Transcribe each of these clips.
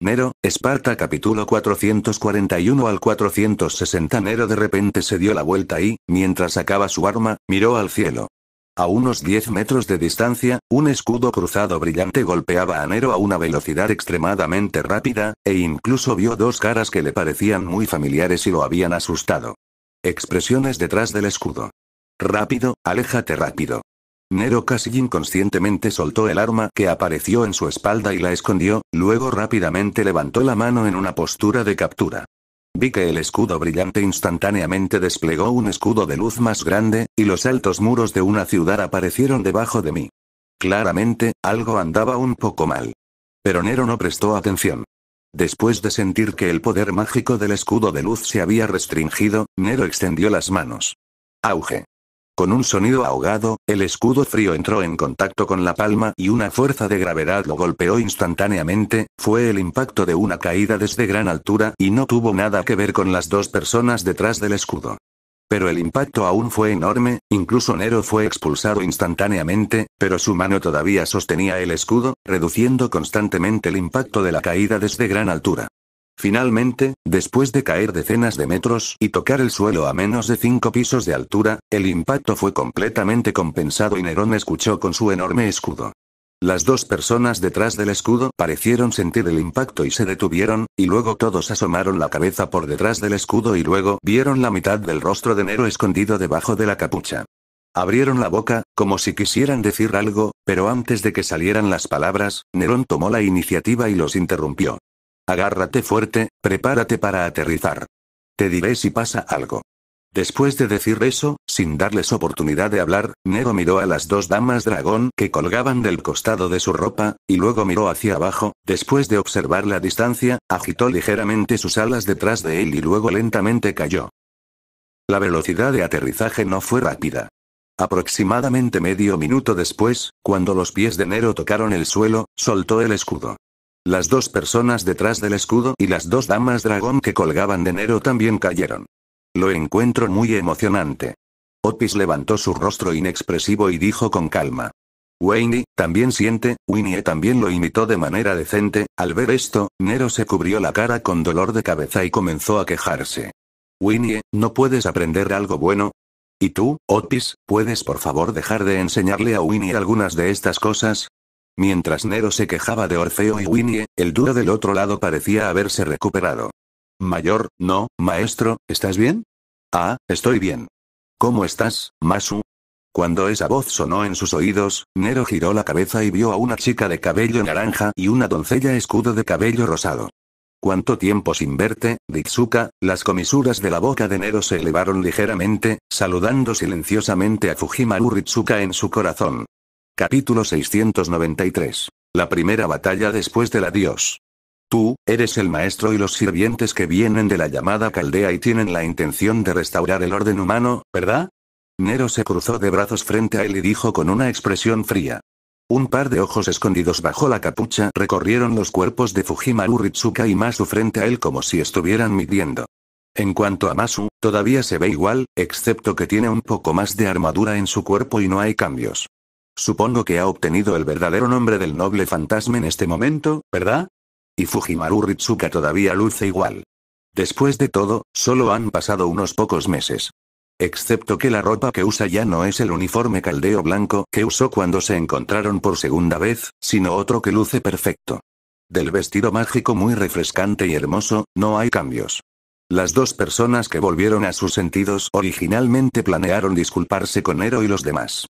Nero, Esparta capítulo 441 al 460 Nero de repente se dio la vuelta y, mientras sacaba su arma, miró al cielo. A unos 10 metros de distancia, un escudo cruzado brillante golpeaba a Nero a una velocidad extremadamente rápida, e incluso vio dos caras que le parecían muy familiares y lo habían asustado. Expresiones detrás del escudo. Rápido, aléjate rápido. Nero casi inconscientemente soltó el arma que apareció en su espalda y la escondió, luego rápidamente levantó la mano en una postura de captura. Vi que el escudo brillante instantáneamente desplegó un escudo de luz más grande, y los altos muros de una ciudad aparecieron debajo de mí. Claramente, algo andaba un poco mal. Pero Nero no prestó atención. Después de sentir que el poder mágico del escudo de luz se había restringido, Nero extendió las manos. Auge. Con un sonido ahogado, el escudo frío entró en contacto con la palma y una fuerza de gravedad lo golpeó instantáneamente, fue el impacto de una caída desde gran altura y no tuvo nada que ver con las dos personas detrás del escudo. Pero el impacto aún fue enorme, incluso Nero fue expulsado instantáneamente, pero su mano todavía sostenía el escudo, reduciendo constantemente el impacto de la caída desde gran altura. Finalmente, después de caer decenas de metros y tocar el suelo a menos de cinco pisos de altura, el impacto fue completamente compensado y Nerón escuchó con su enorme escudo. Las dos personas detrás del escudo parecieron sentir el impacto y se detuvieron, y luego todos asomaron la cabeza por detrás del escudo y luego vieron la mitad del rostro de Nero escondido debajo de la capucha. Abrieron la boca, como si quisieran decir algo, pero antes de que salieran las palabras, Nerón tomó la iniciativa y los interrumpió. Agárrate fuerte, prepárate para aterrizar. Te diré si pasa algo. Después de decir eso, sin darles oportunidad de hablar, Nero miró a las dos damas dragón que colgaban del costado de su ropa, y luego miró hacia abajo, después de observar la distancia, agitó ligeramente sus alas detrás de él y luego lentamente cayó. La velocidad de aterrizaje no fue rápida. Aproximadamente medio minuto después, cuando los pies de Nero tocaron el suelo, soltó el escudo. Las dos personas detrás del escudo y las dos damas dragón que colgaban de Nero también cayeron. Lo encuentro muy emocionante. Otis levantó su rostro inexpresivo y dijo con calma. Wayne, también siente, Winnie también lo imitó de manera decente, al ver esto, Nero se cubrió la cara con dolor de cabeza y comenzó a quejarse. Winnie, ¿no puedes aprender algo bueno? ¿Y tú, Otis, puedes por favor dejar de enseñarle a Winnie algunas de estas cosas? Mientras Nero se quejaba de Orfeo y Winnie, el duro del otro lado parecía haberse recuperado. Mayor, no, maestro, ¿estás bien? Ah, estoy bien. ¿Cómo estás, Masu? Cuando esa voz sonó en sus oídos, Nero giró la cabeza y vio a una chica de cabello naranja y una doncella escudo de cabello rosado. ¿Cuánto tiempo sin verte, Ritsuka? Las comisuras de la boca de Nero se elevaron ligeramente, saludando silenciosamente a Fujimaru Ritsuka en su corazón. Capítulo 693. La primera batalla después del adiós. Tú, eres el maestro y los sirvientes que vienen de la llamada caldea y tienen la intención de restaurar el orden humano, ¿verdad? Nero se cruzó de brazos frente a él y dijo con una expresión fría. Un par de ojos escondidos bajo la capucha recorrieron los cuerpos de Fujimaru Ritsuka y Masu frente a él como si estuvieran midiendo. En cuanto a Masu, todavía se ve igual, excepto que tiene un poco más de armadura en su cuerpo y no hay cambios. Supongo que ha obtenido el verdadero nombre del noble fantasma en este momento, ¿verdad? Y Fujimaru Ritsuka todavía luce igual. Después de todo, solo han pasado unos pocos meses. Excepto que la ropa que usa ya no es el uniforme caldeo blanco que usó cuando se encontraron por segunda vez, sino otro que luce perfecto. Del vestido mágico muy refrescante y hermoso, no hay cambios. Las dos personas que volvieron a sus sentidos originalmente planearon disculparse con Nero y los demás.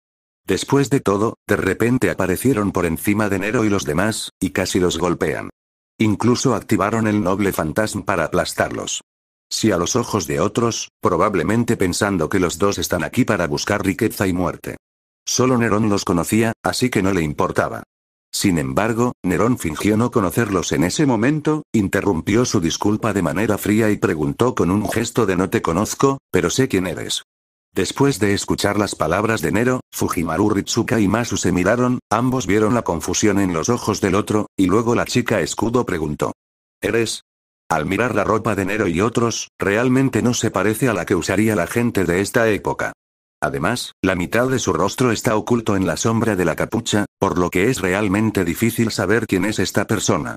Después de todo, de repente aparecieron por encima de Nero y los demás, y casi los golpean. Incluso activaron el noble fantasma para aplastarlos. Si a los ojos de otros, probablemente pensando que los dos están aquí para buscar riqueza y muerte. Solo Nerón los conocía, así que no le importaba. Sin embargo, Nerón fingió no conocerlos en ese momento, interrumpió su disculpa de manera fría y preguntó con un gesto de no te conozco, pero sé quién eres. Después de escuchar las palabras de Nero, Fujimaru Ritsuka y Masu se miraron, ambos vieron la confusión en los ojos del otro, y luego la chica escudo preguntó. ¿Eres? Al mirar la ropa de Nero y otros, realmente no se parece a la que usaría la gente de esta época. Además, la mitad de su rostro está oculto en la sombra de la capucha, por lo que es realmente difícil saber quién es esta persona.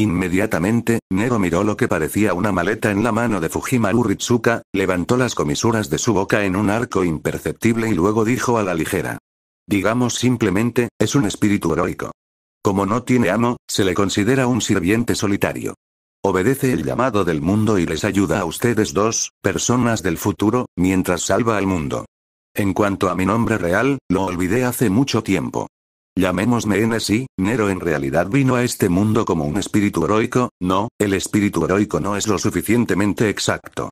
Inmediatamente, Nero miró lo que parecía una maleta en la mano de Fujimaru Ritsuka, levantó las comisuras de su boca en un arco imperceptible y luego dijo a la ligera. Digamos simplemente, es un espíritu heroico. Como no tiene amo, se le considera un sirviente solitario. Obedece el llamado del mundo y les ayuda a ustedes dos, personas del futuro, mientras salva al mundo. En cuanto a mi nombre real, lo olvidé hace mucho tiempo. Llamémosme NSI, Nero en realidad vino a este mundo como un espíritu heroico, no, el espíritu heroico no es lo suficientemente exacto.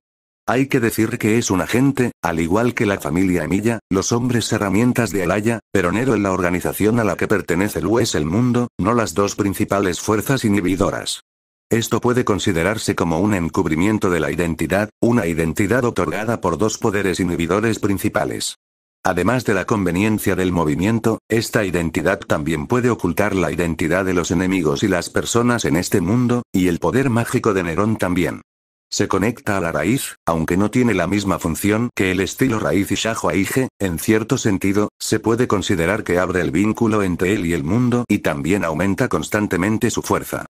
Hay que decir que es un agente, al igual que la familia Emilia, los hombres herramientas de Alaya, pero Nero en la organización a la que pertenece Lu es el mundo, no las dos principales fuerzas inhibidoras. Esto puede considerarse como un encubrimiento de la identidad, una identidad otorgada por dos poderes inhibidores principales. Además de la conveniencia del movimiento, esta identidad también puede ocultar la identidad de los enemigos y las personas en este mundo, y el poder mágico de Nerón también. Se conecta a la raíz, aunque no tiene la misma función que el estilo raíz y Shajo Aige, en cierto sentido, se puede considerar que abre el vínculo entre él y el mundo y también aumenta constantemente su fuerza.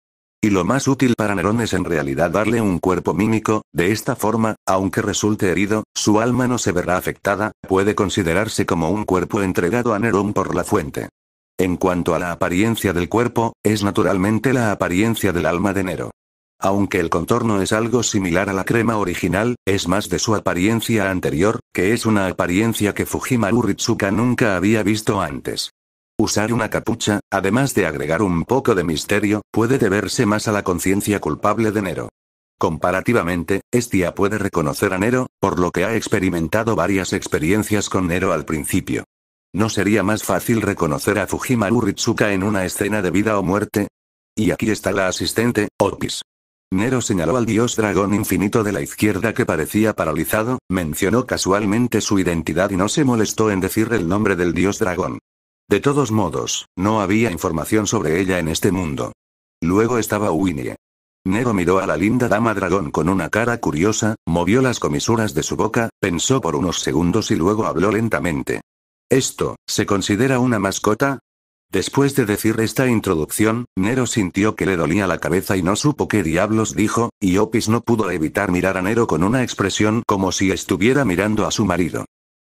Y lo más útil para Nerón es en realidad darle un cuerpo mímico, de esta forma, aunque resulte herido, su alma no se verá afectada, puede considerarse como un cuerpo entregado a Nerón por la fuente. En cuanto a la apariencia del cuerpo, es naturalmente la apariencia del alma de Nero. Aunque el contorno es algo similar a la crema original, es más de su apariencia anterior, que es una apariencia que Fujimaru Ritsuka nunca había visto antes. Usar una capucha, además de agregar un poco de misterio, puede deberse más a la conciencia culpable de Nero. Comparativamente, Estia puede reconocer a Nero, por lo que ha experimentado varias experiencias con Nero al principio. ¿No sería más fácil reconocer a Fujimaru Ritsuka en una escena de vida o muerte? Y aquí está la asistente, Opis. Nero señaló al dios dragón infinito de la izquierda que parecía paralizado, mencionó casualmente su identidad y no se molestó en decir el nombre del dios dragón. De todos modos, no había información sobre ella en este mundo. Luego estaba Winnie. Nero miró a la linda dama dragón con una cara curiosa, movió las comisuras de su boca, pensó por unos segundos y luego habló lentamente. ¿Esto, se considera una mascota? Después de decir esta introducción, Nero sintió que le dolía la cabeza y no supo qué diablos dijo, y Opis no pudo evitar mirar a Nero con una expresión como si estuviera mirando a su marido.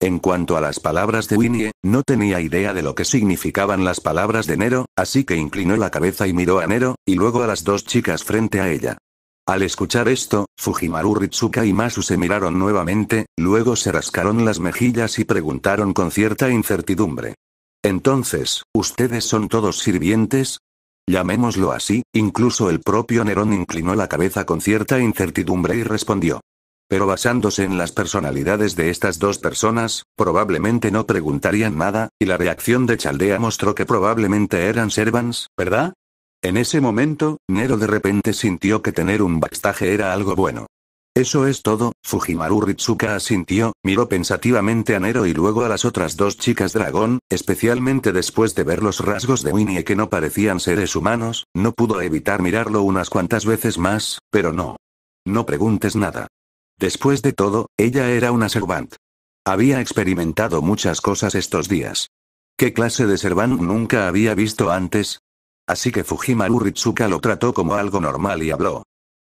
En cuanto a las palabras de Winnie, no tenía idea de lo que significaban las palabras de Nero, así que inclinó la cabeza y miró a Nero, y luego a las dos chicas frente a ella. Al escuchar esto, Fujimaru Ritsuka y Masu se miraron nuevamente, luego se rascaron las mejillas y preguntaron con cierta incertidumbre. Entonces, ¿ustedes son todos sirvientes? Llamémoslo así, incluso el propio Nerón inclinó la cabeza con cierta incertidumbre y respondió. Pero basándose en las personalidades de estas dos personas, probablemente no preguntarían nada, y la reacción de Chaldea mostró que probablemente eran servants, ¿verdad? En ese momento, Nero de repente sintió que tener un backstage era algo bueno. Eso es todo, Fujimaru Ritsuka asintió, miró pensativamente a Nero y luego a las otras dos chicas dragón, especialmente después de ver los rasgos de Winnie que no parecían seres humanos, no pudo evitar mirarlo unas cuantas veces más, pero no. No preguntes nada. Después de todo, ella era una servant. Había experimentado muchas cosas estos días. ¿Qué clase de servant nunca había visto antes? Así que Fujimaru Ritsuka lo trató como algo normal y habló.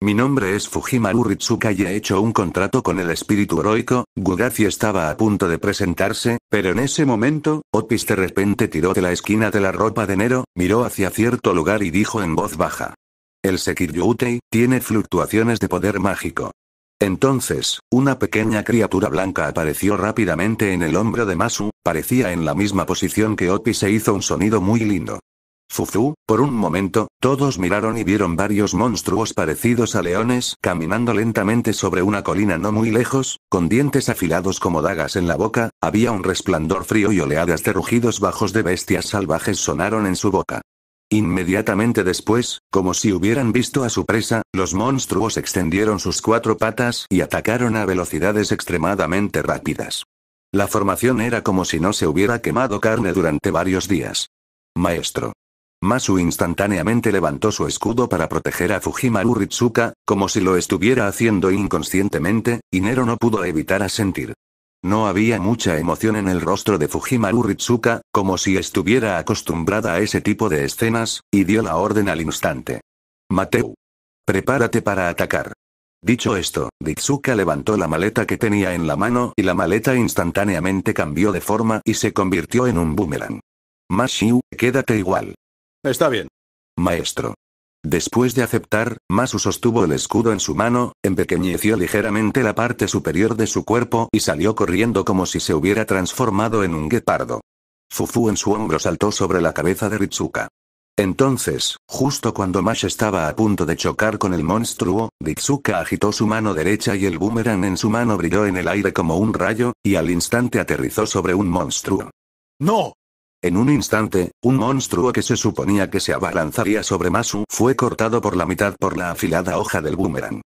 Mi nombre es Fujimaru Ritsuka y he hecho un contrato con el espíritu heroico, Gugazi estaba a punto de presentarse, pero en ese momento, Opis de repente tiró de la esquina de la ropa de Nero, miró hacia cierto lugar y dijo en voz baja. El Sekiryutei, tiene fluctuaciones de poder mágico. Entonces, una pequeña criatura blanca apareció rápidamente en el hombro de Masu, parecía en la misma posición que Opi se hizo un sonido muy lindo. Fufu, por un momento, todos miraron y vieron varios monstruos parecidos a leones caminando lentamente sobre una colina no muy lejos, con dientes afilados como dagas en la boca, había un resplandor frío y oleadas de rugidos bajos de bestias salvajes sonaron en su boca. Inmediatamente después, como si hubieran visto a su presa, los monstruos extendieron sus cuatro patas y atacaron a velocidades extremadamente rápidas. La formación era como si no se hubiera quemado carne durante varios días. Maestro. Masu instantáneamente levantó su escudo para proteger a Fujimaru Ritsuka, como si lo estuviera haciendo inconscientemente, y Nero no pudo evitar asentir. No había mucha emoción en el rostro de Fujimaru Ritsuka, como si estuviera acostumbrada a ese tipo de escenas, y dio la orden al instante. Mateu. Prepárate para atacar. Dicho esto, Ditsuka levantó la maleta que tenía en la mano y la maleta instantáneamente cambió de forma y se convirtió en un boomerang. Mashiu, quédate igual. Está bien. Maestro. Después de aceptar, Masu sostuvo el escudo en su mano, empequeñeció ligeramente la parte superior de su cuerpo y salió corriendo como si se hubiera transformado en un guepardo. Fufu en su hombro saltó sobre la cabeza de Ritsuka. Entonces, justo cuando Mash estaba a punto de chocar con el monstruo, Ritsuka agitó su mano derecha y el boomerang en su mano brilló en el aire como un rayo, y al instante aterrizó sobre un monstruo. ¡No! En un instante, un monstruo que se suponía que se abalanzaría sobre Masu fue cortado por la mitad por la afilada hoja del boomerang.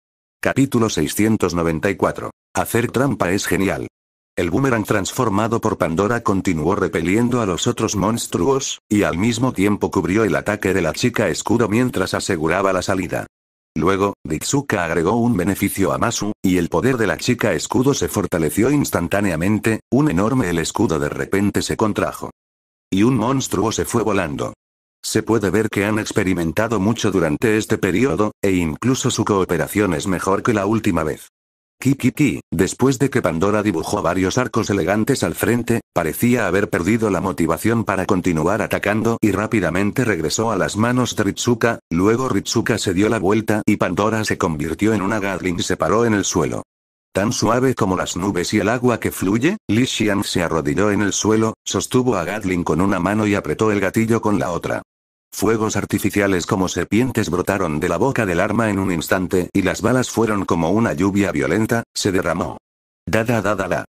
Capítulo 694. Hacer trampa es genial. El boomerang transformado por Pandora continuó repeliendo a los otros monstruos, y al mismo tiempo cubrió el ataque de la chica escudo mientras aseguraba la salida. Luego, Ditsuka agregó un beneficio a Masu, y el poder de la chica escudo se fortaleció instantáneamente, un enorme el escudo de repente se contrajo. Y un monstruo se fue volando. Se puede ver que han experimentado mucho durante este periodo, e incluso su cooperación es mejor que la última vez. Kikiki, después de que Pandora dibujó varios arcos elegantes al frente, parecía haber perdido la motivación para continuar atacando y rápidamente regresó a las manos de Ritsuka, luego Ritsuka se dio la vuelta y Pandora se convirtió en una Gatling y se paró en el suelo. Tan suave como las nubes y el agua que fluye, Li Xian se arrodilló en el suelo, sostuvo a Gatling con una mano y apretó el gatillo con la otra. Fuegos artificiales como serpientes brotaron de la boca del arma en un instante y las balas fueron como una lluvia violenta, se derramó. Da da da da da.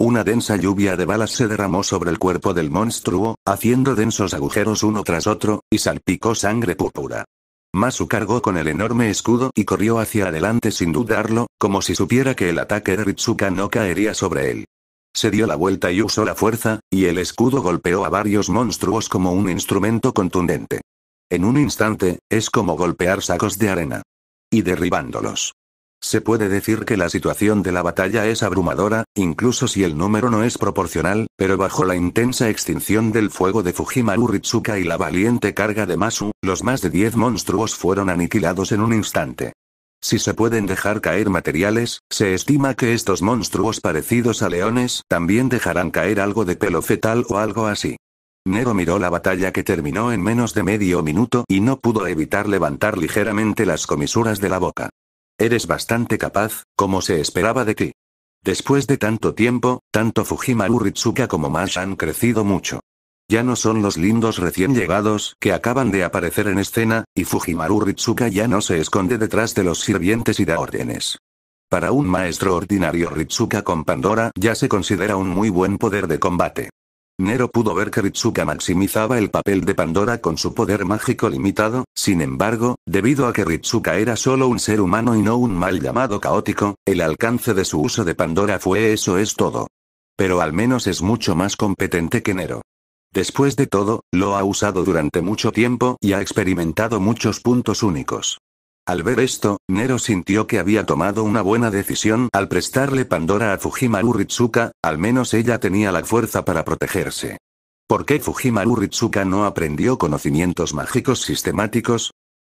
Una densa lluvia de balas se derramó sobre el cuerpo del monstruo, haciendo densos agujeros uno tras otro, y salpicó sangre púrpura. Masu cargó con el enorme escudo y corrió hacia adelante sin dudarlo, como si supiera que el ataque de Ritsuka no caería sobre él. Se dio la vuelta y usó la fuerza, y el escudo golpeó a varios monstruos como un instrumento contundente. En un instante, es como golpear sacos de arena. Y derribándolos. Se puede decir que la situación de la batalla es abrumadora, incluso si el número no es proporcional, pero bajo la intensa extinción del fuego de Fujimaru Ritsuka y la valiente carga de Masu, los más de 10 monstruos fueron aniquilados en un instante. Si se pueden dejar caer materiales, se estima que estos monstruos parecidos a leones también dejarán caer algo de pelo fetal o algo así. Nero miró la batalla que terminó en menos de medio minuto y no pudo evitar levantar ligeramente las comisuras de la boca. Eres bastante capaz, como se esperaba de ti. Después de tanto tiempo, tanto Fujimaru Ritsuka como Mash han crecido mucho. Ya no son los lindos recién llegados que acaban de aparecer en escena, y Fujimaru Ritsuka ya no se esconde detrás de los sirvientes y da órdenes. Para un maestro ordinario Ritsuka con Pandora ya se considera un muy buen poder de combate. Nero pudo ver que Ritsuka maximizaba el papel de Pandora con su poder mágico limitado, sin embargo, debido a que Ritsuka era solo un ser humano y no un mal llamado caótico, el alcance de su uso de Pandora fue eso es todo. Pero al menos es mucho más competente que Nero. Después de todo, lo ha usado durante mucho tiempo y ha experimentado muchos puntos únicos. Al ver esto, Nero sintió que había tomado una buena decisión al prestarle Pandora a Fujimaru Ritsuka, al menos ella tenía la fuerza para protegerse. ¿Por qué Fujimaru Ritsuka no aprendió conocimientos mágicos sistemáticos?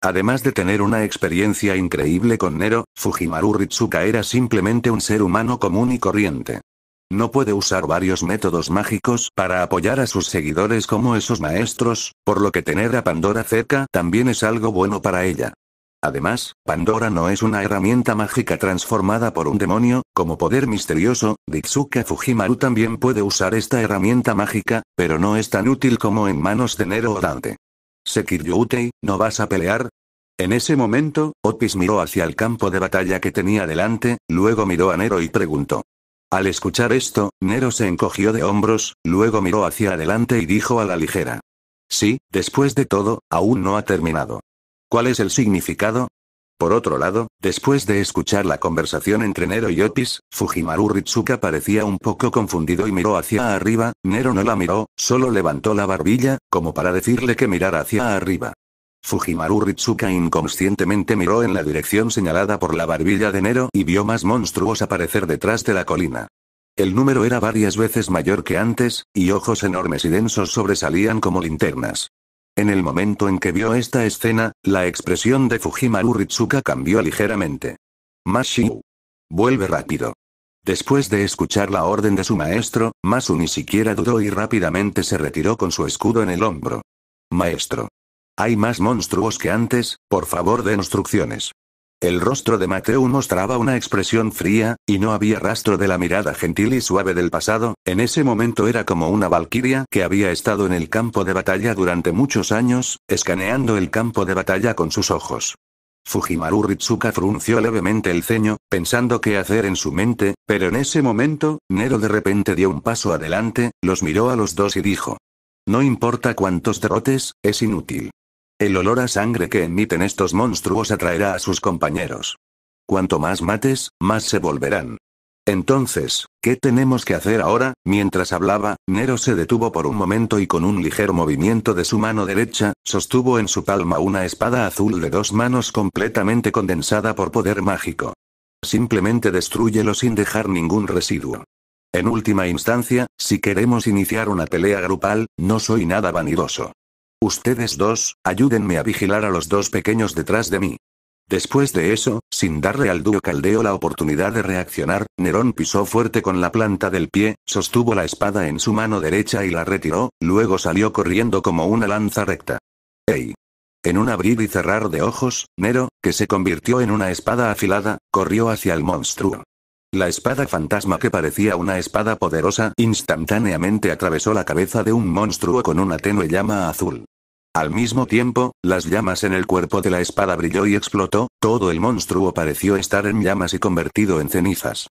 Además de tener una experiencia increíble con Nero, Fujimaru Ritsuka era simplemente un ser humano común y corriente. No puede usar varios métodos mágicos para apoyar a sus seguidores como esos maestros, por lo que tener a Pandora cerca también es algo bueno para ella. Además, Pandora no es una herramienta mágica transformada por un demonio, como poder misterioso, Ditsuka Fujimaru también puede usar esta herramienta mágica, pero no es tan útil como en manos de Nero o Dante. Sekiryutei, ¿no vas a pelear? En ese momento, Opis miró hacia el campo de batalla que tenía delante, luego miró a Nero y preguntó. Al escuchar esto, Nero se encogió de hombros, luego miró hacia adelante y dijo a la ligera. Sí, después de todo, aún no ha terminado. ¿Cuál es el significado? Por otro lado, después de escuchar la conversación entre Nero y Opis, Fujimaru Ritsuka parecía un poco confundido y miró hacia arriba, Nero no la miró, solo levantó la barbilla, como para decirle que mirara hacia arriba. Fujimaru Ritsuka inconscientemente miró en la dirección señalada por la barbilla de Nero y vio más monstruos aparecer detrás de la colina. El número era varias veces mayor que antes, y ojos enormes y densos sobresalían como linternas. En el momento en que vio esta escena, la expresión de Fujimaru Ritsuka cambió ligeramente. Mashiu. Vuelve rápido. Después de escuchar la orden de su maestro, Masu ni siquiera dudó y rápidamente se retiró con su escudo en el hombro. Maestro. Hay más monstruos que antes, por favor de instrucciones. El rostro de Mateo mostraba una expresión fría, y no había rastro de la mirada gentil y suave del pasado, en ese momento era como una valquiria que había estado en el campo de batalla durante muchos años, escaneando el campo de batalla con sus ojos. Fujimaru Ritsuka frunció levemente el ceño, pensando qué hacer en su mente, pero en ese momento, Nero de repente dio un paso adelante, los miró a los dos y dijo. No importa cuántos derrotes, es inútil. El olor a sangre que emiten estos monstruos atraerá a sus compañeros. Cuanto más mates, más se volverán. Entonces, ¿qué tenemos que hacer ahora? Mientras hablaba, Nero se detuvo por un momento y con un ligero movimiento de su mano derecha, sostuvo en su palma una espada azul de dos manos completamente condensada por poder mágico. Simplemente destruyelo sin dejar ningún residuo. En última instancia, si queremos iniciar una pelea grupal, no soy nada vanidoso. Ustedes dos, ayúdenme a vigilar a los dos pequeños detrás de mí. Después de eso, sin darle al dúo caldeo la oportunidad de reaccionar, Nerón pisó fuerte con la planta del pie, sostuvo la espada en su mano derecha y la retiró, luego salió corriendo como una lanza recta. ¡Ey! En un abrir y cerrar de ojos, Nero, que se convirtió en una espada afilada, corrió hacia el monstruo. La espada fantasma que parecía una espada poderosa instantáneamente atravesó la cabeza de un monstruo con una tenue llama azul. Al mismo tiempo, las llamas en el cuerpo de la espada brilló y explotó, todo el monstruo pareció estar en llamas y convertido en cenizas.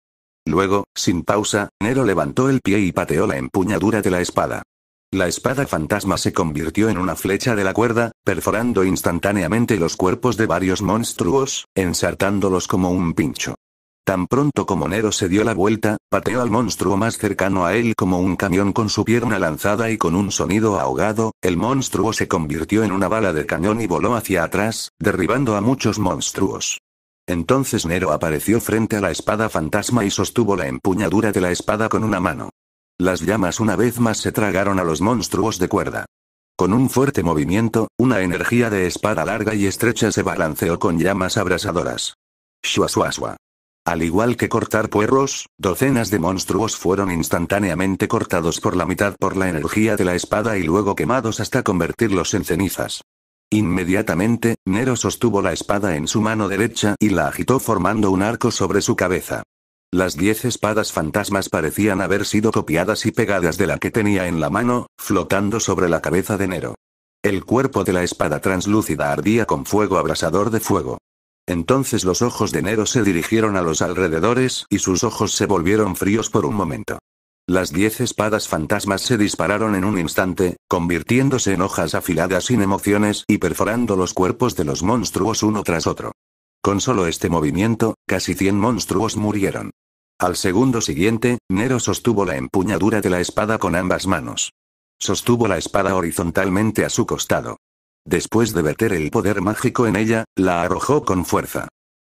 Luego, sin pausa, Nero levantó el pie y pateó la empuñadura de la espada. La espada fantasma se convirtió en una flecha de la cuerda, perforando instantáneamente los cuerpos de varios monstruos, ensartándolos como un pincho. Tan pronto como Nero se dio la vuelta, pateó al monstruo más cercano a él como un camión con su pierna lanzada y con un sonido ahogado, el monstruo se convirtió en una bala de cañón y voló hacia atrás, derribando a muchos monstruos. Entonces Nero apareció frente a la espada fantasma y sostuvo la empuñadura de la espada con una mano. Las llamas una vez más se tragaron a los monstruos de cuerda. Con un fuerte movimiento, una energía de espada larga y estrecha se balanceó con llamas abrasadoras. Shua al igual que cortar puerros, docenas de monstruos fueron instantáneamente cortados por la mitad por la energía de la espada y luego quemados hasta convertirlos en cenizas. Inmediatamente, Nero sostuvo la espada en su mano derecha y la agitó formando un arco sobre su cabeza. Las diez espadas fantasmas parecían haber sido copiadas y pegadas de la que tenía en la mano, flotando sobre la cabeza de Nero. El cuerpo de la espada translúcida ardía con fuego abrasador de fuego. Entonces los ojos de Nero se dirigieron a los alrededores y sus ojos se volvieron fríos por un momento. Las diez espadas fantasmas se dispararon en un instante, convirtiéndose en hojas afiladas sin emociones y perforando los cuerpos de los monstruos uno tras otro. Con solo este movimiento, casi cien monstruos murieron. Al segundo siguiente, Nero sostuvo la empuñadura de la espada con ambas manos. Sostuvo la espada horizontalmente a su costado. Después de verter el poder mágico en ella, la arrojó con fuerza.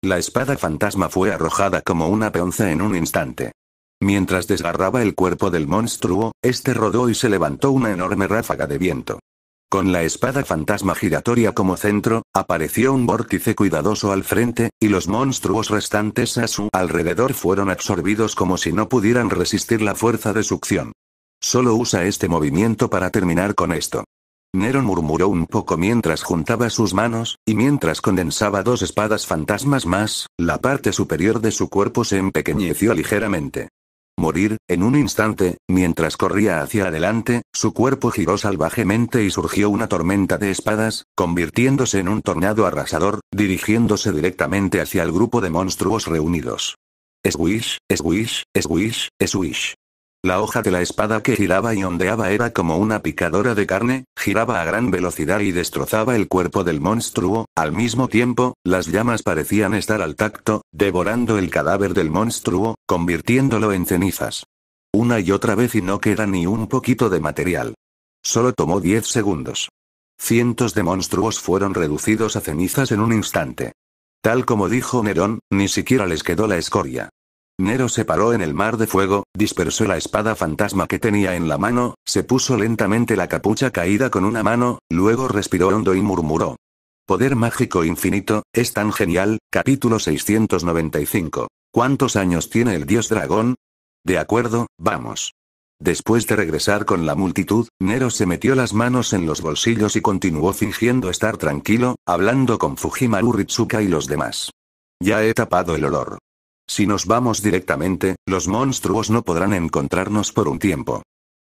La espada fantasma fue arrojada como una peonza en un instante. Mientras desgarraba el cuerpo del monstruo, este rodó y se levantó una enorme ráfaga de viento. Con la espada fantasma giratoria como centro, apareció un vórtice cuidadoso al frente, y los monstruos restantes a su alrededor fueron absorbidos como si no pudieran resistir la fuerza de succión. Solo usa este movimiento para terminar con esto. Nero murmuró un poco mientras juntaba sus manos, y mientras condensaba dos espadas fantasmas más, la parte superior de su cuerpo se empequeñeció ligeramente. Morir, en un instante, mientras corría hacia adelante, su cuerpo giró salvajemente y surgió una tormenta de espadas, convirtiéndose en un tornado arrasador, dirigiéndose directamente hacia el grupo de monstruos reunidos. Swish, swish, swish, swish. La hoja de la espada que giraba y ondeaba era como una picadora de carne, giraba a gran velocidad y destrozaba el cuerpo del monstruo, al mismo tiempo, las llamas parecían estar al tacto, devorando el cadáver del monstruo, convirtiéndolo en cenizas. Una y otra vez y no queda ni un poquito de material. Solo tomó 10 segundos. Cientos de monstruos fueron reducidos a cenizas en un instante. Tal como dijo Nerón, ni siquiera les quedó la escoria. Nero se paró en el mar de fuego, dispersó la espada fantasma que tenía en la mano, se puso lentamente la capucha caída con una mano, luego respiró hondo y murmuró. Poder mágico infinito, es tan genial, capítulo 695. ¿Cuántos años tiene el dios dragón? De acuerdo, vamos. Después de regresar con la multitud, Nero se metió las manos en los bolsillos y continuó fingiendo estar tranquilo, hablando con Fujimaru Ritsuka y los demás. Ya he tapado el olor. Si nos vamos directamente, los monstruos no podrán encontrarnos por un tiempo.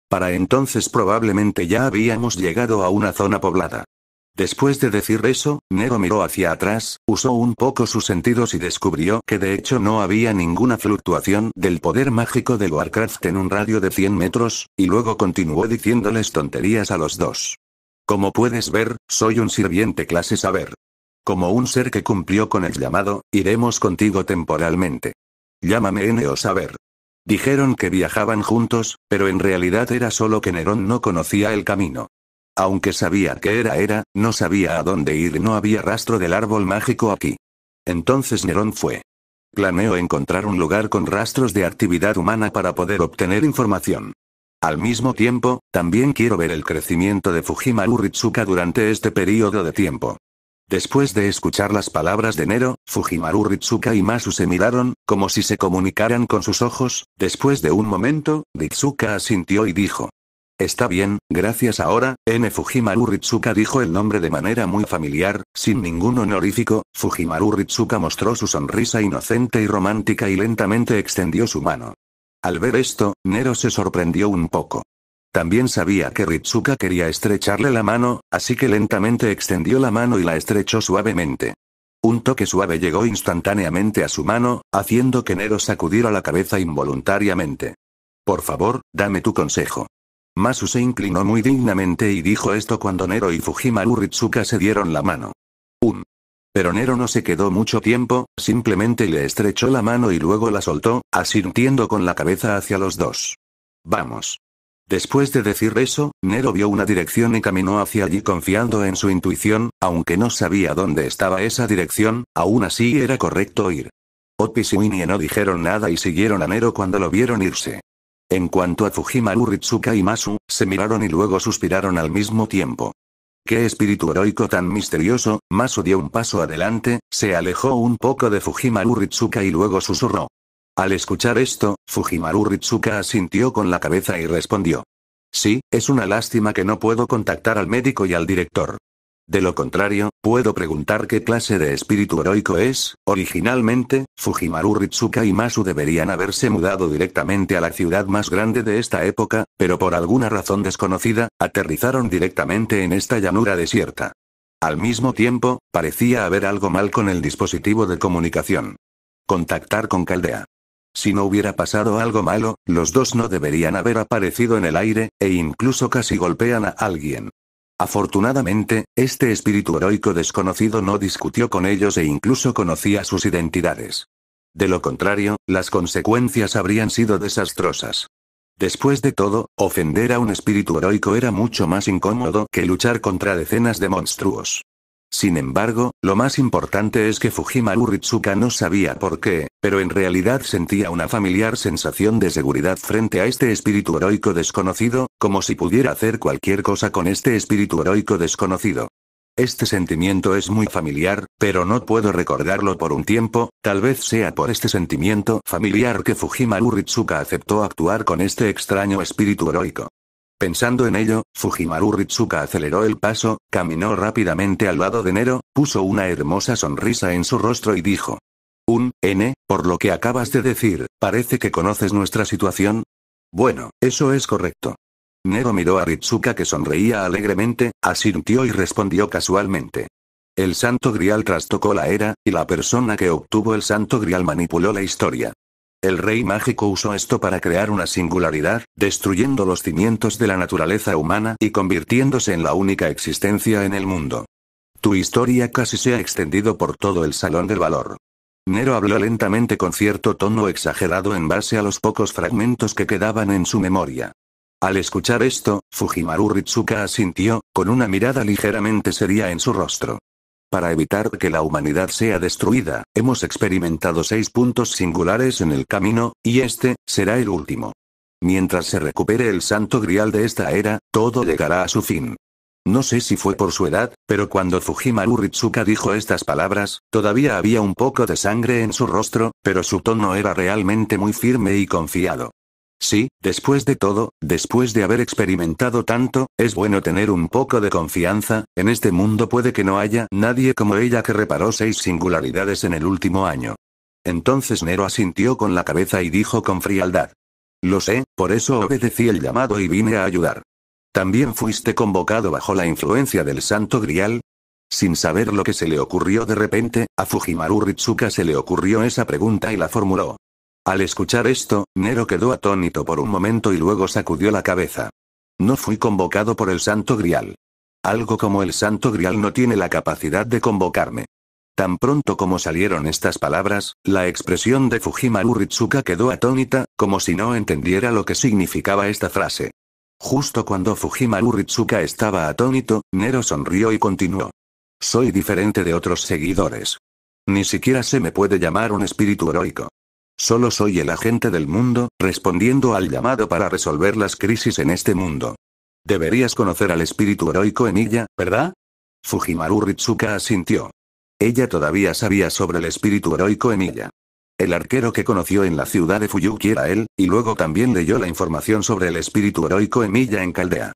Para entonces probablemente ya habíamos llegado a una zona poblada. Después de decir eso, Nero miró hacia atrás, usó un poco sus sentidos y descubrió que de hecho no había ninguna fluctuación del poder mágico de Warcraft en un radio de 100 metros, y luego continuó diciéndoles tonterías a los dos. Como puedes ver, soy un sirviente clase saber. Como un ser que cumplió con el llamado, iremos contigo temporalmente. Llámame N o saber. Dijeron que viajaban juntos, pero en realidad era solo que Nerón no conocía el camino. Aunque sabía que era era, no sabía a dónde ir y no había rastro del árbol mágico aquí. Entonces Nerón fue. Planeo encontrar un lugar con rastros de actividad humana para poder obtener información. Al mismo tiempo, también quiero ver el crecimiento de Fujimaru Ritsuka durante este periodo de tiempo. Después de escuchar las palabras de Nero, Fujimaru Ritsuka y Masu se miraron, como si se comunicaran con sus ojos, después de un momento, Ritsuka asintió y dijo. Está bien, gracias ahora, N. Fujimaru Ritsuka dijo el nombre de manera muy familiar, sin ningún honorífico, Fujimaru Ritsuka mostró su sonrisa inocente y romántica y lentamente extendió su mano. Al ver esto, Nero se sorprendió un poco. También sabía que Ritsuka quería estrecharle la mano, así que lentamente extendió la mano y la estrechó suavemente. Un toque suave llegó instantáneamente a su mano, haciendo que Nero sacudiera la cabeza involuntariamente. Por favor, dame tu consejo. Masu se inclinó muy dignamente y dijo esto cuando Nero y Fujimaru Ritsuka se dieron la mano. Un. Pero Nero no se quedó mucho tiempo, simplemente le estrechó la mano y luego la soltó, asintiendo con la cabeza hacia los dos. Vamos. Después de decir eso, Nero vio una dirección y caminó hacia allí confiando en su intuición, aunque no sabía dónde estaba esa dirección, aún así era correcto ir. Otis y Winnie no dijeron nada y siguieron a Nero cuando lo vieron irse. En cuanto a Fujimaru Ritsuka y Masu, se miraron y luego suspiraron al mismo tiempo. ¡Qué espíritu heroico tan misterioso! Masu dio un paso adelante, se alejó un poco de Fujimaru Ritsuka y luego susurró. Al escuchar esto, Fujimaru Ritsuka asintió con la cabeza y respondió. Sí, es una lástima que no puedo contactar al médico y al director. De lo contrario, puedo preguntar qué clase de espíritu heroico es. Originalmente, Fujimaru Ritsuka y Masu deberían haberse mudado directamente a la ciudad más grande de esta época, pero por alguna razón desconocida, aterrizaron directamente en esta llanura desierta. Al mismo tiempo, parecía haber algo mal con el dispositivo de comunicación. Contactar con Caldea. Si no hubiera pasado algo malo, los dos no deberían haber aparecido en el aire, e incluso casi golpean a alguien. Afortunadamente, este espíritu heroico desconocido no discutió con ellos e incluso conocía sus identidades. De lo contrario, las consecuencias habrían sido desastrosas. Después de todo, ofender a un espíritu heroico era mucho más incómodo que luchar contra decenas de monstruos. Sin embargo, lo más importante es que Fujimaru Ritsuka no sabía por qué, pero en realidad sentía una familiar sensación de seguridad frente a este espíritu heroico desconocido, como si pudiera hacer cualquier cosa con este espíritu heroico desconocido. Este sentimiento es muy familiar, pero no puedo recordarlo por un tiempo, tal vez sea por este sentimiento familiar que Fujimaru Ritsuka aceptó actuar con este extraño espíritu heroico. Pensando en ello, Fujimaru Ritsuka aceleró el paso, caminó rápidamente al lado de Nero, puso una hermosa sonrisa en su rostro y dijo. Un, N, por lo que acabas de decir, parece que conoces nuestra situación. Bueno, eso es correcto. Nero miró a Ritsuka que sonreía alegremente, asintió y respondió casualmente. El Santo Grial trastocó la era, y la persona que obtuvo el Santo Grial manipuló la historia. El rey mágico usó esto para crear una singularidad, destruyendo los cimientos de la naturaleza humana y convirtiéndose en la única existencia en el mundo. Tu historia casi se ha extendido por todo el Salón del Valor. Nero habló lentamente con cierto tono exagerado en base a los pocos fragmentos que quedaban en su memoria. Al escuchar esto, Fujimaru Ritsuka asintió, con una mirada ligeramente seria en su rostro. Para evitar que la humanidad sea destruida, hemos experimentado seis puntos singulares en el camino, y este, será el último. Mientras se recupere el santo grial de esta era, todo llegará a su fin. No sé si fue por su edad, pero cuando Fujimaru Ritsuka dijo estas palabras, todavía había un poco de sangre en su rostro, pero su tono era realmente muy firme y confiado. Sí, después de todo, después de haber experimentado tanto, es bueno tener un poco de confianza, en este mundo puede que no haya nadie como ella que reparó seis singularidades en el último año. Entonces Nero asintió con la cabeza y dijo con frialdad. Lo sé, por eso obedecí el llamado y vine a ayudar. ¿También fuiste convocado bajo la influencia del Santo Grial? Sin saber lo que se le ocurrió de repente, a Fujimaru Ritsuka se le ocurrió esa pregunta y la formuló. Al escuchar esto, Nero quedó atónito por un momento y luego sacudió la cabeza. No fui convocado por el Santo Grial. Algo como el Santo Grial no tiene la capacidad de convocarme. Tan pronto como salieron estas palabras, la expresión de Fujimaru Ritsuka quedó atónita, como si no entendiera lo que significaba esta frase. Justo cuando Fujimaru Ritsuka estaba atónito, Nero sonrió y continuó. Soy diferente de otros seguidores. Ni siquiera se me puede llamar un espíritu heroico. Solo soy el agente del mundo, respondiendo al llamado para resolver las crisis en este mundo. Deberías conocer al espíritu heroico en ella, ¿verdad? Fujimaru Ritsuka asintió. Ella todavía sabía sobre el espíritu heroico en ella. El arquero que conoció en la ciudad de Fuyuki era él, y luego también leyó la información sobre el espíritu heroico en Ella en Caldea.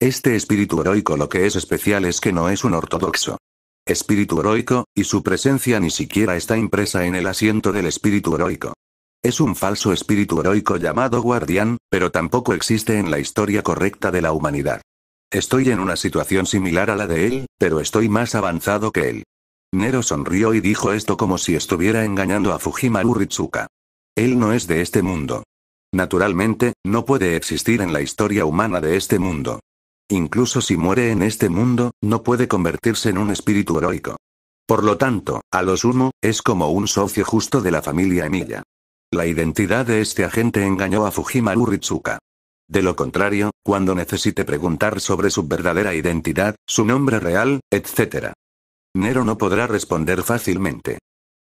Este espíritu heroico lo que es especial es que no es un ortodoxo espíritu heroico, y su presencia ni siquiera está impresa en el asiento del espíritu heroico. Es un falso espíritu heroico llamado guardián, pero tampoco existe en la historia correcta de la humanidad. Estoy en una situación similar a la de él, pero estoy más avanzado que él. Nero sonrió y dijo esto como si estuviera engañando a Fujimaru Ritsuka. Él no es de este mundo. Naturalmente, no puede existir en la historia humana de este mundo. Incluso si muere en este mundo, no puede convertirse en un espíritu heroico. Por lo tanto, a lo sumo, es como un socio justo de la familia Emilia. La identidad de este agente engañó a Fujimaru Ritsuka. De lo contrario, cuando necesite preguntar sobre su verdadera identidad, su nombre real, etc. Nero no podrá responder fácilmente.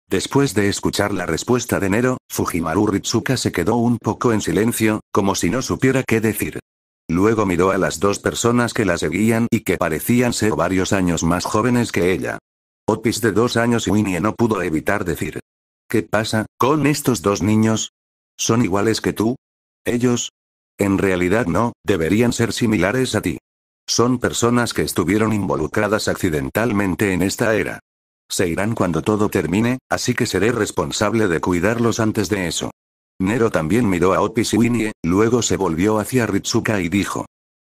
Después de escuchar la respuesta de Nero, Fujimaru Ritsuka se quedó un poco en silencio, como si no supiera qué decir. Luego miró a las dos personas que la seguían y que parecían ser varios años más jóvenes que ella. Opis de dos años y Winnie no pudo evitar decir. ¿Qué pasa, con estos dos niños? ¿Son iguales que tú? ¿Ellos? En realidad no, deberían ser similares a ti. Son personas que estuvieron involucradas accidentalmente en esta era. Se irán cuando todo termine, así que seré responsable de cuidarlos antes de eso. Nero también miró a Opis y Winnie, luego se volvió hacia Ritsuka y dijo.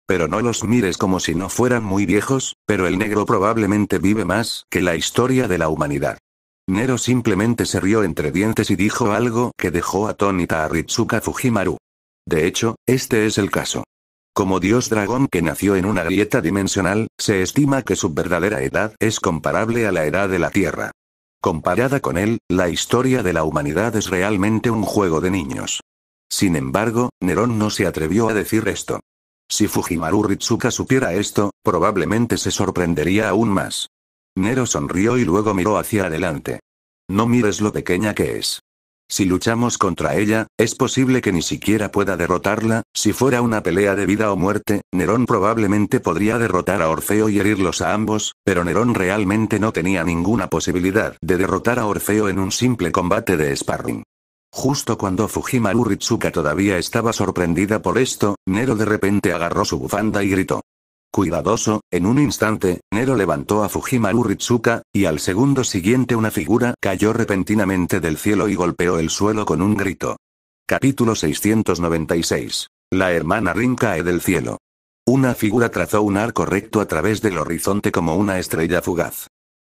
Pero no los mires como si no fueran muy viejos, pero el negro probablemente vive más que la historia de la humanidad. Nero simplemente se rió entre dientes y dijo algo que dejó atónita a Ritsuka Fujimaru. De hecho, este es el caso. Como dios dragón que nació en una grieta dimensional, se estima que su verdadera edad es comparable a la edad de la Tierra. Comparada con él, la historia de la humanidad es realmente un juego de niños. Sin embargo, Nerón no se atrevió a decir esto. Si Fujimaru Ritsuka supiera esto, probablemente se sorprendería aún más. Nero sonrió y luego miró hacia adelante. No mires lo pequeña que es. Si luchamos contra ella, es posible que ni siquiera pueda derrotarla, si fuera una pelea de vida o muerte, Nerón probablemente podría derrotar a Orfeo y herirlos a ambos, pero Nerón realmente no tenía ninguna posibilidad de derrotar a Orfeo en un simple combate de sparring. Justo cuando Fujimaru Ritsuka todavía estaba sorprendida por esto, Nero de repente agarró su bufanda y gritó. Cuidadoso, en un instante, Nero levantó a Fujimaru Ritsuka, y al segundo siguiente una figura cayó repentinamente del cielo y golpeó el suelo con un grito. Capítulo 696. La hermana Rin cae del cielo. Una figura trazó un arco recto a través del horizonte como una estrella fugaz.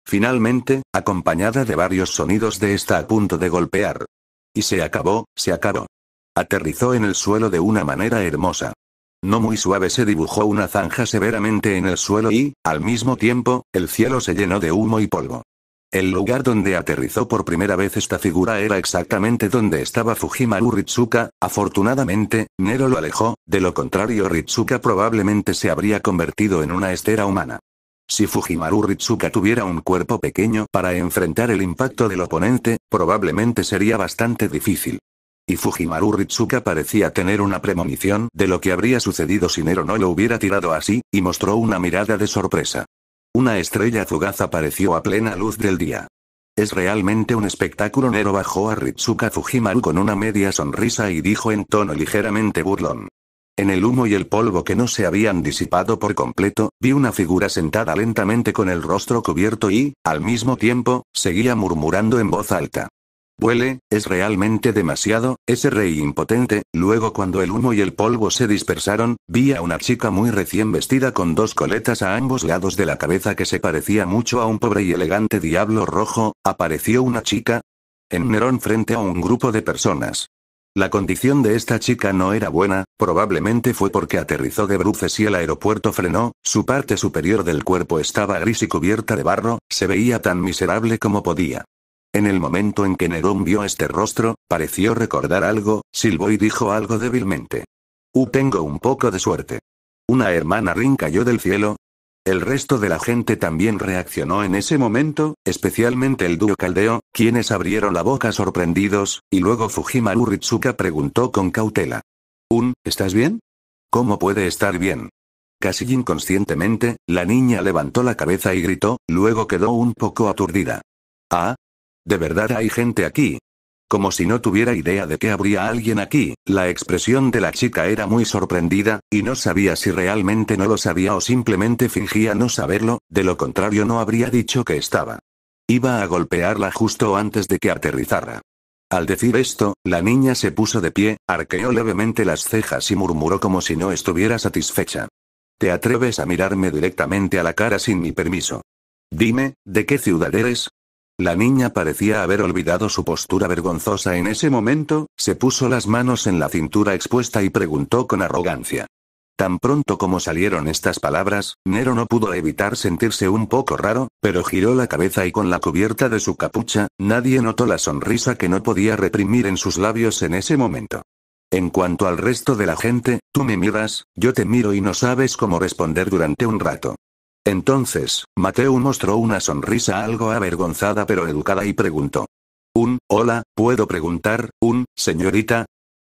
Finalmente, acompañada de varios sonidos de esta a punto de golpear. Y se acabó, se acabó. Aterrizó en el suelo de una manera hermosa. No muy suave se dibujó una zanja severamente en el suelo y, al mismo tiempo, el cielo se llenó de humo y polvo. El lugar donde aterrizó por primera vez esta figura era exactamente donde estaba Fujimaru Ritsuka, afortunadamente, Nero lo alejó, de lo contrario Ritsuka probablemente se habría convertido en una estera humana. Si Fujimaru Ritsuka tuviera un cuerpo pequeño para enfrentar el impacto del oponente, probablemente sería bastante difícil. Y Fujimaru Ritsuka parecía tener una premonición de lo que habría sucedido si Nero no lo hubiera tirado así, y mostró una mirada de sorpresa. Una estrella fugaz apareció a plena luz del día. Es realmente un espectáculo. Nero bajó a Ritsuka Fujimaru con una media sonrisa y dijo en tono ligeramente burlón. En el humo y el polvo que no se habían disipado por completo, vi una figura sentada lentamente con el rostro cubierto y, al mismo tiempo, seguía murmurando en voz alta. Huele, es realmente demasiado, ese rey impotente, luego cuando el humo y el polvo se dispersaron, vi a una chica muy recién vestida con dos coletas a ambos lados de la cabeza que se parecía mucho a un pobre y elegante diablo rojo, apareció una chica, en Nerón frente a un grupo de personas. La condición de esta chica no era buena, probablemente fue porque aterrizó de bruces y el aeropuerto frenó, su parte superior del cuerpo estaba gris y cubierta de barro, se veía tan miserable como podía. En el momento en que Nerón vio este rostro, pareció recordar algo, silbó y dijo algo débilmente. Uh, tengo un poco de suerte. Una hermana Rin cayó del cielo. El resto de la gente también reaccionó en ese momento, especialmente el dúo Caldeo, quienes abrieron la boca sorprendidos, y luego Fujimaru Ritsuka preguntó con cautela. Un, ¿estás bien? ¿Cómo puede estar bien? Casi inconscientemente, la niña levantó la cabeza y gritó, luego quedó un poco aturdida. Ah, ¿De verdad hay gente aquí? Como si no tuviera idea de que habría alguien aquí, la expresión de la chica era muy sorprendida, y no sabía si realmente no lo sabía o simplemente fingía no saberlo, de lo contrario no habría dicho que estaba. Iba a golpearla justo antes de que aterrizara. Al decir esto, la niña se puso de pie, arqueó levemente las cejas y murmuró como si no estuviera satisfecha. ¿Te atreves a mirarme directamente a la cara sin mi permiso? Dime, ¿de qué ciudad eres? La niña parecía haber olvidado su postura vergonzosa en ese momento, se puso las manos en la cintura expuesta y preguntó con arrogancia. Tan pronto como salieron estas palabras, Nero no pudo evitar sentirse un poco raro, pero giró la cabeza y con la cubierta de su capucha, nadie notó la sonrisa que no podía reprimir en sus labios en ese momento. En cuanto al resto de la gente, tú me miras, yo te miro y no sabes cómo responder durante un rato. Entonces, Mateo mostró una sonrisa algo avergonzada pero educada y preguntó. Un, hola, ¿puedo preguntar, un, señorita?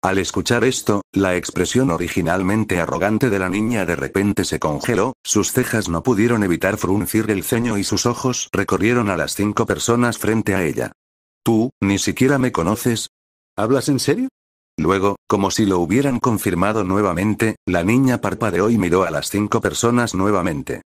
Al escuchar esto, la expresión originalmente arrogante de la niña de repente se congeló, sus cejas no pudieron evitar fruncir el ceño y sus ojos recorrieron a las cinco personas frente a ella. ¿Tú, ni siquiera me conoces? ¿Hablas en serio? Luego, como si lo hubieran confirmado nuevamente, la niña parpadeó y miró a las cinco personas nuevamente.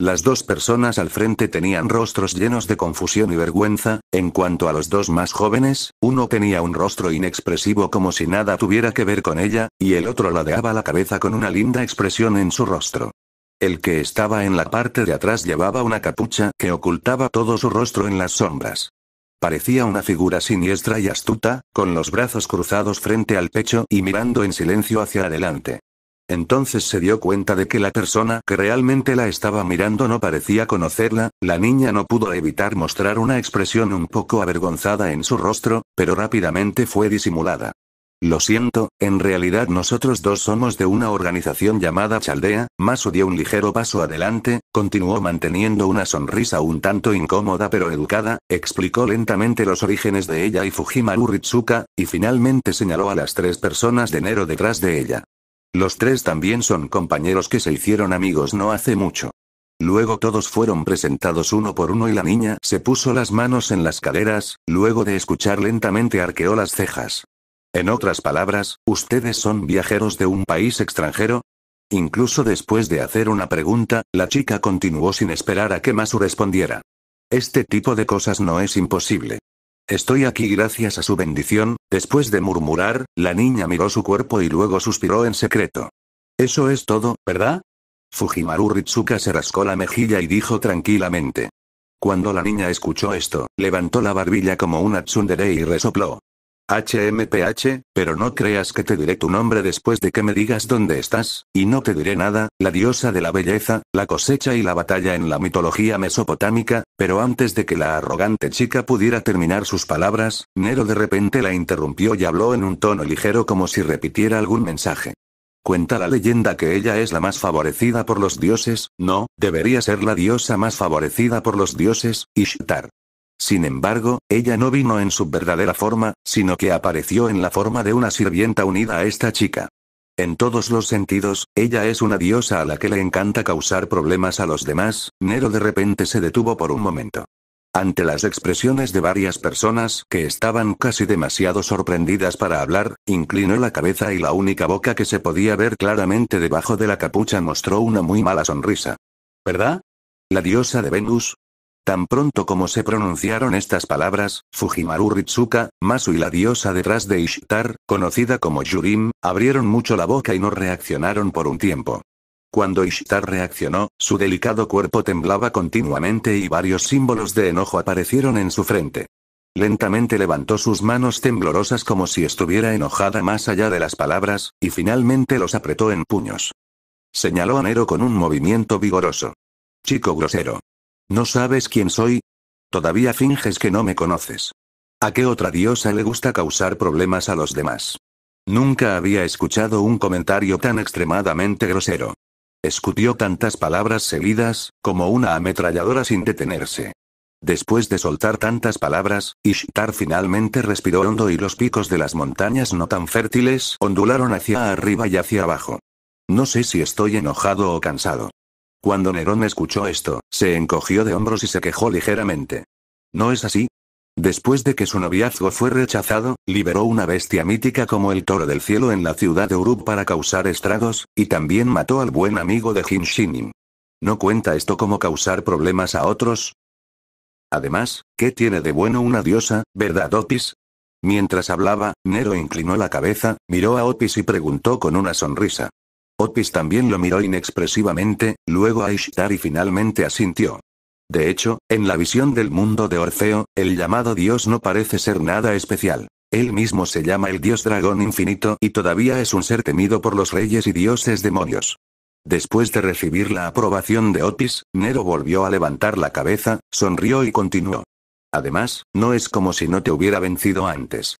Las dos personas al frente tenían rostros llenos de confusión y vergüenza, en cuanto a los dos más jóvenes, uno tenía un rostro inexpresivo como si nada tuviera que ver con ella, y el otro ladeaba la cabeza con una linda expresión en su rostro. El que estaba en la parte de atrás llevaba una capucha que ocultaba todo su rostro en las sombras. Parecía una figura siniestra y astuta, con los brazos cruzados frente al pecho y mirando en silencio hacia adelante. Entonces se dio cuenta de que la persona que realmente la estaba mirando no parecía conocerla, la niña no pudo evitar mostrar una expresión un poco avergonzada en su rostro, pero rápidamente fue disimulada. Lo siento, en realidad nosotros dos somos de una organización llamada Chaldea, Masu dio un ligero paso adelante, continuó manteniendo una sonrisa un tanto incómoda pero educada, explicó lentamente los orígenes de ella y Fujimaru Ritsuka, y finalmente señaló a las tres personas de Nero detrás de ella. Los tres también son compañeros que se hicieron amigos no hace mucho. Luego todos fueron presentados uno por uno y la niña se puso las manos en las caderas, luego de escuchar lentamente arqueó las cejas. En otras palabras, ¿ustedes son viajeros de un país extranjero? Incluso después de hacer una pregunta, la chica continuó sin esperar a que Masu respondiera. Este tipo de cosas no es imposible. Estoy aquí gracias a su bendición, después de murmurar, la niña miró su cuerpo y luego suspiró en secreto. Eso es todo, ¿verdad? Fujimaru Ritsuka se rascó la mejilla y dijo tranquilamente. Cuando la niña escuchó esto, levantó la barbilla como una tsundere y resopló. HMPH, pero no creas que te diré tu nombre después de que me digas dónde estás, y no te diré nada, la diosa de la belleza, la cosecha y la batalla en la mitología mesopotámica, pero antes de que la arrogante chica pudiera terminar sus palabras, Nero de repente la interrumpió y habló en un tono ligero como si repitiera algún mensaje. Cuenta la leyenda que ella es la más favorecida por los dioses, no, debería ser la diosa más favorecida por los dioses, Ishtar. Sin embargo, ella no vino en su verdadera forma, sino que apareció en la forma de una sirvienta unida a esta chica. En todos los sentidos, ella es una diosa a la que le encanta causar problemas a los demás, Nero de repente se detuvo por un momento. Ante las expresiones de varias personas que estaban casi demasiado sorprendidas para hablar, inclinó la cabeza y la única boca que se podía ver claramente debajo de la capucha mostró una muy mala sonrisa. ¿Verdad? La diosa de Venus. Tan pronto como se pronunciaron estas palabras, Fujimaru Ritsuka, Masu y la diosa detrás de Ishtar, conocida como Yurim, abrieron mucho la boca y no reaccionaron por un tiempo. Cuando Ishtar reaccionó, su delicado cuerpo temblaba continuamente y varios símbolos de enojo aparecieron en su frente. Lentamente levantó sus manos temblorosas como si estuviera enojada más allá de las palabras, y finalmente los apretó en puños. Señaló a Nero con un movimiento vigoroso. Chico grosero. ¿No sabes quién soy? Todavía finges que no me conoces. ¿A qué otra diosa le gusta causar problemas a los demás? Nunca había escuchado un comentario tan extremadamente grosero. Escutió tantas palabras seguidas, como una ametralladora sin detenerse. Después de soltar tantas palabras, Ishtar finalmente respiró hondo y los picos de las montañas no tan fértiles ondularon hacia arriba y hacia abajo. No sé si estoy enojado o cansado. Cuando Nerón escuchó esto, se encogió de hombros y se quejó ligeramente. ¿No es así? Después de que su noviazgo fue rechazado, liberó una bestia mítica como el toro del cielo en la ciudad de Uruk para causar estragos, y también mató al buen amigo de Jin Shinin. ¿No cuenta esto como causar problemas a otros? Además, ¿qué tiene de bueno una diosa, verdad Opis? Mientras hablaba, Nero inclinó la cabeza, miró a Opis y preguntó con una sonrisa. Opis también lo miró inexpresivamente, luego a Ishtar y finalmente asintió. De hecho, en la visión del mundo de Orfeo, el llamado Dios no parece ser nada especial. Él mismo se llama el Dios Dragón Infinito y todavía es un ser temido por los reyes y dioses demonios. Después de recibir la aprobación de Otis, Nero volvió a levantar la cabeza, sonrió y continuó. Además, no es como si no te hubiera vencido antes.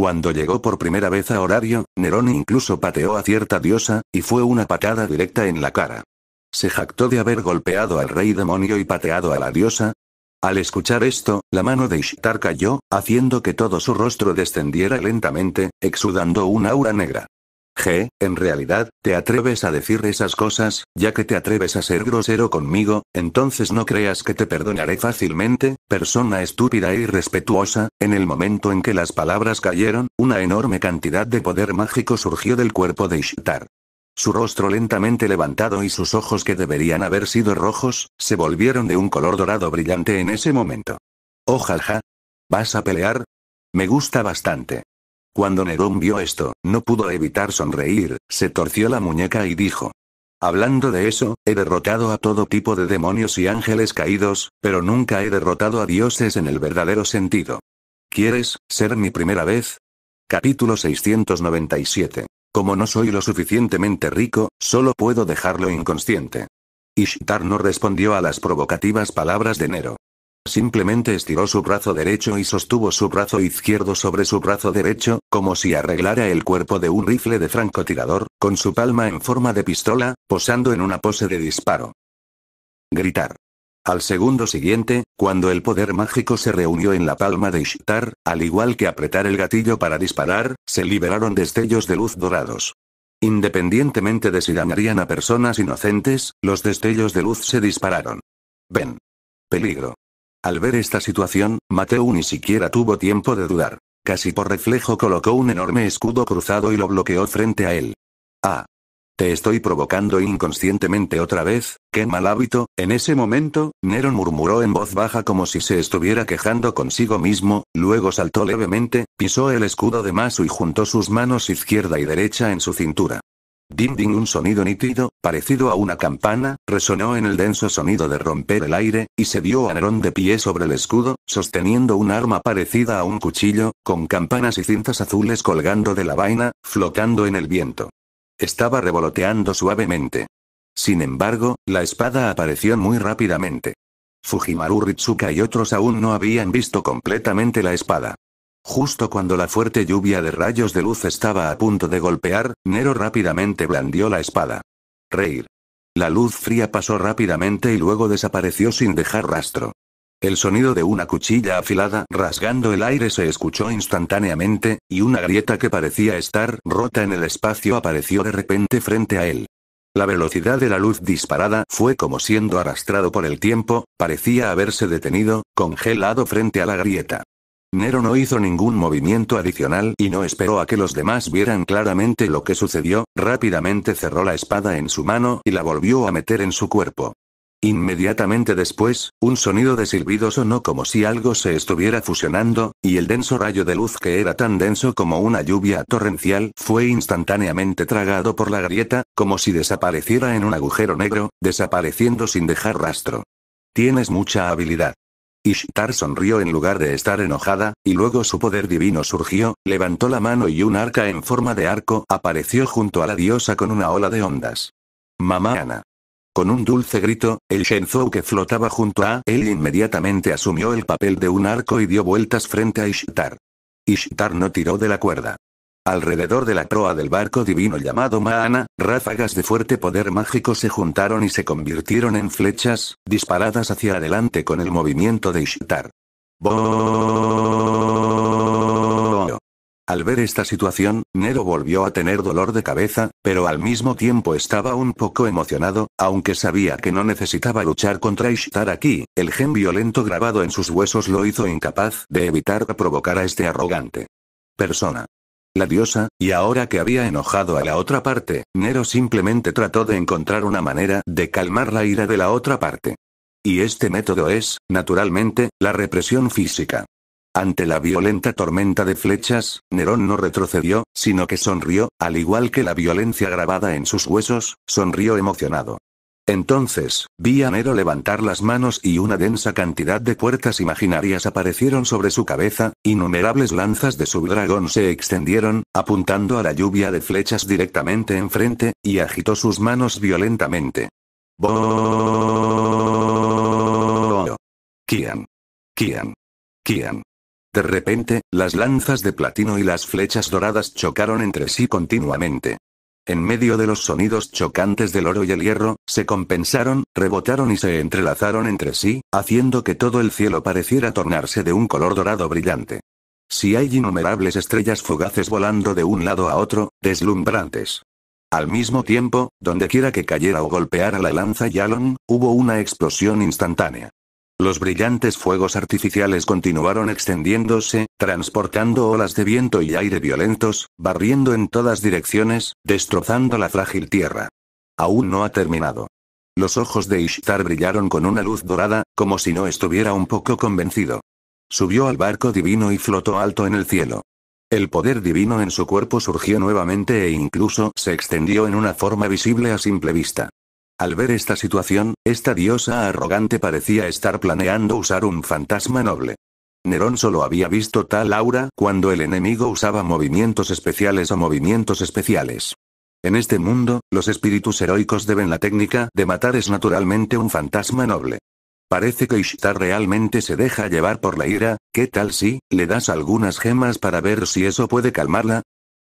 Cuando llegó por primera vez a Horario, Nerón incluso pateó a cierta diosa, y fue una patada directa en la cara. Se jactó de haber golpeado al rey demonio y pateado a la diosa. Al escuchar esto, la mano de Ishtar cayó, haciendo que todo su rostro descendiera lentamente, exudando un aura negra. G, en realidad, te atreves a decir esas cosas, ya que te atreves a ser grosero conmigo, entonces no creas que te perdonaré fácilmente, persona estúpida e irrespetuosa, en el momento en que las palabras cayeron, una enorme cantidad de poder mágico surgió del cuerpo de Ishtar. Su rostro lentamente levantado y sus ojos que deberían haber sido rojos, se volvieron de un color dorado brillante en ese momento. Ojalá. ¿Vas a pelear? Me gusta bastante. Cuando Nerón vio esto, no pudo evitar sonreír, se torció la muñeca y dijo. Hablando de eso, he derrotado a todo tipo de demonios y ángeles caídos, pero nunca he derrotado a dioses en el verdadero sentido. ¿Quieres ser mi primera vez? Capítulo 697. Como no soy lo suficientemente rico, solo puedo dejarlo inconsciente. Ishtar no respondió a las provocativas palabras de Nero. Simplemente estiró su brazo derecho y sostuvo su brazo izquierdo sobre su brazo derecho, como si arreglara el cuerpo de un rifle de francotirador, con su palma en forma de pistola, posando en una pose de disparo. Gritar. Al segundo siguiente, cuando el poder mágico se reunió en la palma de Ishtar, al igual que apretar el gatillo para disparar, se liberaron destellos de luz dorados. Independientemente de si dañarían a personas inocentes, los destellos de luz se dispararon. Ven. Peligro. Al ver esta situación, Mateo ni siquiera tuvo tiempo de dudar. Casi por reflejo colocó un enorme escudo cruzado y lo bloqueó frente a él. Ah. Te estoy provocando inconscientemente otra vez, qué mal hábito. En ese momento, Nero murmuró en voz baja como si se estuviera quejando consigo mismo, luego saltó levemente, pisó el escudo de Masu y juntó sus manos izquierda y derecha en su cintura. Ding ding un sonido nítido, parecido a una campana, resonó en el denso sonido de romper el aire, y se vio a Nerón de pie sobre el escudo, sosteniendo un arma parecida a un cuchillo, con campanas y cintas azules colgando de la vaina, flotando en el viento. Estaba revoloteando suavemente. Sin embargo, la espada apareció muy rápidamente. Fujimaru Ritsuka y otros aún no habían visto completamente la espada. Justo cuando la fuerte lluvia de rayos de luz estaba a punto de golpear, Nero rápidamente blandió la espada. Reír. La luz fría pasó rápidamente y luego desapareció sin dejar rastro. El sonido de una cuchilla afilada rasgando el aire se escuchó instantáneamente, y una grieta que parecía estar rota en el espacio apareció de repente frente a él. La velocidad de la luz disparada fue como siendo arrastrado por el tiempo, parecía haberse detenido, congelado frente a la grieta. Nero no hizo ningún movimiento adicional y no esperó a que los demás vieran claramente lo que sucedió, rápidamente cerró la espada en su mano y la volvió a meter en su cuerpo. Inmediatamente después, un sonido de silbido sonó como si algo se estuviera fusionando, y el denso rayo de luz que era tan denso como una lluvia torrencial fue instantáneamente tragado por la grieta, como si desapareciera en un agujero negro, desapareciendo sin dejar rastro. Tienes mucha habilidad. Ishtar sonrió en lugar de estar enojada, y luego su poder divino surgió, levantó la mano y un arca en forma de arco apareció junto a la diosa con una ola de ondas. Mamá Ana. Con un dulce grito, el Shenzhou que flotaba junto a él inmediatamente asumió el papel de un arco y dio vueltas frente a Ishtar. Ishtar no tiró de la cuerda. Alrededor de la proa del barco divino llamado Maana, ráfagas de fuerte poder mágico se juntaron y se convirtieron en flechas, disparadas hacia adelante con el movimiento de Ishtar. Al ver esta situación, Nero volvió a tener dolor de cabeza, pero al mismo tiempo estaba un poco emocionado, aunque sabía que no necesitaba luchar contra Ishtar aquí, el gen violento grabado en sus huesos lo hizo incapaz de evitar provocar a este arrogante persona. La diosa, y ahora que había enojado a la otra parte, Nero simplemente trató de encontrar una manera de calmar la ira de la otra parte. Y este método es, naturalmente, la represión física. Ante la violenta tormenta de flechas, Nerón no retrocedió, sino que sonrió, al igual que la violencia grabada en sus huesos, sonrió emocionado. Entonces, vi a Nero levantar las manos y una densa cantidad de puertas imaginarias aparecieron sobre su cabeza, innumerables lanzas de su dragón se extendieron, apuntando a la lluvia de flechas directamente enfrente, y agitó sus manos violentamente. Kian. Kian. Kian. De repente, las lanzas de platino y las flechas doradas chocaron entre sí continuamente. En medio de los sonidos chocantes del oro y el hierro, se compensaron, rebotaron y se entrelazaron entre sí, haciendo que todo el cielo pareciera tornarse de un color dorado brillante. Si hay innumerables estrellas fugaces volando de un lado a otro, deslumbrantes. Al mismo tiempo, donde quiera que cayera o golpeara la lanza Yalon, hubo una explosión instantánea. Los brillantes fuegos artificiales continuaron extendiéndose, transportando olas de viento y aire violentos, barriendo en todas direcciones, destrozando la frágil tierra. Aún no ha terminado. Los ojos de Ishtar brillaron con una luz dorada, como si no estuviera un poco convencido. Subió al barco divino y flotó alto en el cielo. El poder divino en su cuerpo surgió nuevamente e incluso se extendió en una forma visible a simple vista. Al ver esta situación, esta diosa arrogante parecía estar planeando usar un fantasma noble. Nerón solo había visto tal aura cuando el enemigo usaba movimientos especiales o movimientos especiales. En este mundo, los espíritus heroicos deben la técnica de matar es naturalmente un fantasma noble. Parece que Ishtar realmente se deja llevar por la ira, ¿qué tal si, le das algunas gemas para ver si eso puede calmarla?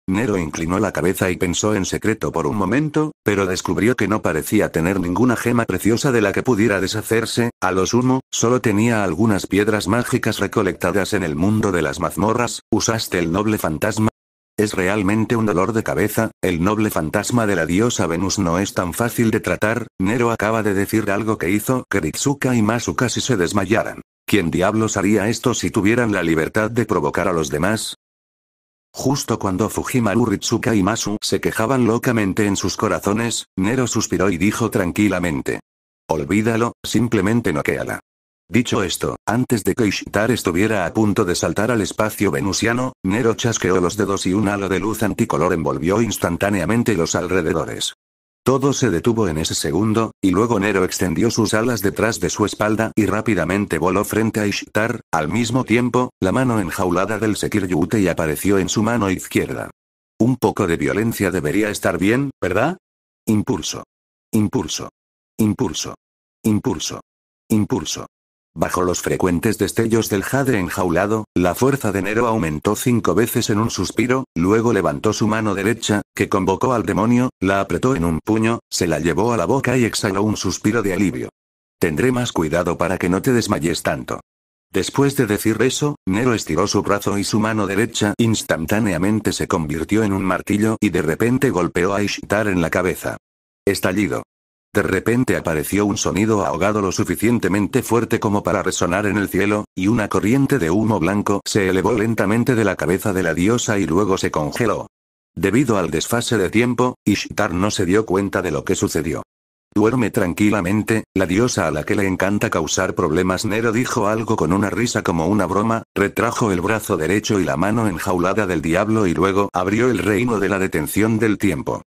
Nero inclinó la cabeza y pensó en secreto por un momento, pero descubrió que no parecía tener ninguna gema preciosa de la que pudiera deshacerse, a lo sumo, solo tenía algunas piedras mágicas recolectadas en el mundo de las mazmorras, ¿usaste el noble fantasma? Es realmente un dolor de cabeza, el noble fantasma de la diosa Venus no es tan fácil de tratar, Nero acaba de decir algo que hizo que Ritsuka y Masu casi se desmayaran. ¿Quién diablos haría esto si tuvieran la libertad de provocar a los demás? Justo cuando Fujimaru Ritsuka y Masu se quejaban locamente en sus corazones, Nero suspiró y dijo tranquilamente. Olvídalo, simplemente noquéala. Dicho esto, antes de que Ishtar estuviera a punto de saltar al espacio venusiano, Nero chasqueó los dedos y un halo de luz anticolor envolvió instantáneamente los alrededores. Todo se detuvo en ese segundo, y luego Nero extendió sus alas detrás de su espalda y rápidamente voló frente a Ishtar, al mismo tiempo, la mano enjaulada del Sekir Yute apareció en su mano izquierda. Un poco de violencia debería estar bien, ¿verdad? Impulso. Impulso. Impulso. Impulso. Impulso. Bajo los frecuentes destellos del jade enjaulado, la fuerza de Nero aumentó cinco veces en un suspiro, luego levantó su mano derecha, que convocó al demonio, la apretó en un puño, se la llevó a la boca y exhaló un suspiro de alivio. Tendré más cuidado para que no te desmayes tanto. Después de decir eso, Nero estiró su brazo y su mano derecha instantáneamente se convirtió en un martillo y de repente golpeó a Ishtar en la cabeza. Estallido. De repente apareció un sonido ahogado lo suficientemente fuerte como para resonar en el cielo, y una corriente de humo blanco se elevó lentamente de la cabeza de la diosa y luego se congeló. Debido al desfase de tiempo, Ishtar no se dio cuenta de lo que sucedió. Duerme tranquilamente, la diosa a la que le encanta causar problemas. Nero dijo algo con una risa como una broma, retrajo el brazo derecho y la mano enjaulada del diablo y luego abrió el reino de la detención del tiempo.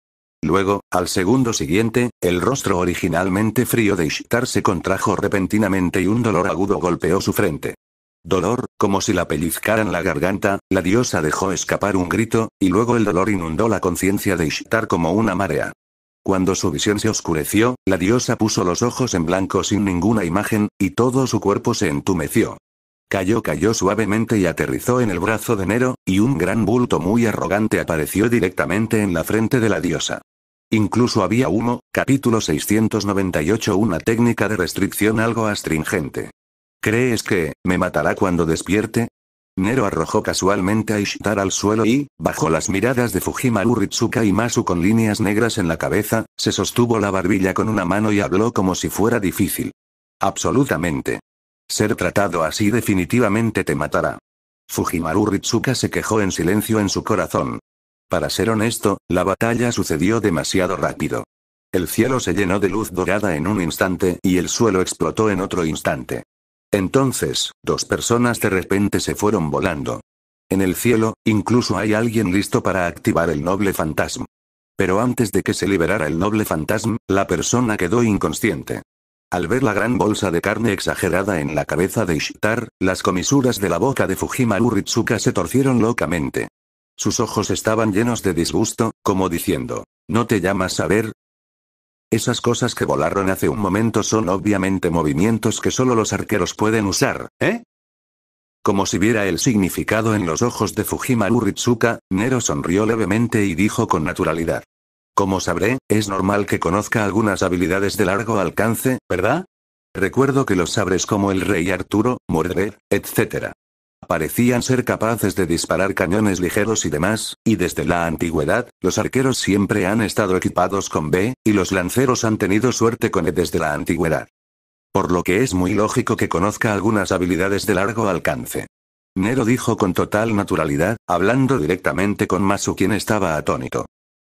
Luego, al segundo siguiente, el rostro originalmente frío de Ishtar se contrajo repentinamente y un dolor agudo golpeó su frente. Dolor, como si la pellizcaran la garganta, la diosa dejó escapar un grito, y luego el dolor inundó la conciencia de Ishtar como una marea. Cuando su visión se oscureció, la diosa puso los ojos en blanco sin ninguna imagen, y todo su cuerpo se entumeció. Cayó cayó suavemente y aterrizó en el brazo de Nero, y un gran bulto muy arrogante apareció directamente en la frente de la diosa. Incluso había humo, capítulo 698 una técnica de restricción algo astringente. ¿Crees que, me matará cuando despierte? Nero arrojó casualmente a Ishtar al suelo y, bajo las miradas de Fujimaru Ritsuka y Masu con líneas negras en la cabeza, se sostuvo la barbilla con una mano y habló como si fuera difícil. Absolutamente. Ser tratado así definitivamente te matará. Fujimaru Ritsuka se quejó en silencio en su corazón. Para ser honesto, la batalla sucedió demasiado rápido. El cielo se llenó de luz dorada en un instante y el suelo explotó en otro instante. Entonces, dos personas de repente se fueron volando. En el cielo, incluso hay alguien listo para activar el noble fantasma. Pero antes de que se liberara el noble fantasma, la persona quedó inconsciente. Al ver la gran bolsa de carne exagerada en la cabeza de Ishtar, las comisuras de la boca de Fujimaru Ritsuka se torcieron locamente. Sus ojos estaban llenos de disgusto, como diciendo, ¿no te llamas a ver? Esas cosas que volaron hace un momento son obviamente movimientos que solo los arqueros pueden usar, ¿eh? Como si viera el significado en los ojos de Fujimaru Ritsuka, Nero sonrió levemente y dijo con naturalidad. Como sabré, es normal que conozca algunas habilidades de largo alcance, ¿verdad? Recuerdo que los sabres como el rey Arturo, Mordred, etc. Parecían ser capaces de disparar cañones ligeros y demás, y desde la antigüedad, los arqueros siempre han estado equipados con B, y los lanceros han tenido suerte con E desde la antigüedad. Por lo que es muy lógico que conozca algunas habilidades de largo alcance. Nero dijo con total naturalidad, hablando directamente con Masu quien estaba atónito.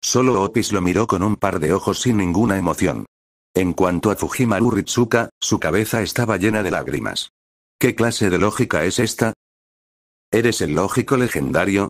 Solo Opis lo miró con un par de ojos sin ninguna emoción. En cuanto a Fujimaru Ritsuka, su cabeza estaba llena de lágrimas. ¿Qué clase de lógica es esta? ¿Eres el lógico legendario?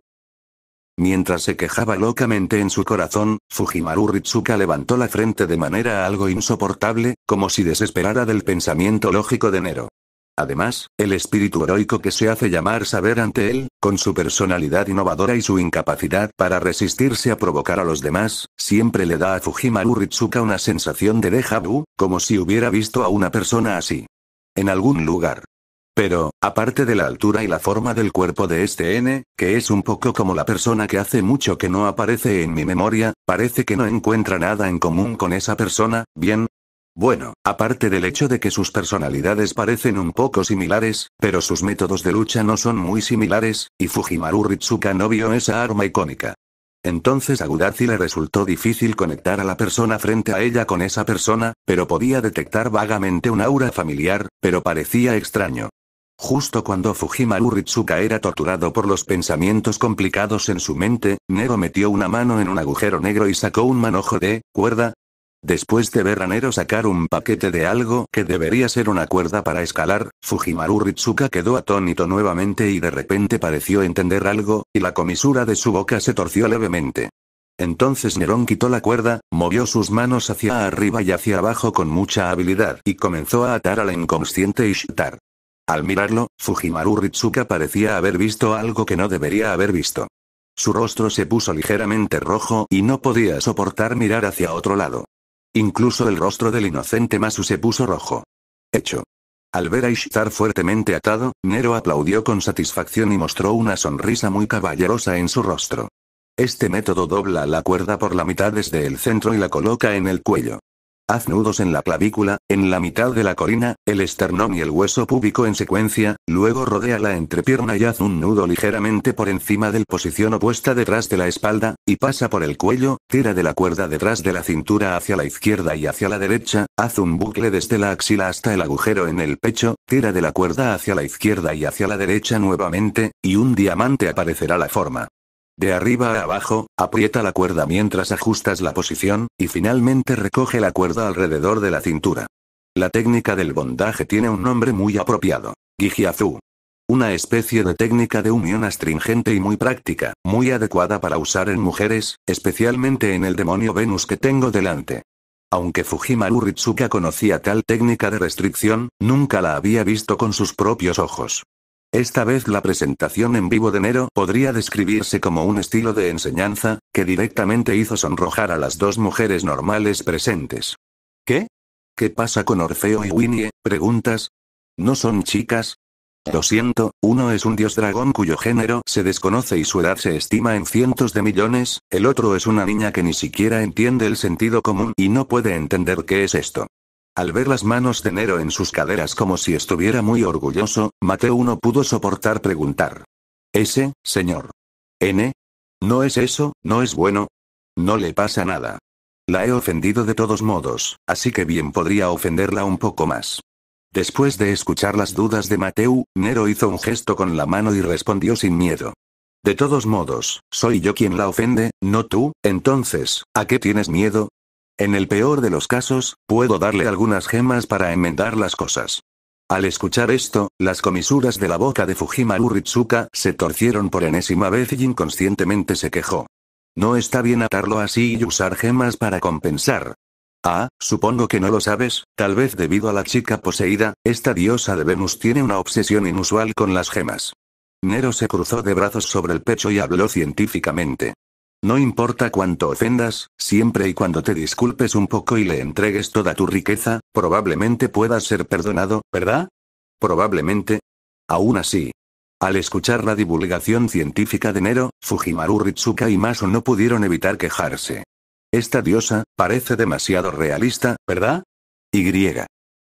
Mientras se quejaba locamente en su corazón, Fujimaru Ritsuka levantó la frente de manera algo insoportable, como si desesperara del pensamiento lógico de Nero. Además, el espíritu heroico que se hace llamar saber ante él, con su personalidad innovadora y su incapacidad para resistirse a provocar a los demás, siempre le da a Fujimaru Ritsuka una sensación de déjà vu, como si hubiera visto a una persona así. En algún lugar. Pero, aparte de la altura y la forma del cuerpo de este N, que es un poco como la persona que hace mucho que no aparece en mi memoria, parece que no encuentra nada en común con esa persona, ¿bien? Bueno, aparte del hecho de que sus personalidades parecen un poco similares, pero sus métodos de lucha no son muy similares, y Fujimaru Ritsuka no vio esa arma icónica. Entonces a Gudazi le resultó difícil conectar a la persona frente a ella con esa persona, pero podía detectar vagamente un aura familiar, pero parecía extraño. Justo cuando Fujimaru Ritsuka era torturado por los pensamientos complicados en su mente, Nero metió una mano en un agujero negro y sacó un manojo de cuerda. Después de ver a Nero sacar un paquete de algo que debería ser una cuerda para escalar, Fujimaru Ritsuka quedó atónito nuevamente y de repente pareció entender algo, y la comisura de su boca se torció levemente. Entonces Nerón quitó la cuerda, movió sus manos hacia arriba y hacia abajo con mucha habilidad y comenzó a atar a la inconsciente Ishtar. Al mirarlo, Fujimaru Ritsuka parecía haber visto algo que no debería haber visto. Su rostro se puso ligeramente rojo y no podía soportar mirar hacia otro lado. Incluso el rostro del inocente Masu se puso rojo. Hecho. Al ver a Ishtar fuertemente atado, Nero aplaudió con satisfacción y mostró una sonrisa muy caballerosa en su rostro. Este método dobla la cuerda por la mitad desde el centro y la coloca en el cuello. Haz nudos en la clavícula, en la mitad de la colina, el esternón y el hueso púbico en secuencia, luego rodea la entrepierna y haz un nudo ligeramente por encima del posición opuesta detrás de la espalda, y pasa por el cuello, tira de la cuerda detrás de la cintura hacia la izquierda y hacia la derecha, haz un bucle desde la axila hasta el agujero en el pecho, tira de la cuerda hacia la izquierda y hacia la derecha nuevamente, y un diamante aparecerá la forma. De arriba a abajo, aprieta la cuerda mientras ajustas la posición, y finalmente recoge la cuerda alrededor de la cintura. La técnica del bondaje tiene un nombre muy apropiado. Gijiazu. Una especie de técnica de unión astringente y muy práctica, muy adecuada para usar en mujeres, especialmente en el demonio Venus que tengo delante. Aunque Fujimaru Ritsuka conocía tal técnica de restricción, nunca la había visto con sus propios ojos. Esta vez la presentación en vivo de Nero podría describirse como un estilo de enseñanza, que directamente hizo sonrojar a las dos mujeres normales presentes. ¿Qué? ¿Qué pasa con Orfeo y Winnie? ¿Preguntas? ¿No son chicas? Lo siento, uno es un dios dragón cuyo género se desconoce y su edad se estima en cientos de millones, el otro es una niña que ni siquiera entiende el sentido común y no puede entender qué es esto. Al ver las manos de Nero en sus caderas como si estuviera muy orgulloso, Mateo no pudo soportar preguntar. ¿Ese, señor? ¿N? ¿No es eso, no es bueno? No le pasa nada. La he ofendido de todos modos, así que bien podría ofenderla un poco más. Después de escuchar las dudas de Mateu, Nero hizo un gesto con la mano y respondió sin miedo. De todos modos, soy yo quien la ofende, no tú, entonces, ¿a qué tienes miedo? En el peor de los casos, puedo darle algunas gemas para enmendar las cosas. Al escuchar esto, las comisuras de la boca de Fujimaru Ritsuka se torcieron por enésima vez y inconscientemente se quejó. No está bien atarlo así y usar gemas para compensar. Ah, supongo que no lo sabes, tal vez debido a la chica poseída, esta diosa de Venus tiene una obsesión inusual con las gemas. Nero se cruzó de brazos sobre el pecho y habló científicamente. No importa cuánto ofendas, siempre y cuando te disculpes un poco y le entregues toda tu riqueza, probablemente puedas ser perdonado, ¿verdad? Probablemente. Aún así. Al escuchar la divulgación científica de Nero, Fujimaru Ritsuka y Maso no pudieron evitar quejarse. Esta diosa, parece demasiado realista, ¿verdad? Y.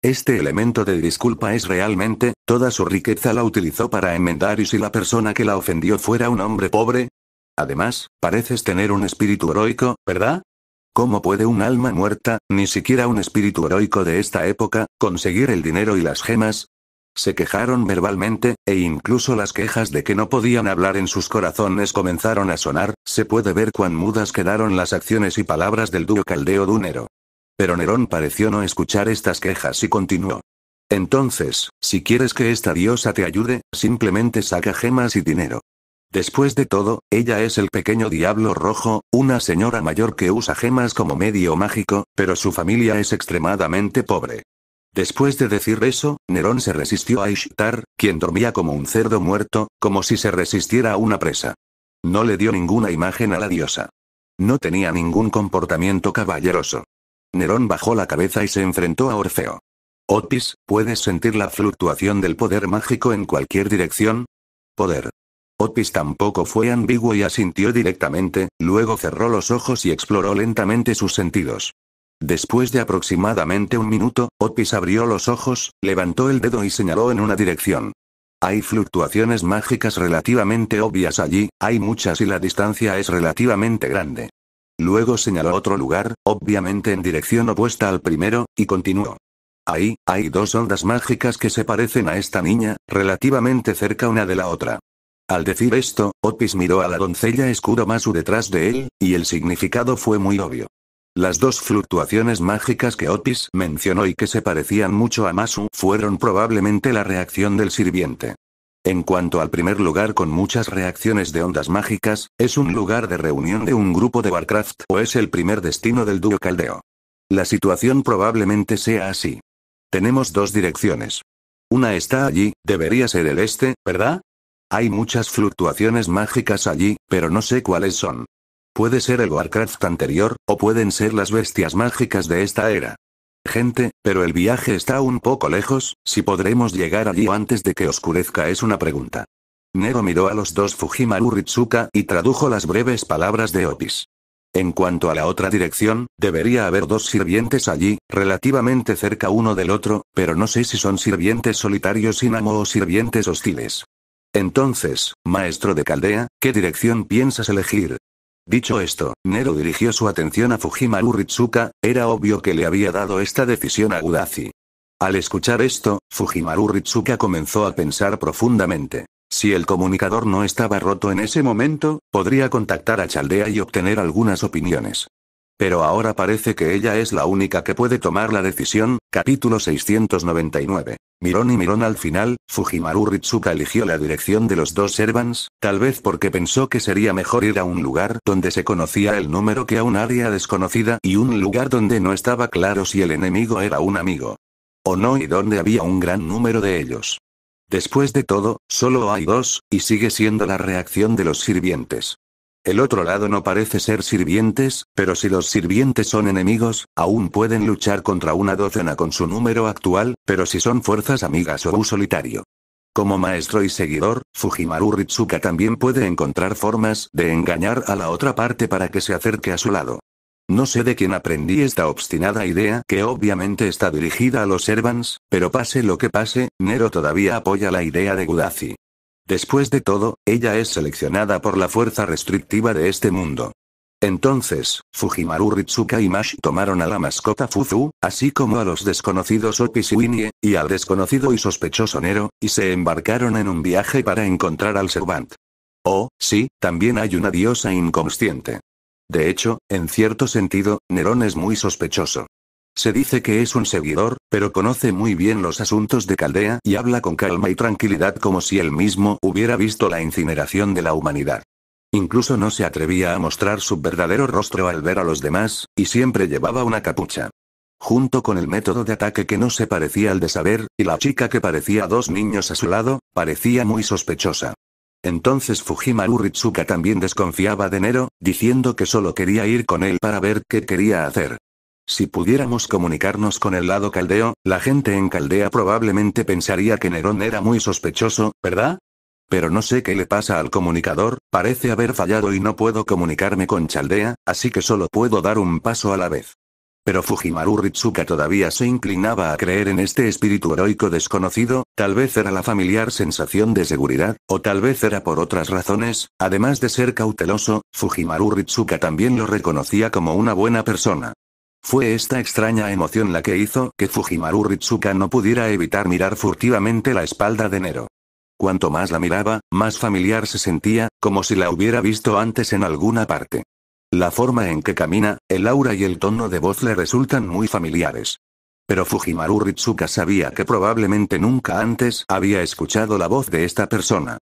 Este elemento de disculpa es realmente, toda su riqueza la utilizó para enmendar y si la persona que la ofendió fuera un hombre pobre, Además, pareces tener un espíritu heroico, ¿verdad? ¿Cómo puede un alma muerta, ni siquiera un espíritu heroico de esta época, conseguir el dinero y las gemas? Se quejaron verbalmente, e incluso las quejas de que no podían hablar en sus corazones comenzaron a sonar, se puede ver cuán mudas quedaron las acciones y palabras del dúo caldeo Dunero. Pero Nerón pareció no escuchar estas quejas y continuó. Entonces, si quieres que esta diosa te ayude, simplemente saca gemas y dinero. Después de todo, ella es el pequeño diablo rojo, una señora mayor que usa gemas como medio mágico, pero su familia es extremadamente pobre. Después de decir eso, Nerón se resistió a Ishtar, quien dormía como un cerdo muerto, como si se resistiera a una presa. No le dio ninguna imagen a la diosa. No tenía ningún comportamiento caballeroso. Nerón bajó la cabeza y se enfrentó a Orfeo. Otis, ¿puedes sentir la fluctuación del poder mágico en cualquier dirección? Poder. Otis tampoco fue ambiguo y asintió directamente, luego cerró los ojos y exploró lentamente sus sentidos. Después de aproximadamente un minuto, Otis abrió los ojos, levantó el dedo y señaló en una dirección. Hay fluctuaciones mágicas relativamente obvias allí, hay muchas y la distancia es relativamente grande. Luego señaló otro lugar, obviamente en dirección opuesta al primero, y continuó. Ahí, hay dos ondas mágicas que se parecen a esta niña, relativamente cerca una de la otra. Al decir esto, Otis miró a la doncella escuro Masu detrás de él, y el significado fue muy obvio. Las dos fluctuaciones mágicas que Otis mencionó y que se parecían mucho a Masu fueron probablemente la reacción del sirviente. En cuanto al primer lugar con muchas reacciones de ondas mágicas, ¿es un lugar de reunión de un grupo de Warcraft o es el primer destino del dúo caldeo? La situación probablemente sea así. Tenemos dos direcciones. Una está allí, debería ser el este, ¿verdad? Hay muchas fluctuaciones mágicas allí, pero no sé cuáles son. Puede ser el Warcraft anterior, o pueden ser las bestias mágicas de esta era. Gente, pero el viaje está un poco lejos, si podremos llegar allí antes de que oscurezca es una pregunta. Nero miró a los dos Fujimaru Ritsuka y tradujo las breves palabras de Opis. En cuanto a la otra dirección, debería haber dos sirvientes allí, relativamente cerca uno del otro, pero no sé si son sirvientes solitarios sin amo o sirvientes hostiles. Entonces, maestro de Caldea, ¿qué dirección piensas elegir? Dicho esto, Nero dirigió su atención a Fujimaru Ritsuka, era obvio que le había dado esta decisión a Udazi. Al escuchar esto, Fujimaru Ritsuka comenzó a pensar profundamente. Si el comunicador no estaba roto en ese momento, podría contactar a Chaldea y obtener algunas opiniones. Pero ahora parece que ella es la única que puede tomar la decisión. Capítulo 699. Mirón y Mirón al final, Fujimaru Ritsuka eligió la dirección de los dos servants, tal vez porque pensó que sería mejor ir a un lugar donde se conocía el número que a un área desconocida y un lugar donde no estaba claro si el enemigo era un amigo. O no y donde había un gran número de ellos. Después de todo, solo hay dos, y sigue siendo la reacción de los sirvientes. El otro lado no parece ser sirvientes, pero si los sirvientes son enemigos, aún pueden luchar contra una docena con su número actual, pero si son fuerzas amigas o un solitario. Como maestro y seguidor, Fujimaru Ritsuka también puede encontrar formas de engañar a la otra parte para que se acerque a su lado. No sé de quién aprendí esta obstinada idea que obviamente está dirigida a los Servants, pero pase lo que pase, Nero todavía apoya la idea de Gudazi. Después de todo, ella es seleccionada por la fuerza restrictiva de este mundo. Entonces, Fujimaru Ritsuka y Mash tomaron a la mascota Fuzu, así como a los desconocidos Opis y y al desconocido y sospechoso Nero, y se embarcaron en un viaje para encontrar al Servant. Oh, sí, también hay una diosa inconsciente. De hecho, en cierto sentido, Nerón es muy sospechoso. Se dice que es un seguidor, pero conoce muy bien los asuntos de Caldea y habla con calma y tranquilidad como si él mismo hubiera visto la incineración de la humanidad. Incluso no se atrevía a mostrar su verdadero rostro al ver a los demás, y siempre llevaba una capucha. Junto con el método de ataque que no se parecía al de saber, y la chica que parecía dos niños a su lado, parecía muy sospechosa. Entonces Fujimaru Ritsuka también desconfiaba de Nero, diciendo que solo quería ir con él para ver qué quería hacer. Si pudiéramos comunicarnos con el lado caldeo, la gente en Caldea probablemente pensaría que Nerón era muy sospechoso, ¿verdad? Pero no sé qué le pasa al comunicador, parece haber fallado y no puedo comunicarme con Chaldea, así que solo puedo dar un paso a la vez. Pero Fujimaru Ritsuka todavía se inclinaba a creer en este espíritu heroico desconocido, tal vez era la familiar sensación de seguridad, o tal vez era por otras razones, además de ser cauteloso, Fujimaru Ritsuka también lo reconocía como una buena persona. Fue esta extraña emoción la que hizo que Fujimaru Ritsuka no pudiera evitar mirar furtivamente la espalda de Nero. Cuanto más la miraba, más familiar se sentía, como si la hubiera visto antes en alguna parte. La forma en que camina, el aura y el tono de voz le resultan muy familiares. Pero Fujimaru Ritsuka sabía que probablemente nunca antes había escuchado la voz de esta persona.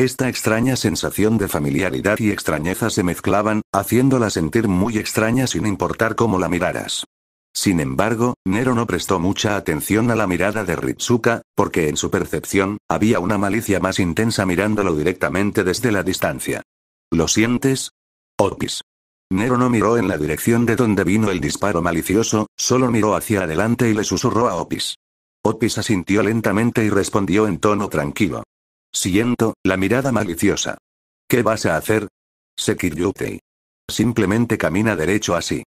Esta extraña sensación de familiaridad y extrañeza se mezclaban, haciéndola sentir muy extraña sin importar cómo la miraras. Sin embargo, Nero no prestó mucha atención a la mirada de Ritsuka, porque en su percepción, había una malicia más intensa mirándolo directamente desde la distancia. ¿Lo sientes? Opis. Nero no miró en la dirección de donde vino el disparo malicioso, solo miró hacia adelante y le susurró a Opis. Opis asintió lentamente y respondió en tono tranquilo. Siento, la mirada maliciosa. ¿Qué vas a hacer? Sekiryutei. Simplemente camina derecho así.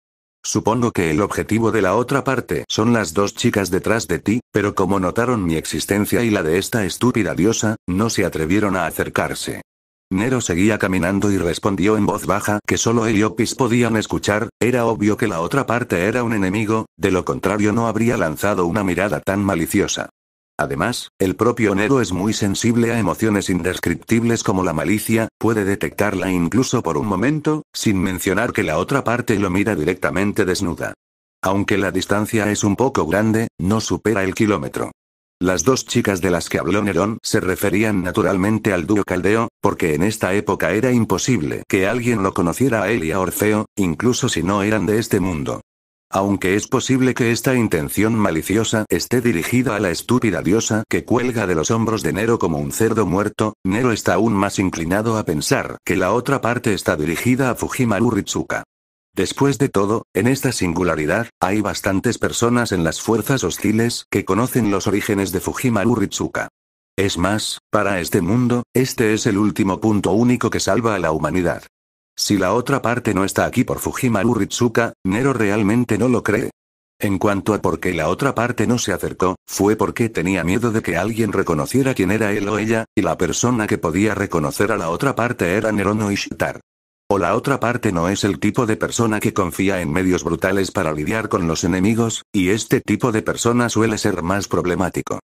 Supongo que el objetivo de la otra parte son las dos chicas detrás de ti, pero como notaron mi existencia y la de esta estúpida diosa, no se atrevieron a acercarse. Nero seguía caminando y respondió en voz baja que solo él y Opis podían escuchar, era obvio que la otra parte era un enemigo, de lo contrario no habría lanzado una mirada tan maliciosa. Además, el propio Nero es muy sensible a emociones indescriptibles como la malicia, puede detectarla incluso por un momento, sin mencionar que la otra parte lo mira directamente desnuda. Aunque la distancia es un poco grande, no supera el kilómetro. Las dos chicas de las que habló Nerón se referían naturalmente al dúo caldeo, porque en esta época era imposible que alguien lo conociera a él y a Orfeo, incluso si no eran de este mundo. Aunque es posible que esta intención maliciosa esté dirigida a la estúpida diosa que cuelga de los hombros de Nero como un cerdo muerto, Nero está aún más inclinado a pensar que la otra parte está dirigida a Fujimaru Ritsuka. Después de todo, en esta singularidad, hay bastantes personas en las fuerzas hostiles que conocen los orígenes de Fujimaru Ritsuka. Es más, para este mundo, este es el último punto único que salva a la humanidad. Si la otra parte no está aquí por Fujimaru Ritsuka, Nero realmente no lo cree. En cuanto a por qué la otra parte no se acercó, fue porque tenía miedo de que alguien reconociera quién era él o ella, y la persona que podía reconocer a la otra parte era Nerono Ishtar. O la otra parte no es el tipo de persona que confía en medios brutales para lidiar con los enemigos, y este tipo de persona suele ser más problemático.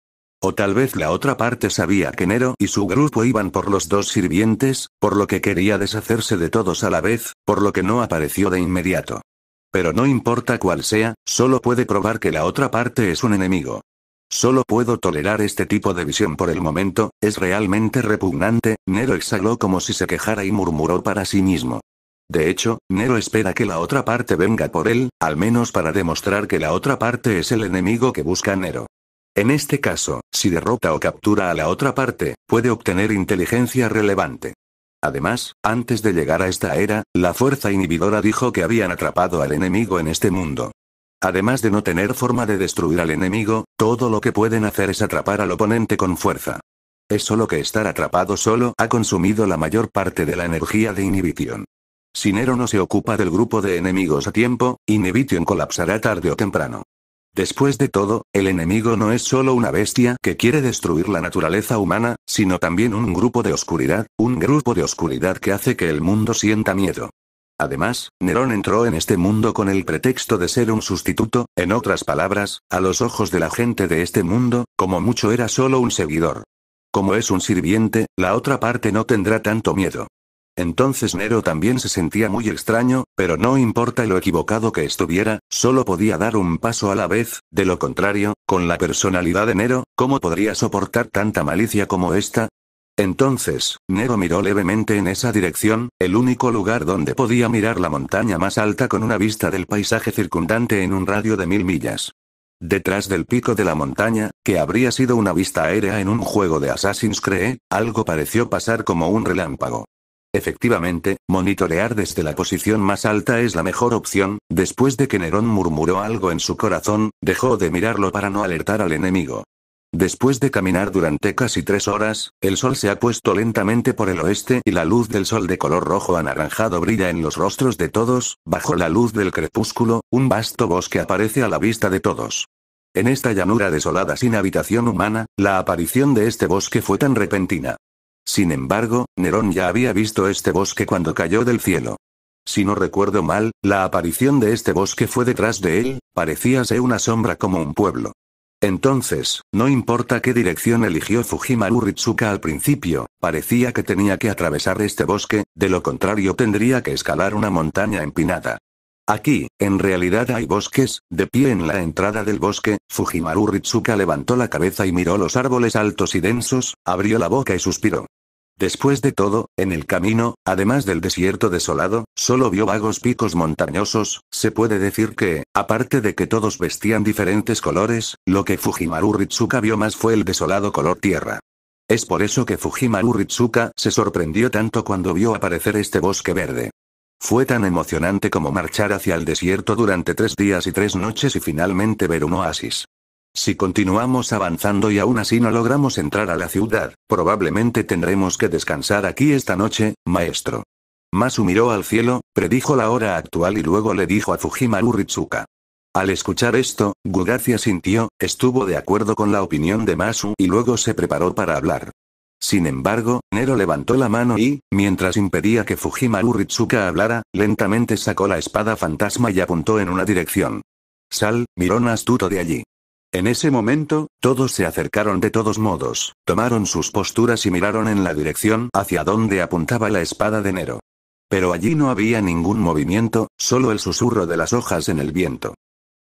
O tal vez la otra parte sabía que Nero y su grupo iban por los dos sirvientes, por lo que quería deshacerse de todos a la vez, por lo que no apareció de inmediato. Pero no importa cuál sea, solo puede probar que la otra parte es un enemigo. Solo puedo tolerar este tipo de visión por el momento, es realmente repugnante, Nero exhaló como si se quejara y murmuró para sí mismo. De hecho, Nero espera que la otra parte venga por él, al menos para demostrar que la otra parte es el enemigo que busca Nero. En este caso, si derrota o captura a la otra parte, puede obtener inteligencia relevante. Además, antes de llegar a esta era, la fuerza inhibidora dijo que habían atrapado al enemigo en este mundo. Además de no tener forma de destruir al enemigo, todo lo que pueden hacer es atrapar al oponente con fuerza. Es solo que estar atrapado solo ha consumido la mayor parte de la energía de inhibición. Si Nero no se ocupa del grupo de enemigos a tiempo, Inhibition colapsará tarde o temprano. Después de todo, el enemigo no es solo una bestia que quiere destruir la naturaleza humana, sino también un grupo de oscuridad, un grupo de oscuridad que hace que el mundo sienta miedo. Además, Nerón entró en este mundo con el pretexto de ser un sustituto, en otras palabras, a los ojos de la gente de este mundo, como mucho era solo un seguidor. Como es un sirviente, la otra parte no tendrá tanto miedo. Entonces Nero también se sentía muy extraño, pero no importa lo equivocado que estuviera, solo podía dar un paso a la vez, de lo contrario, con la personalidad de Nero, ¿cómo podría soportar tanta malicia como esta? Entonces, Nero miró levemente en esa dirección, el único lugar donde podía mirar la montaña más alta con una vista del paisaje circundante en un radio de mil millas. Detrás del pico de la montaña, que habría sido una vista aérea en un juego de Assassin's Creed, algo pareció pasar como un relámpago. Efectivamente, monitorear desde la posición más alta es la mejor opción, después de que Nerón murmuró algo en su corazón, dejó de mirarlo para no alertar al enemigo. Después de caminar durante casi tres horas, el sol se ha puesto lentamente por el oeste y la luz del sol de color rojo anaranjado brilla en los rostros de todos, bajo la luz del crepúsculo, un vasto bosque aparece a la vista de todos. En esta llanura desolada sin habitación humana, la aparición de este bosque fue tan repentina. Sin embargo, Nerón ya había visto este bosque cuando cayó del cielo. Si no recuerdo mal, la aparición de este bosque fue detrás de él, parecía ser una sombra como un pueblo. Entonces, no importa qué dirección eligió Fujimaru Ritsuka al principio, parecía que tenía que atravesar este bosque, de lo contrario tendría que escalar una montaña empinada. Aquí, en realidad hay bosques, de pie en la entrada del bosque, Fujimaru Ritsuka levantó la cabeza y miró los árboles altos y densos, abrió la boca y suspiró. Después de todo, en el camino, además del desierto desolado, solo vio vagos picos montañosos, se puede decir que, aparte de que todos vestían diferentes colores, lo que Fujimaru Ritsuka vio más fue el desolado color tierra. Es por eso que Fujimaru Ritsuka se sorprendió tanto cuando vio aparecer este bosque verde. Fue tan emocionante como marchar hacia el desierto durante tres días y tres noches y finalmente ver un oasis. Si continuamos avanzando y aún así no logramos entrar a la ciudad, probablemente tendremos que descansar aquí esta noche, maestro. Masu miró al cielo, predijo la hora actual y luego le dijo a Fujimaru Ritsuka. Al escuchar esto, Gugacia sintió, estuvo de acuerdo con la opinión de Masu y luego se preparó para hablar. Sin embargo, Nero levantó la mano y, mientras impedía que Fujimaru Ritsuka hablara, lentamente sacó la espada fantasma y apuntó en una dirección. Sal, mirón astuto de allí. En ese momento, todos se acercaron de todos modos, tomaron sus posturas y miraron en la dirección hacia donde apuntaba la espada de Nero. Pero allí no había ningún movimiento, solo el susurro de las hojas en el viento.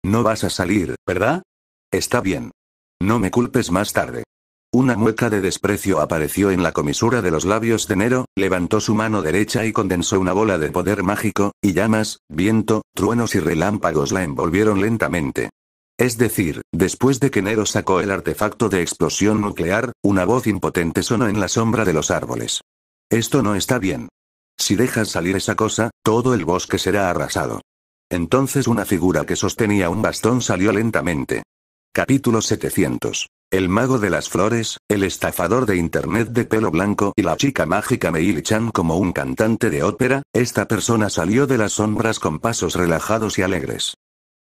No vas a salir, ¿verdad? Está bien. No me culpes más tarde. Una mueca de desprecio apareció en la comisura de los labios de Nero, levantó su mano derecha y condensó una bola de poder mágico, y llamas, viento, truenos y relámpagos la envolvieron lentamente. Es decir, después de que Nero sacó el artefacto de explosión nuclear, una voz impotente sonó en la sombra de los árboles. Esto no está bien. Si dejas salir esa cosa, todo el bosque será arrasado. Entonces una figura que sostenía un bastón salió lentamente. Capítulo 700. El mago de las flores, el estafador de internet de pelo blanco y la chica mágica Meili-chan como un cantante de ópera, esta persona salió de las sombras con pasos relajados y alegres.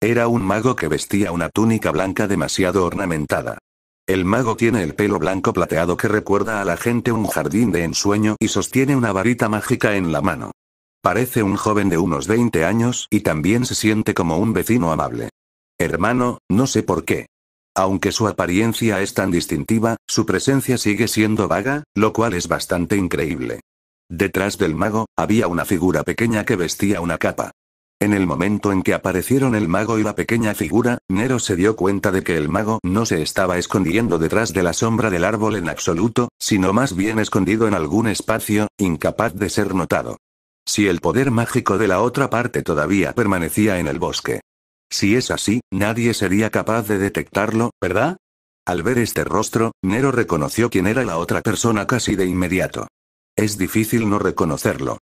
Era un mago que vestía una túnica blanca demasiado ornamentada. El mago tiene el pelo blanco plateado que recuerda a la gente un jardín de ensueño y sostiene una varita mágica en la mano. Parece un joven de unos 20 años y también se siente como un vecino amable. Hermano, no sé por qué. Aunque su apariencia es tan distintiva, su presencia sigue siendo vaga, lo cual es bastante increíble. Detrás del mago, había una figura pequeña que vestía una capa. En el momento en que aparecieron el mago y la pequeña figura, Nero se dio cuenta de que el mago no se estaba escondiendo detrás de la sombra del árbol en absoluto, sino más bien escondido en algún espacio, incapaz de ser notado. Si el poder mágico de la otra parte todavía permanecía en el bosque. Si es así, nadie sería capaz de detectarlo, ¿verdad? Al ver este rostro, Nero reconoció quién era la otra persona casi de inmediato. Es difícil no reconocerlo.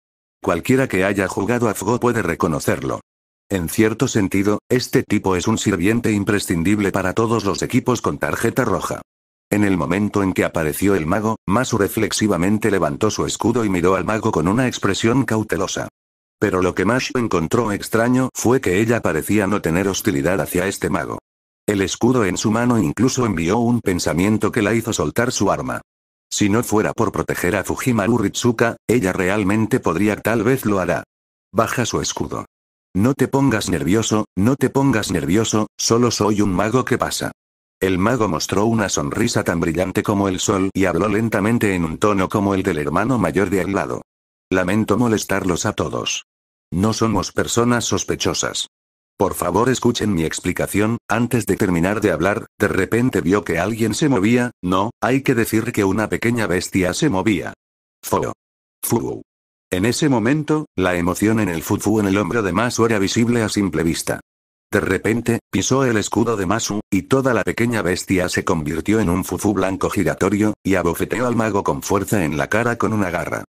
Cualquiera que haya jugado a Fgo puede reconocerlo. En cierto sentido, este tipo es un sirviente imprescindible para todos los equipos con tarjeta roja. En el momento en que apareció el mago, Masu reflexivamente levantó su escudo y miró al mago con una expresión cautelosa. Pero lo que Mash encontró extraño fue que ella parecía no tener hostilidad hacia este mago. El escudo en su mano incluso envió un pensamiento que la hizo soltar su arma. Si no fuera por proteger a Fujimaru Ritsuka, ella realmente podría tal vez lo hará. Baja su escudo. No te pongas nervioso, no te pongas nervioso, solo soy un mago que pasa. El mago mostró una sonrisa tan brillante como el sol y habló lentamente en un tono como el del hermano mayor de al lado. Lamento molestarlos a todos. No somos personas sospechosas. Por favor escuchen mi explicación, antes de terminar de hablar, de repente vio que alguien se movía, no, hay que decir que una pequeña bestia se movía. Fo. Fu. En ese momento, la emoción en el fufu en el hombro de Masu era visible a simple vista. De repente, pisó el escudo de Masu, y toda la pequeña bestia se convirtió en un fufu blanco giratorio, y abofeteó al mago con fuerza en la cara con una garra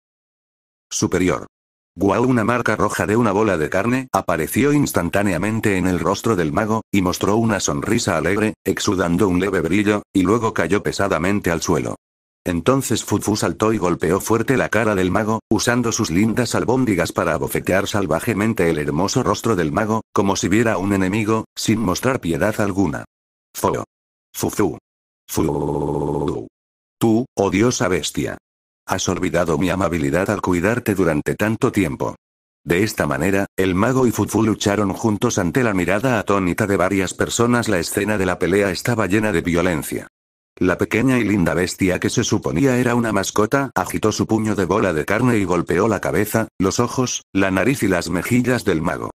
superior. Guau una marca roja de una bola de carne apareció instantáneamente en el rostro del mago, y mostró una sonrisa alegre, exudando un leve brillo, y luego cayó pesadamente al suelo. Entonces Fufu saltó y golpeó fuerte la cara del mago, usando sus lindas albóndigas para abofetear salvajemente el hermoso rostro del mago, como si viera un enemigo, sin mostrar piedad alguna. Fo. Fufu. Fu. Tú, odiosa bestia. Has olvidado mi amabilidad al cuidarte durante tanto tiempo. De esta manera, el mago y Fufu lucharon juntos ante la mirada atónita de varias personas. La escena de la pelea estaba llena de violencia. La pequeña y linda bestia que se suponía era una mascota agitó su puño de bola de carne y golpeó la cabeza, los ojos, la nariz y las mejillas del mago.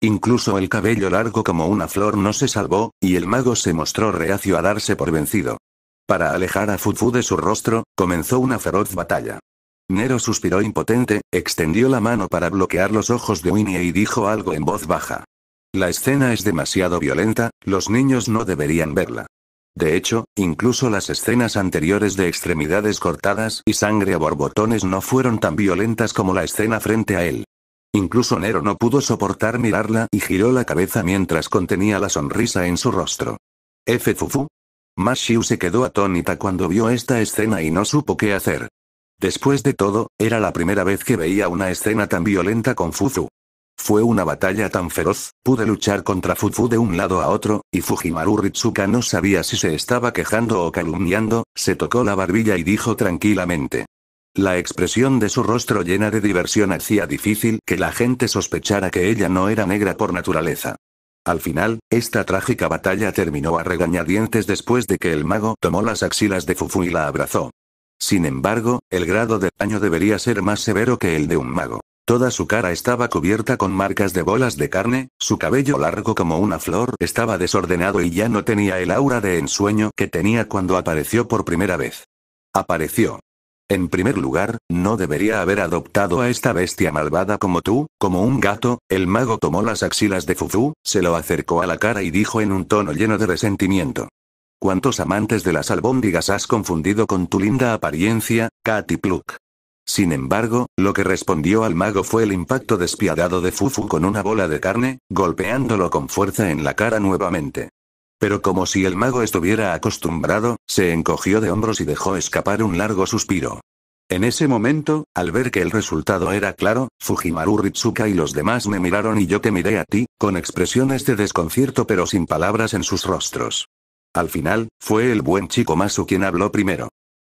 Incluso el cabello largo como una flor no se salvó, y el mago se mostró reacio a darse por vencido. Para alejar a Fufu de su rostro, comenzó una feroz batalla. Nero suspiró impotente, extendió la mano para bloquear los ojos de Winnie y dijo algo en voz baja. La escena es demasiado violenta, los niños no deberían verla. De hecho, incluso las escenas anteriores de extremidades cortadas y sangre a borbotones no fueron tan violentas como la escena frente a él. Incluso Nero no pudo soportar mirarla y giró la cabeza mientras contenía la sonrisa en su rostro. F. Fufu, Mashiu se quedó atónita cuando vio esta escena y no supo qué hacer. Después de todo, era la primera vez que veía una escena tan violenta con Fuzu. Fue una batalla tan feroz, pude luchar contra Fufu de un lado a otro, y Fujimaru Ritsuka no sabía si se estaba quejando o calumniando, se tocó la barbilla y dijo tranquilamente. La expresión de su rostro llena de diversión hacía difícil que la gente sospechara que ella no era negra por naturaleza. Al final, esta trágica batalla terminó a regañadientes después de que el mago tomó las axilas de Fufu y la abrazó. Sin embargo, el grado de daño debería ser más severo que el de un mago. Toda su cara estaba cubierta con marcas de bolas de carne, su cabello largo como una flor estaba desordenado y ya no tenía el aura de ensueño que tenía cuando apareció por primera vez. Apareció. En primer lugar, no debería haber adoptado a esta bestia malvada como tú, como un gato, el mago tomó las axilas de Fufu, se lo acercó a la cara y dijo en un tono lleno de resentimiento. ¿Cuántos amantes de las albóndigas has confundido con tu linda apariencia, Katy Pluck? Sin embargo, lo que respondió al mago fue el impacto despiadado de Fufu con una bola de carne, golpeándolo con fuerza en la cara nuevamente. Pero como si el mago estuviera acostumbrado, se encogió de hombros y dejó escapar un largo suspiro. En ese momento, al ver que el resultado era claro, Fujimaru Ritsuka y los demás me miraron y yo te miré a ti, con expresiones de desconcierto pero sin palabras en sus rostros. Al final, fue el buen chico Masu quien habló primero.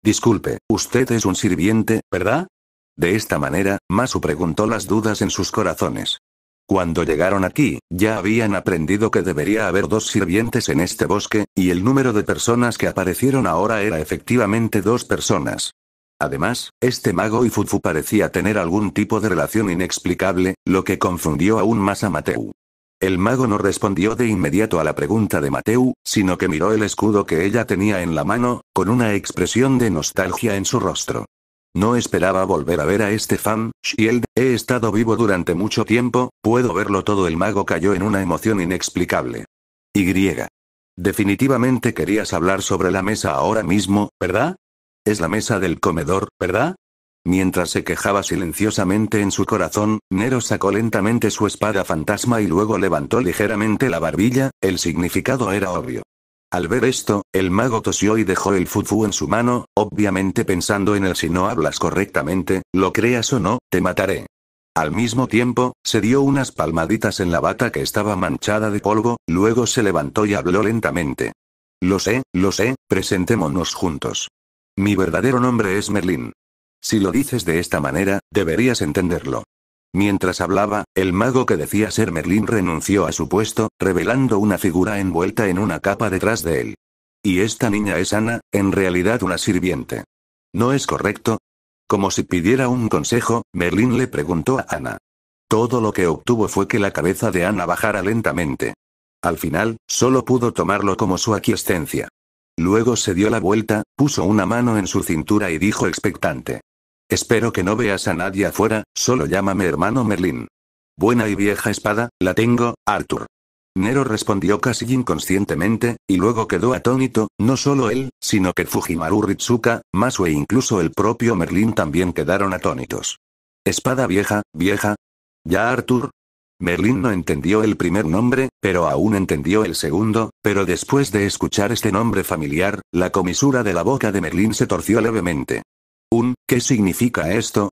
Disculpe, usted es un sirviente, ¿verdad? De esta manera, Masu preguntó las dudas en sus corazones. Cuando llegaron aquí, ya habían aprendido que debería haber dos sirvientes en este bosque, y el número de personas que aparecieron ahora era efectivamente dos personas. Además, este mago y Fufu parecía tener algún tipo de relación inexplicable, lo que confundió aún más a Mateu. El mago no respondió de inmediato a la pregunta de Mateu, sino que miró el escudo que ella tenía en la mano, con una expresión de nostalgia en su rostro. No esperaba volver a ver a este fan, Shield, he estado vivo durante mucho tiempo, puedo verlo todo. El mago cayó en una emoción inexplicable. Y. Definitivamente querías hablar sobre la mesa ahora mismo, ¿verdad? Es la mesa del comedor, ¿verdad? Mientras se quejaba silenciosamente en su corazón, Nero sacó lentamente su espada fantasma y luego levantó ligeramente la barbilla, el significado era obvio. Al ver esto, el mago tosió y dejó el fufu en su mano, obviamente pensando en el si no hablas correctamente, lo creas o no, te mataré. Al mismo tiempo, se dio unas palmaditas en la bata que estaba manchada de polvo, luego se levantó y habló lentamente. Lo sé, lo sé, presentémonos juntos. Mi verdadero nombre es Merlin. Si lo dices de esta manera, deberías entenderlo. Mientras hablaba, el mago que decía ser Merlín renunció a su puesto, revelando una figura envuelta en una capa detrás de él. Y esta niña es Ana, en realidad una sirviente. ¿No es correcto? Como si pidiera un consejo, Merlín le preguntó a Ana. Todo lo que obtuvo fue que la cabeza de Ana bajara lentamente. Al final, solo pudo tomarlo como su aquiescencia. Luego se dio la vuelta, puso una mano en su cintura y dijo expectante. Espero que no veas a nadie afuera, solo llámame hermano Merlín. Buena y vieja espada, la tengo, Arthur. Nero respondió casi inconscientemente, y luego quedó atónito, no solo él, sino que Fujimaru Ritsuka, Masu e incluso el propio Merlín también quedaron atónitos. Espada vieja, vieja. ¿Ya Arthur? Merlín no entendió el primer nombre, pero aún entendió el segundo, pero después de escuchar este nombre familiar, la comisura de la boca de Merlín se torció levemente. Un, ¿qué significa esto?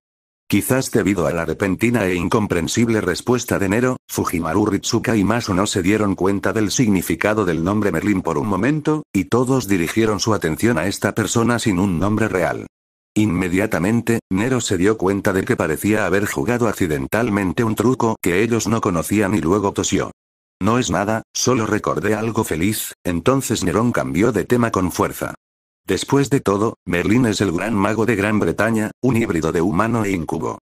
Quizás debido a la repentina e incomprensible respuesta de Nero, Fujimaru Ritsuka y Masu no se dieron cuenta del significado del nombre Merlin por un momento, y todos dirigieron su atención a esta persona sin un nombre real. Inmediatamente, Nero se dio cuenta de que parecía haber jugado accidentalmente un truco que ellos no conocían y luego tosió. No es nada, solo recordé algo feliz, entonces Nerón cambió de tema con fuerza. Después de todo, Merlín es el gran mago de Gran Bretaña, un híbrido de humano e incubo.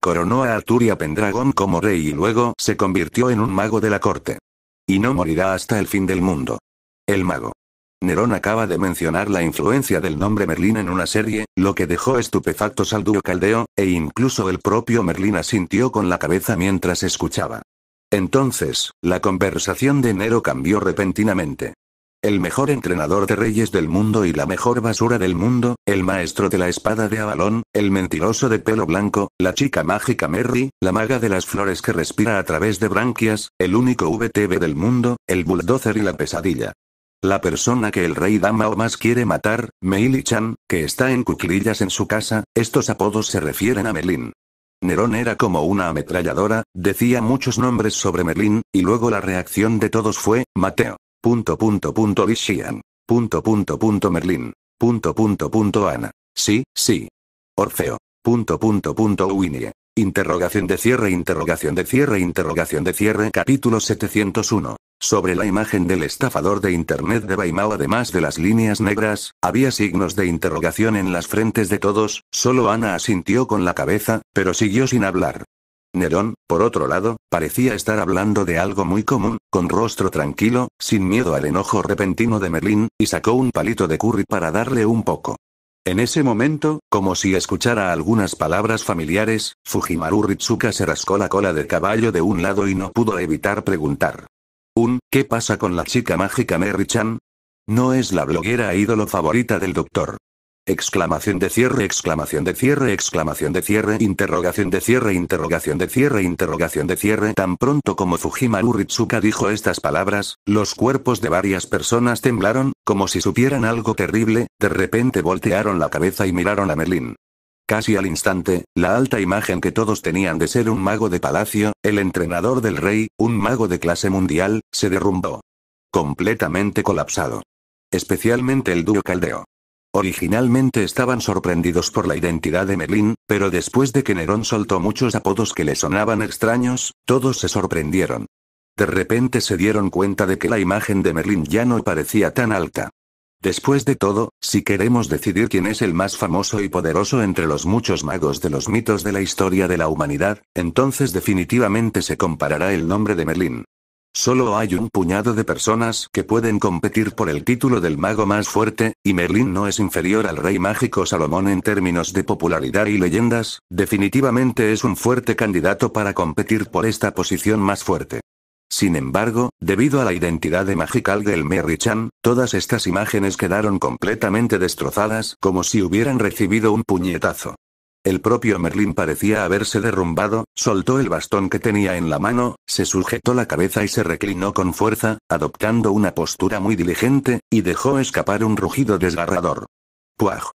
Coronó a Arthur y a Pendragon como rey y luego se convirtió en un mago de la corte. Y no morirá hasta el fin del mundo. El mago. Nerón acaba de mencionar la influencia del nombre Merlín en una serie, lo que dejó estupefactos al dúo caldeo, e incluso el propio Merlín asintió con la cabeza mientras escuchaba. Entonces, la conversación de Nero cambió repentinamente. El mejor entrenador de reyes del mundo y la mejor basura del mundo, el maestro de la espada de Avalón, el mentiroso de pelo blanco, la chica mágica Merry, la maga de las flores que respira a través de branquias, el único VTV del mundo, el bulldozer y la pesadilla. La persona que el rey Dama o más quiere matar, Meili-chan, que está en cuclillas en su casa, estos apodos se refieren a Merlin. Nerón era como una ametralladora, decía muchos nombres sobre Merlin, y luego la reacción de todos fue, Mateo. Punto punto punto Lishian. Punto punto punto Merlin. Punto punto punto Ana. Sí, sí. Orfeo. Punto punto punto Winnie. Interrogación de cierre, interrogación de cierre, interrogación de cierre, capítulo 701. Sobre la imagen del estafador de Internet de Baimao además de las líneas negras, había signos de interrogación en las frentes de todos, solo Ana asintió con la cabeza, pero siguió sin hablar. Nerón, por otro lado, parecía estar hablando de algo muy común, con rostro tranquilo, sin miedo al enojo repentino de Merlín, y sacó un palito de curry para darle un poco. En ese momento, como si escuchara algunas palabras familiares, Fujimaru Ritsuka se rascó la cola del caballo de un lado y no pudo evitar preguntar. Un, ¿qué pasa con la chica mágica Merry-chan? No es la bloguera ídolo favorita del doctor. Exclamación de cierre, exclamación de cierre, exclamación de cierre, interrogación de cierre, interrogación de cierre, interrogación de cierre. Tan pronto como Fujimaru Ritsuka dijo estas palabras, los cuerpos de varias personas temblaron, como si supieran algo terrible, de repente voltearon la cabeza y miraron a Merlin. Casi al instante, la alta imagen que todos tenían de ser un mago de palacio, el entrenador del rey, un mago de clase mundial, se derrumbó. Completamente colapsado. Especialmente el dúo caldeo. Originalmente estaban sorprendidos por la identidad de Merlín, pero después de que Nerón soltó muchos apodos que le sonaban extraños, todos se sorprendieron. De repente se dieron cuenta de que la imagen de Merlín ya no parecía tan alta. Después de todo, si queremos decidir quién es el más famoso y poderoso entre los muchos magos de los mitos de la historia de la humanidad, entonces definitivamente se comparará el nombre de Merlín. Solo hay un puñado de personas que pueden competir por el título del mago más fuerte, y Merlín no es inferior al rey mágico Salomón en términos de popularidad y leyendas, definitivamente es un fuerte candidato para competir por esta posición más fuerte. Sin embargo, debido a la identidad de magical del Merry-chan, todas estas imágenes quedaron completamente destrozadas como si hubieran recibido un puñetazo. El propio Merlín parecía haberse derrumbado, soltó el bastón que tenía en la mano, se sujetó la cabeza y se reclinó con fuerza, adoptando una postura muy diligente, y dejó escapar un rugido desgarrador. ¡Puaj!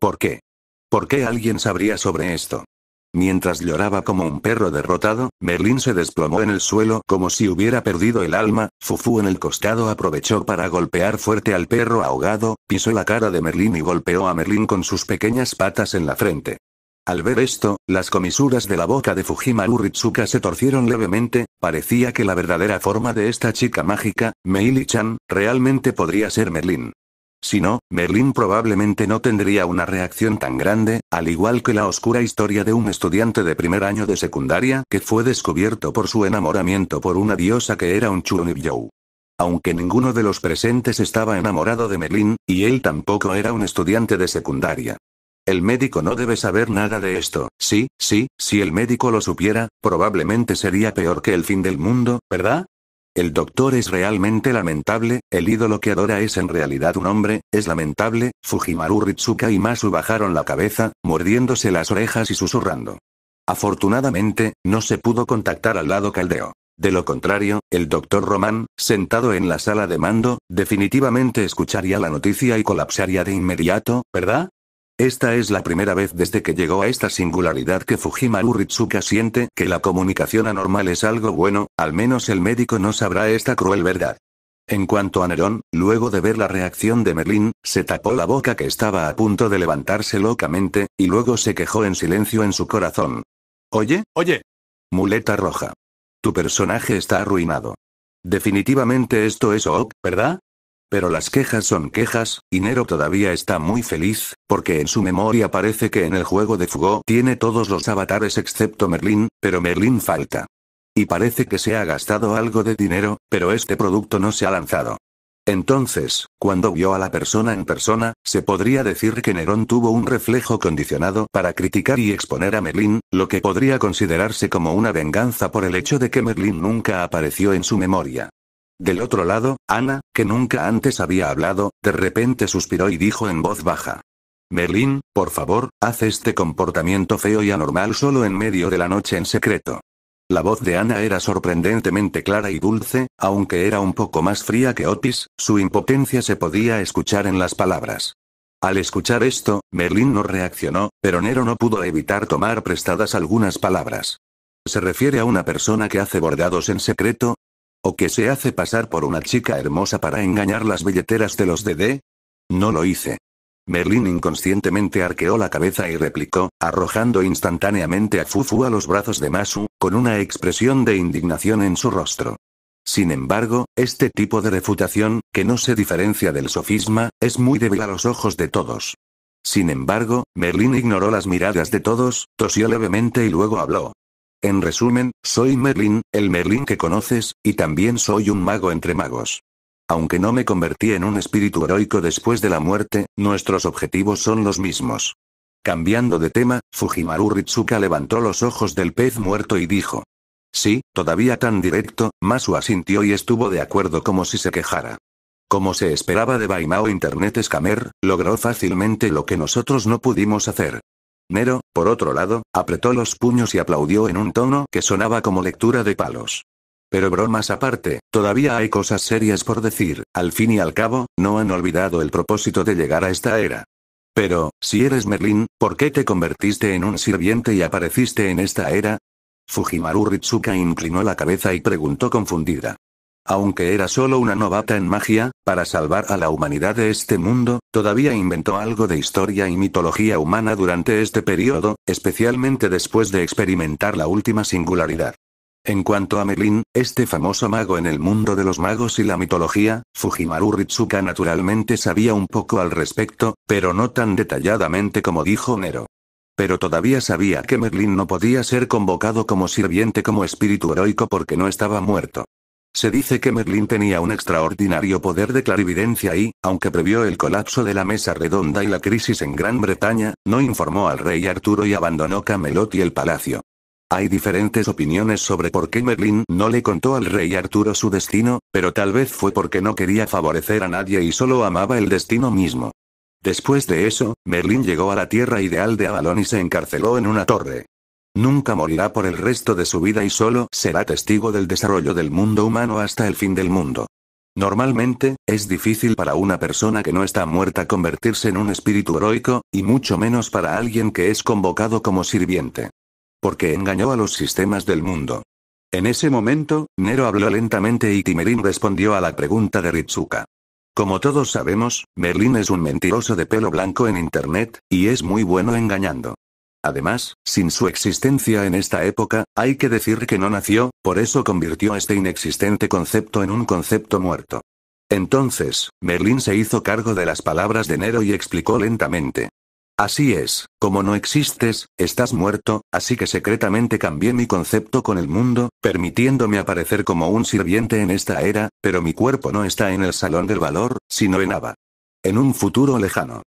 ¿Por qué? ¿Por qué alguien sabría sobre esto? Mientras lloraba como un perro derrotado, Merlín se desplomó en el suelo como si hubiera perdido el alma, Fufu en el costado aprovechó para golpear fuerte al perro ahogado, pisó la cara de Merlín y golpeó a Merlín con sus pequeñas patas en la frente. Al ver esto, las comisuras de la boca de Fujimaru Ritsuka se torcieron levemente, parecía que la verdadera forma de esta chica mágica, Meili-chan, realmente podría ser Merlín. Si no, Merlin probablemente no tendría una reacción tan grande, al igual que la oscura historia de un estudiante de primer año de secundaria que fue descubierto por su enamoramiento por una diosa que era un Chunibyo. Aunque ninguno de los presentes estaba enamorado de Merlin, y él tampoco era un estudiante de secundaria. El médico no debe saber nada de esto, sí, sí, si el médico lo supiera, probablemente sería peor que el fin del mundo, ¿verdad? El doctor es realmente lamentable, el ídolo que adora es en realidad un hombre, es lamentable, Fujimaru Ritsuka y Masu bajaron la cabeza, mordiéndose las orejas y susurrando. Afortunadamente, no se pudo contactar al lado caldeo. De lo contrario, el doctor Román, sentado en la sala de mando, definitivamente escucharía la noticia y colapsaría de inmediato, ¿verdad? Esta es la primera vez desde que llegó a esta singularidad que Fujimaru Ritsuka siente que la comunicación anormal es algo bueno, al menos el médico no sabrá esta cruel verdad. En cuanto a Nerón, luego de ver la reacción de Merlín, se tapó la boca que estaba a punto de levantarse locamente, y luego se quejó en silencio en su corazón. Oye, oye. Muleta roja. Tu personaje está arruinado. Definitivamente esto es Ok, ¿verdad? Pero las quejas son quejas, y Nero todavía está muy feliz, porque en su memoria parece que en el juego de Fugo tiene todos los avatares excepto Merlin, pero Merlin falta. Y parece que se ha gastado algo de dinero, pero este producto no se ha lanzado. Entonces, cuando vio a la persona en persona, se podría decir que Nerón tuvo un reflejo condicionado para criticar y exponer a Merlin, lo que podría considerarse como una venganza por el hecho de que Merlin nunca apareció en su memoria. Del otro lado, Ana, que nunca antes había hablado, de repente suspiró y dijo en voz baja. Merlín, por favor, haz este comportamiento feo y anormal solo en medio de la noche en secreto. La voz de Ana era sorprendentemente clara y dulce, aunque era un poco más fría que Otis, su impotencia se podía escuchar en las palabras. Al escuchar esto, Merlín no reaccionó, pero Nero no pudo evitar tomar prestadas algunas palabras. ¿Se refiere a una persona que hace bordados en secreto? ¿O que se hace pasar por una chica hermosa para engañar las billeteras de los DD? No lo hice. Merlin inconscientemente arqueó la cabeza y replicó, arrojando instantáneamente a Fufu a los brazos de Masu, con una expresión de indignación en su rostro. Sin embargo, este tipo de refutación, que no se diferencia del sofisma, es muy débil a los ojos de todos. Sin embargo, Merlin ignoró las miradas de todos, tosió levemente y luego habló. En resumen, soy Merlin, el Merlin que conoces, y también soy un mago entre magos. Aunque no me convertí en un espíritu heroico después de la muerte, nuestros objetivos son los mismos. Cambiando de tema, Fujimaru Ritsuka levantó los ojos del pez muerto y dijo. Sí, todavía tan directo, Masu asintió y estuvo de acuerdo como si se quejara. Como se esperaba de Baimao Internet Scammer, logró fácilmente lo que nosotros no pudimos hacer. Nero, por otro lado, apretó los puños y aplaudió en un tono que sonaba como lectura de palos. Pero bromas aparte, todavía hay cosas serias por decir, al fin y al cabo, no han olvidado el propósito de llegar a esta era. Pero, si eres Merlin, ¿por qué te convertiste en un sirviente y apareciste en esta era? Fujimaru Ritsuka inclinó la cabeza y preguntó confundida. Aunque era solo una novata en magia, para salvar a la humanidad de este mundo, todavía inventó algo de historia y mitología humana durante este periodo, especialmente después de experimentar la última singularidad. En cuanto a Merlin, este famoso mago en el mundo de los magos y la mitología, Fujimaru Ritsuka naturalmente sabía un poco al respecto, pero no tan detalladamente como dijo Nero. Pero todavía sabía que Merlin no podía ser convocado como sirviente como espíritu heroico porque no estaba muerto. Se dice que Merlin tenía un extraordinario poder de clarividencia y, aunque previó el colapso de la mesa redonda y la crisis en Gran Bretaña, no informó al rey Arturo y abandonó Camelot y el palacio. Hay diferentes opiniones sobre por qué Merlin no le contó al rey Arturo su destino, pero tal vez fue porque no quería favorecer a nadie y solo amaba el destino mismo. Después de eso, Merlin llegó a la tierra ideal de Avalon y se encarceló en una torre. Nunca morirá por el resto de su vida y solo será testigo del desarrollo del mundo humano hasta el fin del mundo. Normalmente, es difícil para una persona que no está muerta convertirse en un espíritu heroico, y mucho menos para alguien que es convocado como sirviente. Porque engañó a los sistemas del mundo. En ese momento, Nero habló lentamente y Timerin respondió a la pregunta de Ritsuka. Como todos sabemos, Merlin es un mentiroso de pelo blanco en Internet, y es muy bueno engañando. Además, sin su existencia en esta época, hay que decir que no nació, por eso convirtió este inexistente concepto en un concepto muerto. Entonces, Merlín se hizo cargo de las palabras de Nero y explicó lentamente. Así es, como no existes, estás muerto, así que secretamente cambié mi concepto con el mundo, permitiéndome aparecer como un sirviente en esta era, pero mi cuerpo no está en el Salón del Valor, sino en Ava. En un futuro lejano.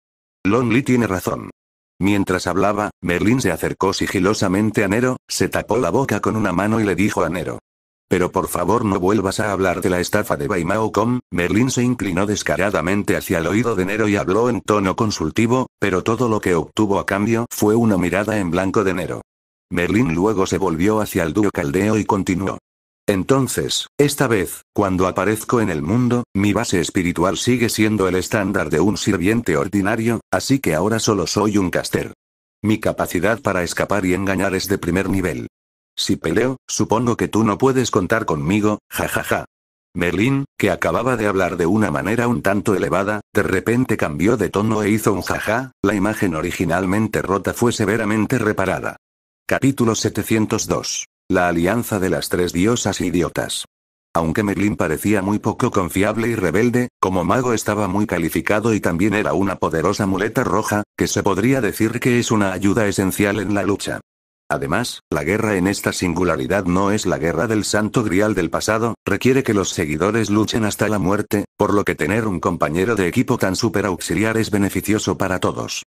Lonely tiene razón. Mientras hablaba, Merlin se acercó sigilosamente a Nero, se tapó la boca con una mano y le dijo a Nero. Pero por favor no vuelvas a hablar de la estafa de Baimaocom, Merlin se inclinó descaradamente hacia el oído de Nero y habló en tono consultivo, pero todo lo que obtuvo a cambio fue una mirada en blanco de Nero. Merlin luego se volvió hacia el dúo caldeo y continuó. Entonces, esta vez, cuando aparezco en el mundo, mi base espiritual sigue siendo el estándar de un sirviente ordinario, así que ahora solo soy un caster. Mi capacidad para escapar y engañar es de primer nivel. Si peleo, supongo que tú no puedes contar conmigo, jajaja. Merlin, que acababa de hablar de una manera un tanto elevada, de repente cambió de tono e hizo un jaja, la imagen originalmente rota fue severamente reparada. Capítulo 702. La alianza de las tres diosas idiotas. Aunque Merlin parecía muy poco confiable y rebelde, como mago estaba muy calificado y también era una poderosa muleta roja, que se podría decir que es una ayuda esencial en la lucha. Además, la guerra en esta singularidad no es la guerra del santo grial del pasado, requiere que los seguidores luchen hasta la muerte, por lo que tener un compañero de equipo tan super auxiliar es beneficioso para todos.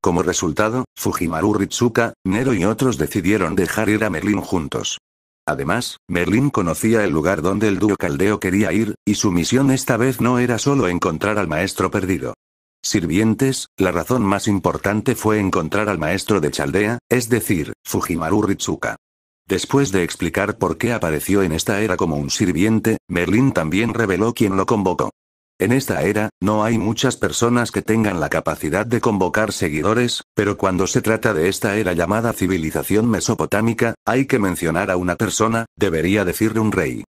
Como resultado, Fujimaru Ritsuka, Nero y otros decidieron dejar ir a Merlin juntos. Además, Merlin conocía el lugar donde el dúo caldeo quería ir, y su misión esta vez no era solo encontrar al maestro perdido. Sirvientes, la razón más importante fue encontrar al maestro de Chaldea, es decir, Fujimaru Ritsuka. Después de explicar por qué apareció en esta era como un sirviente, Merlin también reveló quién lo convocó. En esta era, no hay muchas personas que tengan la capacidad de convocar seguidores, pero cuando se trata de esta era llamada civilización mesopotámica, hay que mencionar a una persona, debería decirle un rey.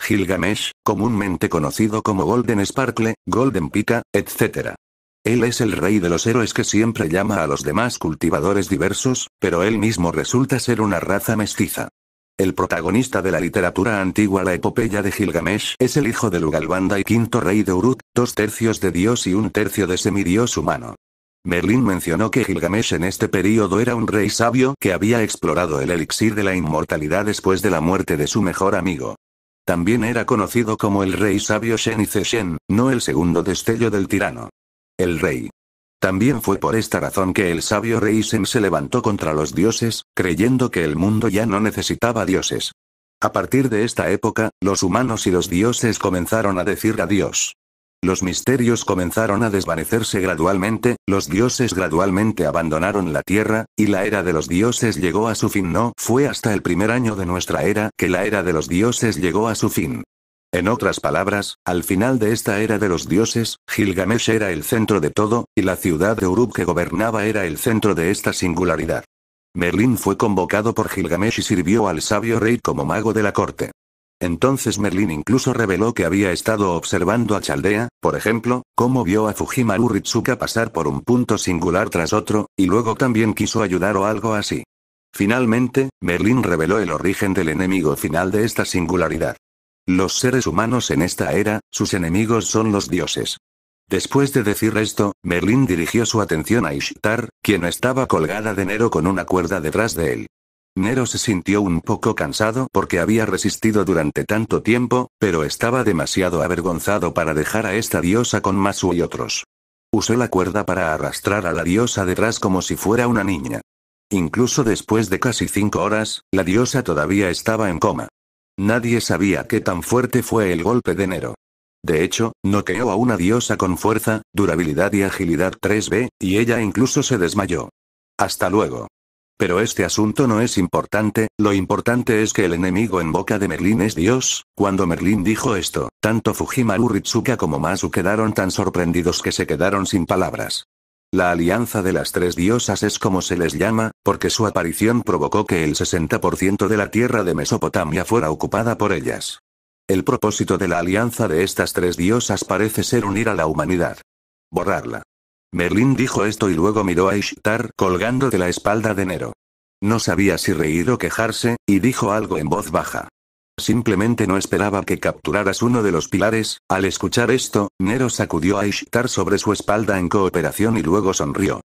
Gilgamesh, comúnmente conocido como Golden Sparkle, Golden Pika, etc. Él es el rey de los héroes que siempre llama a los demás cultivadores diversos, pero él mismo resulta ser una raza mestiza. El protagonista de la literatura antigua La epopeya de Gilgamesh es el hijo de Lugalbanda y quinto rey de Uruk, dos tercios de dios y un tercio de semidios humano. Merlin mencionó que Gilgamesh en este período era un rey sabio que había explorado el elixir de la inmortalidad después de la muerte de su mejor amigo. También era conocido como el rey sabio Shen no el segundo destello del tirano. El rey también fue por esta razón que el sabio Reisen se levantó contra los dioses, creyendo que el mundo ya no necesitaba dioses. A partir de esta época, los humanos y los dioses comenzaron a decir adiós. Los misterios comenzaron a desvanecerse gradualmente, los dioses gradualmente abandonaron la tierra, y la era de los dioses llegó a su fin. No fue hasta el primer año de nuestra era que la era de los dioses llegó a su fin. En otras palabras, al final de esta era de los dioses, Gilgamesh era el centro de todo, y la ciudad de Uruk que gobernaba era el centro de esta singularidad. Merlín fue convocado por Gilgamesh y sirvió al sabio rey como mago de la corte. Entonces Merlín incluso reveló que había estado observando a Chaldea, por ejemplo, cómo vio a Fujimaru Ritsuka pasar por un punto singular tras otro, y luego también quiso ayudar o algo así. Finalmente, Merlín reveló el origen del enemigo final de esta singularidad. Los seres humanos en esta era, sus enemigos son los dioses. Después de decir esto, Merlín dirigió su atención a Ishtar, quien estaba colgada de Nero con una cuerda detrás de él. Nero se sintió un poco cansado porque había resistido durante tanto tiempo, pero estaba demasiado avergonzado para dejar a esta diosa con Masu y otros. Usó la cuerda para arrastrar a la diosa detrás como si fuera una niña. Incluso después de casi cinco horas, la diosa todavía estaba en coma. Nadie sabía qué tan fuerte fue el golpe de Nero. De hecho, noqueó a una diosa con fuerza, durabilidad y agilidad 3B, y ella incluso se desmayó. Hasta luego. Pero este asunto no es importante, lo importante es que el enemigo en boca de Merlín es Dios. Cuando Merlín dijo esto, tanto Fujimaru Ritsuka como Masu quedaron tan sorprendidos que se quedaron sin palabras. La alianza de las tres diosas es como se les llama, porque su aparición provocó que el 60% de la tierra de Mesopotamia fuera ocupada por ellas. El propósito de la alianza de estas tres diosas parece ser unir a la humanidad. Borrarla. Merlín dijo esto y luego miró a Ishtar colgando de la espalda de Nero. No sabía si reír o quejarse, y dijo algo en voz baja. Simplemente no esperaba que capturaras uno de los pilares, al escuchar esto, Nero sacudió a Ishtar sobre su espalda en cooperación y luego sonrió.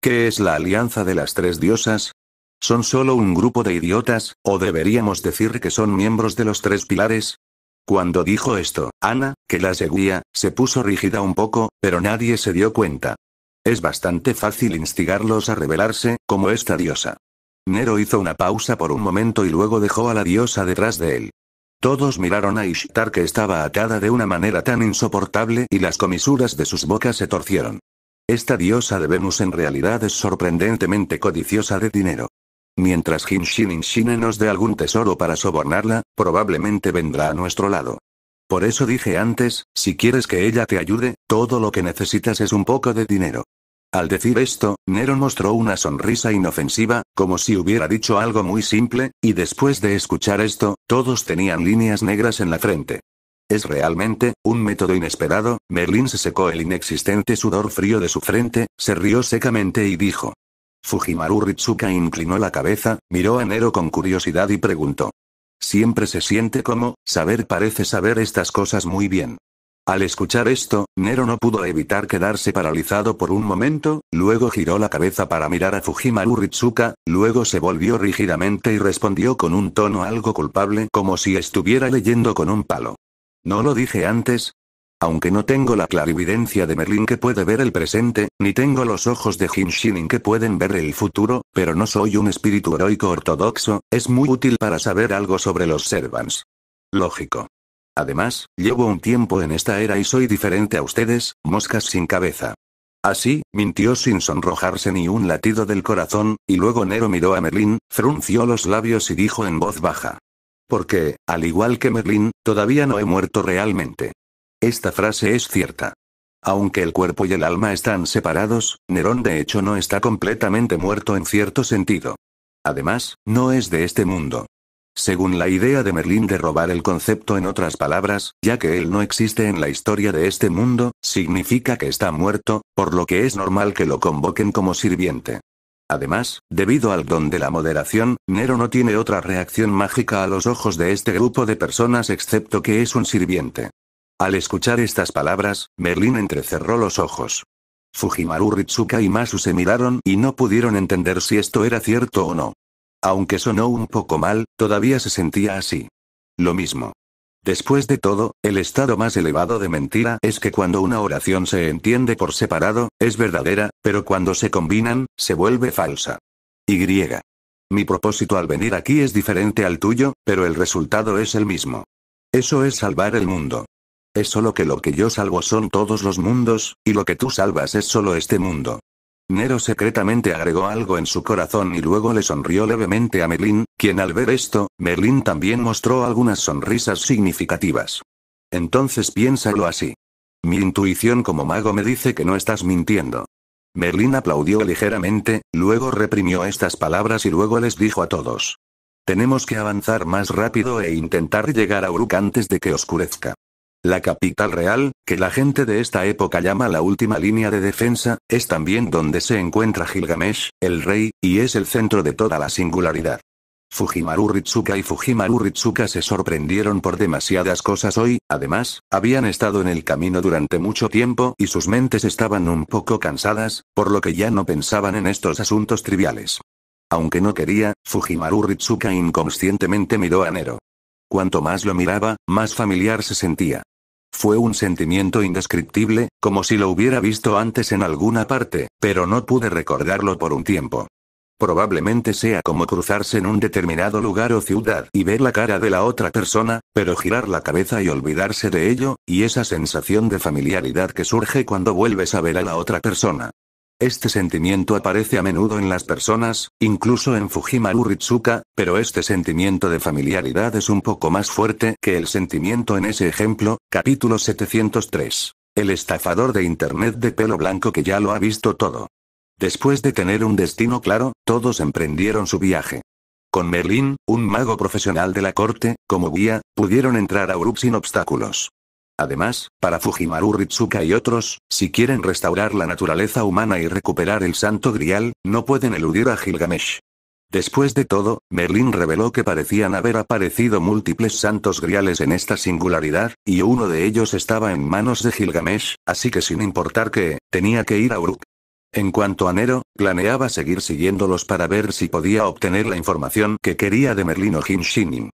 ¿Qué es la alianza de las tres diosas? ¿Son solo un grupo de idiotas, o deberíamos decir que son miembros de los tres pilares? Cuando dijo esto, Ana, que la seguía, se puso rígida un poco, pero nadie se dio cuenta. Es bastante fácil instigarlos a rebelarse, como esta diosa. Nero hizo una pausa por un momento y luego dejó a la diosa detrás de él. Todos miraron a Ishtar que estaba atada de una manera tan insoportable y las comisuras de sus bocas se torcieron. Esta diosa de Venus en realidad es sorprendentemente codiciosa de dinero. Mientras Hinshin Inshine nos dé algún tesoro para sobornarla, probablemente vendrá a nuestro lado. Por eso dije antes, si quieres que ella te ayude, todo lo que necesitas es un poco de dinero. Al decir esto, Nero mostró una sonrisa inofensiva, como si hubiera dicho algo muy simple, y después de escuchar esto, todos tenían líneas negras en la frente. Es realmente, un método inesperado, Merlin se secó el inexistente sudor frío de su frente, se rió secamente y dijo. Fujimaru Ritsuka inclinó la cabeza, miró a Nero con curiosidad y preguntó. Siempre se siente como, saber parece saber estas cosas muy bien. Al escuchar esto, Nero no pudo evitar quedarse paralizado por un momento, luego giró la cabeza para mirar a Fujimaru Ritsuka, luego se volvió rígidamente y respondió con un tono algo culpable como si estuviera leyendo con un palo. ¿No lo dije antes? Aunque no tengo la clarividencia de Merlin que puede ver el presente, ni tengo los ojos de Shinin que pueden ver el futuro, pero no soy un espíritu heroico ortodoxo, es muy útil para saber algo sobre los servants. Lógico. Además, llevo un tiempo en esta era y soy diferente a ustedes, moscas sin cabeza. Así, mintió sin sonrojarse ni un latido del corazón, y luego Nero miró a Merlin, frunció los labios y dijo en voz baja. Porque, al igual que Merlin, todavía no he muerto realmente. Esta frase es cierta. Aunque el cuerpo y el alma están separados, Nerón de hecho no está completamente muerto en cierto sentido. Además, no es de este mundo. Según la idea de Merlín de robar el concepto en otras palabras, ya que él no existe en la historia de este mundo, significa que está muerto, por lo que es normal que lo convoquen como sirviente. Además, debido al don de la moderación, Nero no tiene otra reacción mágica a los ojos de este grupo de personas excepto que es un sirviente. Al escuchar estas palabras, Merlín entrecerró los ojos. Fujimaru Ritsuka y Masu se miraron y no pudieron entender si esto era cierto o no. Aunque sonó un poco mal, todavía se sentía así. Lo mismo. Después de todo, el estado más elevado de mentira es que cuando una oración se entiende por separado, es verdadera, pero cuando se combinan, se vuelve falsa. Y. Mi propósito al venir aquí es diferente al tuyo, pero el resultado es el mismo. Eso es salvar el mundo. Es solo que lo que yo salvo son todos los mundos, y lo que tú salvas es solo este mundo. Nero secretamente agregó algo en su corazón y luego le sonrió levemente a Merlin, quien al ver esto, Merlin también mostró algunas sonrisas significativas. Entonces piénsalo así. Mi intuición como mago me dice que no estás mintiendo. Merlin aplaudió ligeramente, luego reprimió estas palabras y luego les dijo a todos. Tenemos que avanzar más rápido e intentar llegar a Uruk antes de que oscurezca. La capital real, que la gente de esta época llama la última línea de defensa, es también donde se encuentra Gilgamesh, el rey, y es el centro de toda la singularidad. Fujimaru Ritsuka y Fujimaru Ritsuka se sorprendieron por demasiadas cosas hoy, además, habían estado en el camino durante mucho tiempo y sus mentes estaban un poco cansadas, por lo que ya no pensaban en estos asuntos triviales. Aunque no quería, Fujimaru Ritsuka inconscientemente miró a Nero. Cuanto más lo miraba, más familiar se sentía. Fue un sentimiento indescriptible, como si lo hubiera visto antes en alguna parte, pero no pude recordarlo por un tiempo. Probablemente sea como cruzarse en un determinado lugar o ciudad y ver la cara de la otra persona, pero girar la cabeza y olvidarse de ello, y esa sensación de familiaridad que surge cuando vuelves a ver a la otra persona. Este sentimiento aparece a menudo en las personas, incluso en Fujimaru Ritsuka, pero este sentimiento de familiaridad es un poco más fuerte que el sentimiento en ese ejemplo, capítulo 703. El estafador de Internet de pelo blanco que ya lo ha visto todo. Después de tener un destino claro, todos emprendieron su viaje. Con Merlin, un mago profesional de la corte, como guía, pudieron entrar a Uruk sin obstáculos. Además, para Fujimaru Ritsuka y otros, si quieren restaurar la naturaleza humana y recuperar el Santo Grial, no pueden eludir a Gilgamesh. Después de todo, Merlin reveló que parecían haber aparecido múltiples santos griales en esta singularidad, y uno de ellos estaba en manos de Gilgamesh, así que sin importar que, tenía que ir a Uruk. En cuanto a Nero, planeaba seguir siguiéndolos para ver si podía obtener la información que quería de Merlin o Shinin.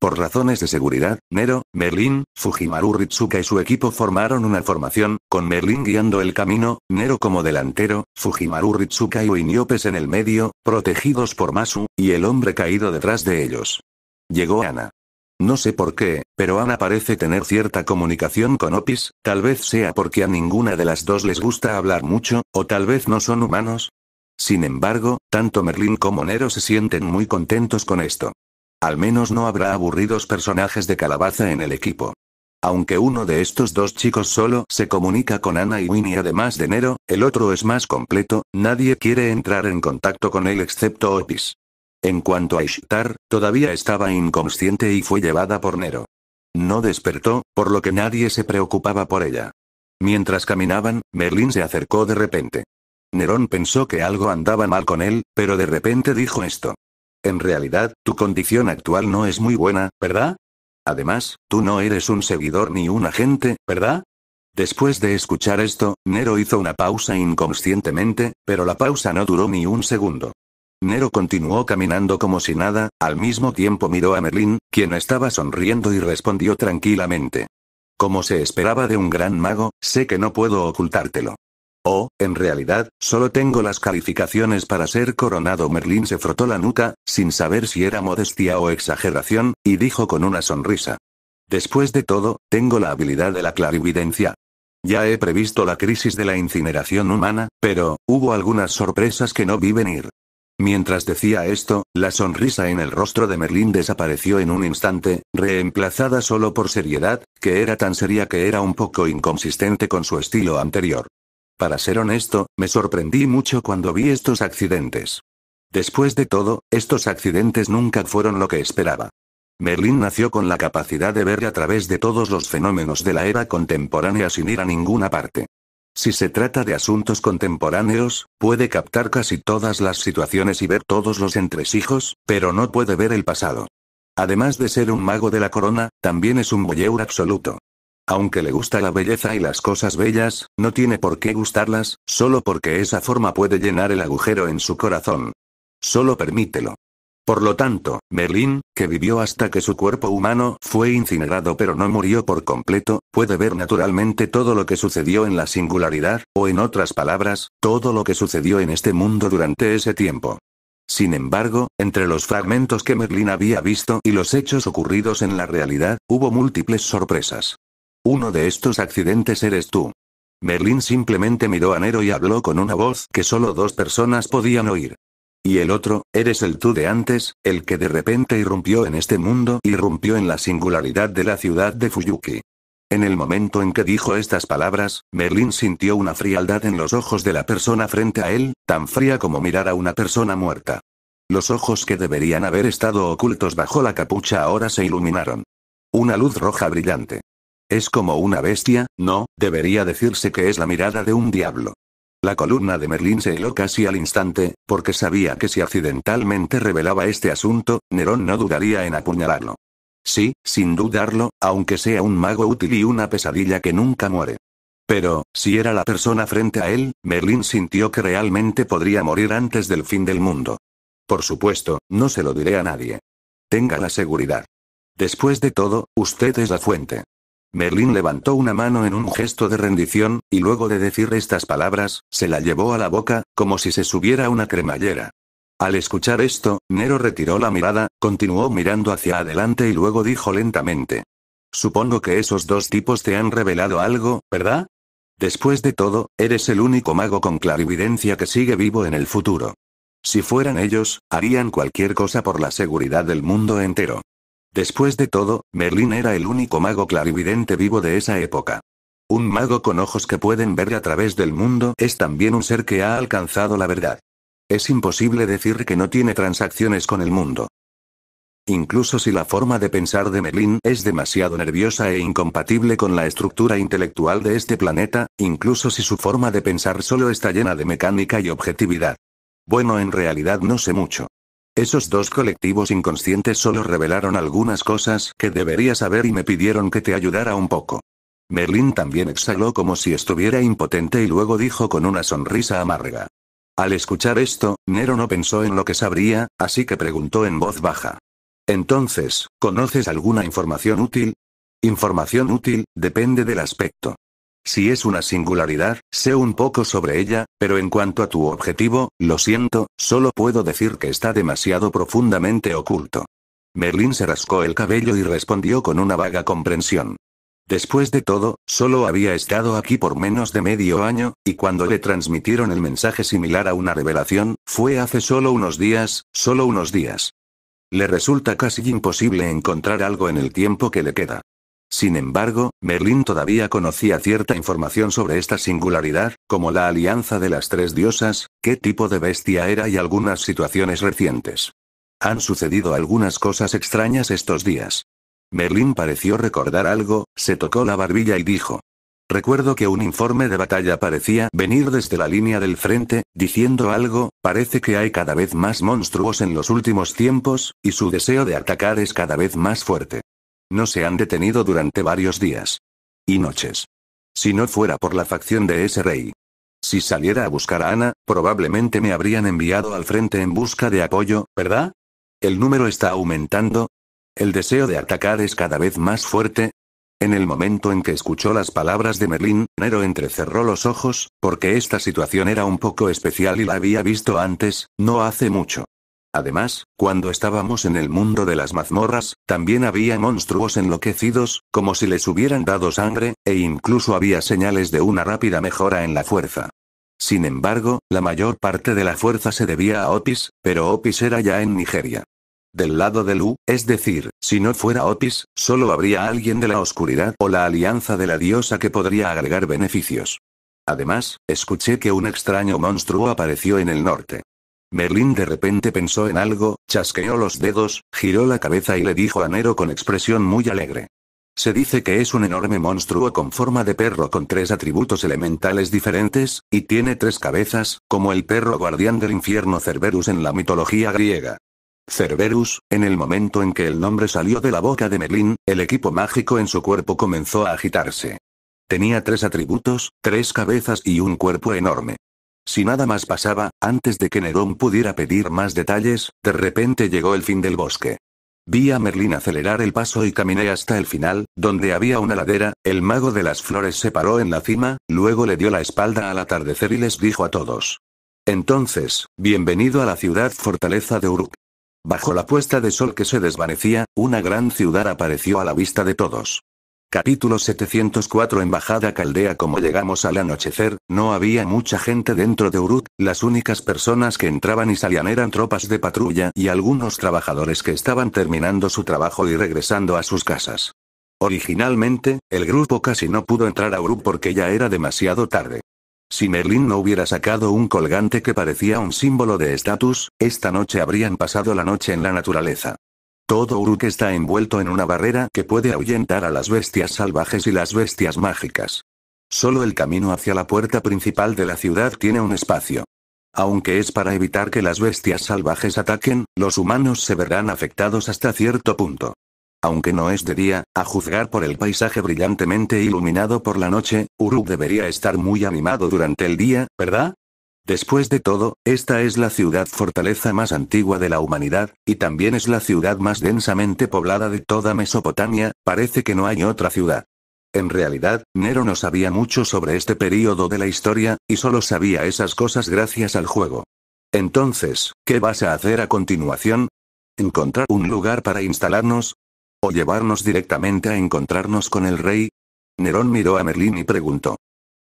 Por razones de seguridad, Nero, Merlin, Fujimaru Ritsuka y su equipo formaron una formación, con Merlin guiando el camino, Nero como delantero, Fujimaru Ritsuka y Uiniopes en el medio, protegidos por Masu, y el hombre caído detrás de ellos. Llegó Ana. No sé por qué, pero Ana parece tener cierta comunicación con Opis, tal vez sea porque a ninguna de las dos les gusta hablar mucho, o tal vez no son humanos. Sin embargo, tanto Merlin como Nero se sienten muy contentos con esto. Al menos no habrá aburridos personajes de calabaza en el equipo. Aunque uno de estos dos chicos solo se comunica con Ana y Winnie además de Nero, el otro es más completo, nadie quiere entrar en contacto con él excepto Opis. En cuanto a Ishtar, todavía estaba inconsciente y fue llevada por Nero. No despertó, por lo que nadie se preocupaba por ella. Mientras caminaban, Merlin se acercó de repente. Nerón pensó que algo andaba mal con él, pero de repente dijo esto. En realidad, tu condición actual no es muy buena, ¿verdad? Además, tú no eres un seguidor ni un agente, ¿verdad? Después de escuchar esto, Nero hizo una pausa inconscientemente, pero la pausa no duró ni un segundo. Nero continuó caminando como si nada, al mismo tiempo miró a Merlín, quien estaba sonriendo y respondió tranquilamente. Como se esperaba de un gran mago, sé que no puedo ocultártelo. Oh, en realidad, solo tengo las calificaciones para ser coronado. Merlín se frotó la nuca, sin saber si era modestia o exageración, y dijo con una sonrisa. Después de todo, tengo la habilidad de la clarividencia. Ya he previsto la crisis de la incineración humana, pero, hubo algunas sorpresas que no vi venir. Mientras decía esto, la sonrisa en el rostro de Merlín desapareció en un instante, reemplazada solo por seriedad, que era tan seria que era un poco inconsistente con su estilo anterior. Para ser honesto, me sorprendí mucho cuando vi estos accidentes. Después de todo, estos accidentes nunca fueron lo que esperaba. Merlin nació con la capacidad de ver a través de todos los fenómenos de la era contemporánea sin ir a ninguna parte. Si se trata de asuntos contemporáneos, puede captar casi todas las situaciones y ver todos los entresijos, pero no puede ver el pasado. Además de ser un mago de la corona, también es un voyeur absoluto. Aunque le gusta la belleza y las cosas bellas, no tiene por qué gustarlas, solo porque esa forma puede llenar el agujero en su corazón. Solo permítelo. Por lo tanto, Merlin, que vivió hasta que su cuerpo humano fue incinerado pero no murió por completo, puede ver naturalmente todo lo que sucedió en la singularidad, o en otras palabras, todo lo que sucedió en este mundo durante ese tiempo. Sin embargo, entre los fragmentos que Merlin había visto y los hechos ocurridos en la realidad, hubo múltiples sorpresas. Uno de estos accidentes eres tú. Merlín simplemente miró a Nero y habló con una voz que solo dos personas podían oír. Y el otro, eres el tú de antes, el que de repente irrumpió en este mundo, irrumpió en la singularidad de la ciudad de Fuyuki. En el momento en que dijo estas palabras, Merlín sintió una frialdad en los ojos de la persona frente a él, tan fría como mirar a una persona muerta. Los ojos que deberían haber estado ocultos bajo la capucha ahora se iluminaron. Una luz roja brillante. Es como una bestia, no, debería decirse que es la mirada de un diablo. La columna de Merlín se heló casi al instante, porque sabía que si accidentalmente revelaba este asunto, Nerón no dudaría en apuñalarlo. Sí, sin dudarlo, aunque sea un mago útil y una pesadilla que nunca muere. Pero, si era la persona frente a él, Merlín sintió que realmente podría morir antes del fin del mundo. Por supuesto, no se lo diré a nadie. Tenga la seguridad. Después de todo, usted es la fuente. Merlín levantó una mano en un gesto de rendición, y luego de decir estas palabras, se la llevó a la boca, como si se subiera una cremallera. Al escuchar esto, Nero retiró la mirada, continuó mirando hacia adelante y luego dijo lentamente. Supongo que esos dos tipos te han revelado algo, ¿verdad? Después de todo, eres el único mago con clarividencia que sigue vivo en el futuro. Si fueran ellos, harían cualquier cosa por la seguridad del mundo entero. Después de todo, Merlín era el único mago clarividente vivo de esa época. Un mago con ojos que pueden ver a través del mundo es también un ser que ha alcanzado la verdad. Es imposible decir que no tiene transacciones con el mundo. Incluso si la forma de pensar de Merlín es demasiado nerviosa e incompatible con la estructura intelectual de este planeta, incluso si su forma de pensar solo está llena de mecánica y objetividad. Bueno, en realidad no sé mucho. Esos dos colectivos inconscientes solo revelaron algunas cosas que debería saber y me pidieron que te ayudara un poco. Merlín también exhaló como si estuviera impotente y luego dijo con una sonrisa amarga. Al escuchar esto, Nero no pensó en lo que sabría, así que preguntó en voz baja. Entonces, ¿conoces alguna información útil? Información útil, depende del aspecto. Si es una singularidad, sé un poco sobre ella, pero en cuanto a tu objetivo, lo siento, solo puedo decir que está demasiado profundamente oculto. Merlín se rascó el cabello y respondió con una vaga comprensión. Después de todo, solo había estado aquí por menos de medio año, y cuando le transmitieron el mensaje similar a una revelación, fue hace solo unos días, solo unos días. Le resulta casi imposible encontrar algo en el tiempo que le queda. Sin embargo, Merlín todavía conocía cierta información sobre esta singularidad, como la alianza de las tres diosas, qué tipo de bestia era y algunas situaciones recientes. Han sucedido algunas cosas extrañas estos días. Merlín pareció recordar algo, se tocó la barbilla y dijo. Recuerdo que un informe de batalla parecía venir desde la línea del frente, diciendo algo, parece que hay cada vez más monstruos en los últimos tiempos, y su deseo de atacar es cada vez más fuerte. No se han detenido durante varios días. Y noches. Si no fuera por la facción de ese rey. Si saliera a buscar a Ana, probablemente me habrían enviado al frente en busca de apoyo, ¿verdad? El número está aumentando. El deseo de atacar es cada vez más fuerte. En el momento en que escuchó las palabras de Merlín, Nero entrecerró los ojos, porque esta situación era un poco especial y la había visto antes, no hace mucho. Además, cuando estábamos en el mundo de las mazmorras, también había monstruos enloquecidos, como si les hubieran dado sangre, e incluso había señales de una rápida mejora en la fuerza. Sin embargo, la mayor parte de la fuerza se debía a Otis, pero Otis era ya en Nigeria. Del lado de Lu, es decir, si no fuera Otis, solo habría alguien de la oscuridad o la alianza de la diosa que podría agregar beneficios. Además, escuché que un extraño monstruo apareció en el norte. Merlín de repente pensó en algo, chasqueó los dedos, giró la cabeza y le dijo a Nero con expresión muy alegre. Se dice que es un enorme monstruo con forma de perro con tres atributos elementales diferentes, y tiene tres cabezas, como el perro guardián del infierno Cerberus en la mitología griega. Cerberus, en el momento en que el nombre salió de la boca de Merlín, el equipo mágico en su cuerpo comenzó a agitarse. Tenía tres atributos, tres cabezas y un cuerpo enorme. Si nada más pasaba, antes de que Nerón pudiera pedir más detalles, de repente llegó el fin del bosque. Vi a Merlín acelerar el paso y caminé hasta el final, donde había una ladera, el mago de las flores se paró en la cima, luego le dio la espalda al atardecer y les dijo a todos. Entonces, bienvenido a la ciudad fortaleza de Uruk. Bajo la puesta de sol que se desvanecía, una gran ciudad apareció a la vista de todos. Capítulo 704 Embajada Caldea Como llegamos al anochecer, no había mucha gente dentro de Uruk, las únicas personas que entraban y salían eran tropas de patrulla y algunos trabajadores que estaban terminando su trabajo y regresando a sus casas. Originalmente, el grupo casi no pudo entrar a Uruk porque ya era demasiado tarde. Si Merlin no hubiera sacado un colgante que parecía un símbolo de estatus, esta noche habrían pasado la noche en la naturaleza. Todo Uruk está envuelto en una barrera que puede ahuyentar a las bestias salvajes y las bestias mágicas. Solo el camino hacia la puerta principal de la ciudad tiene un espacio. Aunque es para evitar que las bestias salvajes ataquen, los humanos se verán afectados hasta cierto punto. Aunque no es de día, a juzgar por el paisaje brillantemente iluminado por la noche, Uruk debería estar muy animado durante el día, ¿verdad? Después de todo, esta es la ciudad fortaleza más antigua de la humanidad, y también es la ciudad más densamente poblada de toda Mesopotamia, parece que no hay otra ciudad. En realidad, Nero no sabía mucho sobre este período de la historia, y solo sabía esas cosas gracias al juego. Entonces, ¿qué vas a hacer a continuación? ¿Encontrar un lugar para instalarnos? ¿O llevarnos directamente a encontrarnos con el rey? Nerón miró a Merlín y preguntó.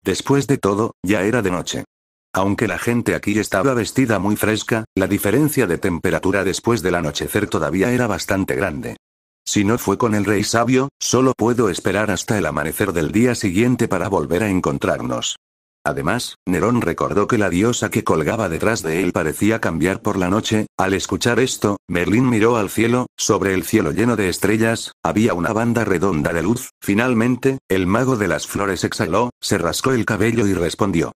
Después de todo, ya era de noche. Aunque la gente aquí estaba vestida muy fresca, la diferencia de temperatura después del anochecer todavía era bastante grande. Si no fue con el rey sabio, solo puedo esperar hasta el amanecer del día siguiente para volver a encontrarnos. Además, Nerón recordó que la diosa que colgaba detrás de él parecía cambiar por la noche, al escuchar esto, Merlín miró al cielo, sobre el cielo lleno de estrellas, había una banda redonda de luz, finalmente, el mago de las flores exhaló, se rascó el cabello y respondió.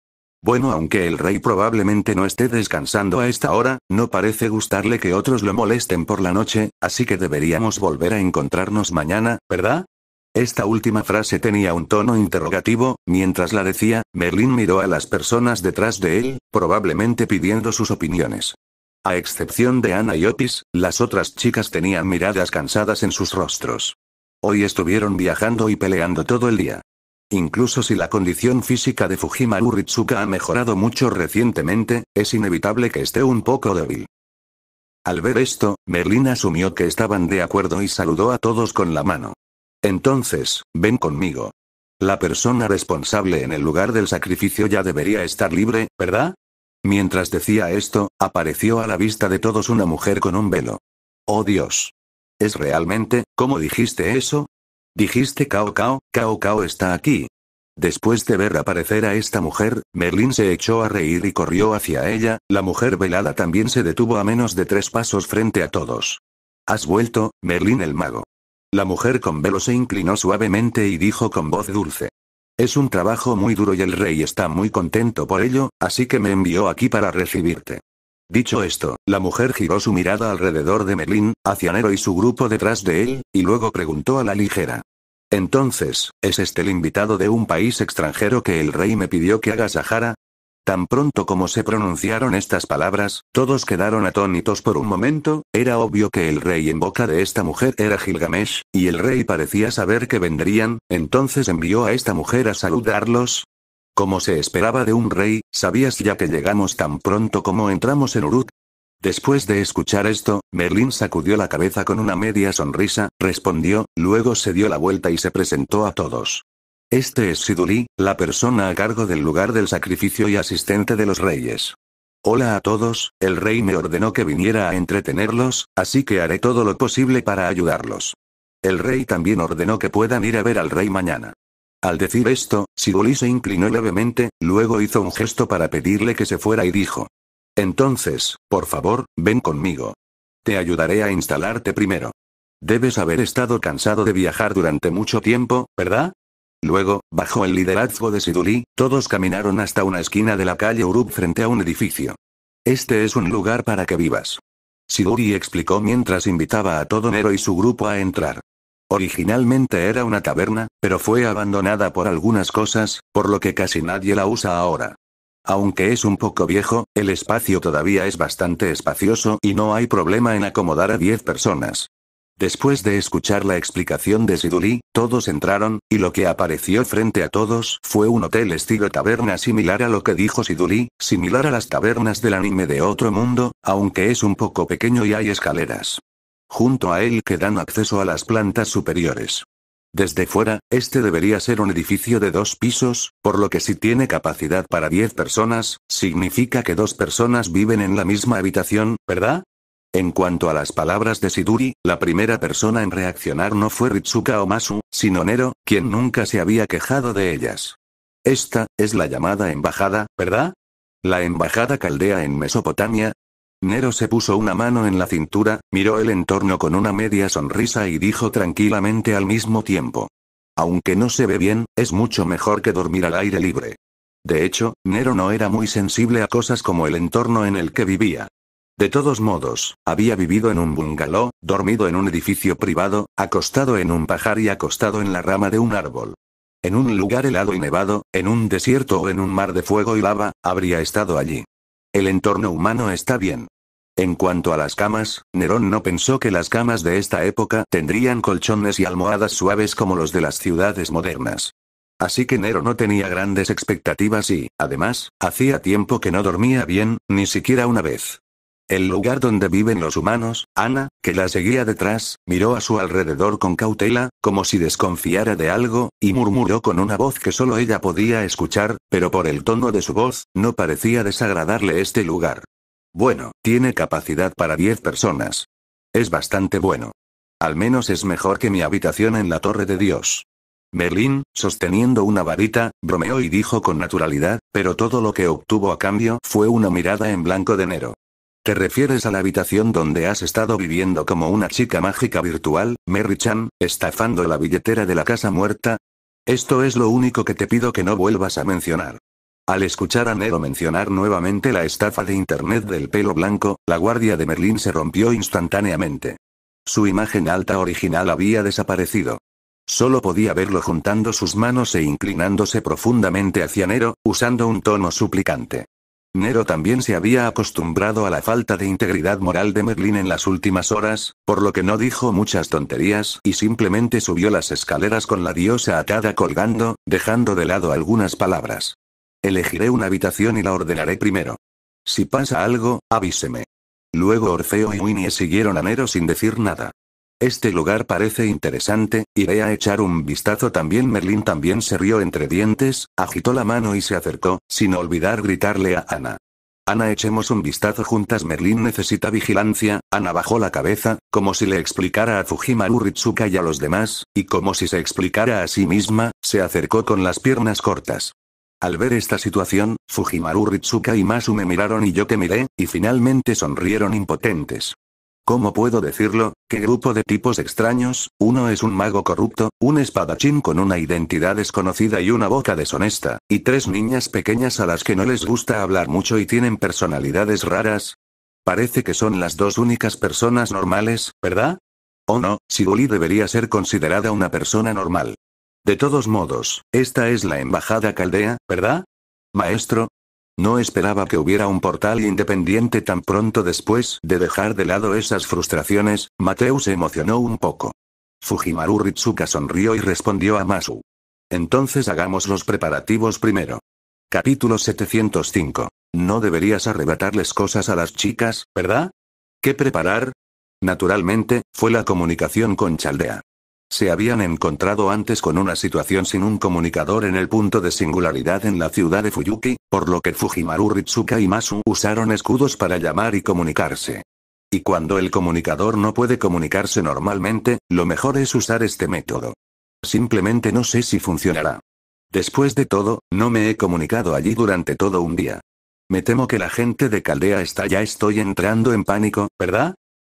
Bueno, aunque el rey probablemente no esté descansando a esta hora, no parece gustarle que otros lo molesten por la noche, así que deberíamos volver a encontrarnos mañana, ¿verdad? Esta última frase tenía un tono interrogativo, mientras la decía, Merlin miró a las personas detrás de él, probablemente pidiendo sus opiniones. A excepción de Ana y Otis, las otras chicas tenían miradas cansadas en sus rostros. Hoy estuvieron viajando y peleando todo el día. Incluso si la condición física de Fujimaru Ritsuka ha mejorado mucho recientemente, es inevitable que esté un poco débil. Al ver esto, Merlin asumió que estaban de acuerdo y saludó a todos con la mano. Entonces, ven conmigo. La persona responsable en el lugar del sacrificio ya debería estar libre, ¿verdad? Mientras decía esto, apareció a la vista de todos una mujer con un velo. ¡Oh Dios! ¿Es realmente, cómo dijiste eso? Dijiste Cao Cao, Cao Cao está aquí. Después de ver aparecer a esta mujer, Merlin se echó a reír y corrió hacia ella, la mujer velada también se detuvo a menos de tres pasos frente a todos. Has vuelto, Merlin el mago. La mujer con velo se inclinó suavemente y dijo con voz dulce. Es un trabajo muy duro y el rey está muy contento por ello, así que me envió aquí para recibirte. Dicho esto, la mujer giró su mirada alrededor de Merlin, hacia Nero y su grupo detrás de él, y luego preguntó a la ligera. Entonces, ¿es este el invitado de un país extranjero que el rey me pidió que haga Sahara? Tan pronto como se pronunciaron estas palabras, todos quedaron atónitos por un momento, era obvio que el rey en boca de esta mujer era Gilgamesh, y el rey parecía saber que vendrían, entonces envió a esta mujer a saludarlos, como se esperaba de un rey, ¿sabías ya que llegamos tan pronto como entramos en Uruk? Después de escuchar esto, Merlin sacudió la cabeza con una media sonrisa, respondió, luego se dio la vuelta y se presentó a todos. Este es Siduli, la persona a cargo del lugar del sacrificio y asistente de los reyes. Hola a todos, el rey me ordenó que viniera a entretenerlos, así que haré todo lo posible para ayudarlos. El rey también ordenó que puedan ir a ver al rey mañana. Al decir esto, Siguli se inclinó levemente, luego hizo un gesto para pedirle que se fuera y dijo. Entonces, por favor, ven conmigo. Te ayudaré a instalarte primero. Debes haber estado cansado de viajar durante mucho tiempo, ¿verdad? Luego, bajo el liderazgo de Siduli, todos caminaron hasta una esquina de la calle Uruk frente a un edificio. Este es un lugar para que vivas. Siduri explicó mientras invitaba a todo Nero y su grupo a entrar. Originalmente era una taberna, pero fue abandonada por algunas cosas, por lo que casi nadie la usa ahora. Aunque es un poco viejo, el espacio todavía es bastante espacioso y no hay problema en acomodar a 10 personas. Después de escuchar la explicación de Siduli, todos entraron, y lo que apareció frente a todos fue un hotel estilo taberna similar a lo que dijo Siduli, similar a las tabernas del anime de otro mundo, aunque es un poco pequeño y hay escaleras. Junto a él que dan acceso a las plantas superiores. Desde fuera, este debería ser un edificio de dos pisos, por lo que si tiene capacidad para 10 personas, significa que dos personas viven en la misma habitación, ¿verdad? En cuanto a las palabras de Siduri, la primera persona en reaccionar no fue Ritsuka Omasu, sino Nero, quien nunca se había quejado de ellas. Esta, es la llamada embajada, ¿verdad? La embajada caldea en Mesopotamia. Nero se puso una mano en la cintura, miró el entorno con una media sonrisa y dijo tranquilamente al mismo tiempo. Aunque no se ve bien, es mucho mejor que dormir al aire libre. De hecho, Nero no era muy sensible a cosas como el entorno en el que vivía. De todos modos, había vivido en un bungalow, dormido en un edificio privado, acostado en un pajar y acostado en la rama de un árbol. En un lugar helado y nevado, en un desierto o en un mar de fuego y lava, habría estado allí. El entorno humano está bien. En cuanto a las camas, Nerón no pensó que las camas de esta época tendrían colchones y almohadas suaves como los de las ciudades modernas. Así que Nero no tenía grandes expectativas y, además, hacía tiempo que no dormía bien, ni siquiera una vez. El lugar donde viven los humanos, Ana, que la seguía detrás, miró a su alrededor con cautela, como si desconfiara de algo, y murmuró con una voz que solo ella podía escuchar, pero por el tono de su voz, no parecía desagradarle este lugar. Bueno, tiene capacidad para 10 personas. Es bastante bueno. Al menos es mejor que mi habitación en la Torre de Dios. Merlín, sosteniendo una varita, bromeó y dijo con naturalidad, pero todo lo que obtuvo a cambio fue una mirada en blanco de Nero. ¿Te refieres a la habitación donde has estado viviendo como una chica mágica virtual, Merry-chan, estafando la billetera de la casa muerta? Esto es lo único que te pido que no vuelvas a mencionar. Al escuchar a Nero mencionar nuevamente la estafa de Internet del pelo blanco, la guardia de Merlín se rompió instantáneamente. Su imagen alta original había desaparecido. Solo podía verlo juntando sus manos e inclinándose profundamente hacia Nero, usando un tono suplicante. Nero también se había acostumbrado a la falta de integridad moral de Merlin en las últimas horas, por lo que no dijo muchas tonterías y simplemente subió las escaleras con la diosa atada colgando, dejando de lado algunas palabras. Elegiré una habitación y la ordenaré primero. Si pasa algo, avíseme. Luego Orfeo y Winnie siguieron a Nero sin decir nada. Este lugar parece interesante, iré a echar un vistazo también. Merlín también se rió entre dientes, agitó la mano y se acercó, sin olvidar gritarle a Ana. Ana, echemos un vistazo juntas. Merlín necesita vigilancia. Ana bajó la cabeza, como si le explicara a Fujimaru Ritsuka y a los demás, y como si se explicara a sí misma, se acercó con las piernas cortas. Al ver esta situación, Fujimaru Ritsuka y Masu me miraron y yo que miré, y finalmente sonrieron impotentes. ¿Cómo puedo decirlo? ¿Qué grupo de tipos extraños? Uno es un mago corrupto, un espadachín con una identidad desconocida y una boca deshonesta, y tres niñas pequeñas a las que no les gusta hablar mucho y tienen personalidades raras. Parece que son las dos únicas personas normales, ¿verdad? ¿O no? Siguli debería ser considerada una persona normal. De todos modos, esta es la embajada caldea, ¿verdad? Maestro, no esperaba que hubiera un portal independiente tan pronto después de dejar de lado esas frustraciones, Mateo se emocionó un poco. Fujimaru Ritsuka sonrió y respondió a Masu. Entonces hagamos los preparativos primero. Capítulo 705. No deberías arrebatarles cosas a las chicas, ¿verdad? ¿Qué preparar? Naturalmente, fue la comunicación con Chaldea. Se habían encontrado antes con una situación sin un comunicador en el punto de singularidad en la ciudad de Fuyuki, por lo que Fujimaru Ritsuka y Masu usaron escudos para llamar y comunicarse. Y cuando el comunicador no puede comunicarse normalmente, lo mejor es usar este método. Simplemente no sé si funcionará. Después de todo, no me he comunicado allí durante todo un día. Me temo que la gente de Caldea está ya estoy entrando en pánico, ¿verdad?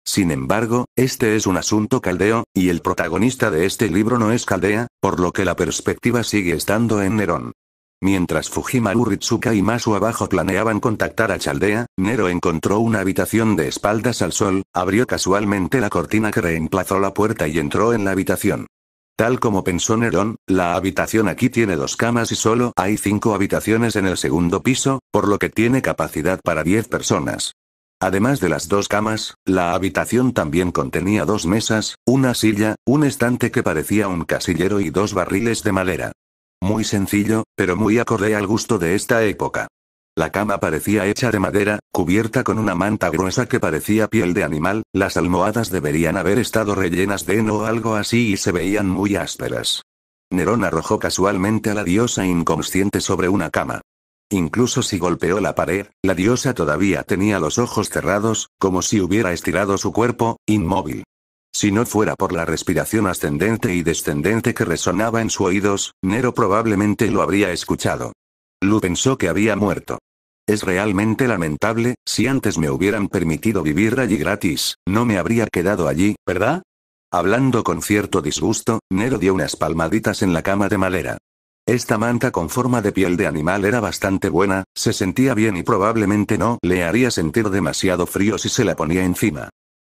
Sin embargo, este es un asunto caldeo, y el protagonista de este libro no es Caldea, por lo que la perspectiva sigue estando en Nerón. Mientras Fujimaru Ritsuka y Masu abajo planeaban contactar a Chaldea, Nero encontró una habitación de espaldas al sol, abrió casualmente la cortina que reemplazó la puerta y entró en la habitación. Tal como pensó Nerón, la habitación aquí tiene dos camas y solo hay cinco habitaciones en el segundo piso, por lo que tiene capacidad para diez personas. Además de las dos camas, la habitación también contenía dos mesas, una silla, un estante que parecía un casillero y dos barriles de madera. Muy sencillo, pero muy acorde al gusto de esta época. La cama parecía hecha de madera, cubierta con una manta gruesa que parecía piel de animal, las almohadas deberían haber estado rellenas de heno o algo así y se veían muy ásperas. Nerón arrojó casualmente a la diosa inconsciente sobre una cama. Incluso si golpeó la pared, la diosa todavía tenía los ojos cerrados, como si hubiera estirado su cuerpo, inmóvil. Si no fuera por la respiración ascendente y descendente que resonaba en sus oídos, Nero probablemente lo habría escuchado. Lu pensó que había muerto. Es realmente lamentable, si antes me hubieran permitido vivir allí gratis, no me habría quedado allí, ¿verdad? Hablando con cierto disgusto, Nero dio unas palmaditas en la cama de madera. Esta manta con forma de piel de animal era bastante buena, se sentía bien y probablemente no le haría sentir demasiado frío si se la ponía encima.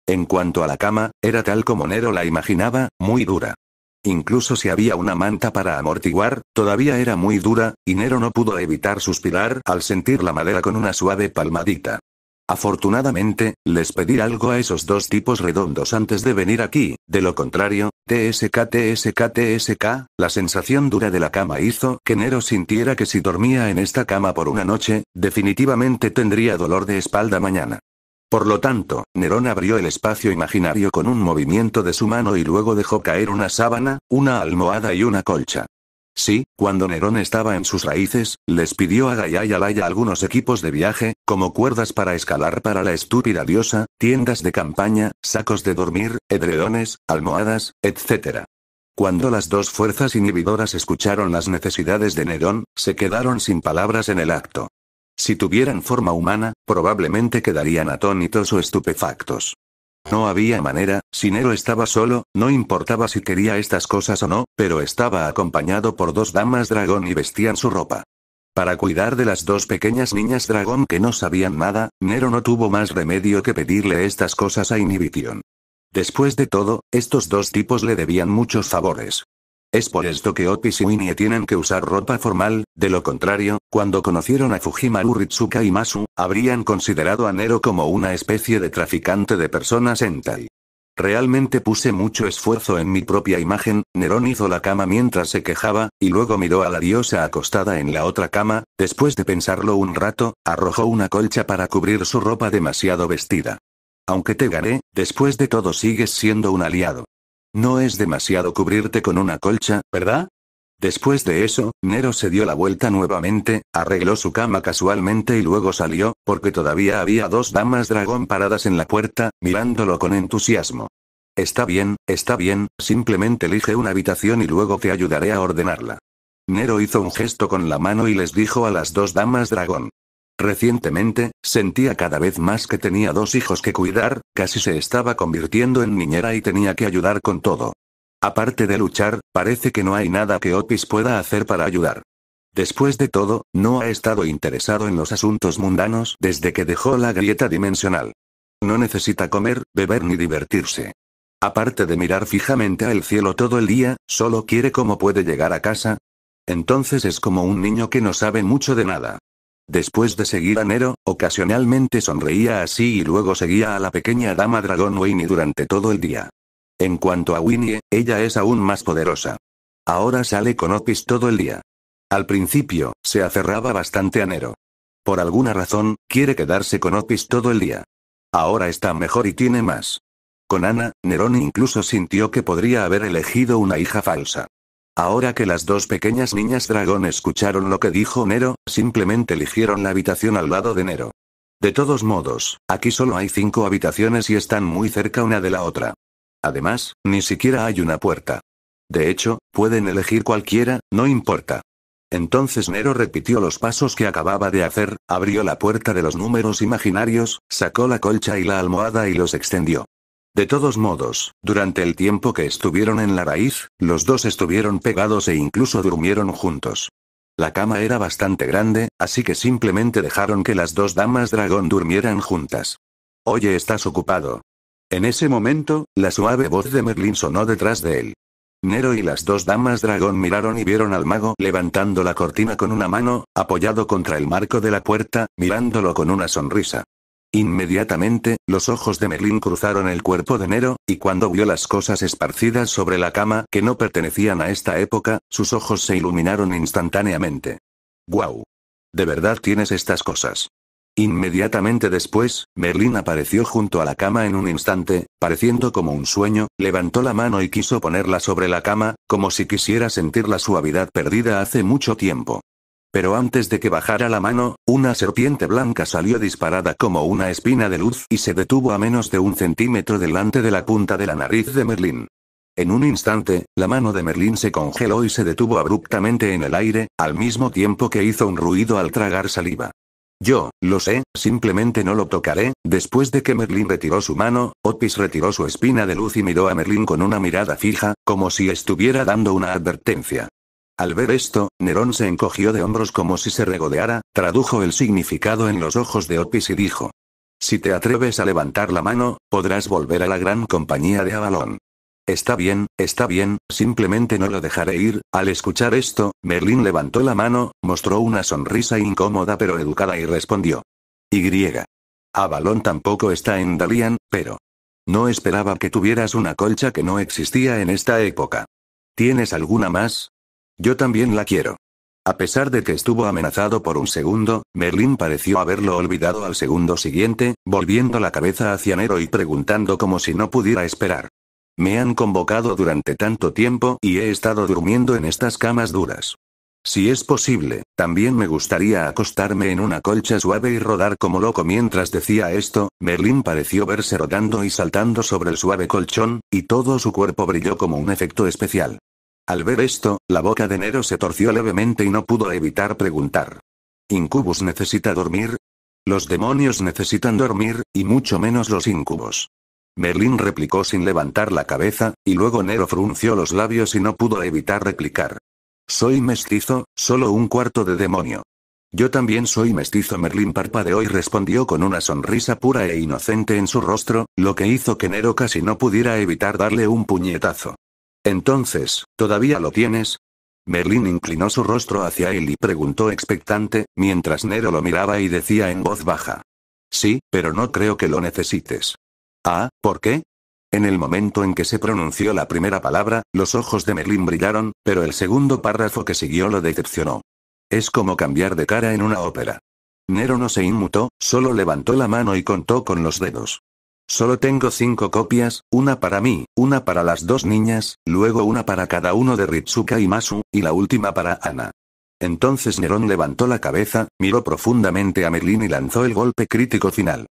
En cuanto a la cama, era tal como Nero la imaginaba, muy dura. Incluso si había una manta para amortiguar, todavía era muy dura, y Nero no pudo evitar suspirar al sentir la madera con una suave palmadita. Afortunadamente, les pedí algo a esos dos tipos redondos antes de venir aquí, de lo contrario, TSK TSK TSK, la sensación dura de la cama hizo que Nero sintiera que si dormía en esta cama por una noche, definitivamente tendría dolor de espalda mañana. Por lo tanto, Nerón abrió el espacio imaginario con un movimiento de su mano y luego dejó caer una sábana, una almohada y una colcha. Sí, cuando Nerón estaba en sus raíces, les pidió a Gaia y Alaya algunos equipos de viaje, como cuerdas para escalar para la estúpida diosa, tiendas de campaña, sacos de dormir, edredones, almohadas, etc. Cuando las dos fuerzas inhibidoras escucharon las necesidades de Nerón, se quedaron sin palabras en el acto. Si tuvieran forma humana, probablemente quedarían atónitos o estupefactos. No había manera, si Nero estaba solo, no importaba si quería estas cosas o no, pero estaba acompañado por dos damas dragón y vestían su ropa. Para cuidar de las dos pequeñas niñas dragón que no sabían nada, Nero no tuvo más remedio que pedirle estas cosas a Inhibition. Después de todo, estos dos tipos le debían muchos favores. Es por esto que Otis y Winnie tienen que usar ropa formal, de lo contrario, cuando conocieron a Fujimaru Ritsuka y Masu, habrían considerado a Nero como una especie de traficante de personas Tai. Realmente puse mucho esfuerzo en mi propia imagen, Nerón hizo la cama mientras se quejaba, y luego miró a la diosa acostada en la otra cama, después de pensarlo un rato, arrojó una colcha para cubrir su ropa demasiado vestida. Aunque te gané, después de todo sigues siendo un aliado. No es demasiado cubrirte con una colcha, ¿verdad? Después de eso, Nero se dio la vuelta nuevamente, arregló su cama casualmente y luego salió, porque todavía había dos damas dragón paradas en la puerta, mirándolo con entusiasmo. Está bien, está bien, simplemente elige una habitación y luego te ayudaré a ordenarla. Nero hizo un gesto con la mano y les dijo a las dos damas dragón. Recientemente, sentía cada vez más que tenía dos hijos que cuidar, casi se estaba convirtiendo en niñera y tenía que ayudar con todo. Aparte de luchar, parece que no hay nada que Otis pueda hacer para ayudar. Después de todo, no ha estado interesado en los asuntos mundanos desde que dejó la grieta dimensional. No necesita comer, beber ni divertirse. Aparte de mirar fijamente al cielo todo el día, solo quiere cómo puede llegar a casa. Entonces es como un niño que no sabe mucho de nada. Después de seguir a Nero, ocasionalmente sonreía así y luego seguía a la pequeña dama dragón Winnie durante todo el día. En cuanto a Winnie, ella es aún más poderosa. Ahora sale con Opis todo el día. Al principio, se aferraba bastante a Nero. Por alguna razón, quiere quedarse con Opis todo el día. Ahora está mejor y tiene más. Con Ana, Nerón incluso sintió que podría haber elegido una hija falsa. Ahora que las dos pequeñas niñas dragón escucharon lo que dijo Nero, simplemente eligieron la habitación al lado de Nero. De todos modos, aquí solo hay cinco habitaciones y están muy cerca una de la otra. Además, ni siquiera hay una puerta. De hecho, pueden elegir cualquiera, no importa. Entonces Nero repitió los pasos que acababa de hacer, abrió la puerta de los números imaginarios, sacó la colcha y la almohada y los extendió. De todos modos, durante el tiempo que estuvieron en la raíz, los dos estuvieron pegados e incluso durmieron juntos. La cama era bastante grande, así que simplemente dejaron que las dos damas dragón durmieran juntas. Oye, estás ocupado. En ese momento, la suave voz de Merlin sonó detrás de él. Nero y las dos damas dragón miraron y vieron al mago levantando la cortina con una mano, apoyado contra el marco de la puerta, mirándolo con una sonrisa. Inmediatamente, los ojos de Merlin cruzaron el cuerpo de Nero, y cuando vio las cosas esparcidas sobre la cama que no pertenecían a esta época, sus ojos se iluminaron instantáneamente. ¡Guau! ¿De verdad tienes estas cosas? Inmediatamente después, Merlín apareció junto a la cama en un instante, pareciendo como un sueño, levantó la mano y quiso ponerla sobre la cama, como si quisiera sentir la suavidad perdida hace mucho tiempo. Pero antes de que bajara la mano, una serpiente blanca salió disparada como una espina de luz y se detuvo a menos de un centímetro delante de la punta de la nariz de Merlín. En un instante, la mano de Merlín se congeló y se detuvo abruptamente en el aire, al mismo tiempo que hizo un ruido al tragar saliva. Yo, lo sé, simplemente no lo tocaré. Después de que Merlin retiró su mano, Otis retiró su espina de luz y miró a Merlin con una mirada fija, como si estuviera dando una advertencia. Al ver esto, Nerón se encogió de hombros como si se regodeara, tradujo el significado en los ojos de Otis y dijo. Si te atreves a levantar la mano, podrás volver a la gran compañía de Avalon. Está bien, está bien, simplemente no lo dejaré ir. Al escuchar esto, Merlin levantó la mano, mostró una sonrisa incómoda pero educada y respondió. Y. Avalon tampoco está en Dalian, pero... No esperaba que tuvieras una colcha que no existía en esta época. ¿Tienes alguna más? Yo también la quiero. A pesar de que estuvo amenazado por un segundo, Merlin pareció haberlo olvidado al segundo siguiente, volviendo la cabeza hacia Nero y preguntando como si no pudiera esperar. Me han convocado durante tanto tiempo y he estado durmiendo en estas camas duras. Si es posible, también me gustaría acostarme en una colcha suave y rodar como loco mientras decía esto, Merlin pareció verse rodando y saltando sobre el suave colchón, y todo su cuerpo brilló como un efecto especial. Al ver esto, la boca de Nero se torció levemente y no pudo evitar preguntar. ¿Incubus necesita dormir? Los demonios necesitan dormir, y mucho menos los incubos. Merlín replicó sin levantar la cabeza, y luego Nero frunció los labios y no pudo evitar replicar. Soy mestizo, solo un cuarto de demonio. Yo también soy mestizo. Merlín parpadeó y respondió con una sonrisa pura e inocente en su rostro, lo que hizo que Nero casi no pudiera evitar darle un puñetazo. Entonces, ¿todavía lo tienes? Merlín inclinó su rostro hacia él y preguntó expectante, mientras Nero lo miraba y decía en voz baja. Sí, pero no creo que lo necesites. Ah, ¿por qué? En el momento en que se pronunció la primera palabra, los ojos de Merlin brillaron, pero el segundo párrafo que siguió lo decepcionó. Es como cambiar de cara en una ópera. Nero no se inmutó, solo levantó la mano y contó con los dedos. Solo tengo cinco copias, una para mí, una para las dos niñas, luego una para cada uno de Ritsuka y Masu, y la última para Ana. Entonces Nerón levantó la cabeza, miró profundamente a Merlin y lanzó el golpe crítico final.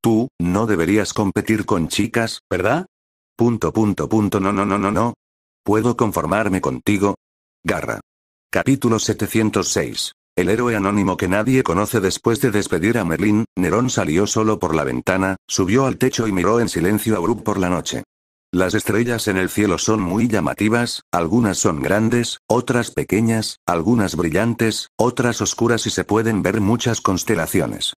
Tú, no deberías competir con chicas, ¿verdad? Punto punto punto no no no no no. ¿Puedo conformarme contigo? Garra. Capítulo 706. El héroe anónimo que nadie conoce después de despedir a Merlín, Nerón salió solo por la ventana, subió al techo y miró en silencio a Brooke por la noche. Las estrellas en el cielo son muy llamativas, algunas son grandes, otras pequeñas, algunas brillantes, otras oscuras y se pueden ver muchas constelaciones.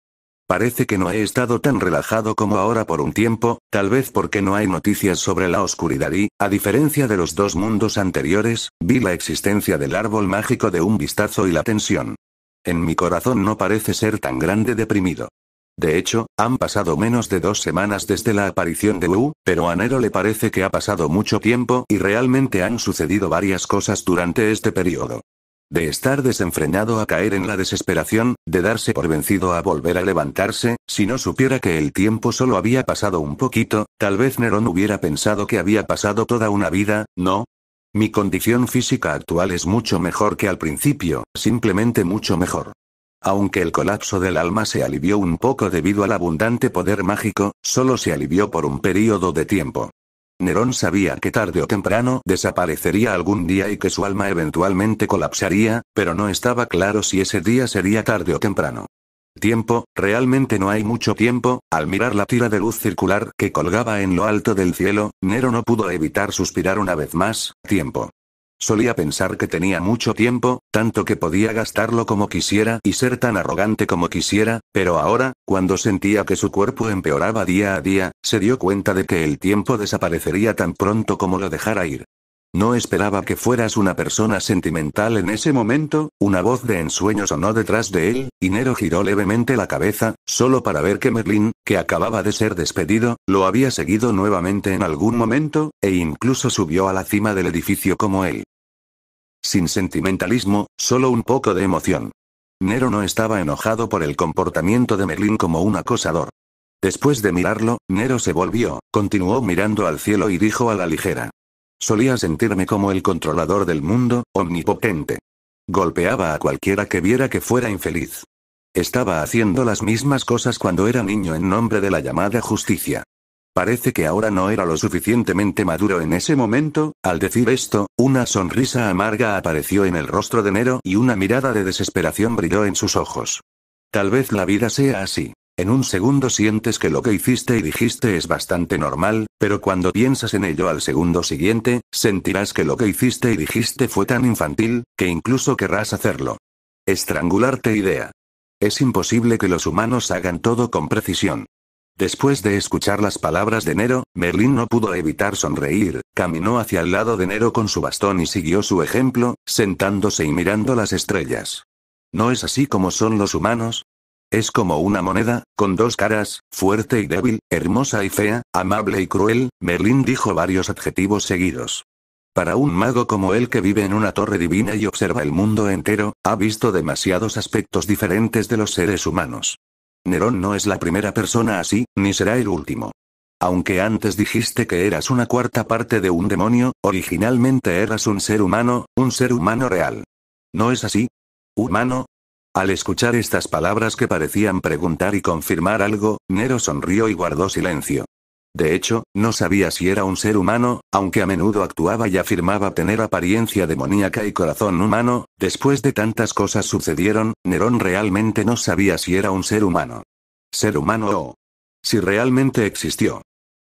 Parece que no he estado tan relajado como ahora por un tiempo, tal vez porque no hay noticias sobre la oscuridad y, a diferencia de los dos mundos anteriores, vi la existencia del árbol mágico de un vistazo y la tensión. En mi corazón no parece ser tan grande deprimido. De hecho, han pasado menos de dos semanas desde la aparición de Wu, pero a Nero le parece que ha pasado mucho tiempo y realmente han sucedido varias cosas durante este periodo. De estar desenfrenado a caer en la desesperación, de darse por vencido a volver a levantarse, si no supiera que el tiempo solo había pasado un poquito, tal vez Nerón hubiera pensado que había pasado toda una vida, ¿no? Mi condición física actual es mucho mejor que al principio, simplemente mucho mejor. Aunque el colapso del alma se alivió un poco debido al abundante poder mágico, solo se alivió por un periodo de tiempo. Nerón sabía que tarde o temprano desaparecería algún día y que su alma eventualmente colapsaría, pero no estaba claro si ese día sería tarde o temprano. Tiempo, realmente no hay mucho tiempo, al mirar la tira de luz circular que colgaba en lo alto del cielo, Nero no pudo evitar suspirar una vez más, tiempo. Solía pensar que tenía mucho tiempo, tanto que podía gastarlo como quisiera y ser tan arrogante como quisiera, pero ahora, cuando sentía que su cuerpo empeoraba día a día, se dio cuenta de que el tiempo desaparecería tan pronto como lo dejara ir. No esperaba que fueras una persona sentimental en ese momento, una voz de ensueño sonó detrás de él, y Nero giró levemente la cabeza, solo para ver que Merlin, que acababa de ser despedido, lo había seguido nuevamente en algún momento, e incluso subió a la cima del edificio como él. Sin sentimentalismo, solo un poco de emoción. Nero no estaba enojado por el comportamiento de Merlín como un acosador. Después de mirarlo, Nero se volvió, continuó mirando al cielo y dijo a la ligera. Solía sentirme como el controlador del mundo, omnipotente. Golpeaba a cualquiera que viera que fuera infeliz. Estaba haciendo las mismas cosas cuando era niño en nombre de la llamada justicia. Parece que ahora no era lo suficientemente maduro en ese momento, al decir esto, una sonrisa amarga apareció en el rostro de Nero y una mirada de desesperación brilló en sus ojos. Tal vez la vida sea así. En un segundo sientes que lo que hiciste y dijiste es bastante normal, pero cuando piensas en ello al segundo siguiente, sentirás que lo que hiciste y dijiste fue tan infantil, que incluso querrás hacerlo. Estrangularte idea. Es imposible que los humanos hagan todo con precisión. Después de escuchar las palabras de Nero, Merlín no pudo evitar sonreír, caminó hacia el lado de Nero con su bastón y siguió su ejemplo, sentándose y mirando las estrellas. ¿No es así como son los humanos? Es como una moneda, con dos caras, fuerte y débil, hermosa y fea, amable y cruel, Merlín dijo varios adjetivos seguidos. Para un mago como él que vive en una torre divina y observa el mundo entero, ha visto demasiados aspectos diferentes de los seres humanos. Nerón no es la primera persona así, ni será el último. Aunque antes dijiste que eras una cuarta parte de un demonio, originalmente eras un ser humano, un ser humano real. ¿No es así? ¿Humano? Al escuchar estas palabras que parecían preguntar y confirmar algo, Nero sonrió y guardó silencio. De hecho, no sabía si era un ser humano, aunque a menudo actuaba y afirmaba tener apariencia demoníaca y corazón humano, después de tantas cosas sucedieron, Nerón realmente no sabía si era un ser humano. Ser humano o... Si realmente existió.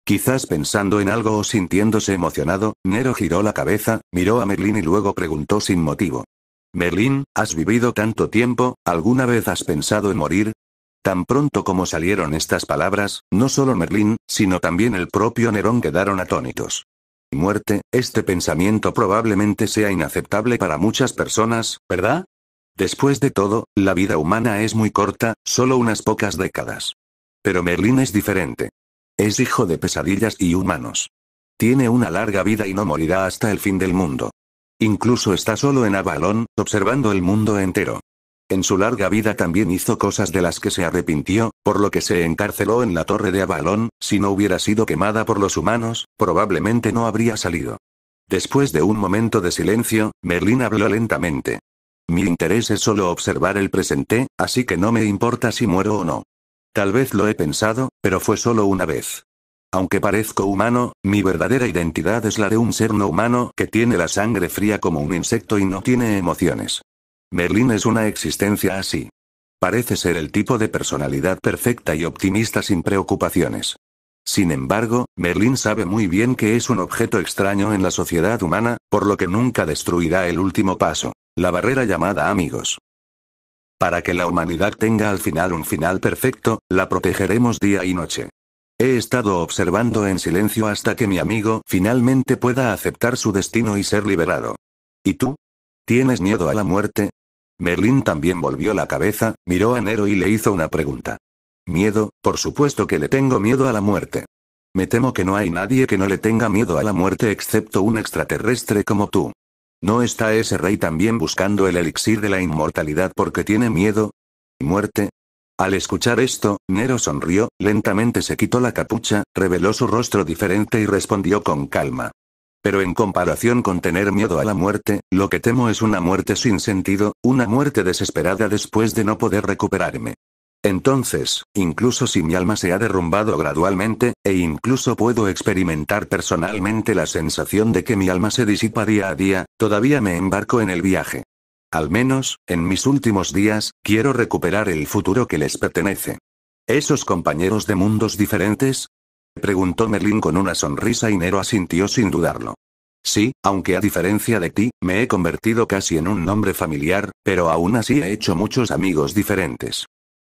Quizás pensando en algo o sintiéndose emocionado, Nero giró la cabeza, miró a Merlín y luego preguntó sin motivo. Merlín, has vivido tanto tiempo, ¿alguna vez has pensado en morir? Tan pronto como salieron estas palabras, no solo Merlín, sino también el propio Nerón quedaron atónitos. Muerte, este pensamiento probablemente sea inaceptable para muchas personas, ¿verdad? Después de todo, la vida humana es muy corta, solo unas pocas décadas. Pero Merlín es diferente. Es hijo de pesadillas y humanos. Tiene una larga vida y no morirá hasta el fin del mundo. Incluso está solo en Avalon, observando el mundo entero. En su larga vida también hizo cosas de las que se arrepintió, por lo que se encarceló en la torre de Avalón, si no hubiera sido quemada por los humanos, probablemente no habría salido. Después de un momento de silencio, Merlín habló lentamente. Mi interés es solo observar el presente, así que no me importa si muero o no. Tal vez lo he pensado, pero fue solo una vez. Aunque parezco humano, mi verdadera identidad es la de un ser no humano que tiene la sangre fría como un insecto y no tiene emociones. Merlín es una existencia así. Parece ser el tipo de personalidad perfecta y optimista sin preocupaciones. Sin embargo, Merlín sabe muy bien que es un objeto extraño en la sociedad humana, por lo que nunca destruirá el último paso, la barrera llamada amigos. Para que la humanidad tenga al final un final perfecto, la protegeremos día y noche. He estado observando en silencio hasta que mi amigo finalmente pueda aceptar su destino y ser liberado. ¿Y tú? ¿Tienes miedo a la muerte? Merlín también volvió la cabeza, miró a Nero y le hizo una pregunta. Miedo, por supuesto que le tengo miedo a la muerte. Me temo que no hay nadie que no le tenga miedo a la muerte excepto un extraterrestre como tú. ¿No está ese rey también buscando el elixir de la inmortalidad porque tiene miedo? ¿Muerte? Al escuchar esto, Nero sonrió, lentamente se quitó la capucha, reveló su rostro diferente y respondió con calma. Pero en comparación con tener miedo a la muerte, lo que temo es una muerte sin sentido, una muerte desesperada después de no poder recuperarme. Entonces, incluso si mi alma se ha derrumbado gradualmente, e incluso puedo experimentar personalmente la sensación de que mi alma se disipa día a día, todavía me embarco en el viaje. Al menos, en mis últimos días, quiero recuperar el futuro que les pertenece. ¿Esos compañeros de mundos diferentes? Preguntó Merlín con una sonrisa y Nero asintió sin dudarlo. Sí, aunque a diferencia de ti, me he convertido casi en un nombre familiar, pero aún así he hecho muchos amigos diferentes.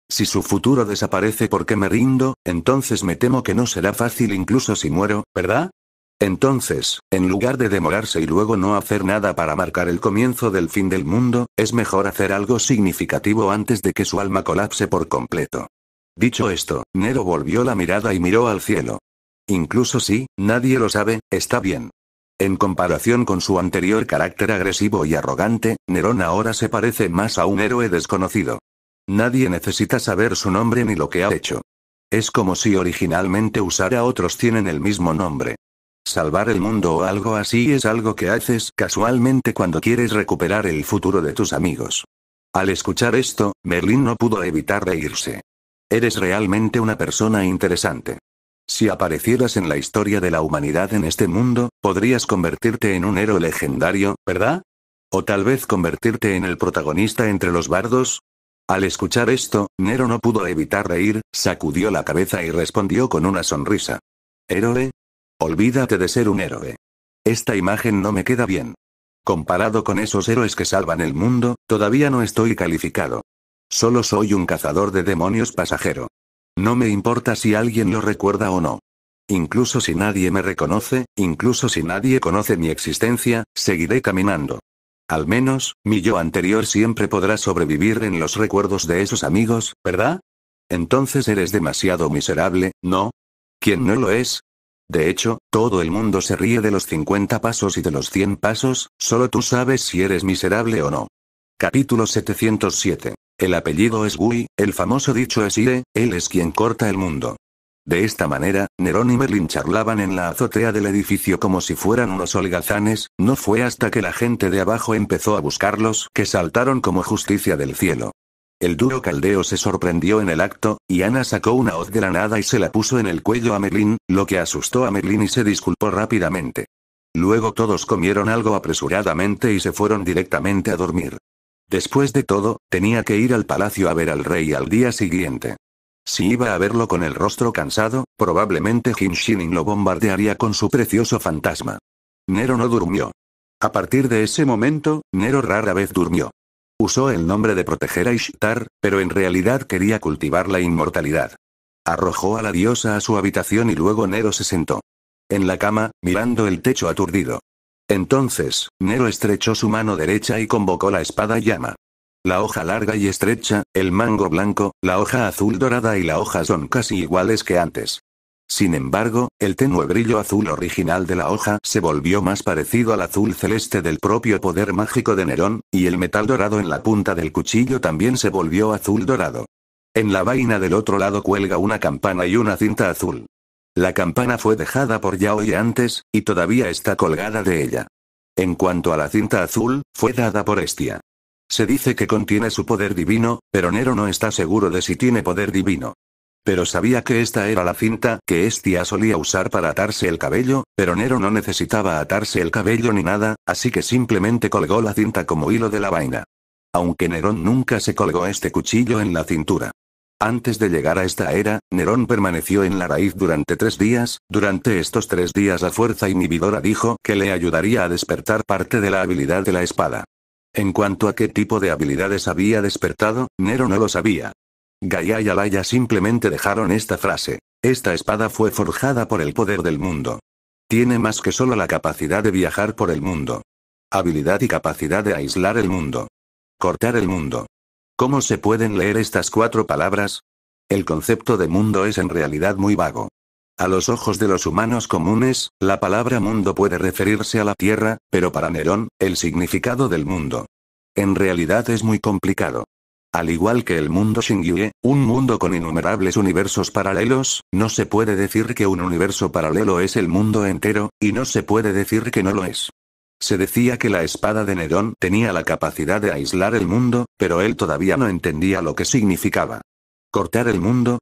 Si su futuro desaparece porque me rindo, entonces me temo que no será fácil incluso si muero, ¿verdad? Entonces, en lugar de demorarse y luego no hacer nada para marcar el comienzo del fin del mundo, es mejor hacer algo significativo antes de que su alma colapse por completo. Dicho esto, Nero volvió la mirada y miró al cielo. Incluso si, nadie lo sabe, está bien. En comparación con su anterior carácter agresivo y arrogante, Nerón ahora se parece más a un héroe desconocido. Nadie necesita saber su nombre ni lo que ha hecho. Es como si originalmente usara otros tienen el mismo nombre. Salvar el mundo o algo así es algo que haces casualmente cuando quieres recuperar el futuro de tus amigos. Al escuchar esto, Merlin no pudo evitar reírse. Eres realmente una persona interesante. Si aparecieras en la historia de la humanidad en este mundo, podrías convertirte en un héroe legendario, ¿verdad? O tal vez convertirte en el protagonista entre los bardos. Al escuchar esto, Nero no pudo evitar reír, sacudió la cabeza y respondió con una sonrisa. ¿Héroe? Olvídate de ser un héroe. Esta imagen no me queda bien. Comparado con esos héroes que salvan el mundo, todavía no estoy calificado. Solo soy un cazador de demonios pasajero. No me importa si alguien lo recuerda o no. Incluso si nadie me reconoce, incluso si nadie conoce mi existencia, seguiré caminando. Al menos, mi yo anterior siempre podrá sobrevivir en los recuerdos de esos amigos, ¿verdad? Entonces eres demasiado miserable, ¿no? ¿Quién no lo es? De hecho, todo el mundo se ríe de los 50 pasos y de los 100 pasos, solo tú sabes si eres miserable o no. Capítulo 707. El apellido es Gui, el famoso dicho es Ire, él es quien corta el mundo. De esta manera, Nerón y Merlin charlaban en la azotea del edificio como si fueran unos holgazanes, no fue hasta que la gente de abajo empezó a buscarlos que saltaron como justicia del cielo. El duro caldeo se sorprendió en el acto, y Ana sacó una hoz de la nada y se la puso en el cuello a Merlin, lo que asustó a Merlin y se disculpó rápidamente. Luego todos comieron algo apresuradamente y se fueron directamente a dormir. Después de todo, tenía que ir al palacio a ver al rey al día siguiente. Si iba a verlo con el rostro cansado, probablemente Jin Shinin lo bombardearía con su precioso fantasma. Nero no durmió. A partir de ese momento, Nero rara vez durmió. Usó el nombre de proteger a Ishtar, pero en realidad quería cultivar la inmortalidad. Arrojó a la diosa a su habitación y luego Nero se sentó. En la cama, mirando el techo aturdido. Entonces, Nero estrechó su mano derecha y convocó la espada llama. La hoja larga y estrecha, el mango blanco, la hoja azul dorada y la hoja son casi iguales que antes. Sin embargo, el tenue brillo azul original de la hoja se volvió más parecido al azul celeste del propio poder mágico de Nerón, y el metal dorado en la punta del cuchillo también se volvió azul dorado. En la vaina del otro lado cuelga una campana y una cinta azul. La campana fue dejada por Yaoi antes, y todavía está colgada de ella. En cuanto a la cinta azul, fue dada por Estia. Se dice que contiene su poder divino, pero Nero no está seguro de si tiene poder divino. Pero sabía que esta era la cinta que Estia solía usar para atarse el cabello, pero Nero no necesitaba atarse el cabello ni nada, así que simplemente colgó la cinta como hilo de la vaina. Aunque Nerón nunca se colgó este cuchillo en la cintura. Antes de llegar a esta era, Nerón permaneció en la raíz durante tres días, durante estos tres días la fuerza inhibidora dijo que le ayudaría a despertar parte de la habilidad de la espada. En cuanto a qué tipo de habilidades había despertado, Nero no lo sabía. Gaia y Alaya simplemente dejaron esta frase. Esta espada fue forjada por el poder del mundo. Tiene más que solo la capacidad de viajar por el mundo. Habilidad y capacidad de aislar el mundo. Cortar el mundo. ¿Cómo se pueden leer estas cuatro palabras? El concepto de mundo es en realidad muy vago. A los ojos de los humanos comunes, la palabra mundo puede referirse a la Tierra, pero para Nerón, el significado del mundo. En realidad es muy complicado. Al igual que el mundo Shingyue, un mundo con innumerables universos paralelos, no se puede decir que un universo paralelo es el mundo entero, y no se puede decir que no lo es. Se decía que la espada de Nerón tenía la capacidad de aislar el mundo, pero él todavía no entendía lo que significaba. ¿Cortar el mundo?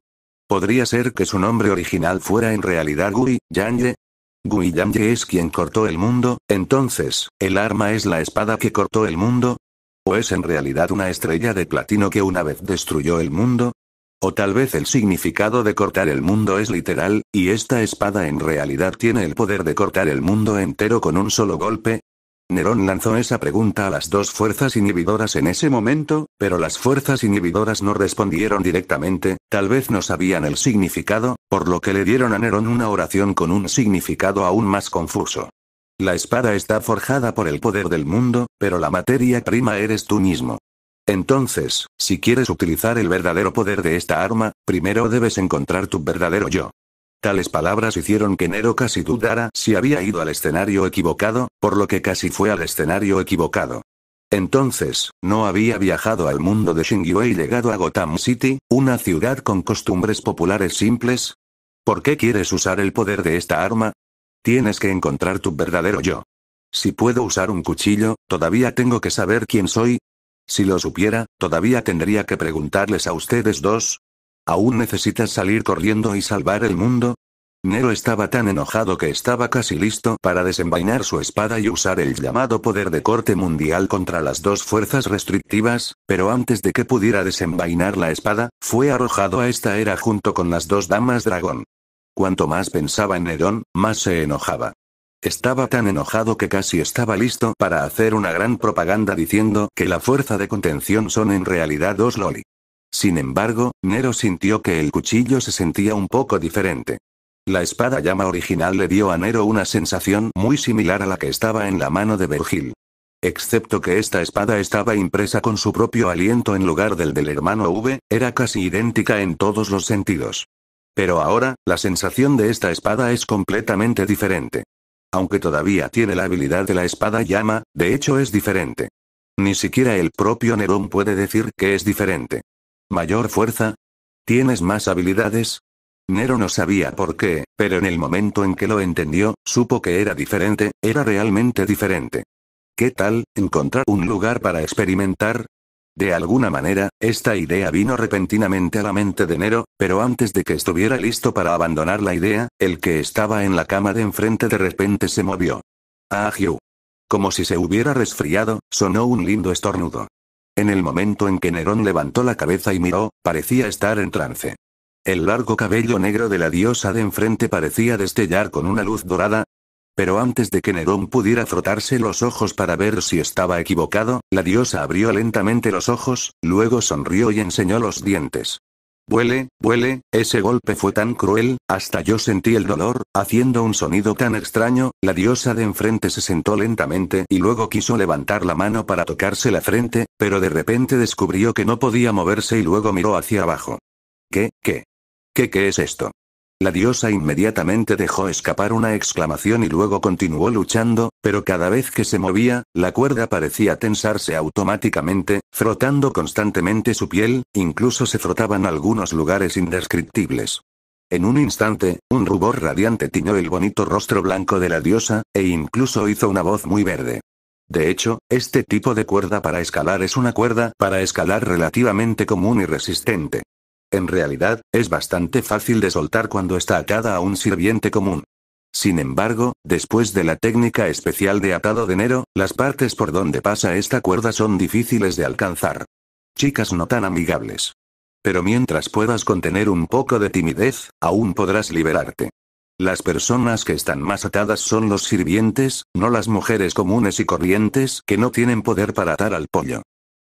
¿Podría ser que su nombre original fuera en realidad Gui Yanye? Gui Yanye es quien cortó el mundo, entonces, ¿el arma es la espada que cortó el mundo? ¿O es en realidad una estrella de platino que una vez destruyó el mundo? O tal vez el significado de cortar el mundo es literal, y esta espada en realidad tiene el poder de cortar el mundo entero con un solo golpe. Nerón lanzó esa pregunta a las dos fuerzas inhibidoras en ese momento, pero las fuerzas inhibidoras no respondieron directamente, tal vez no sabían el significado, por lo que le dieron a Nerón una oración con un significado aún más confuso. La espada está forjada por el poder del mundo, pero la materia prima eres tú mismo. Entonces, si quieres utilizar el verdadero poder de esta arma, primero debes encontrar tu verdadero yo. Tales palabras hicieron que Nero casi dudara si había ido al escenario equivocado, por lo que casi fue al escenario equivocado. Entonces, ¿no había viajado al mundo de Shingyo y llegado a Gotham City, una ciudad con costumbres populares simples? ¿Por qué quieres usar el poder de esta arma? Tienes que encontrar tu verdadero yo. Si puedo usar un cuchillo, ¿todavía tengo que saber quién soy? Si lo supiera, ¿todavía tendría que preguntarles a ustedes dos? ¿Aún necesitas salir corriendo y salvar el mundo? Nero estaba tan enojado que estaba casi listo para desenvainar su espada y usar el llamado poder de corte mundial contra las dos fuerzas restrictivas, pero antes de que pudiera desenvainar la espada, fue arrojado a esta era junto con las dos damas dragón. Cuanto más pensaba en Nerón, más se enojaba. Estaba tan enojado que casi estaba listo para hacer una gran propaganda diciendo que la fuerza de contención son en realidad dos loli. Sin embargo, Nero sintió que el cuchillo se sentía un poco diferente. La espada llama original le dio a Nero una sensación muy similar a la que estaba en la mano de Vergil. Excepto que esta espada estaba impresa con su propio aliento en lugar del del hermano V, era casi idéntica en todos los sentidos. Pero ahora, la sensación de esta espada es completamente diferente. Aunque todavía tiene la habilidad de la espada llama, de hecho es diferente. Ni siquiera el propio Nerón puede decir que es diferente. ¿Mayor fuerza? ¿Tienes más habilidades? Nero no sabía por qué, pero en el momento en que lo entendió, supo que era diferente, era realmente diferente. ¿Qué tal, encontrar un lugar para experimentar? De alguna manera, esta idea vino repentinamente a la mente de Nero, pero antes de que estuviera listo para abandonar la idea, el que estaba en la cama de enfrente de repente se movió. Ah, Como si se hubiera resfriado, sonó un lindo estornudo. En el momento en que Nerón levantó la cabeza y miró, parecía estar en trance. El largo cabello negro de la diosa de enfrente parecía destellar con una luz dorada. Pero antes de que Nerón pudiera frotarse los ojos para ver si estaba equivocado, la diosa abrió lentamente los ojos, luego sonrió y enseñó los dientes. Vuele, vuele, ese golpe fue tan cruel, hasta yo sentí el dolor, haciendo un sonido tan extraño, la diosa de enfrente se sentó lentamente y luego quiso levantar la mano para tocarse la frente, pero de repente descubrió que no podía moverse y luego miró hacia abajo. ¿Qué, qué? ¿Qué qué es esto? La diosa inmediatamente dejó escapar una exclamación y luego continuó luchando, pero cada vez que se movía, la cuerda parecía tensarse automáticamente, frotando constantemente su piel, incluso se frotaban algunos lugares indescriptibles. En un instante, un rubor radiante tiñó el bonito rostro blanco de la diosa, e incluso hizo una voz muy verde. De hecho, este tipo de cuerda para escalar es una cuerda para escalar relativamente común y resistente. En realidad, es bastante fácil de soltar cuando está atada a un sirviente común. Sin embargo, después de la técnica especial de atado de Nero, las partes por donde pasa esta cuerda son difíciles de alcanzar. Chicas no tan amigables. Pero mientras puedas contener un poco de timidez, aún podrás liberarte. Las personas que están más atadas son los sirvientes, no las mujeres comunes y corrientes que no tienen poder para atar al pollo.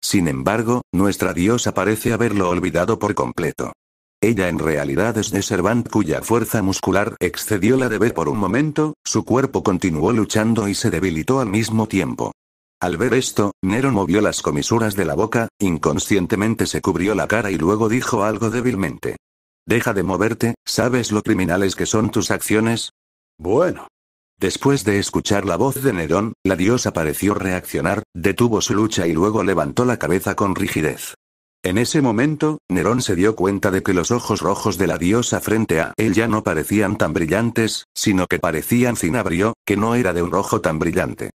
Sin embargo, nuestra diosa parece haberlo olvidado por completo. Ella en realidad es de Servant cuya fuerza muscular excedió la de B por un momento, su cuerpo continuó luchando y se debilitó al mismo tiempo. Al ver esto, Nero movió las comisuras de la boca, inconscientemente se cubrió la cara y luego dijo algo débilmente. Deja de moverte, ¿sabes lo criminales que son tus acciones? Bueno, Después de escuchar la voz de Nerón, la diosa pareció reaccionar, detuvo su lucha y luego levantó la cabeza con rigidez. En ese momento, Nerón se dio cuenta de que los ojos rojos de la diosa frente a él ya no parecían tan brillantes, sino que parecían cinabrio, que no era de un rojo tan brillante.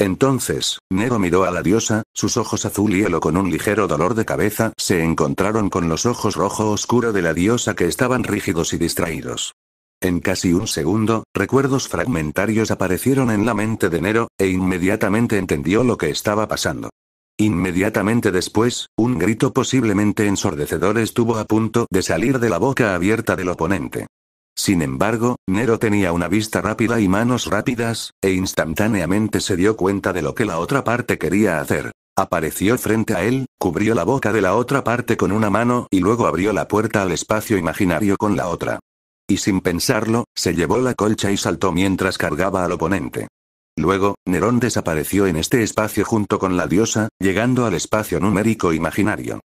Entonces, Nero miró a la diosa, sus ojos azul y hielo con un ligero dolor de cabeza se encontraron con los ojos rojo oscuro de la diosa que estaban rígidos y distraídos. En casi un segundo, recuerdos fragmentarios aparecieron en la mente de Nero, e inmediatamente entendió lo que estaba pasando. Inmediatamente después, un grito posiblemente ensordecedor estuvo a punto de salir de la boca abierta del oponente. Sin embargo, Nero tenía una vista rápida y manos rápidas, e instantáneamente se dio cuenta de lo que la otra parte quería hacer. Apareció frente a él, cubrió la boca de la otra parte con una mano y luego abrió la puerta al espacio imaginario con la otra. Y sin pensarlo, se llevó la colcha y saltó mientras cargaba al oponente. Luego, Nerón desapareció en este espacio junto con la diosa, llegando al espacio numérico imaginario.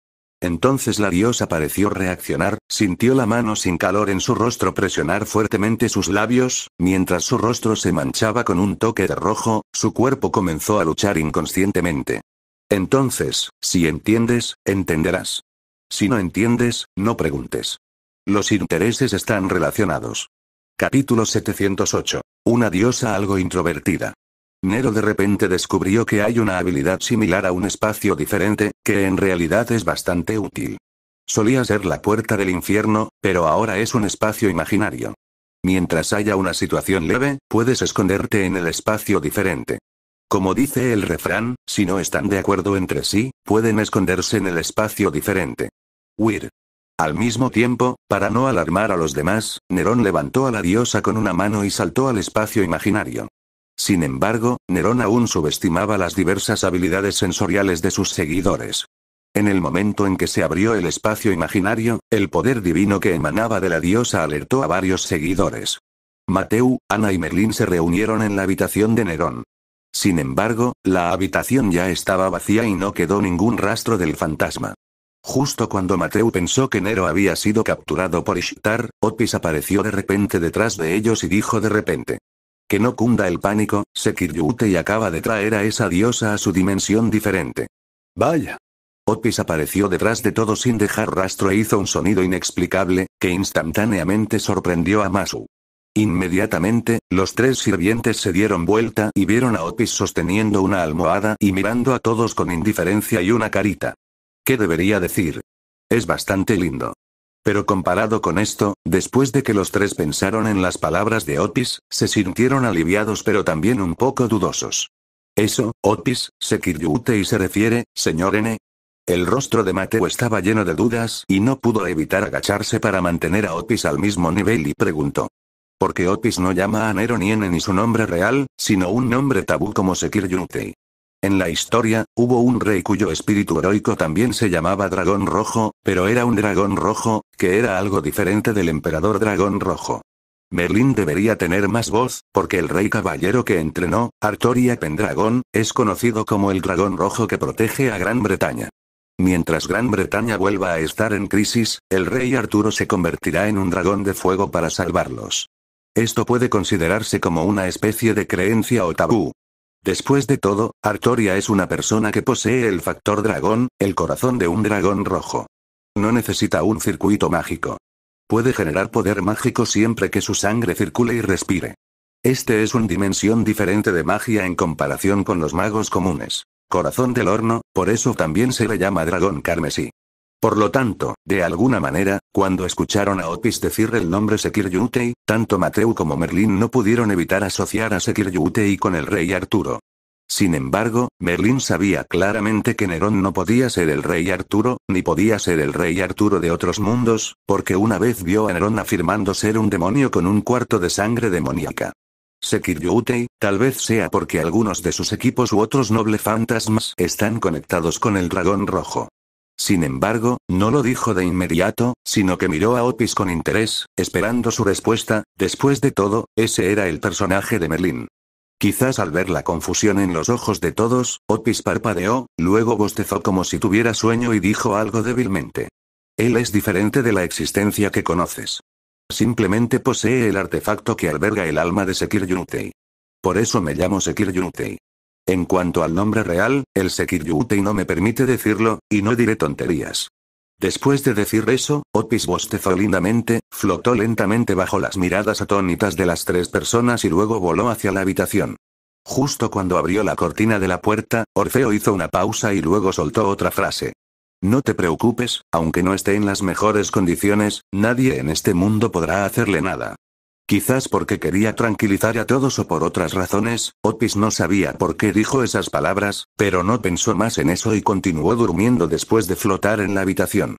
Entonces la diosa pareció reaccionar, sintió la mano sin calor en su rostro presionar fuertemente sus labios, mientras su rostro se manchaba con un toque de rojo, su cuerpo comenzó a luchar inconscientemente. Entonces, si entiendes, entenderás. Si no entiendes, no preguntes. Los intereses están relacionados. Capítulo 708. Una diosa algo introvertida. Nero de repente descubrió que hay una habilidad similar a un espacio diferente, que en realidad es bastante útil. Solía ser la puerta del infierno, pero ahora es un espacio imaginario. Mientras haya una situación leve, puedes esconderte en el espacio diferente. Como dice el refrán, si no están de acuerdo entre sí, pueden esconderse en el espacio diferente. Weir. Al mismo tiempo, para no alarmar a los demás, Nerón levantó a la diosa con una mano y saltó al espacio imaginario. Sin embargo, Nerón aún subestimaba las diversas habilidades sensoriales de sus seguidores. En el momento en que se abrió el espacio imaginario, el poder divino que emanaba de la diosa alertó a varios seguidores. Mateu, Ana y Merlín se reunieron en la habitación de Nerón. Sin embargo, la habitación ya estaba vacía y no quedó ningún rastro del fantasma. Justo cuando Mateu pensó que Nero había sido capturado por Ishtar, Otis apareció de repente detrás de ellos y dijo de repente. Que no cunda el pánico, y acaba de traer a esa diosa a su dimensión diferente. Vaya. Otis apareció detrás de todo sin dejar rastro e hizo un sonido inexplicable, que instantáneamente sorprendió a Masu. Inmediatamente, los tres sirvientes se dieron vuelta y vieron a Otis sosteniendo una almohada y mirando a todos con indiferencia y una carita. ¿Qué debería decir? Es bastante lindo. Pero comparado con esto, después de que los tres pensaron en las palabras de Otis, se sintieron aliviados pero también un poco dudosos. Eso, Otis, y se refiere, señor N. El rostro de Mateo estaba lleno de dudas y no pudo evitar agacharse para mantener a Otis al mismo nivel y preguntó. ¿Por qué Otis no llama a Nero ni N ni su nombre real, sino un nombre tabú como Sekiryutei? En la historia, hubo un rey cuyo espíritu heroico también se llamaba Dragón Rojo, pero era un dragón rojo, que era algo diferente del emperador Dragón Rojo. Merlín debería tener más voz, porque el rey caballero que entrenó, Artoria Pendragón, es conocido como el dragón rojo que protege a Gran Bretaña. Mientras Gran Bretaña vuelva a estar en crisis, el rey Arturo se convertirá en un dragón de fuego para salvarlos. Esto puede considerarse como una especie de creencia o tabú, Después de todo, Artoria es una persona que posee el factor dragón, el corazón de un dragón rojo. No necesita un circuito mágico. Puede generar poder mágico siempre que su sangre circule y respire. Este es una dimensión diferente de magia en comparación con los magos comunes. Corazón del horno, por eso también se le llama dragón carmesí. Por lo tanto, de alguna manera, cuando escucharon a Otis decir el nombre Sekir Yutei, tanto Mateu como Merlin no pudieron evitar asociar a Sekir Yutei con el rey Arturo. Sin embargo, Merlin sabía claramente que Nerón no podía ser el rey Arturo, ni podía ser el rey Arturo de otros mundos, porque una vez vio a Nerón afirmando ser un demonio con un cuarto de sangre demoníaca. Sekir Yutei, tal vez sea porque algunos de sus equipos u otros noble fantasmas están conectados con el dragón rojo. Sin embargo, no lo dijo de inmediato, sino que miró a Otis con interés, esperando su respuesta, después de todo, ese era el personaje de Merlin. Quizás al ver la confusión en los ojos de todos, Otis parpadeó, luego bostezó como si tuviera sueño y dijo algo débilmente. Él es diferente de la existencia que conoces. Simplemente posee el artefacto que alberga el alma de Sekir Yunutei. Por eso me llamo Sekir Yunutei. En cuanto al nombre real, el Sekiryutei no me permite decirlo, y no diré tonterías. Después de decir eso, Otis bostezó lindamente, flotó lentamente bajo las miradas atónitas de las tres personas y luego voló hacia la habitación. Justo cuando abrió la cortina de la puerta, Orfeo hizo una pausa y luego soltó otra frase. No te preocupes, aunque no esté en las mejores condiciones, nadie en este mundo podrá hacerle nada. Quizás porque quería tranquilizar a todos o por otras razones, Otis no sabía por qué dijo esas palabras, pero no pensó más en eso y continuó durmiendo después de flotar en la habitación.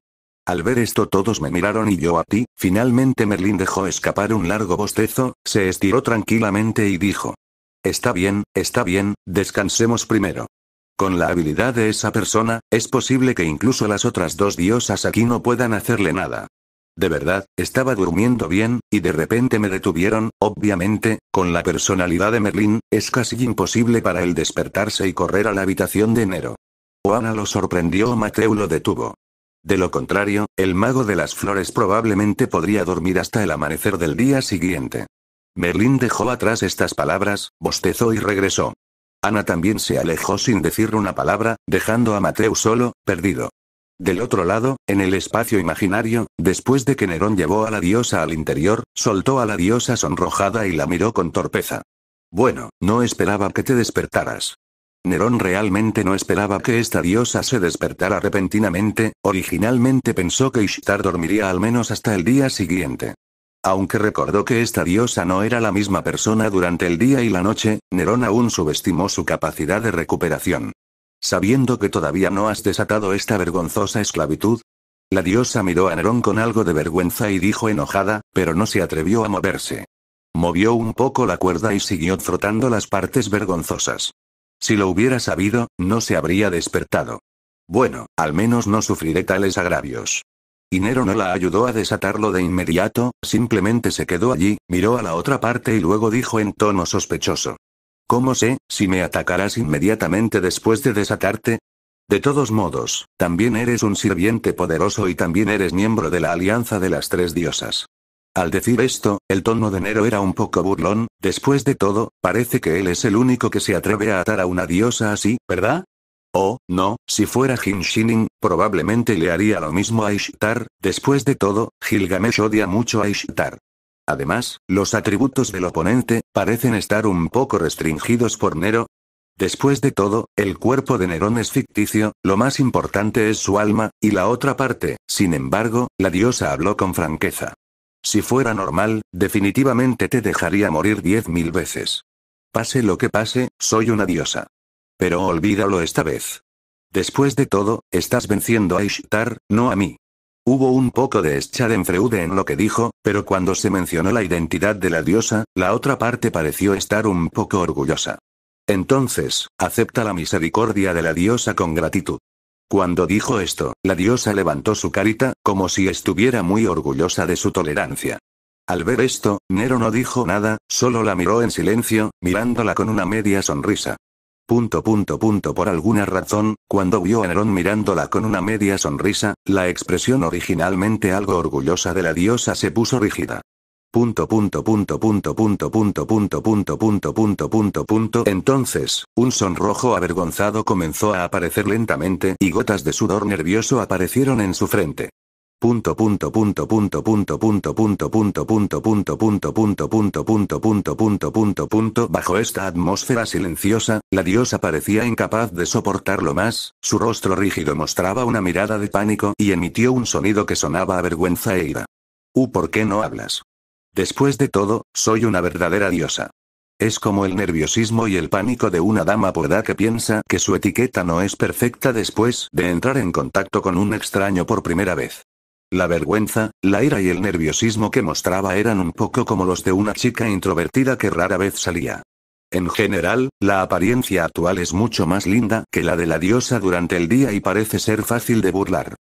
Al ver esto todos me miraron y yo a ti, finalmente Merlin dejó escapar un largo bostezo, se estiró tranquilamente y dijo. Está bien, está bien, descansemos primero. Con la habilidad de esa persona, es posible que incluso las otras dos diosas aquí no puedan hacerle nada. De verdad, estaba durmiendo bien, y de repente me detuvieron, obviamente, con la personalidad de Merlín, es casi imposible para él despertarse y correr a la habitación de Nero. Oana lo sorprendió o Mateo lo detuvo. De lo contrario, el mago de las flores probablemente podría dormir hasta el amanecer del día siguiente. Merlín dejó atrás estas palabras, bostezó y regresó. Ana también se alejó sin decir una palabra, dejando a Mateo solo, perdido. Del otro lado, en el espacio imaginario, después de que Nerón llevó a la diosa al interior, soltó a la diosa sonrojada y la miró con torpeza. Bueno, no esperaba que te despertaras. Nerón realmente no esperaba que esta diosa se despertara repentinamente, originalmente pensó que Ishtar dormiría al menos hasta el día siguiente. Aunque recordó que esta diosa no era la misma persona durante el día y la noche, Nerón aún subestimó su capacidad de recuperación. Sabiendo que todavía no has desatado esta vergonzosa esclavitud. La diosa miró a Nerón con algo de vergüenza y dijo enojada, pero no se atrevió a moverse. Movió un poco la cuerda y siguió frotando las partes vergonzosas. Si lo hubiera sabido, no se habría despertado. Bueno, al menos no sufriré tales agravios. Inero no la ayudó a desatarlo de inmediato, simplemente se quedó allí, miró a la otra parte y luego dijo en tono sospechoso. ¿Cómo sé, si me atacarás inmediatamente después de desatarte? De todos modos, también eres un sirviente poderoso y también eres miembro de la alianza de las tres diosas. Al decir esto, el tono de Nero era un poco burlón, después de todo, parece que él es el único que se atreve a atar a una diosa así, ¿verdad? Oh, no, si fuera Shining, probablemente le haría lo mismo a Ishtar, después de todo, Gilgamesh odia mucho a Ishtar. Además, los atributos del oponente, parecen estar un poco restringidos por Nero. Después de todo, el cuerpo de Nerón es ficticio, lo más importante es su alma, y la otra parte, sin embargo, la diosa habló con franqueza. Si fuera normal, definitivamente te dejaría morir diez mil veces. Pase lo que pase, soy una diosa. Pero olvídalo esta vez. Después de todo, estás venciendo a Ishtar, no a mí. Hubo un poco de Schadenfreude en lo que dijo, pero cuando se mencionó la identidad de la diosa, la otra parte pareció estar un poco orgullosa. Entonces, acepta la misericordia de la diosa con gratitud. Cuando dijo esto, la diosa levantó su carita, como si estuviera muy orgullosa de su tolerancia. Al ver esto, Nero no dijo nada, solo la miró en silencio, mirándola con una media sonrisa. Punto punto punto por alguna razón, cuando vio a Nerón mirándola con una media sonrisa, la expresión originalmente algo orgullosa de la diosa se puso rígida. Punto punto punto punto punto punto punto punto punto punto punto Entonces, un sonrojo avergonzado comenzó a aparecer lentamente y gotas de sudor nervioso aparecieron en su frente. Punto punto punto punto punto punto punto punto punto punto punto punto punto punto punto punto punto punto bajo esta atmósfera silenciosa, la diosa parecía incapaz de soportarlo más, su rostro rígido mostraba una mirada de pánico y emitió un sonido que sonaba a vergüenza e ira. Uh, ¿por qué no hablas? Después de todo, soy una verdadera diosa. Es como el nerviosismo y el pánico de una dama pueda que piensa que su etiqueta no es perfecta después de entrar en contacto con un extraño por primera vez. La vergüenza, la ira y el nerviosismo que mostraba eran un poco como los de una chica introvertida que rara vez salía. En general, la apariencia actual es mucho más linda que la de la diosa durante el día y parece ser fácil de burlar.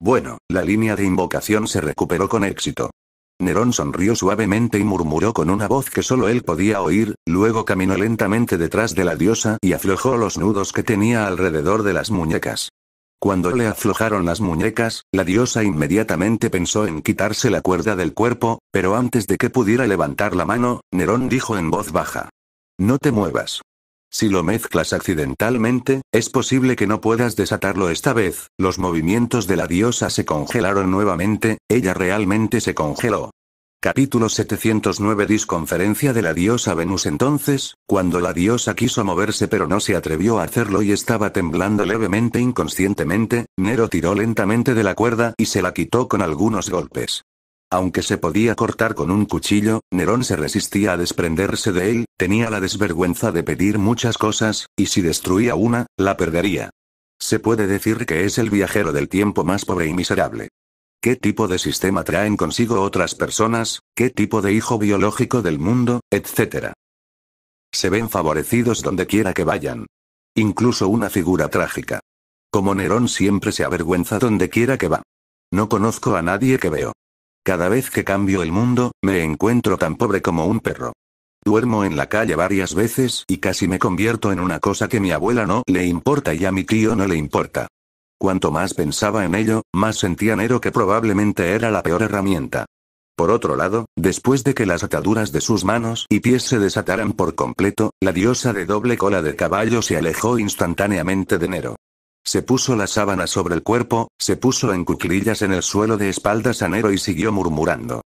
Bueno, la línea de invocación se recuperó con éxito. Nerón sonrió suavemente y murmuró con una voz que solo él podía oír, luego caminó lentamente detrás de la diosa y aflojó los nudos que tenía alrededor de las muñecas. Cuando le aflojaron las muñecas, la diosa inmediatamente pensó en quitarse la cuerda del cuerpo, pero antes de que pudiera levantar la mano, Nerón dijo en voz baja. No te muevas. Si lo mezclas accidentalmente, es posible que no puedas desatarlo esta vez. Los movimientos de la diosa se congelaron nuevamente, ella realmente se congeló. Capítulo 709 Disconferencia de la diosa Venus Entonces, cuando la diosa quiso moverse pero no se atrevió a hacerlo y estaba temblando levemente inconscientemente, Nero tiró lentamente de la cuerda y se la quitó con algunos golpes. Aunque se podía cortar con un cuchillo, Nerón se resistía a desprenderse de él, tenía la desvergüenza de pedir muchas cosas, y si destruía una, la perdería. Se puede decir que es el viajero del tiempo más pobre y miserable. ¿Qué tipo de sistema traen consigo otras personas? ¿Qué tipo de hijo biológico del mundo? etcétera? Se ven favorecidos donde quiera que vayan. Incluso una figura trágica. Como Nerón siempre se avergüenza donde quiera que va. No conozco a nadie que veo. Cada vez que cambio el mundo, me encuentro tan pobre como un perro. Duermo en la calle varias veces y casi me convierto en una cosa que mi abuela no le importa y a mi tío no le importa. Cuanto más pensaba en ello, más sentía Nero que probablemente era la peor herramienta. Por otro lado, después de que las ataduras de sus manos y pies se desataran por completo, la diosa de doble cola de caballo se alejó instantáneamente de Nero. Se puso la sábana sobre el cuerpo, se puso en cuclillas en el suelo de espaldas a Nero y siguió murmurando.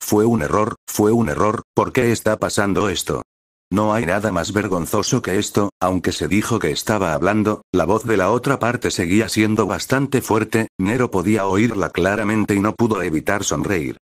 Fue un error, fue un error, ¿por qué está pasando esto? No hay nada más vergonzoso que esto, aunque se dijo que estaba hablando, la voz de la otra parte seguía siendo bastante fuerte, Nero podía oírla claramente y no pudo evitar sonreír.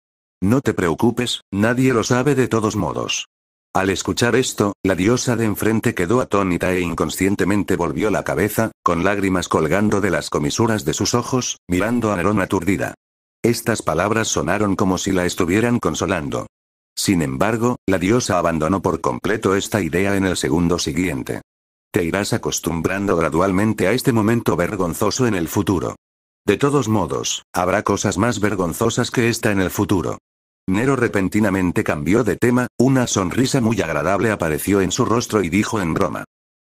No te preocupes, nadie lo sabe de todos modos. Al escuchar esto, la diosa de enfrente quedó atónita e inconscientemente volvió la cabeza, con lágrimas colgando de las comisuras de sus ojos, mirando a Nerón aturdida. Estas palabras sonaron como si la estuvieran consolando. Sin embargo, la diosa abandonó por completo esta idea en el segundo siguiente. Te irás acostumbrando gradualmente a este momento vergonzoso en el futuro. De todos modos, habrá cosas más vergonzosas que esta en el futuro. Nero repentinamente cambió de tema, una sonrisa muy agradable apareció en su rostro y dijo en broma.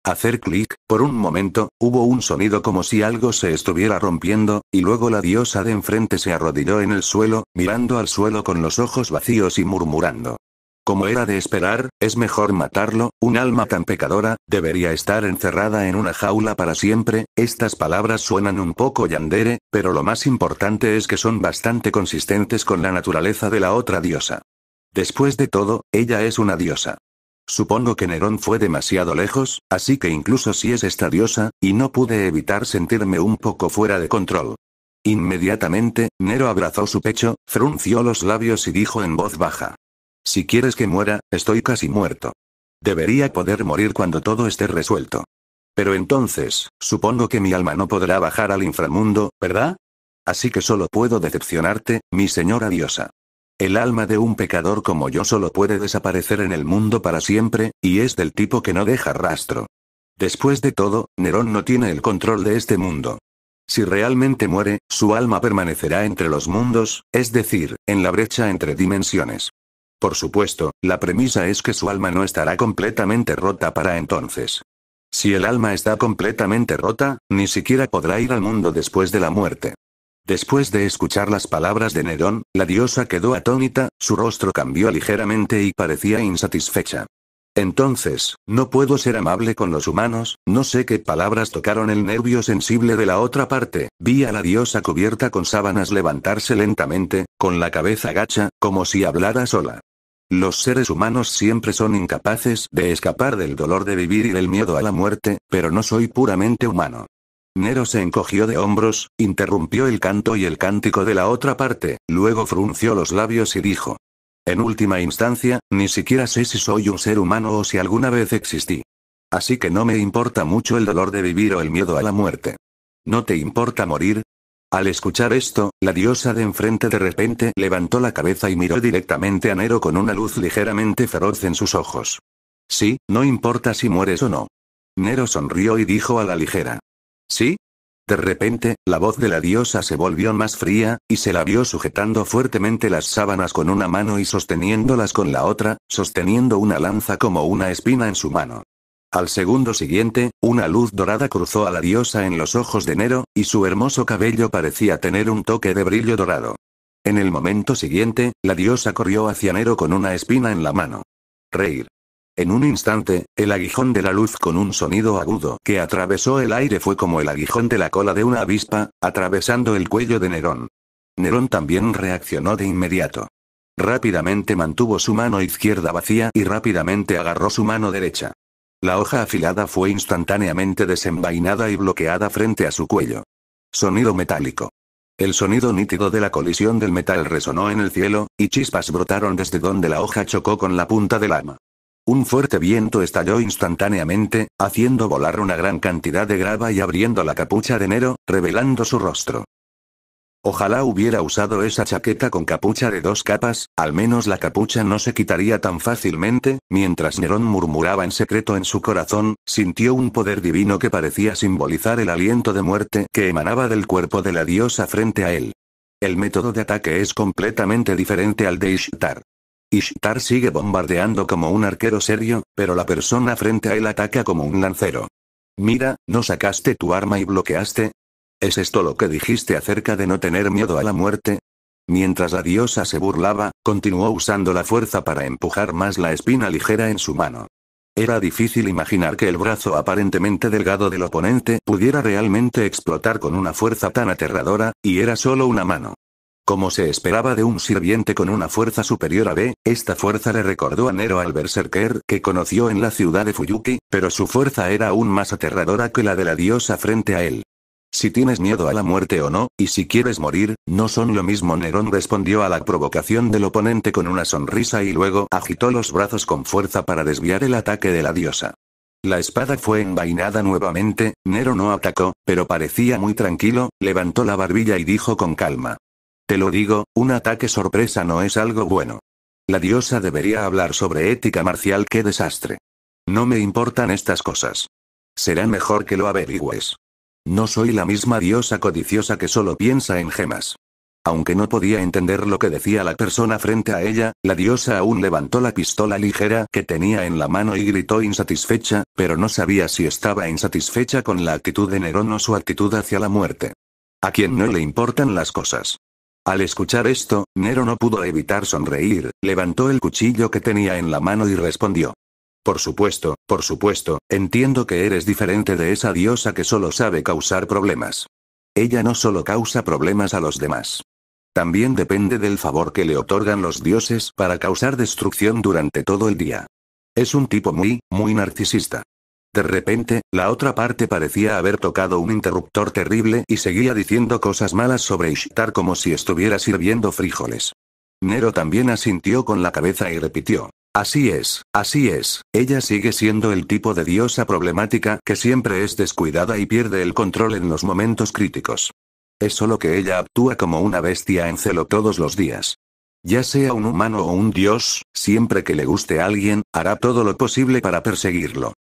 Hacer clic, por un momento, hubo un sonido como si algo se estuviera rompiendo, y luego la diosa de enfrente se arrodilló en el suelo, mirando al suelo con los ojos vacíos y murmurando. Como era de esperar, es mejor matarlo, un alma tan pecadora, debería estar encerrada en una jaula para siempre, estas palabras suenan un poco yandere, pero lo más importante es que son bastante consistentes con la naturaleza de la otra diosa. Después de todo, ella es una diosa. Supongo que Nerón fue demasiado lejos, así que incluso si es esta diosa, y no pude evitar sentirme un poco fuera de control. Inmediatamente, Nero abrazó su pecho, frunció los labios y dijo en voz baja. Si quieres que muera, estoy casi muerto. Debería poder morir cuando todo esté resuelto. Pero entonces, supongo que mi alma no podrá bajar al inframundo, ¿verdad? Así que solo puedo decepcionarte, mi señora diosa. El alma de un pecador como yo solo puede desaparecer en el mundo para siempre, y es del tipo que no deja rastro. Después de todo, Nerón no tiene el control de este mundo. Si realmente muere, su alma permanecerá entre los mundos, es decir, en la brecha entre dimensiones. Por supuesto, la premisa es que su alma no estará completamente rota para entonces. Si el alma está completamente rota, ni siquiera podrá ir al mundo después de la muerte. Después de escuchar las palabras de Nerón, la diosa quedó atónita, su rostro cambió ligeramente y parecía insatisfecha. Entonces, no puedo ser amable con los humanos, no sé qué palabras tocaron el nervio sensible de la otra parte, vi a la diosa cubierta con sábanas levantarse lentamente, con la cabeza gacha, como si hablara sola. Los seres humanos siempre son incapaces de escapar del dolor de vivir y del miedo a la muerte, pero no soy puramente humano. Nero se encogió de hombros, interrumpió el canto y el cántico de la otra parte, luego frunció los labios y dijo. En última instancia, ni siquiera sé si soy un ser humano o si alguna vez existí. Así que no me importa mucho el dolor de vivir o el miedo a la muerte. ¿No te importa morir? Al escuchar esto, la diosa de enfrente de repente levantó la cabeza y miró directamente a Nero con una luz ligeramente feroz en sus ojos. Sí, no importa si mueres o no. Nero sonrió y dijo a la ligera. ¿Sí? De repente, la voz de la diosa se volvió más fría, y se la vio sujetando fuertemente las sábanas con una mano y sosteniéndolas con la otra, sosteniendo una lanza como una espina en su mano. Al segundo siguiente, una luz dorada cruzó a la diosa en los ojos de Nero, y su hermoso cabello parecía tener un toque de brillo dorado. En el momento siguiente, la diosa corrió hacia Nero con una espina en la mano. Reír. En un instante, el aguijón de la luz con un sonido agudo que atravesó el aire fue como el aguijón de la cola de una avispa, atravesando el cuello de Nerón. Nerón también reaccionó de inmediato. Rápidamente mantuvo su mano izquierda vacía y rápidamente agarró su mano derecha. La hoja afilada fue instantáneamente desenvainada y bloqueada frente a su cuello. Sonido metálico. El sonido nítido de la colisión del metal resonó en el cielo, y chispas brotaron desde donde la hoja chocó con la punta del arma. Un fuerte viento estalló instantáneamente, haciendo volar una gran cantidad de grava y abriendo la capucha de Nero, revelando su rostro. Ojalá hubiera usado esa chaqueta con capucha de dos capas, al menos la capucha no se quitaría tan fácilmente, mientras Nerón murmuraba en secreto en su corazón, sintió un poder divino que parecía simbolizar el aliento de muerte que emanaba del cuerpo de la diosa frente a él. El método de ataque es completamente diferente al de Ishtar. Ishtar sigue bombardeando como un arquero serio, pero la persona frente a él ataca como un lancero. Mira, ¿no sacaste tu arma y bloqueaste? ¿Es esto lo que dijiste acerca de no tener miedo a la muerte? Mientras la diosa se burlaba, continuó usando la fuerza para empujar más la espina ligera en su mano. Era difícil imaginar que el brazo aparentemente delgado del oponente pudiera realmente explotar con una fuerza tan aterradora, y era solo una mano. Como se esperaba de un sirviente con una fuerza superior a B, esta fuerza le recordó a Nero al berserker que conoció en la ciudad de Fuyuki, pero su fuerza era aún más aterradora que la de la diosa frente a él. Si tienes miedo a la muerte o no, y si quieres morir, no son lo mismo. Nerón respondió a la provocación del oponente con una sonrisa y luego agitó los brazos con fuerza para desviar el ataque de la diosa. La espada fue envainada nuevamente, Nero no atacó, pero parecía muy tranquilo, levantó la barbilla y dijo con calma. Te lo digo, un ataque sorpresa no es algo bueno. La diosa debería hablar sobre ética marcial, qué desastre. No me importan estas cosas. Será mejor que lo averigües. No soy la misma diosa codiciosa que solo piensa en gemas. Aunque no podía entender lo que decía la persona frente a ella, la diosa aún levantó la pistola ligera que tenía en la mano y gritó insatisfecha, pero no sabía si estaba insatisfecha con la actitud de Nerón o su actitud hacia la muerte. A quien no le importan las cosas. Al escuchar esto, Nero no pudo evitar sonreír, levantó el cuchillo que tenía en la mano y respondió. Por supuesto, por supuesto, entiendo que eres diferente de esa diosa que solo sabe causar problemas. Ella no solo causa problemas a los demás. También depende del favor que le otorgan los dioses para causar destrucción durante todo el día. Es un tipo muy, muy narcisista. De repente, la otra parte parecía haber tocado un interruptor terrible y seguía diciendo cosas malas sobre Ishtar como si estuviera sirviendo frijoles. Nero también asintió con la cabeza y repitió. Así es, así es, ella sigue siendo el tipo de diosa problemática que siempre es descuidada y pierde el control en los momentos críticos. Es solo que ella actúa como una bestia en celo todos los días. Ya sea un humano o un dios, siempre que le guste a alguien, hará todo lo posible para perseguirlo.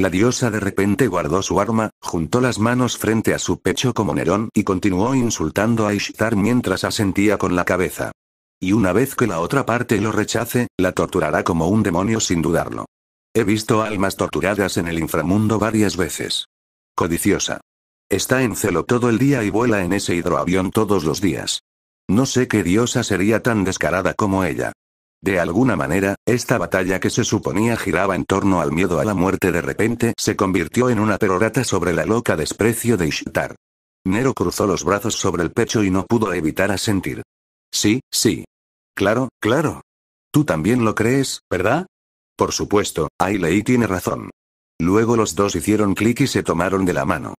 La diosa de repente guardó su arma, juntó las manos frente a su pecho como Nerón y continuó insultando a Ishtar mientras asentía con la cabeza. Y una vez que la otra parte lo rechace, la torturará como un demonio sin dudarlo. He visto almas torturadas en el inframundo varias veces. Codiciosa. Está en celo todo el día y vuela en ese hidroavión todos los días. No sé qué diosa sería tan descarada como ella. De alguna manera, esta batalla que se suponía giraba en torno al miedo a la muerte de repente se convirtió en una perorata sobre la loca desprecio de Ishtar. Nero cruzó los brazos sobre el pecho y no pudo evitar asentir. Sí, sí. Claro, claro. Tú también lo crees, ¿verdad? Por supuesto, Ailey tiene razón. Luego los dos hicieron clic y se tomaron de la mano.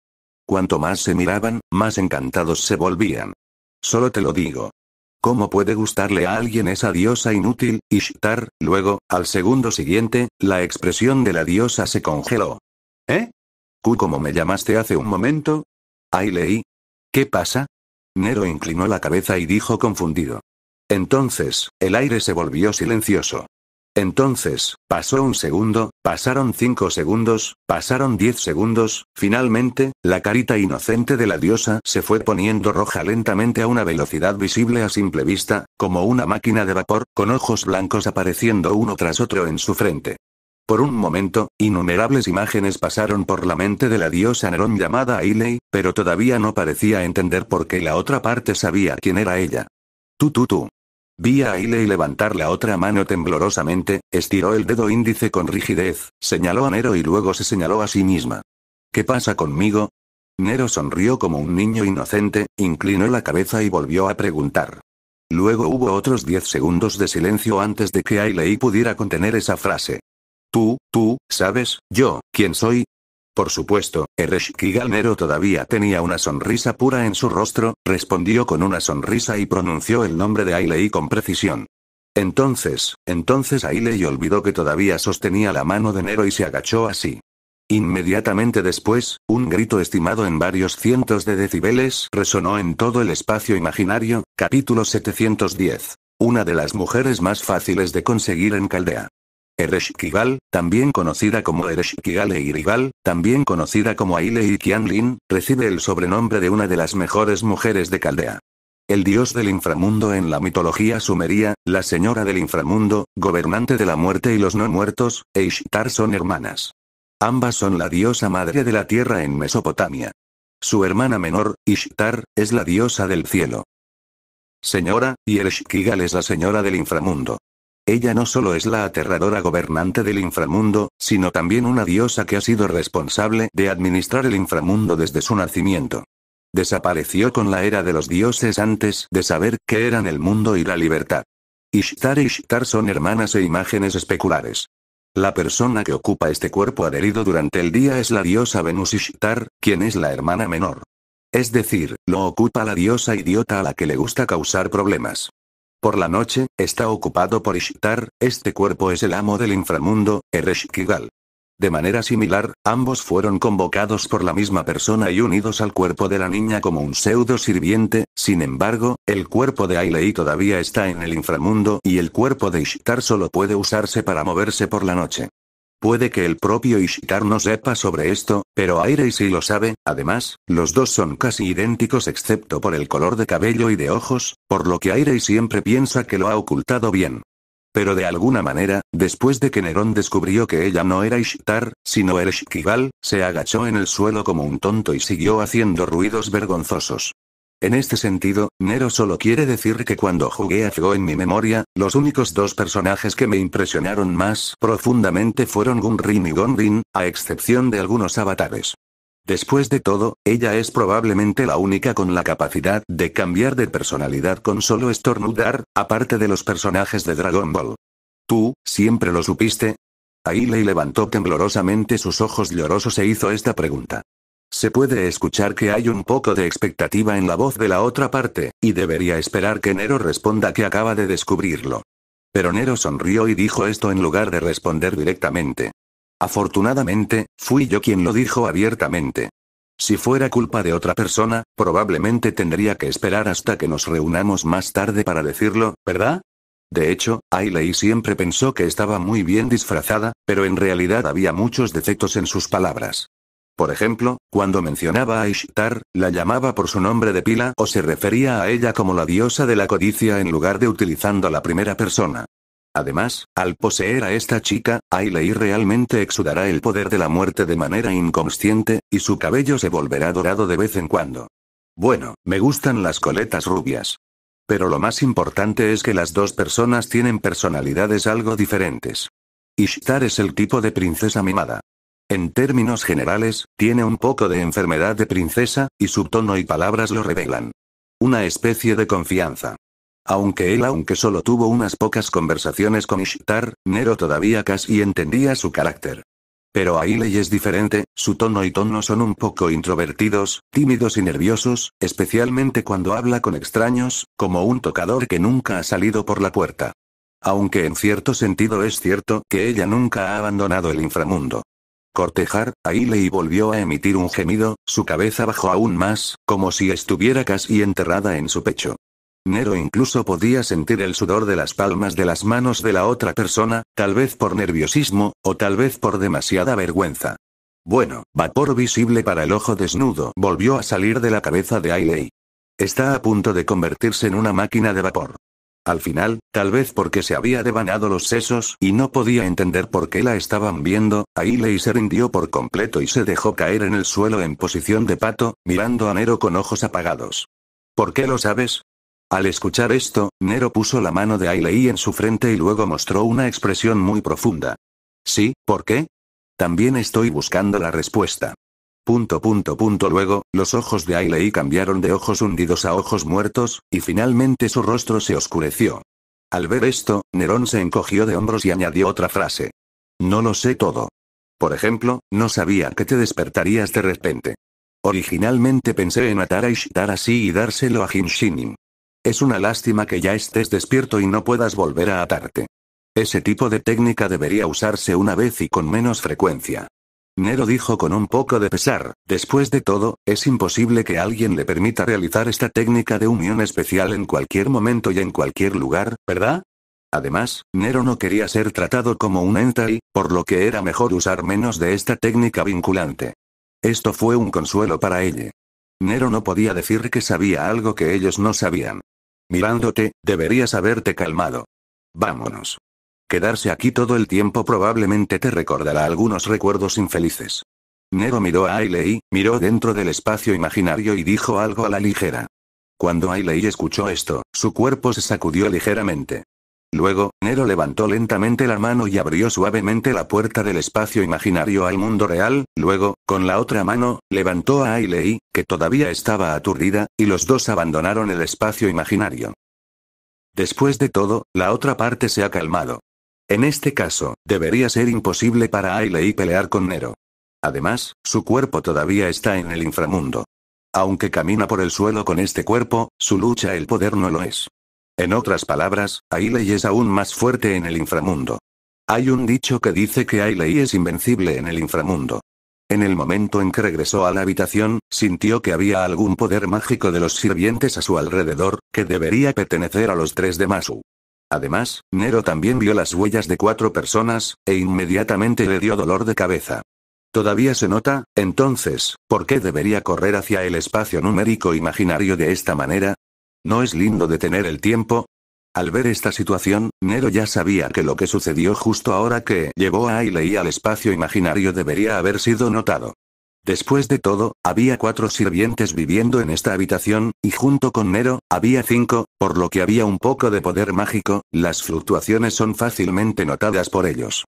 Cuanto más se miraban, más encantados se volvían. Solo te lo digo. ¿Cómo puede gustarle a alguien esa diosa inútil, Ishtar? Luego, al segundo siguiente, la expresión de la diosa se congeló. ¿Eh? ¿Cu como me llamaste hace un momento? Ailey. ¿Qué pasa? Nero inclinó la cabeza y dijo confundido. Entonces, el aire se volvió silencioso. Entonces, pasó un segundo, pasaron cinco segundos, pasaron diez segundos, finalmente, la carita inocente de la diosa se fue poniendo roja lentamente a una velocidad visible a simple vista, como una máquina de vapor, con ojos blancos apareciendo uno tras otro en su frente. Por un momento, innumerables imágenes pasaron por la mente de la diosa Nerón llamada Ailey, pero todavía no parecía entender por qué la otra parte sabía quién era ella. Tú, tú, tú. Vi a Ailey levantar la otra mano temblorosamente, estiró el dedo índice con rigidez, señaló a Nero y luego se señaló a sí misma. ¿Qué pasa conmigo? Nero sonrió como un niño inocente, inclinó la cabeza y volvió a preguntar. Luego hubo otros diez segundos de silencio antes de que Ailey pudiera contener esa frase. Tú, tú, ¿sabes, yo, quién soy? Por supuesto, Ereshkigal Nero todavía tenía una sonrisa pura en su rostro, respondió con una sonrisa y pronunció el nombre de Ailey con precisión. Entonces, entonces Ailey olvidó que todavía sostenía la mano de Nero y se agachó así. Inmediatamente después, un grito estimado en varios cientos de decibeles resonó en todo el espacio imaginario, capítulo 710. Una de las mujeres más fáciles de conseguir en Caldea. Ereshkigal, también conocida como Ereshkigal e Irigal, también conocida como Aile y Qianlin, recibe el sobrenombre de una de las mejores mujeres de Caldea. El dios del inframundo en la mitología sumeria, la señora del inframundo, gobernante de la muerte y los no muertos, e Ishtar son hermanas. Ambas son la diosa madre de la tierra en Mesopotamia. su hermana menor, Ishtar, es la diosa del cielo. Señora, y Ereshkigal es la señora del inframundo. Ella no solo es la aterradora gobernante del inframundo, sino también una diosa que ha sido responsable de administrar el inframundo desde su nacimiento. Desapareció con la era de los dioses antes de saber qué eran el mundo y la libertad. Ishtar e Ishtar son hermanas e imágenes especulares. La persona que ocupa este cuerpo adherido durante el día es la diosa Venus Ishtar, quien es la hermana menor. Es decir, lo ocupa la diosa idiota a la que le gusta causar problemas. Por la noche, está ocupado por Ishtar, este cuerpo es el amo del inframundo, Ereshkigal. De manera similar, ambos fueron convocados por la misma persona y unidos al cuerpo de la niña como un pseudo sirviente, sin embargo, el cuerpo de Ailey todavía está en el inframundo y el cuerpo de Ishtar solo puede usarse para moverse por la noche. Puede que el propio Ishtar no sepa sobre esto, pero Airei sí lo sabe, además, los dos son casi idénticos excepto por el color de cabello y de ojos, por lo que Airei siempre piensa que lo ha ocultado bien. Pero de alguna manera, después de que Nerón descubrió que ella no era Ishtar, sino Ereshkigal, se agachó en el suelo como un tonto y siguió haciendo ruidos vergonzosos. En este sentido, Nero solo quiere decir que cuando jugué a Fuego en mi memoria, los únicos dos personajes que me impresionaron más profundamente fueron Gunrin y Gonrin, a excepción de algunos avatares. Después de todo, ella es probablemente la única con la capacidad de cambiar de personalidad con solo estornudar, aparte de los personajes de Dragon Ball. ¿Tú, siempre lo supiste? Ailey levantó temblorosamente sus ojos llorosos e hizo esta pregunta. Se puede escuchar que hay un poco de expectativa en la voz de la otra parte, y debería esperar que Nero responda que acaba de descubrirlo. Pero Nero sonrió y dijo esto en lugar de responder directamente. Afortunadamente, fui yo quien lo dijo abiertamente. Si fuera culpa de otra persona, probablemente tendría que esperar hasta que nos reunamos más tarde para decirlo, ¿verdad? De hecho, Ailey siempre pensó que estaba muy bien disfrazada, pero en realidad había muchos defectos en sus palabras. Por ejemplo, cuando mencionaba a Ishtar, la llamaba por su nombre de pila o se refería a ella como la diosa de la codicia en lugar de utilizando la primera persona. Además, al poseer a esta chica, Ailey realmente exudará el poder de la muerte de manera inconsciente, y su cabello se volverá dorado de vez en cuando. Bueno, me gustan las coletas rubias. Pero lo más importante es que las dos personas tienen personalidades algo diferentes. Ishtar es el tipo de princesa mimada. En términos generales, tiene un poco de enfermedad de princesa, y su tono y palabras lo revelan. Una especie de confianza. Aunque él aunque solo tuvo unas pocas conversaciones con Ishtar, Nero todavía casi entendía su carácter. Pero Ailey es diferente, su tono y tono son un poco introvertidos, tímidos y nerviosos, especialmente cuando habla con extraños, como un tocador que nunca ha salido por la puerta. Aunque en cierto sentido es cierto que ella nunca ha abandonado el inframundo cortejar, Ailey volvió a emitir un gemido, su cabeza bajó aún más, como si estuviera casi enterrada en su pecho. Nero incluso podía sentir el sudor de las palmas de las manos de la otra persona, tal vez por nerviosismo, o tal vez por demasiada vergüenza. Bueno, vapor visible para el ojo desnudo volvió a salir de la cabeza de Ailey. Está a punto de convertirse en una máquina de vapor. Al final, tal vez porque se había devanado los sesos y no podía entender por qué la estaban viendo, Ailey se rindió por completo y se dejó caer en el suelo en posición de pato, mirando a Nero con ojos apagados. ¿Por qué lo sabes? Al escuchar esto, Nero puso la mano de Ailey en su frente y luego mostró una expresión muy profunda. Sí, ¿por qué? También estoy buscando la respuesta. Punto punto punto luego, los ojos de Ailey cambiaron de ojos hundidos a ojos muertos, y finalmente su rostro se oscureció. Al ver esto, Nerón se encogió de hombros y añadió otra frase. No lo sé todo. Por ejemplo, no sabía que te despertarías de repente. Originalmente pensé en matar a Ishtar así y dárselo a Hinshinim. Es una lástima que ya estés despierto y no puedas volver a atarte. Ese tipo de técnica debería usarse una vez y con menos frecuencia. Nero dijo con un poco de pesar, después de todo, es imposible que alguien le permita realizar esta técnica de unión especial en cualquier momento y en cualquier lugar, ¿verdad? Además, Nero no quería ser tratado como un entai, por lo que era mejor usar menos de esta técnica vinculante. Esto fue un consuelo para ella. Nero no podía decir que sabía algo que ellos no sabían. Mirándote, deberías haberte calmado. Vámonos. Quedarse aquí todo el tiempo probablemente te recordará algunos recuerdos infelices. Nero miró a Ailey, miró dentro del espacio imaginario y dijo algo a la ligera. Cuando Ailey escuchó esto, su cuerpo se sacudió ligeramente. Luego, Nero levantó lentamente la mano y abrió suavemente la puerta del espacio imaginario al mundo real, luego, con la otra mano, levantó a Ailey, que todavía estaba aturdida, y los dos abandonaron el espacio imaginario. Después de todo, la otra parte se ha calmado. En este caso, debería ser imposible para Ailey pelear con Nero. Además, su cuerpo todavía está en el inframundo. Aunque camina por el suelo con este cuerpo, su lucha el poder no lo es. En otras palabras, Ailey es aún más fuerte en el inframundo. Hay un dicho que dice que Ailey es invencible en el inframundo. En el momento en que regresó a la habitación, sintió que había algún poder mágico de los sirvientes a su alrededor, que debería pertenecer a los tres de Masu. Además, Nero también vio las huellas de cuatro personas, e inmediatamente le dio dolor de cabeza. ¿Todavía se nota? Entonces, ¿por qué debería correr hacia el espacio numérico imaginario de esta manera? ¿No es lindo detener el tiempo? Al ver esta situación, Nero ya sabía que lo que sucedió justo ahora que llevó a Ailey al espacio imaginario debería haber sido notado. Después de todo, había cuatro sirvientes viviendo en esta habitación, y junto con Nero, había cinco, por lo que había un poco de poder mágico, las fluctuaciones son fácilmente notadas por ellos.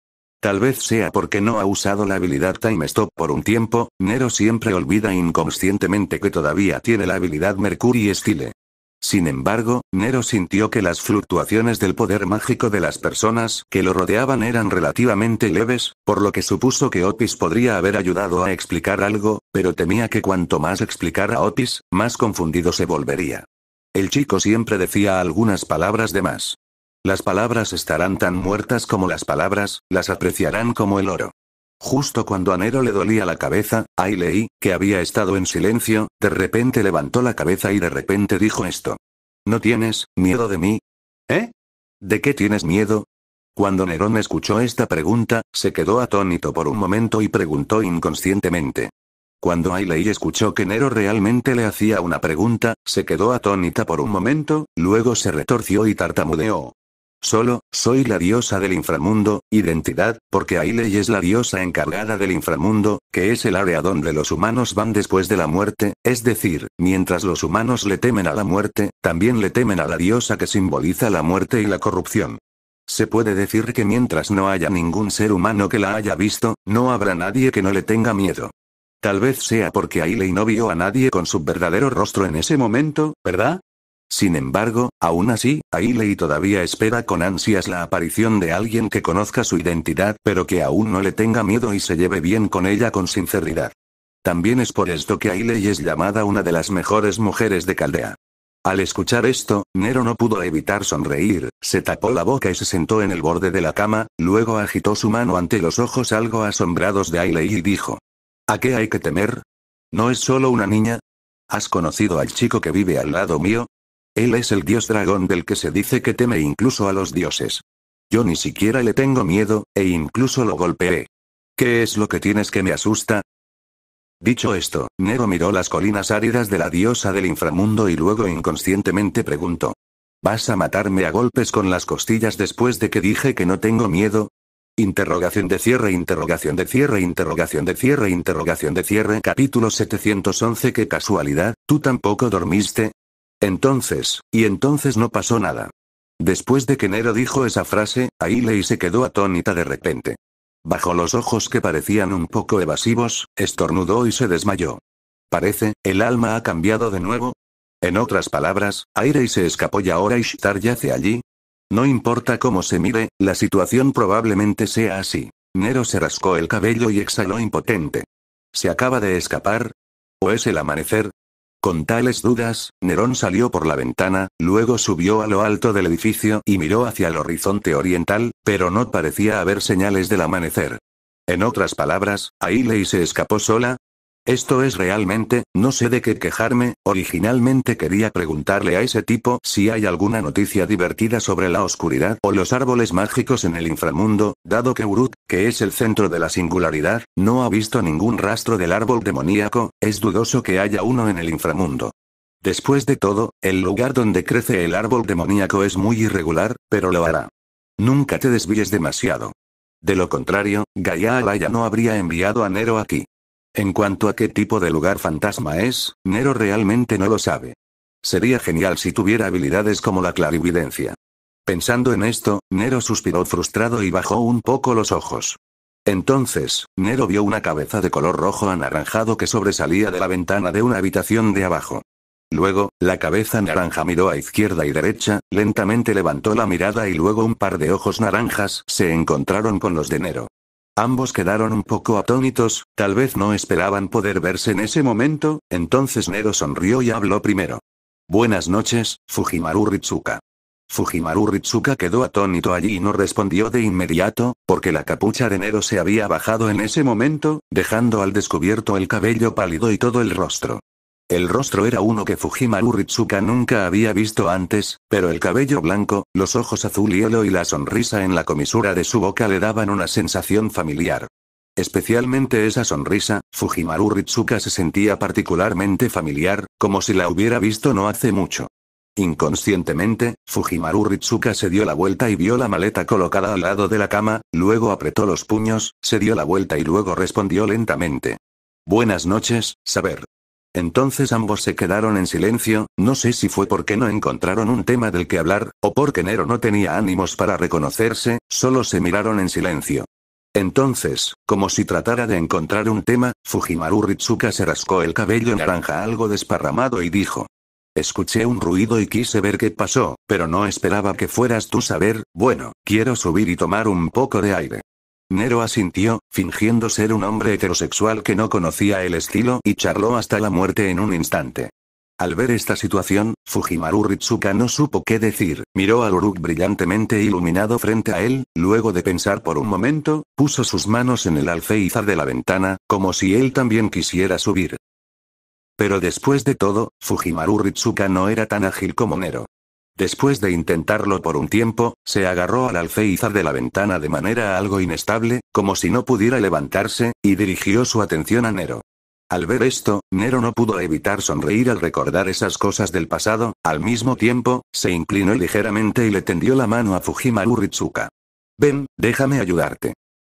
Tal vez sea porque no ha usado la habilidad Time Stop por un tiempo, Nero siempre olvida inconscientemente que todavía tiene la habilidad Mercury Style. Sin embargo, Nero sintió que las fluctuaciones del poder mágico de las personas que lo rodeaban eran relativamente leves, por lo que supuso que Otis podría haber ayudado a explicar algo, pero temía que cuanto más explicara Otis, más confundido se volvería. El chico siempre decía algunas palabras de más. Las palabras estarán tan muertas como las palabras, las apreciarán como el oro. Justo cuando a Nero le dolía la cabeza, Ailey, que había estado en silencio, de repente levantó la cabeza y de repente dijo esto. ¿No tienes miedo de mí? ¿Eh? ¿De qué tienes miedo? Cuando Nerón escuchó esta pregunta, se quedó atónito por un momento y preguntó inconscientemente. Cuando Ailey escuchó que Nero realmente le hacía una pregunta, se quedó atónita por un momento, luego se retorció y tartamudeó. Solo, soy la diosa del inframundo, identidad, porque Ailey es la diosa encargada del inframundo, que es el área donde los humanos van después de la muerte, es decir, mientras los humanos le temen a la muerte, también le temen a la diosa que simboliza la muerte y la corrupción. Se puede decir que mientras no haya ningún ser humano que la haya visto, no habrá nadie que no le tenga miedo. Tal vez sea porque Ailey no vio a nadie con su verdadero rostro en ese momento, ¿verdad? Sin embargo, aún así, Ailey todavía espera con ansias la aparición de alguien que conozca su identidad pero que aún no le tenga miedo y se lleve bien con ella con sinceridad. También es por esto que Ailey es llamada una de las mejores mujeres de Caldea. Al escuchar esto, Nero no pudo evitar sonreír, se tapó la boca y se sentó en el borde de la cama, luego agitó su mano ante los ojos algo asombrados de Ailey y dijo. ¿A qué hay que temer? ¿No es solo una niña? ¿Has conocido al chico que vive al lado mío? Él es el dios dragón del que se dice que teme incluso a los dioses. Yo ni siquiera le tengo miedo, e incluso lo golpeé. ¿Qué es lo que tienes que me asusta? Dicho esto, Nero miró las colinas áridas de la diosa del inframundo y luego inconscientemente preguntó. ¿Vas a matarme a golpes con las costillas después de que dije que no tengo miedo? Interrogación de cierre, interrogación de cierre, interrogación de cierre, interrogación de cierre. Capítulo 711 Qué casualidad, ¿tú tampoco dormiste? Entonces, y entonces no pasó nada. Después de que Nero dijo esa frase, Ailey se quedó atónita de repente. Bajo los ojos que parecían un poco evasivos, estornudó y se desmayó. Parece, el alma ha cambiado de nuevo. En otras palabras, Airey se escapó y ahora Ishtar yace allí. No importa cómo se mire, la situación probablemente sea así. Nero se rascó el cabello y exhaló impotente. ¿Se acaba de escapar? ¿O es el amanecer? Con tales dudas, Nerón salió por la ventana, luego subió a lo alto del edificio y miró hacia el horizonte oriental, pero no parecía haber señales del amanecer. En otras palabras, Ailey se escapó sola, esto es realmente, no sé de qué quejarme, originalmente quería preguntarle a ese tipo si hay alguna noticia divertida sobre la oscuridad o los árboles mágicos en el inframundo, dado que Uruk, que es el centro de la singularidad, no ha visto ningún rastro del árbol demoníaco, es dudoso que haya uno en el inframundo. Después de todo, el lugar donde crece el árbol demoníaco es muy irregular, pero lo hará. Nunca te desvíes demasiado. De lo contrario, Gaia Alaya no habría enviado a Nero aquí. En cuanto a qué tipo de lugar fantasma es, Nero realmente no lo sabe. Sería genial si tuviera habilidades como la clarividencia. Pensando en esto, Nero suspiró frustrado y bajó un poco los ojos. Entonces, Nero vio una cabeza de color rojo anaranjado que sobresalía de la ventana de una habitación de abajo. Luego, la cabeza naranja miró a izquierda y derecha, lentamente levantó la mirada y luego un par de ojos naranjas se encontraron con los de Nero. Ambos quedaron un poco atónitos, tal vez no esperaban poder verse en ese momento, entonces Nero sonrió y habló primero. Buenas noches, Fujimaru Ritsuka. Fujimaru Ritsuka quedó atónito allí y no respondió de inmediato, porque la capucha de Nero se había bajado en ese momento, dejando al descubierto el cabello pálido y todo el rostro. El rostro era uno que Fujimaru Ritsuka nunca había visto antes, pero el cabello blanco, los ojos azul hielo y la sonrisa en la comisura de su boca le daban una sensación familiar. Especialmente esa sonrisa, Fujimaru Ritsuka se sentía particularmente familiar, como si la hubiera visto no hace mucho. Inconscientemente, Fujimaru Ritsuka se dio la vuelta y vio la maleta colocada al lado de la cama, luego apretó los puños, se dio la vuelta y luego respondió lentamente. Buenas noches, saber. Entonces ambos se quedaron en silencio, no sé si fue porque no encontraron un tema del que hablar, o porque Nero no tenía ánimos para reconocerse, solo se miraron en silencio. Entonces, como si tratara de encontrar un tema, Fujimaru Ritsuka se rascó el cabello naranja algo desparramado y dijo. Escuché un ruido y quise ver qué pasó, pero no esperaba que fueras tú saber, bueno, quiero subir y tomar un poco de aire. Nero asintió, fingiendo ser un hombre heterosexual que no conocía el estilo y charló hasta la muerte en un instante. Al ver esta situación, Fujimaru Ritsuka no supo qué decir, miró a Uruk brillantemente iluminado frente a él, luego de pensar por un momento, puso sus manos en el alféizar de la ventana, como si él también quisiera subir. Pero después de todo, Fujimaru Ritsuka no era tan ágil como Nero. Después de intentarlo por un tiempo, se agarró al alféizar de la ventana de manera algo inestable, como si no pudiera levantarse, y dirigió su atención a Nero. Al ver esto, Nero no pudo evitar sonreír al recordar esas cosas del pasado, al mismo tiempo, se inclinó ligeramente y le tendió la mano a Fujimaru Ritsuka. Ven, déjame ayudarte.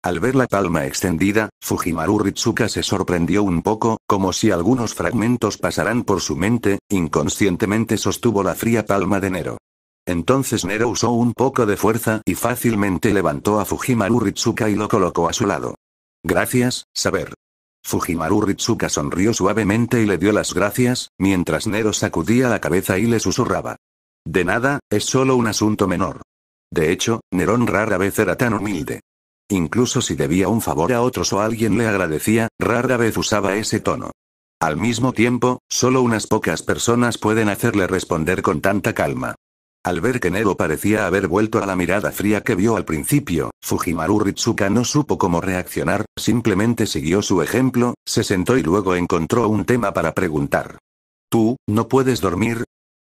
Al ver la palma extendida, Fujimaru Ritsuka se sorprendió un poco, como si algunos fragmentos pasaran por su mente, inconscientemente sostuvo la fría palma de Nero. Entonces Nero usó un poco de fuerza y fácilmente levantó a Fujimaru Ritsuka y lo colocó a su lado. Gracias, saber. Fujimaru Ritsuka sonrió suavemente y le dio las gracias, mientras Nero sacudía la cabeza y le susurraba. De nada, es solo un asunto menor. De hecho, Nerón rara vez era tan humilde. Incluso si debía un favor a otros o alguien le agradecía, rara vez usaba ese tono. Al mismo tiempo, solo unas pocas personas pueden hacerle responder con tanta calma. Al ver que Nero parecía haber vuelto a la mirada fría que vio al principio, Fujimaru Ritsuka no supo cómo reaccionar, simplemente siguió su ejemplo, se sentó y luego encontró un tema para preguntar. ¿Tú, no puedes dormir?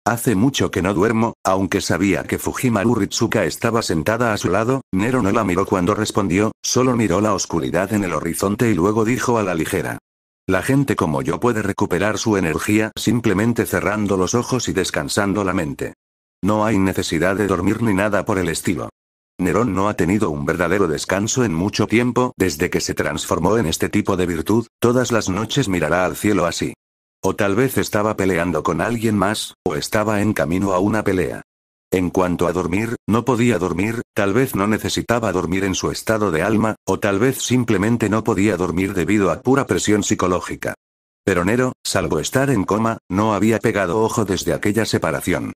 Hace mucho que no duermo, aunque sabía que Fujimaru Ritsuka estaba sentada a su lado, Nero no la miró cuando respondió, solo miró la oscuridad en el horizonte y luego dijo a la ligera. La gente como yo puede recuperar su energía simplemente cerrando los ojos y descansando la mente. No hay necesidad de dormir ni nada por el estilo. Nerón no ha tenido un verdadero descanso en mucho tiempo desde que se transformó en este tipo de virtud, todas las noches mirará al cielo así. O tal vez estaba peleando con alguien más, o estaba en camino a una pelea. En cuanto a dormir, no podía dormir, tal vez no necesitaba dormir en su estado de alma, o tal vez simplemente no podía dormir debido a pura presión psicológica. Pero Nero, salvo estar en coma, no había pegado ojo desde aquella separación.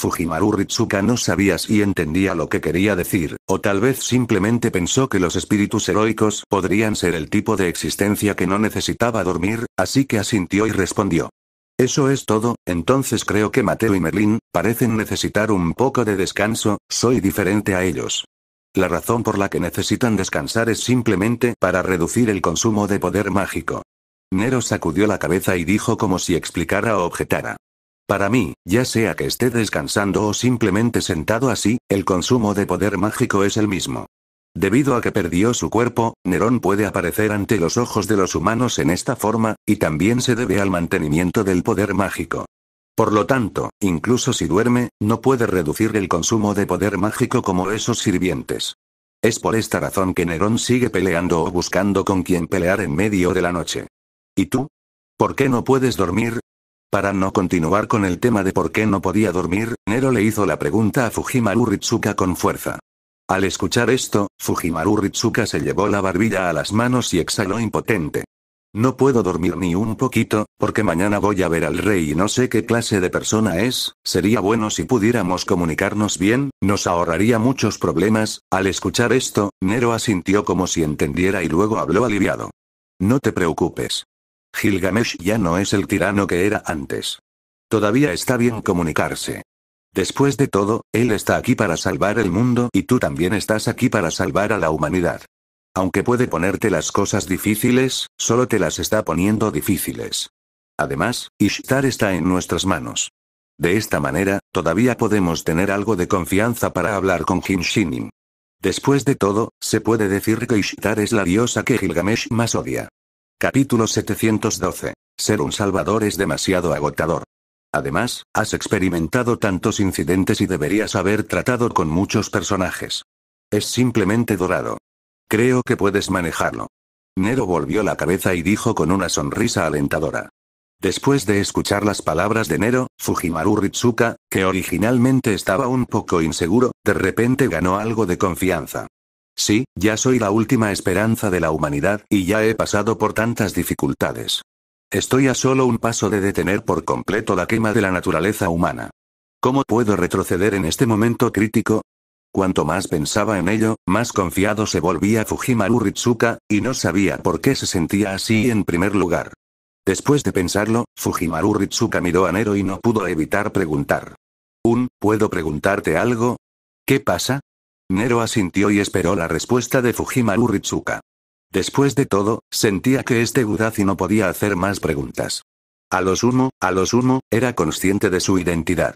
Fujimaru Ritsuka no sabía si entendía lo que quería decir, o tal vez simplemente pensó que los espíritus heroicos podrían ser el tipo de existencia que no necesitaba dormir, así que asintió y respondió. Eso es todo, entonces creo que Mateo y Merlin, parecen necesitar un poco de descanso, soy diferente a ellos. La razón por la que necesitan descansar es simplemente para reducir el consumo de poder mágico. Nero sacudió la cabeza y dijo como si explicara o objetara. Para mí, ya sea que esté descansando o simplemente sentado así, el consumo de poder mágico es el mismo. Debido a que perdió su cuerpo, Nerón puede aparecer ante los ojos de los humanos en esta forma, y también se debe al mantenimiento del poder mágico. Por lo tanto, incluso si duerme, no puede reducir el consumo de poder mágico como esos sirvientes. Es por esta razón que Nerón sigue peleando o buscando con quien pelear en medio de la noche. ¿Y tú? ¿Por qué no puedes dormir? Para no continuar con el tema de por qué no podía dormir, Nero le hizo la pregunta a Fujimaru Ritsuka con fuerza. Al escuchar esto, Fujimaru Ritsuka se llevó la barbilla a las manos y exhaló impotente. No puedo dormir ni un poquito, porque mañana voy a ver al rey y no sé qué clase de persona es, sería bueno si pudiéramos comunicarnos bien, nos ahorraría muchos problemas, al escuchar esto, Nero asintió como si entendiera y luego habló aliviado. No te preocupes. Gilgamesh ya no es el tirano que era antes. Todavía está bien comunicarse. Después de todo, él está aquí para salvar el mundo y tú también estás aquí para salvar a la humanidad. Aunque puede ponerte las cosas difíciles, solo te las está poniendo difíciles. Además, Ishtar está en nuestras manos. De esta manera, todavía podemos tener algo de confianza para hablar con Shinin. Después de todo, se puede decir que Ishtar es la diosa que Gilgamesh más odia. Capítulo 712. Ser un salvador es demasiado agotador. Además, has experimentado tantos incidentes y deberías haber tratado con muchos personajes. Es simplemente dorado. Creo que puedes manejarlo. Nero volvió la cabeza y dijo con una sonrisa alentadora. Después de escuchar las palabras de Nero, Fujimaru Ritsuka, que originalmente estaba un poco inseguro, de repente ganó algo de confianza. Sí, ya soy la última esperanza de la humanidad y ya he pasado por tantas dificultades. Estoy a solo un paso de detener por completo la quema de la naturaleza humana. ¿Cómo puedo retroceder en este momento crítico? Cuanto más pensaba en ello, más confiado se volvía Fujimaru Ritsuka, y no sabía por qué se sentía así en primer lugar. Después de pensarlo, Fujimaru Ritsuka miró a Nero y no pudo evitar preguntar. Un, ¿puedo preguntarte algo? ¿Qué pasa? Nero asintió y esperó la respuesta de Fujimaru Ritsuka. Después de todo, sentía que este Gudazi no podía hacer más preguntas. A lo sumo, a lo sumo, era consciente de su identidad.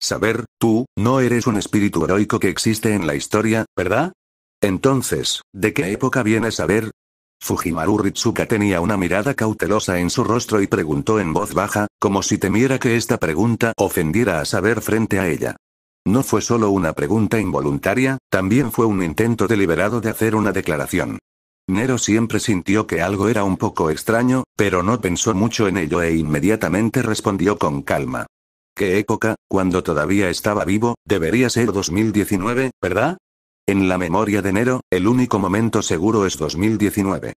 Saber, tú, no eres un espíritu heroico que existe en la historia, ¿verdad? Entonces, ¿de qué época vienes a ver? Fujimaru Ritsuka tenía una mirada cautelosa en su rostro y preguntó en voz baja, como si temiera que esta pregunta ofendiera a saber frente a ella. No fue solo una pregunta involuntaria, también fue un intento deliberado de hacer una declaración. Nero siempre sintió que algo era un poco extraño, pero no pensó mucho en ello e inmediatamente respondió con calma. ¿Qué época, cuando todavía estaba vivo, debería ser 2019, verdad? En la memoria de Nero, el único momento seguro es 2019.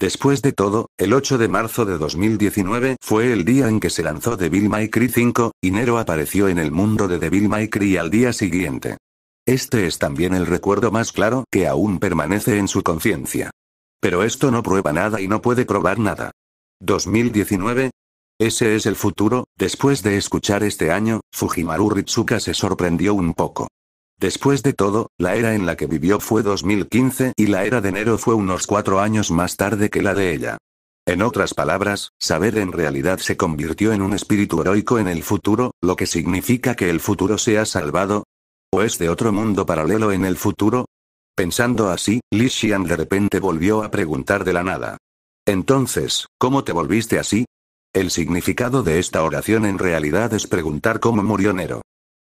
Después de todo, el 8 de marzo de 2019 fue el día en que se lanzó Devil May Cry 5, y Nero apareció en el mundo de Devil May Cry al día siguiente. Este es también el recuerdo más claro que aún permanece en su conciencia. Pero esto no prueba nada y no puede probar nada. 2019, ese es el futuro, después de escuchar este año, Fujimaru Ritsuka se sorprendió un poco. Después de todo, la era en la que vivió fue 2015 y la era de enero fue unos cuatro años más tarde que la de ella. En otras palabras, saber en realidad se convirtió en un espíritu heroico en el futuro, lo que significa que el futuro sea salvado. ¿O es de otro mundo paralelo en el futuro? Pensando así, Li Xian de repente volvió a preguntar de la nada. Entonces, ¿cómo te volviste así? El significado de esta oración en realidad es preguntar cómo murió Nero.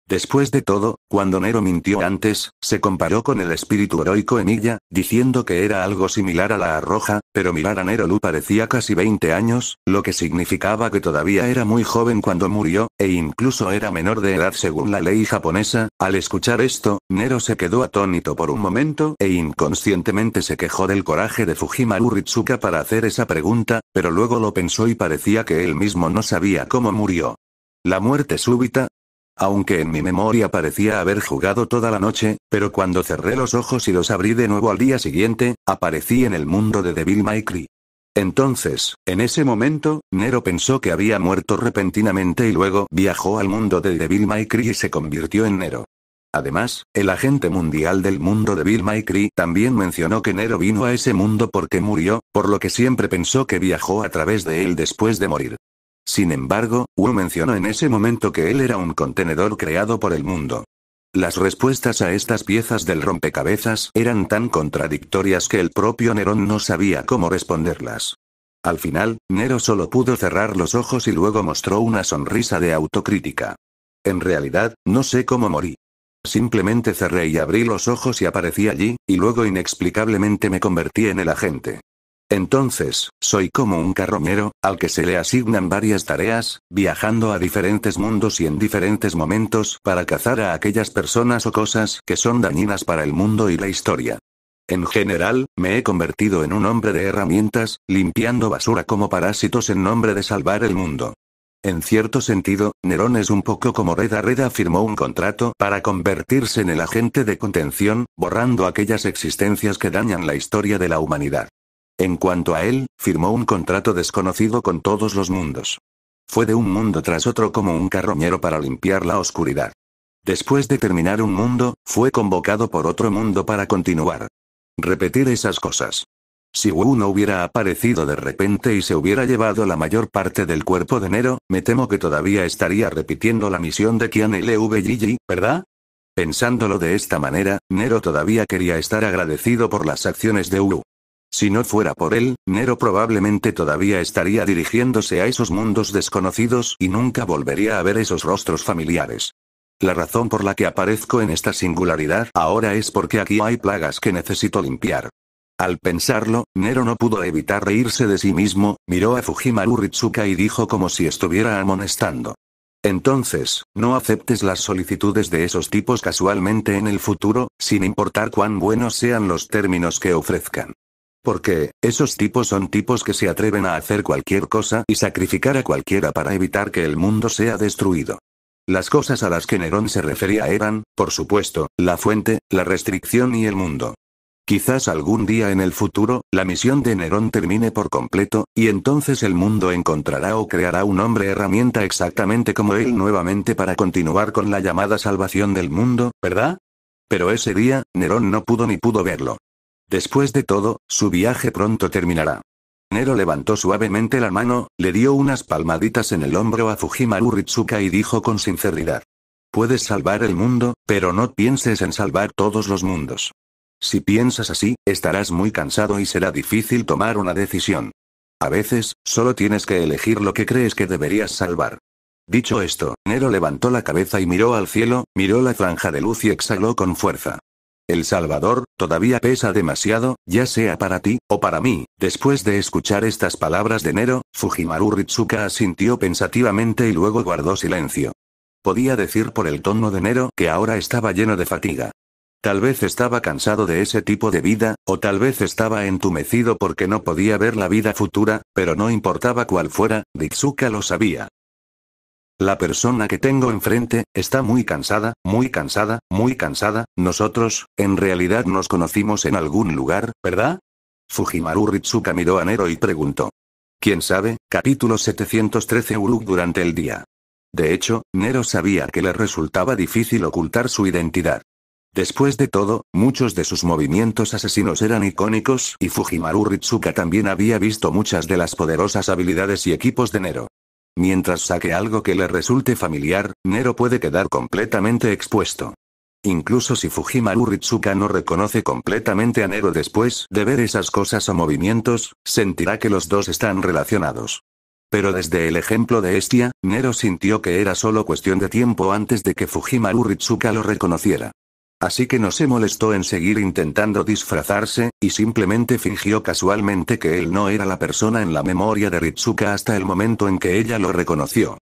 Después de todo, cuando Nero mintió antes, se comparó con el espíritu heroico en ella, diciendo que era algo similar a la arroja, pero mirar a Nero Lu parecía casi 20 años, lo que significaba que todavía era muy joven cuando murió, e incluso era menor de edad según la ley japonesa. Al escuchar esto, Nero se quedó atónito por un momento e inconscientemente se quejó del coraje de Fujimaru Ritsuka para hacer esa pregunta, pero luego lo pensó y parecía que él mismo no sabía cómo murió. La muerte súbita, aunque en mi memoria parecía haber jugado toda la noche, pero cuando cerré los ojos y los abrí de nuevo al día siguiente, aparecí en el mundo de Devil May Cry. Entonces, en ese momento, Nero pensó que había muerto repentinamente y luego viajó al mundo de Devil May Cry y se convirtió en Nero. Además, el agente mundial del mundo de Bill May también mencionó que Nero vino a ese mundo porque murió, por lo que siempre pensó que viajó a través de él después de morir. Sin embargo, Wu mencionó en ese momento que él era un contenedor creado por el mundo. Las respuestas a estas piezas del rompecabezas eran tan contradictorias que el propio Nerón no sabía cómo responderlas. Al final, Nero solo pudo cerrar los ojos y luego mostró una sonrisa de autocrítica. En realidad, no sé cómo morí. Simplemente cerré y abrí los ojos y aparecí allí, y luego inexplicablemente me convertí en el agente. Entonces, soy como un carroñero, al que se le asignan varias tareas, viajando a diferentes mundos y en diferentes momentos para cazar a aquellas personas o cosas que son dañinas para el mundo y la historia. En general, me he convertido en un hombre de herramientas, limpiando basura como parásitos en nombre de salvar el mundo. En cierto sentido, Nerón es un poco como Reda Reda firmó un contrato para convertirse en el agente de contención, borrando aquellas existencias que dañan la historia de la humanidad. En cuanto a él, firmó un contrato desconocido con todos los mundos. Fue de un mundo tras otro como un carroñero para limpiar la oscuridad. Después de terminar un mundo, fue convocado por otro mundo para continuar. Repetir esas cosas. Si Wu no hubiera aparecido de repente y se hubiera llevado la mayor parte del cuerpo de Nero, me temo que todavía estaría repitiendo la misión de Kian LVGG, ¿verdad? Pensándolo de esta manera, Nero todavía quería estar agradecido por las acciones de Wu. Si no fuera por él, Nero probablemente todavía estaría dirigiéndose a esos mundos desconocidos y nunca volvería a ver esos rostros familiares. La razón por la que aparezco en esta singularidad ahora es porque aquí hay plagas que necesito limpiar. Al pensarlo, Nero no pudo evitar reírse de sí mismo, miró a Fujimaru Ritsuka y dijo como si estuviera amonestando. Entonces, no aceptes las solicitudes de esos tipos casualmente en el futuro, sin importar cuán buenos sean los términos que ofrezcan. Porque, esos tipos son tipos que se atreven a hacer cualquier cosa y sacrificar a cualquiera para evitar que el mundo sea destruido. Las cosas a las que Nerón se refería eran, por supuesto, la fuente, la restricción y el mundo. Quizás algún día en el futuro, la misión de Nerón termine por completo, y entonces el mundo encontrará o creará un hombre herramienta exactamente como él nuevamente para continuar con la llamada salvación del mundo, ¿verdad? Pero ese día, Nerón no pudo ni pudo verlo. Después de todo, su viaje pronto terminará. Nero levantó suavemente la mano, le dio unas palmaditas en el hombro a Fujimaru Ritsuka y dijo con sinceridad. Puedes salvar el mundo, pero no pienses en salvar todos los mundos. Si piensas así, estarás muy cansado y será difícil tomar una decisión. A veces, solo tienes que elegir lo que crees que deberías salvar. Dicho esto, Nero levantó la cabeza y miró al cielo, miró la franja de luz y exhaló con fuerza. El Salvador, todavía pesa demasiado, ya sea para ti, o para mí. Después de escuchar estas palabras de Nero, Fujimaru Ritsuka asintió pensativamente y luego guardó silencio. Podía decir por el tono de Nero que ahora estaba lleno de fatiga. Tal vez estaba cansado de ese tipo de vida, o tal vez estaba entumecido porque no podía ver la vida futura, pero no importaba cuál fuera, Ritsuka lo sabía. La persona que tengo enfrente, está muy cansada, muy cansada, muy cansada, nosotros, en realidad nos conocimos en algún lugar, ¿verdad? Fujimaru Ritsuka miró a Nero y preguntó. ¿Quién sabe? Capítulo 713 Uruk durante el día. De hecho, Nero sabía que le resultaba difícil ocultar su identidad. Después de todo, muchos de sus movimientos asesinos eran icónicos y Fujimaru Ritsuka también había visto muchas de las poderosas habilidades y equipos de Nero. Mientras saque algo que le resulte familiar, Nero puede quedar completamente expuesto. Incluso si Fujimaru Ritsuka no reconoce completamente a Nero después de ver esas cosas o movimientos, sentirá que los dos están relacionados. Pero desde el ejemplo de Estia, Nero sintió que era solo cuestión de tiempo antes de que Fujimaru Ritsuka lo reconociera. Así que no se molestó en seguir intentando disfrazarse, y simplemente fingió casualmente que él no era la persona en la memoria de Ritsuka hasta el momento en que ella lo reconoció.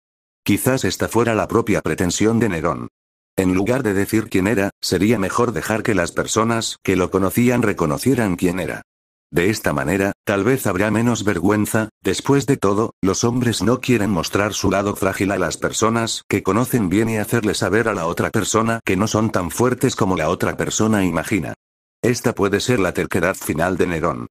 Quizás esta fuera la propia pretensión de Nerón. En lugar de decir quién era, sería mejor dejar que las personas que lo conocían reconocieran quién era. De esta manera, tal vez habrá menos vergüenza, después de todo, los hombres no quieren mostrar su lado frágil a las personas que conocen bien y hacerle saber a la otra persona que no son tan fuertes como la otra persona imagina. Esta puede ser la terquedad final de Nerón.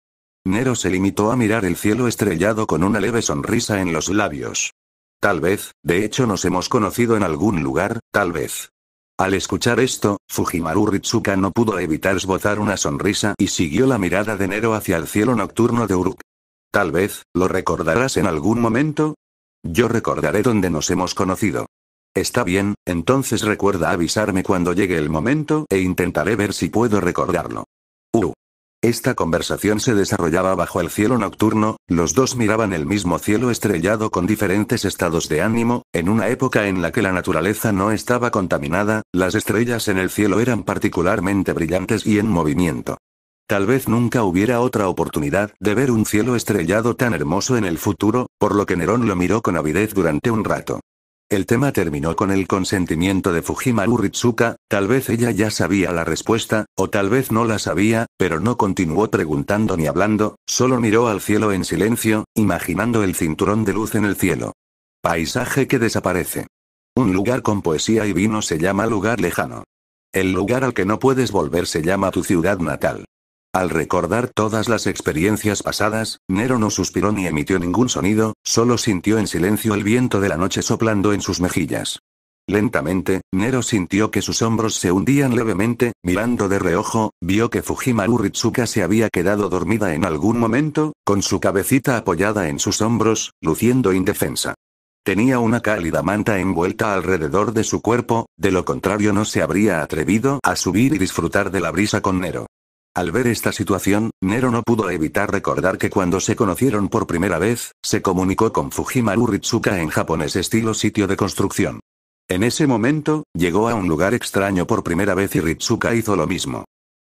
Nero se limitó a mirar el cielo estrellado con una leve sonrisa en los labios. Tal vez, de hecho nos hemos conocido en algún lugar, tal vez. Al escuchar esto, Fujimaru Ritsuka no pudo evitar esbozar una sonrisa y siguió la mirada de Nero hacia el cielo nocturno de Uruk. Tal vez, ¿lo recordarás en algún momento? Yo recordaré dónde nos hemos conocido. Está bien, entonces recuerda avisarme cuando llegue el momento e intentaré ver si puedo recordarlo. Esta conversación se desarrollaba bajo el cielo nocturno, los dos miraban el mismo cielo estrellado con diferentes estados de ánimo, en una época en la que la naturaleza no estaba contaminada, las estrellas en el cielo eran particularmente brillantes y en movimiento. Tal vez nunca hubiera otra oportunidad de ver un cielo estrellado tan hermoso en el futuro, por lo que Nerón lo miró con avidez durante un rato. El tema terminó con el consentimiento de Fujimaru Ritsuka, tal vez ella ya sabía la respuesta, o tal vez no la sabía, pero no continuó preguntando ni hablando, solo miró al cielo en silencio, imaginando el cinturón de luz en el cielo. Paisaje que desaparece. Un lugar con poesía y vino se llama lugar lejano. El lugar al que no puedes volver se llama tu ciudad natal. Al recordar todas las experiencias pasadas, Nero no suspiró ni emitió ningún sonido, solo sintió en silencio el viento de la noche soplando en sus mejillas. Lentamente, Nero sintió que sus hombros se hundían levemente, mirando de reojo, vio que Fujimaru Ritsuka se había quedado dormida en algún momento, con su cabecita apoyada en sus hombros, luciendo indefensa. Tenía una cálida manta envuelta alrededor de su cuerpo, de lo contrario no se habría atrevido a subir y disfrutar de la brisa con Nero. Al ver esta situación, Nero no pudo evitar recordar que cuando se conocieron por primera vez, se comunicó con Fujimaru Ritsuka en japonés estilo sitio de construcción. En ese momento, llegó a un lugar extraño por primera vez y Ritsuka hizo lo mismo.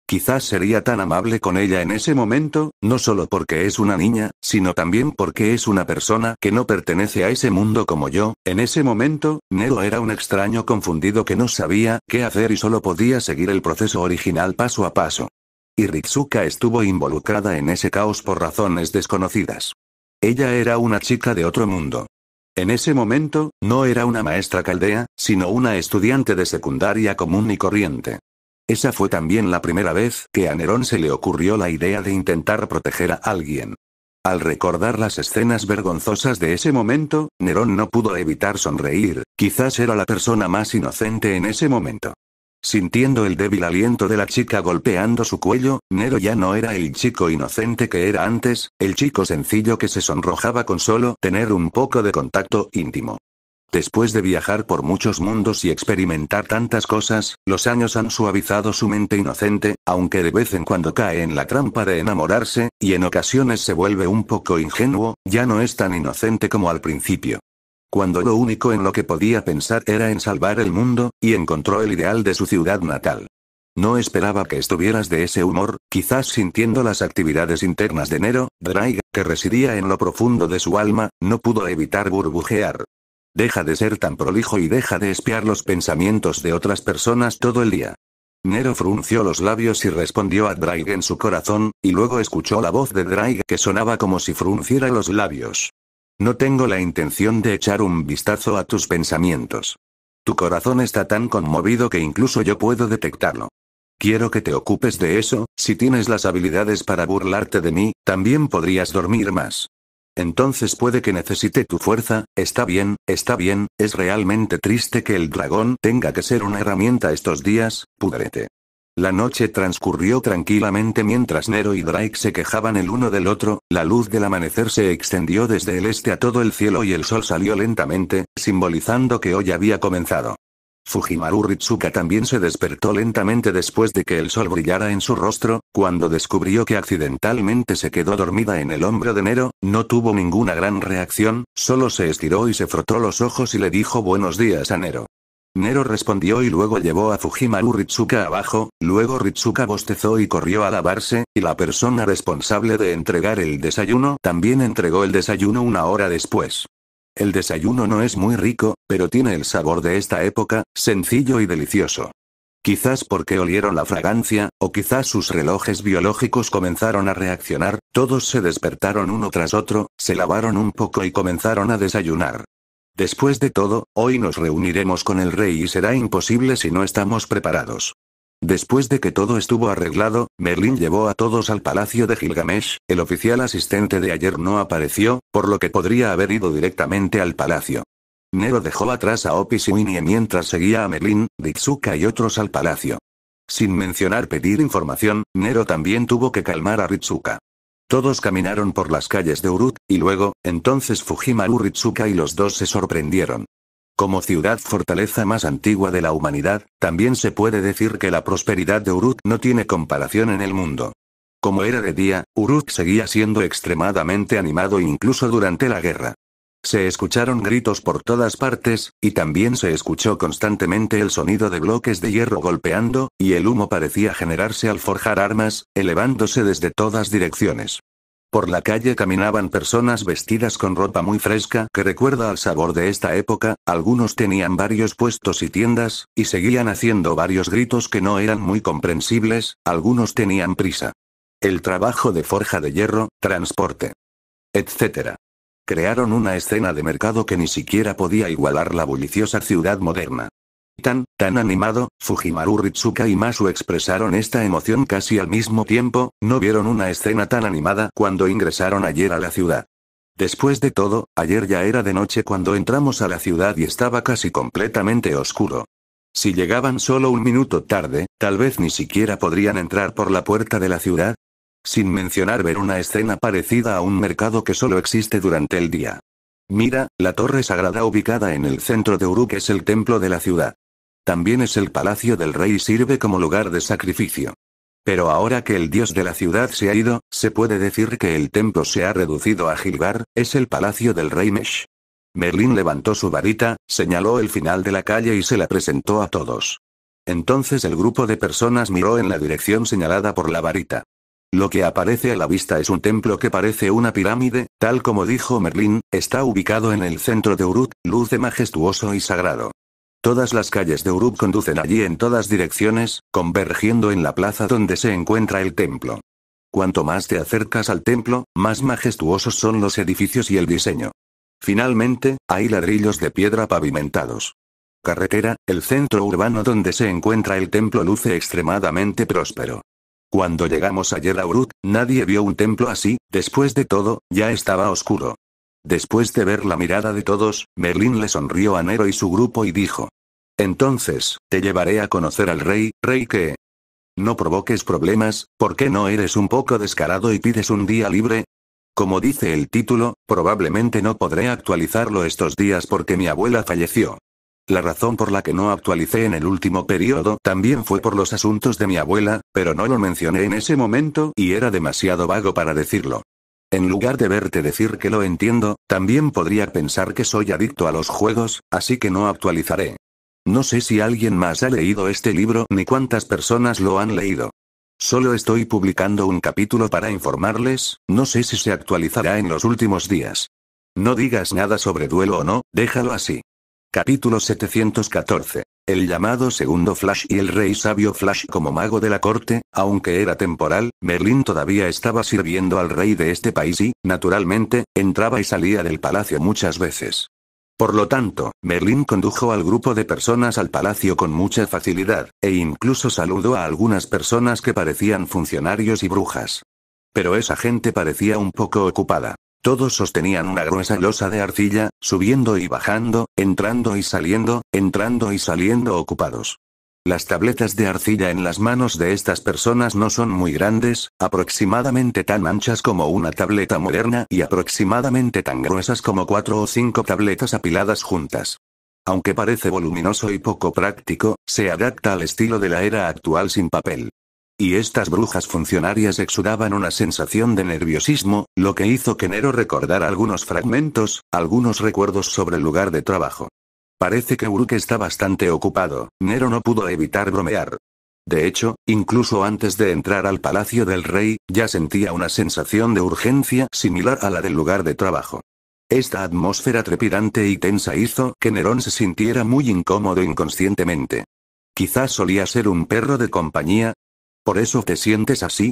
Quizás sería tan amable con ella en ese momento, no solo porque es una niña, sino también porque es una persona que no pertenece a ese mundo como yo. En ese momento, Nero era un extraño confundido que no sabía qué hacer y solo podía seguir el proceso original paso a paso. Y Ritsuka estuvo involucrada en ese caos por razones desconocidas. Ella era una chica de otro mundo. En ese momento, no era una maestra caldea, sino una estudiante de secundaria común y corriente. Esa fue también la primera vez que a Nerón se le ocurrió la idea de intentar proteger a alguien. Al recordar las escenas vergonzosas de ese momento, Nerón no pudo evitar sonreír, quizás era la persona más inocente en ese momento. Sintiendo el débil aliento de la chica golpeando su cuello, Nero ya no era el chico inocente que era antes, el chico sencillo que se sonrojaba con solo tener un poco de contacto íntimo. Después de viajar por muchos mundos y experimentar tantas cosas, los años han suavizado su mente inocente, aunque de vez en cuando cae en la trampa de enamorarse, y en ocasiones se vuelve un poco ingenuo, ya no es tan inocente como al principio cuando lo único en lo que podía pensar era en salvar el mundo, y encontró el ideal de su ciudad natal. No esperaba que estuvieras de ese humor, quizás sintiendo las actividades internas de Nero, Drake, que residía en lo profundo de su alma, no pudo evitar burbujear. Deja de ser tan prolijo y deja de espiar los pensamientos de otras personas todo el día. Nero frunció los labios y respondió a Drake en su corazón, y luego escuchó la voz de Drake que sonaba como si frunciera los labios. No tengo la intención de echar un vistazo a tus pensamientos. Tu corazón está tan conmovido que incluso yo puedo detectarlo. Quiero que te ocupes de eso, si tienes las habilidades para burlarte de mí, también podrías dormir más. Entonces puede que necesite tu fuerza, está bien, está bien, es realmente triste que el dragón tenga que ser una herramienta estos días, pudrete. La noche transcurrió tranquilamente mientras Nero y Drake se quejaban el uno del otro, la luz del amanecer se extendió desde el este a todo el cielo y el sol salió lentamente, simbolizando que hoy había comenzado. Fujimaru Ritsuka también se despertó lentamente después de que el sol brillara en su rostro, cuando descubrió que accidentalmente se quedó dormida en el hombro de Nero, no tuvo ninguna gran reacción, solo se estiró y se frotó los ojos y le dijo buenos días a Nero. Nero respondió y luego llevó a Fujimaru Ritsuka abajo, luego Ritsuka bostezó y corrió a lavarse, y la persona responsable de entregar el desayuno también entregó el desayuno una hora después. El desayuno no es muy rico, pero tiene el sabor de esta época, sencillo y delicioso. Quizás porque olieron la fragancia, o quizás sus relojes biológicos comenzaron a reaccionar, todos se despertaron uno tras otro, se lavaron un poco y comenzaron a desayunar. Después de todo, hoy nos reuniremos con el rey y será imposible si no estamos preparados. Después de que todo estuvo arreglado, Merlin llevó a todos al palacio de Gilgamesh, el oficial asistente de ayer no apareció, por lo que podría haber ido directamente al palacio. Nero dejó atrás a Opis y Winnie mientras seguía a Merlin, Ritsuka y otros al palacio. Sin mencionar pedir información, Nero también tuvo que calmar a Ritsuka. Todos caminaron por las calles de Urut, y luego, entonces Fujimaru Ritsuka y los dos se sorprendieron. Como ciudad fortaleza más antigua de la humanidad, también se puede decir que la prosperidad de Urut no tiene comparación en el mundo. Como era de día, Urut seguía siendo extremadamente animado incluso durante la guerra. Se escucharon gritos por todas partes, y también se escuchó constantemente el sonido de bloques de hierro golpeando, y el humo parecía generarse al forjar armas, elevándose desde todas direcciones. Por la calle caminaban personas vestidas con ropa muy fresca que recuerda al sabor de esta época, algunos tenían varios puestos y tiendas, y seguían haciendo varios gritos que no eran muy comprensibles, algunos tenían prisa. El trabajo de forja de hierro, transporte, etc. Crearon una escena de mercado que ni siquiera podía igualar la bulliciosa ciudad moderna. Tan, tan animado, Fujimaru Ritsuka y Masu expresaron esta emoción casi al mismo tiempo, no vieron una escena tan animada cuando ingresaron ayer a la ciudad. Después de todo, ayer ya era de noche cuando entramos a la ciudad y estaba casi completamente oscuro. Si llegaban solo un minuto tarde, tal vez ni siquiera podrían entrar por la puerta de la ciudad. Sin mencionar ver una escena parecida a un mercado que solo existe durante el día. Mira, la torre sagrada ubicada en el centro de Uruk es el templo de la ciudad. También es el palacio del rey y sirve como lugar de sacrificio. Pero ahora que el dios de la ciudad se ha ido, se puede decir que el templo se ha reducido a Gilgar, es el palacio del rey Mesh. Merlín levantó su varita, señaló el final de la calle y se la presentó a todos. Entonces el grupo de personas miró en la dirección señalada por la varita. Lo que aparece a la vista es un templo que parece una pirámide, tal como dijo Merlín, está ubicado en el centro de Uruk, luce majestuoso y sagrado. Todas las calles de Uruk conducen allí en todas direcciones, convergiendo en la plaza donde se encuentra el templo. Cuanto más te acercas al templo, más majestuosos son los edificios y el diseño. Finalmente, hay ladrillos de piedra pavimentados. Carretera, el centro urbano donde se encuentra el templo luce extremadamente próspero. Cuando llegamos ayer a Uruk, nadie vio un templo así, después de todo, ya estaba oscuro. Después de ver la mirada de todos, Merlín le sonrió a Nero y su grupo y dijo. Entonces, te llevaré a conocer al rey, rey que... No provoques problemas, ¿por qué no eres un poco descarado y pides un día libre? Como dice el título, probablemente no podré actualizarlo estos días porque mi abuela falleció. La razón por la que no actualicé en el último periodo también fue por los asuntos de mi abuela, pero no lo mencioné en ese momento y era demasiado vago para decirlo. En lugar de verte decir que lo entiendo, también podría pensar que soy adicto a los juegos, así que no actualizaré. No sé si alguien más ha leído este libro ni cuántas personas lo han leído. Solo estoy publicando un capítulo para informarles, no sé si se actualizará en los últimos días. No digas nada sobre duelo o no, déjalo así. Capítulo 714. El llamado segundo Flash y el rey sabio Flash como mago de la corte, aunque era temporal, Merlin todavía estaba sirviendo al rey de este país y, naturalmente, entraba y salía del palacio muchas veces. Por lo tanto, Merlin condujo al grupo de personas al palacio con mucha facilidad, e incluso saludó a algunas personas que parecían funcionarios y brujas. Pero esa gente parecía un poco ocupada. Todos sostenían una gruesa losa de arcilla, subiendo y bajando, entrando y saliendo, entrando y saliendo ocupados. Las tabletas de arcilla en las manos de estas personas no son muy grandes, aproximadamente tan anchas como una tableta moderna y aproximadamente tan gruesas como cuatro o cinco tabletas apiladas juntas. Aunque parece voluminoso y poco práctico, se adapta al estilo de la era actual sin papel. Y estas brujas funcionarias exudaban una sensación de nerviosismo, lo que hizo que Nero recordara algunos fragmentos, algunos recuerdos sobre el lugar de trabajo. Parece que Uruk está bastante ocupado, Nero no pudo evitar bromear. De hecho, incluso antes de entrar al palacio del rey, ya sentía una sensación de urgencia similar a la del lugar de trabajo. Esta atmósfera trepidante y tensa hizo que Nerón se sintiera muy incómodo inconscientemente. Quizás solía ser un perro de compañía, ¿Por eso te sientes así?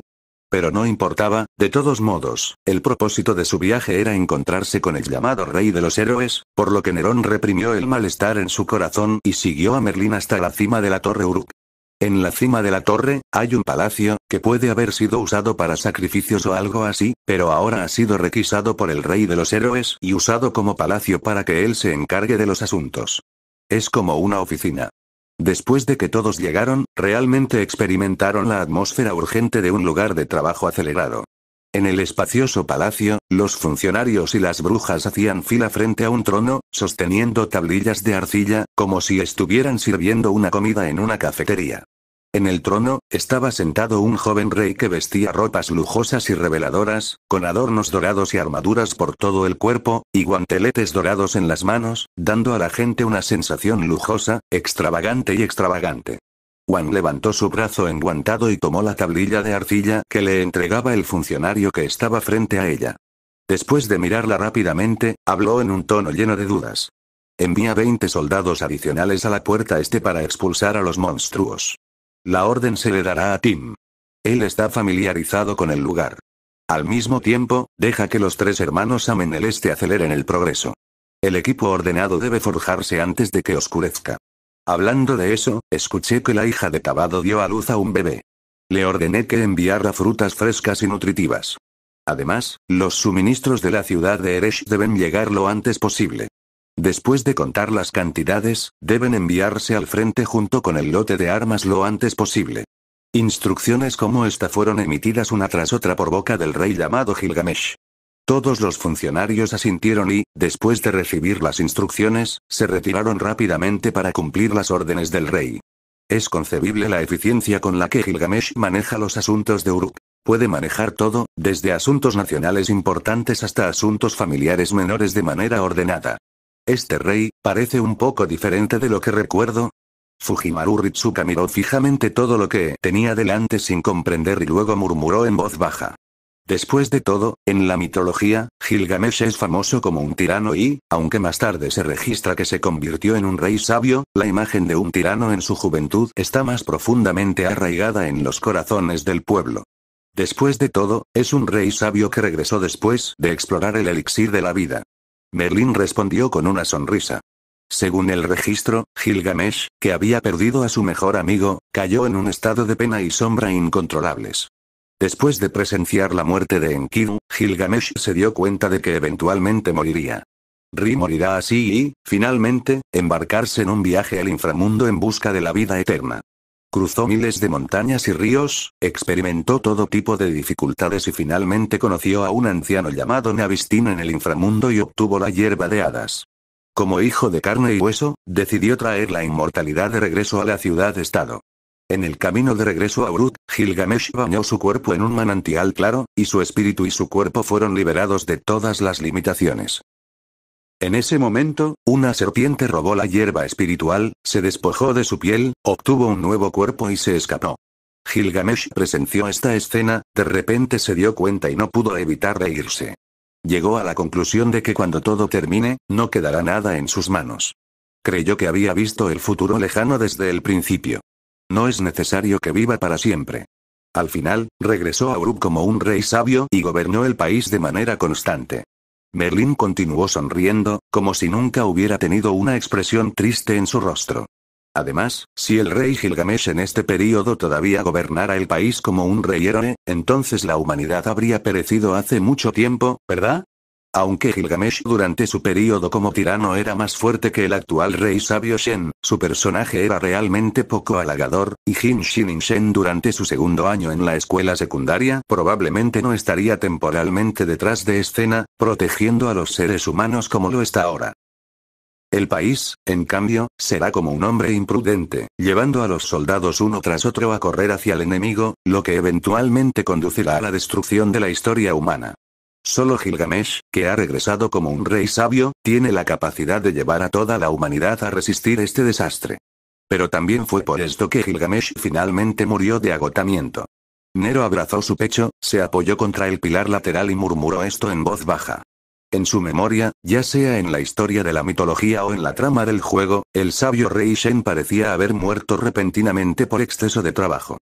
Pero no importaba, de todos modos, el propósito de su viaje era encontrarse con el llamado rey de los héroes, por lo que Nerón reprimió el malestar en su corazón y siguió a Merlín hasta la cima de la torre Uruk. En la cima de la torre, hay un palacio, que puede haber sido usado para sacrificios o algo así, pero ahora ha sido requisado por el rey de los héroes y usado como palacio para que él se encargue de los asuntos. Es como una oficina. Después de que todos llegaron, realmente experimentaron la atmósfera urgente de un lugar de trabajo acelerado. En el espacioso palacio, los funcionarios y las brujas hacían fila frente a un trono, sosteniendo tablillas de arcilla, como si estuvieran sirviendo una comida en una cafetería. En el trono, estaba sentado un joven rey que vestía ropas lujosas y reveladoras, con adornos dorados y armaduras por todo el cuerpo, y guanteletes dorados en las manos, dando a la gente una sensación lujosa, extravagante y extravagante. Juan levantó su brazo enguantado y tomó la tablilla de arcilla que le entregaba el funcionario que estaba frente a ella. Después de mirarla rápidamente, habló en un tono lleno de dudas. Envía 20 soldados adicionales a la puerta este para expulsar a los monstruos. La orden se le dará a Tim. Él está familiarizado con el lugar. Al mismo tiempo, deja que los tres hermanos amen el este aceleren el progreso. El equipo ordenado debe forjarse antes de que oscurezca. Hablando de eso, escuché que la hija de Tabado dio a luz a un bebé. Le ordené que enviara frutas frescas y nutritivas. Además, los suministros de la ciudad de Eresh deben llegar lo antes posible. Después de contar las cantidades, deben enviarse al frente junto con el lote de armas lo antes posible. Instrucciones como esta fueron emitidas una tras otra por boca del rey llamado Gilgamesh. Todos los funcionarios asintieron y, después de recibir las instrucciones, se retiraron rápidamente para cumplir las órdenes del rey. Es concebible la eficiencia con la que Gilgamesh maneja los asuntos de Uruk. Puede manejar todo, desde asuntos nacionales importantes hasta asuntos familiares menores de manera ordenada. Este rey, parece un poco diferente de lo que recuerdo. Fujimaru Ritsuka miró fijamente todo lo que tenía delante sin comprender y luego murmuró en voz baja. Después de todo, en la mitología, Gilgamesh es famoso como un tirano y, aunque más tarde se registra que se convirtió en un rey sabio, la imagen de un tirano en su juventud está más profundamente arraigada en los corazones del pueblo. Después de todo, es un rey sabio que regresó después de explorar el elixir de la vida. Merlin respondió con una sonrisa. Según el registro, Gilgamesh, que había perdido a su mejor amigo, cayó en un estado de pena y sombra incontrolables. Después de presenciar la muerte de Enkidu, Gilgamesh se dio cuenta de que eventualmente moriría. Ri morirá así y, finalmente, embarcarse en un viaje al inframundo en busca de la vida eterna. Cruzó miles de montañas y ríos, experimentó todo tipo de dificultades y finalmente conoció a un anciano llamado Navistin en el inframundo y obtuvo la hierba de hadas. Como hijo de carne y hueso, decidió traer la inmortalidad de regreso a la ciudad-estado. En el camino de regreso a Uruk, Gilgamesh bañó su cuerpo en un manantial claro, y su espíritu y su cuerpo fueron liberados de todas las limitaciones. En ese momento, una serpiente robó la hierba espiritual, se despojó de su piel, obtuvo un nuevo cuerpo y se escapó. Gilgamesh presenció esta escena, de repente se dio cuenta y no pudo evitar reírse. Llegó a la conclusión de que cuando todo termine, no quedará nada en sus manos. Creyó que había visto el futuro lejano desde el principio. No es necesario que viva para siempre. Al final, regresó a Uruk como un rey sabio y gobernó el país de manera constante. Merlin continuó sonriendo, como si nunca hubiera tenido una expresión triste en su rostro. Además, si el rey Gilgamesh en este período todavía gobernara el país como un rey héroe, entonces la humanidad habría perecido hace mucho tiempo, ¿verdad? Aunque Gilgamesh durante su período como tirano era más fuerte que el actual rey sabio Shen, su personaje era realmente poco halagador, y Jin Shinin Shen durante su segundo año en la escuela secundaria probablemente no estaría temporalmente detrás de escena, protegiendo a los seres humanos como lo está ahora. El país, en cambio, será como un hombre imprudente, llevando a los soldados uno tras otro a correr hacia el enemigo, lo que eventualmente conducirá a la destrucción de la historia humana. Solo Gilgamesh, que ha regresado como un rey sabio, tiene la capacidad de llevar a toda la humanidad a resistir este desastre. Pero también fue por esto que Gilgamesh finalmente murió de agotamiento. Nero abrazó su pecho, se apoyó contra el pilar lateral y murmuró esto en voz baja. En su memoria, ya sea en la historia de la mitología o en la trama del juego, el sabio rey Shen parecía haber muerto repentinamente por exceso de trabajo.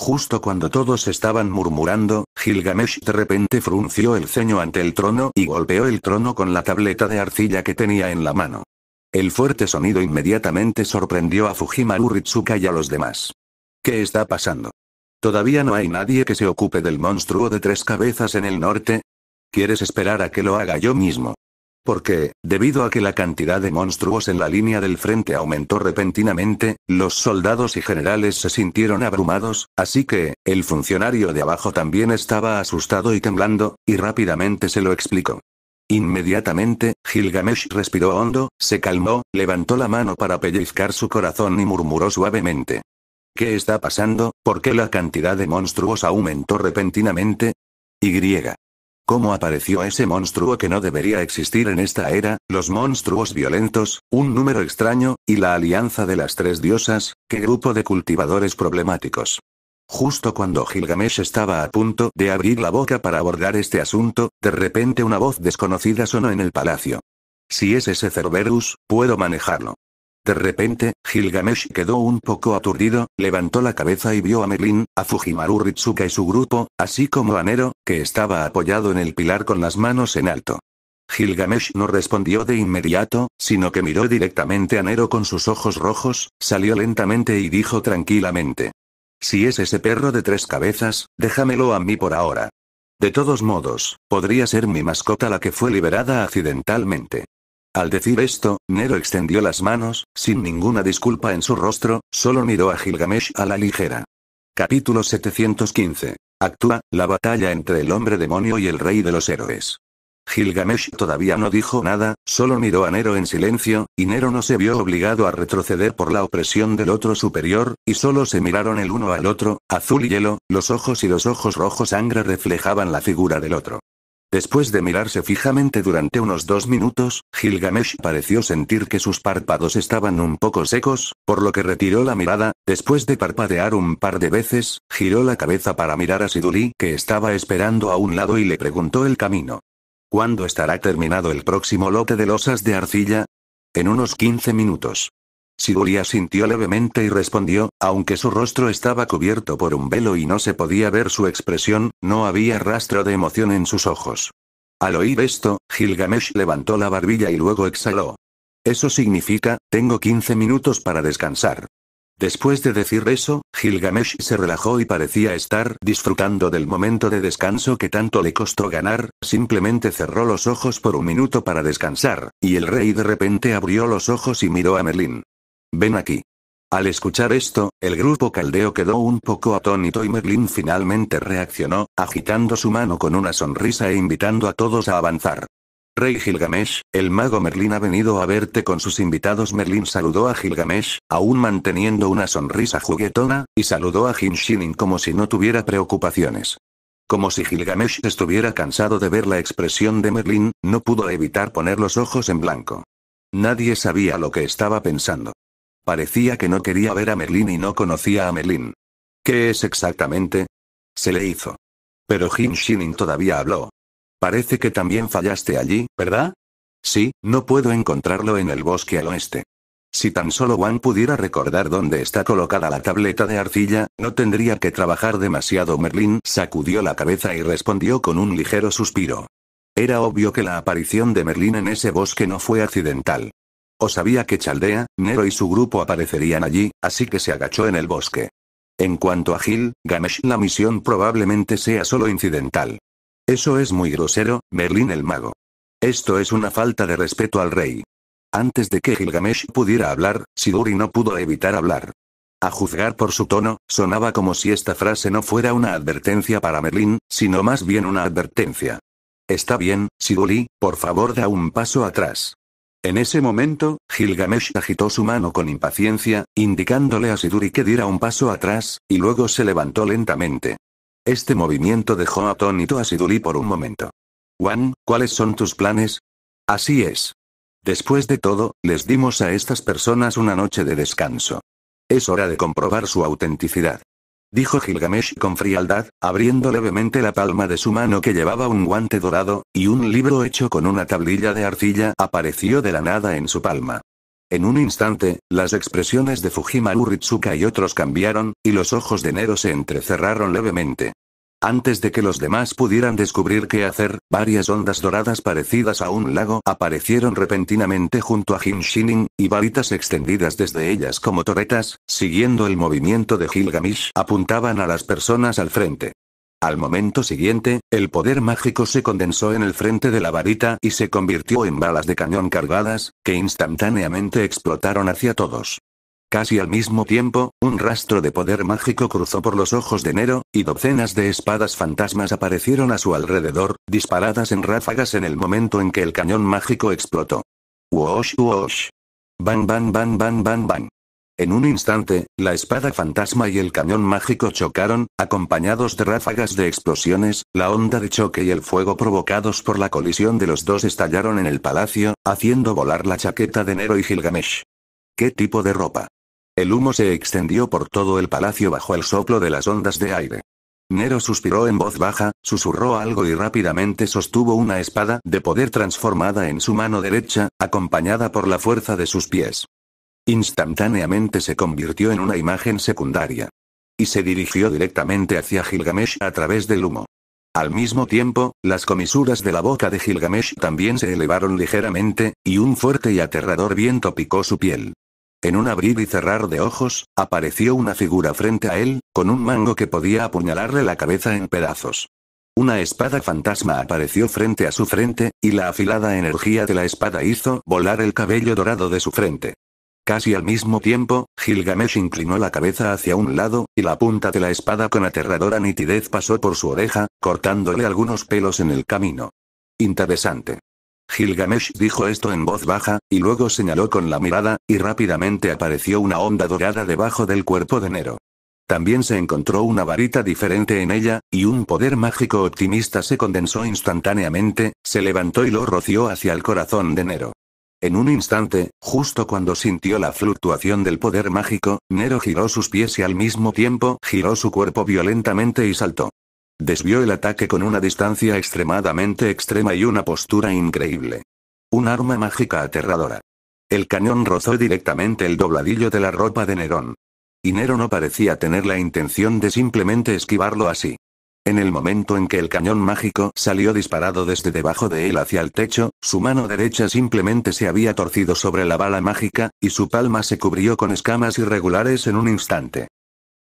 Justo cuando todos estaban murmurando, Gilgamesh de repente frunció el ceño ante el trono y golpeó el trono con la tableta de arcilla que tenía en la mano. El fuerte sonido inmediatamente sorprendió a Fujimaru Ritsuka y a los demás. ¿Qué está pasando? ¿Todavía no hay nadie que se ocupe del monstruo de tres cabezas en el norte? ¿Quieres esperar a que lo haga yo mismo? Porque, debido a que la cantidad de monstruos en la línea del frente aumentó repentinamente, los soldados y generales se sintieron abrumados, así que, el funcionario de abajo también estaba asustado y temblando, y rápidamente se lo explicó. Inmediatamente, Gilgamesh respiró hondo, se calmó, levantó la mano para pellizcar su corazón y murmuró suavemente. ¿Qué está pasando? ¿Por qué la cantidad de monstruos aumentó repentinamente? Y. ¿Cómo apareció ese monstruo que no debería existir en esta era, los monstruos violentos, un número extraño, y la alianza de las tres diosas, qué grupo de cultivadores problemáticos? Justo cuando Gilgamesh estaba a punto de abrir la boca para abordar este asunto, de repente una voz desconocida sonó en el palacio. Si es ese Cerberus, puedo manejarlo. De repente, Gilgamesh quedó un poco aturdido, levantó la cabeza y vio a Merlin, a Fujimaru Ritsuka y su grupo, así como a Nero, que estaba apoyado en el pilar con las manos en alto. Gilgamesh no respondió de inmediato, sino que miró directamente a Nero con sus ojos rojos, salió lentamente y dijo tranquilamente. Si es ese perro de tres cabezas, déjamelo a mí por ahora. De todos modos, podría ser mi mascota la que fue liberada accidentalmente. Al decir esto, Nero extendió las manos, sin ninguna disculpa en su rostro, solo miró a Gilgamesh a la ligera. Capítulo 715. Actúa, la batalla entre el hombre demonio y el rey de los héroes. Gilgamesh todavía no dijo nada, solo miró a Nero en silencio, y Nero no se vio obligado a retroceder por la opresión del otro superior, y solo se miraron el uno al otro, azul y hielo, los ojos y los ojos rojos sangre reflejaban la figura del otro. Después de mirarse fijamente durante unos dos minutos, Gilgamesh pareció sentir que sus párpados estaban un poco secos, por lo que retiró la mirada, después de parpadear un par de veces, giró la cabeza para mirar a Siduri que estaba esperando a un lado y le preguntó el camino. ¿Cuándo estará terminado el próximo lote de losas de arcilla? En unos 15 minutos. Sigulia sintió levemente y respondió, aunque su rostro estaba cubierto por un velo y no se podía ver su expresión, no había rastro de emoción en sus ojos. Al oír esto, Gilgamesh levantó la barbilla y luego exhaló. Eso significa, tengo 15 minutos para descansar. Después de decir eso, Gilgamesh se relajó y parecía estar disfrutando del momento de descanso que tanto le costó ganar, simplemente cerró los ojos por un minuto para descansar, y el rey de repente abrió los ojos y miró a Merlín. Ven aquí. Al escuchar esto, el grupo caldeo quedó un poco atónito y Merlin finalmente reaccionó, agitando su mano con una sonrisa e invitando a todos a avanzar. Rey Gilgamesh, el mago Merlin ha venido a verte con sus invitados. Merlin saludó a Gilgamesh, aún manteniendo una sonrisa juguetona, y saludó a Jin como si no tuviera preocupaciones. Como si Gilgamesh estuviera cansado de ver la expresión de Merlin, no pudo evitar poner los ojos en blanco. Nadie sabía lo que estaba pensando. Parecía que no quería ver a Merlin y no conocía a Merlin. ¿Qué es exactamente? Se le hizo. Pero Jin Shining todavía habló. Parece que también fallaste allí, ¿verdad? Sí, no puedo encontrarlo en el bosque al oeste. Si tan solo Wang pudiera recordar dónde está colocada la tableta de arcilla, no tendría que trabajar demasiado. Merlin sacudió la cabeza y respondió con un ligero suspiro. Era obvio que la aparición de Merlin en ese bosque no fue accidental. O sabía que Chaldea, Nero y su grupo aparecerían allí, así que se agachó en el bosque. En cuanto a Gil, Gamesh, la misión probablemente sea solo incidental. Eso es muy grosero, Merlin el mago. Esto es una falta de respeto al rey. Antes de que Gilgamesh pudiera hablar, Siduri no pudo evitar hablar. A juzgar por su tono, sonaba como si esta frase no fuera una advertencia para Merlin, sino más bien una advertencia. Está bien, Siduri, por favor da un paso atrás. En ese momento, Gilgamesh agitó su mano con impaciencia, indicándole a Siduri que diera un paso atrás, y luego se levantó lentamente. Este movimiento dejó atónito a Siduri por un momento. Wan, ¿cuáles son tus planes? Así es. Después de todo, les dimos a estas personas una noche de descanso. Es hora de comprobar su autenticidad dijo Gilgamesh con frialdad, abriendo levemente la palma de su mano que llevaba un guante dorado, y un libro hecho con una tablilla de arcilla apareció de la nada en su palma. En un instante, las expresiones de Fujimaru Ritsuka y otros cambiaron, y los ojos de Nero se entrecerraron levemente. Antes de que los demás pudieran descubrir qué hacer, varias ondas doradas parecidas a un lago aparecieron repentinamente junto a Jin y varitas extendidas desde ellas como torretas, siguiendo el movimiento de Gilgamesh, apuntaban a las personas al frente. Al momento siguiente, el poder mágico se condensó en el frente de la varita y se convirtió en balas de cañón cargadas, que instantáneamente explotaron hacia todos. Casi al mismo tiempo, un rastro de poder mágico cruzó por los ojos de Nero, y docenas de espadas fantasmas aparecieron a su alrededor, disparadas en ráfagas en el momento en que el cañón mágico explotó. Wosh wosh. Bang bang bang bang bang bang. En un instante, la espada fantasma y el cañón mágico chocaron, acompañados de ráfagas de explosiones, la onda de choque y el fuego provocados por la colisión de los dos estallaron en el palacio, haciendo volar la chaqueta de Nero y Gilgamesh. ¿Qué tipo de ropa? El humo se extendió por todo el palacio bajo el soplo de las ondas de aire. Nero suspiró en voz baja, susurró algo y rápidamente sostuvo una espada de poder transformada en su mano derecha, acompañada por la fuerza de sus pies. Instantáneamente se convirtió en una imagen secundaria. Y se dirigió directamente hacia Gilgamesh a través del humo. Al mismo tiempo, las comisuras de la boca de Gilgamesh también se elevaron ligeramente, y un fuerte y aterrador viento picó su piel. En un abrir y cerrar de ojos, apareció una figura frente a él, con un mango que podía apuñalarle la cabeza en pedazos. Una espada fantasma apareció frente a su frente, y la afilada energía de la espada hizo volar el cabello dorado de su frente. Casi al mismo tiempo, Gilgamesh inclinó la cabeza hacia un lado, y la punta de la espada con aterradora nitidez pasó por su oreja, cortándole algunos pelos en el camino. Interesante. Gilgamesh dijo esto en voz baja, y luego señaló con la mirada, y rápidamente apareció una onda dorada debajo del cuerpo de Nero. También se encontró una varita diferente en ella, y un poder mágico optimista se condensó instantáneamente, se levantó y lo roció hacia el corazón de Nero. En un instante, justo cuando sintió la fluctuación del poder mágico, Nero giró sus pies y al mismo tiempo giró su cuerpo violentamente y saltó. Desvió el ataque con una distancia extremadamente extrema y una postura increíble. Un arma mágica aterradora. El cañón rozó directamente el dobladillo de la ropa de Nerón. Y Nero no parecía tener la intención de simplemente esquivarlo así. En el momento en que el cañón mágico salió disparado desde debajo de él hacia el techo, su mano derecha simplemente se había torcido sobre la bala mágica, y su palma se cubrió con escamas irregulares en un instante.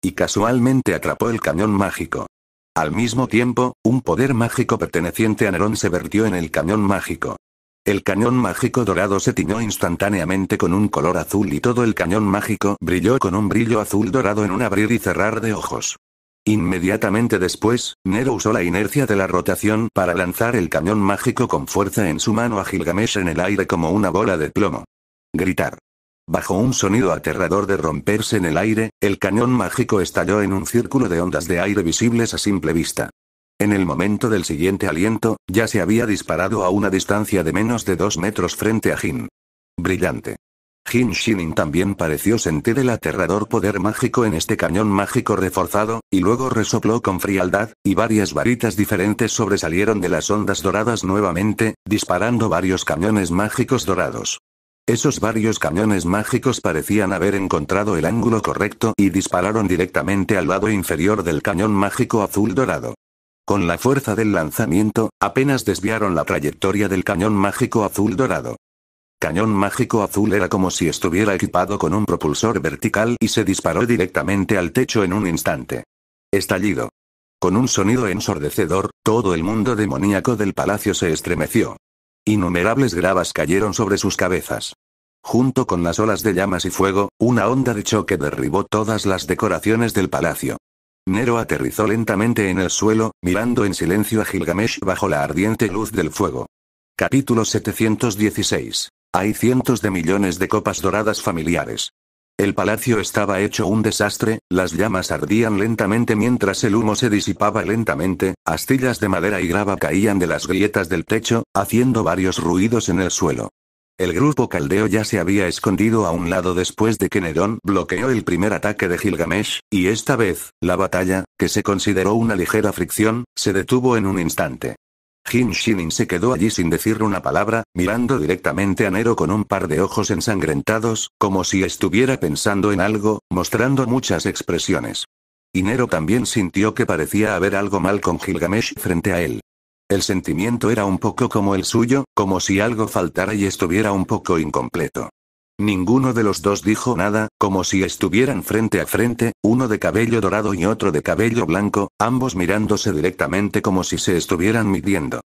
Y casualmente atrapó el cañón mágico. Al mismo tiempo, un poder mágico perteneciente a Nerón se vertió en el cañón mágico. El cañón mágico dorado se tiñó instantáneamente con un color azul y todo el cañón mágico brilló con un brillo azul dorado en un abrir y cerrar de ojos. Inmediatamente después, Nero usó la inercia de la rotación para lanzar el cañón mágico con fuerza en su mano a Gilgamesh en el aire como una bola de plomo. Gritar. Bajo un sonido aterrador de romperse en el aire, el cañón mágico estalló en un círculo de ondas de aire visibles a simple vista. En el momento del siguiente aliento, ya se había disparado a una distancia de menos de dos metros frente a Jin. Brillante. Jin Shinin también pareció sentir el aterrador poder mágico en este cañón mágico reforzado, y luego resopló con frialdad, y varias varitas diferentes sobresalieron de las ondas doradas nuevamente, disparando varios cañones mágicos dorados. Esos varios cañones mágicos parecían haber encontrado el ángulo correcto y dispararon directamente al lado inferior del cañón mágico azul dorado. Con la fuerza del lanzamiento, apenas desviaron la trayectoria del cañón mágico azul dorado cañón mágico azul era como si estuviera equipado con un propulsor vertical y se disparó directamente al techo en un instante. Estallido. Con un sonido ensordecedor, todo el mundo demoníaco del palacio se estremeció. Innumerables gravas cayeron sobre sus cabezas. Junto con las olas de llamas y fuego, una onda de choque derribó todas las decoraciones del palacio. Nero aterrizó lentamente en el suelo, mirando en silencio a Gilgamesh bajo la ardiente luz del fuego. Capítulo 716. Hay cientos de millones de copas doradas familiares. El palacio estaba hecho un desastre, las llamas ardían lentamente mientras el humo se disipaba lentamente, astillas de madera y grava caían de las grietas del techo, haciendo varios ruidos en el suelo. El grupo caldeo ya se había escondido a un lado después de que Nerón bloqueó el primer ataque de Gilgamesh, y esta vez, la batalla, que se consideró una ligera fricción, se detuvo en un instante. Jin Shinin se quedó allí sin decir una palabra, mirando directamente a Nero con un par de ojos ensangrentados, como si estuviera pensando en algo, mostrando muchas expresiones. Y Nero también sintió que parecía haber algo mal con Gilgamesh frente a él. El sentimiento era un poco como el suyo, como si algo faltara y estuviera un poco incompleto. Ninguno de los dos dijo nada, como si estuvieran frente a frente, uno de cabello dorado y otro de cabello blanco, ambos mirándose directamente como si se estuvieran midiendo.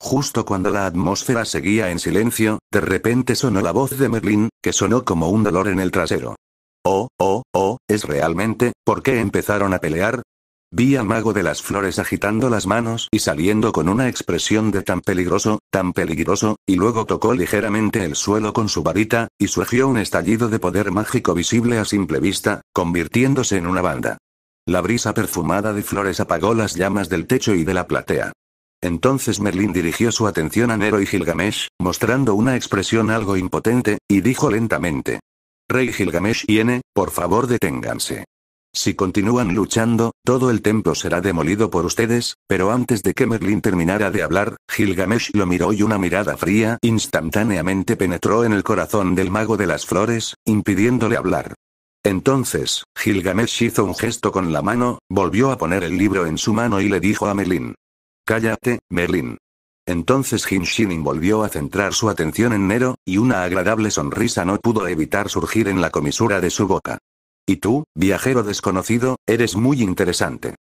Justo cuando la atmósfera seguía en silencio, de repente sonó la voz de Merlin, que sonó como un dolor en el trasero. Oh, oh, oh, ¿es realmente, por qué empezaron a pelear? Vi al mago de las flores agitando las manos y saliendo con una expresión de tan peligroso, tan peligroso, y luego tocó ligeramente el suelo con su varita, y surgió un estallido de poder mágico visible a simple vista, convirtiéndose en una banda. La brisa perfumada de flores apagó las llamas del techo y de la platea. Entonces Merlin dirigió su atención a Nero y Gilgamesh, mostrando una expresión algo impotente, y dijo lentamente. Rey Gilgamesh y N, por favor deténganse. Si continúan luchando, todo el templo será demolido por ustedes, pero antes de que Merlin terminara de hablar, Gilgamesh lo miró y una mirada fría instantáneamente penetró en el corazón del mago de las flores, impidiéndole hablar. Entonces, Gilgamesh hizo un gesto con la mano, volvió a poner el libro en su mano y le dijo a Merlin. Cállate, Merlin. Entonces Hinshin volvió a centrar su atención en Nero, y una agradable sonrisa no pudo evitar surgir en la comisura de su boca. Y tú, viajero desconocido, eres muy interesante.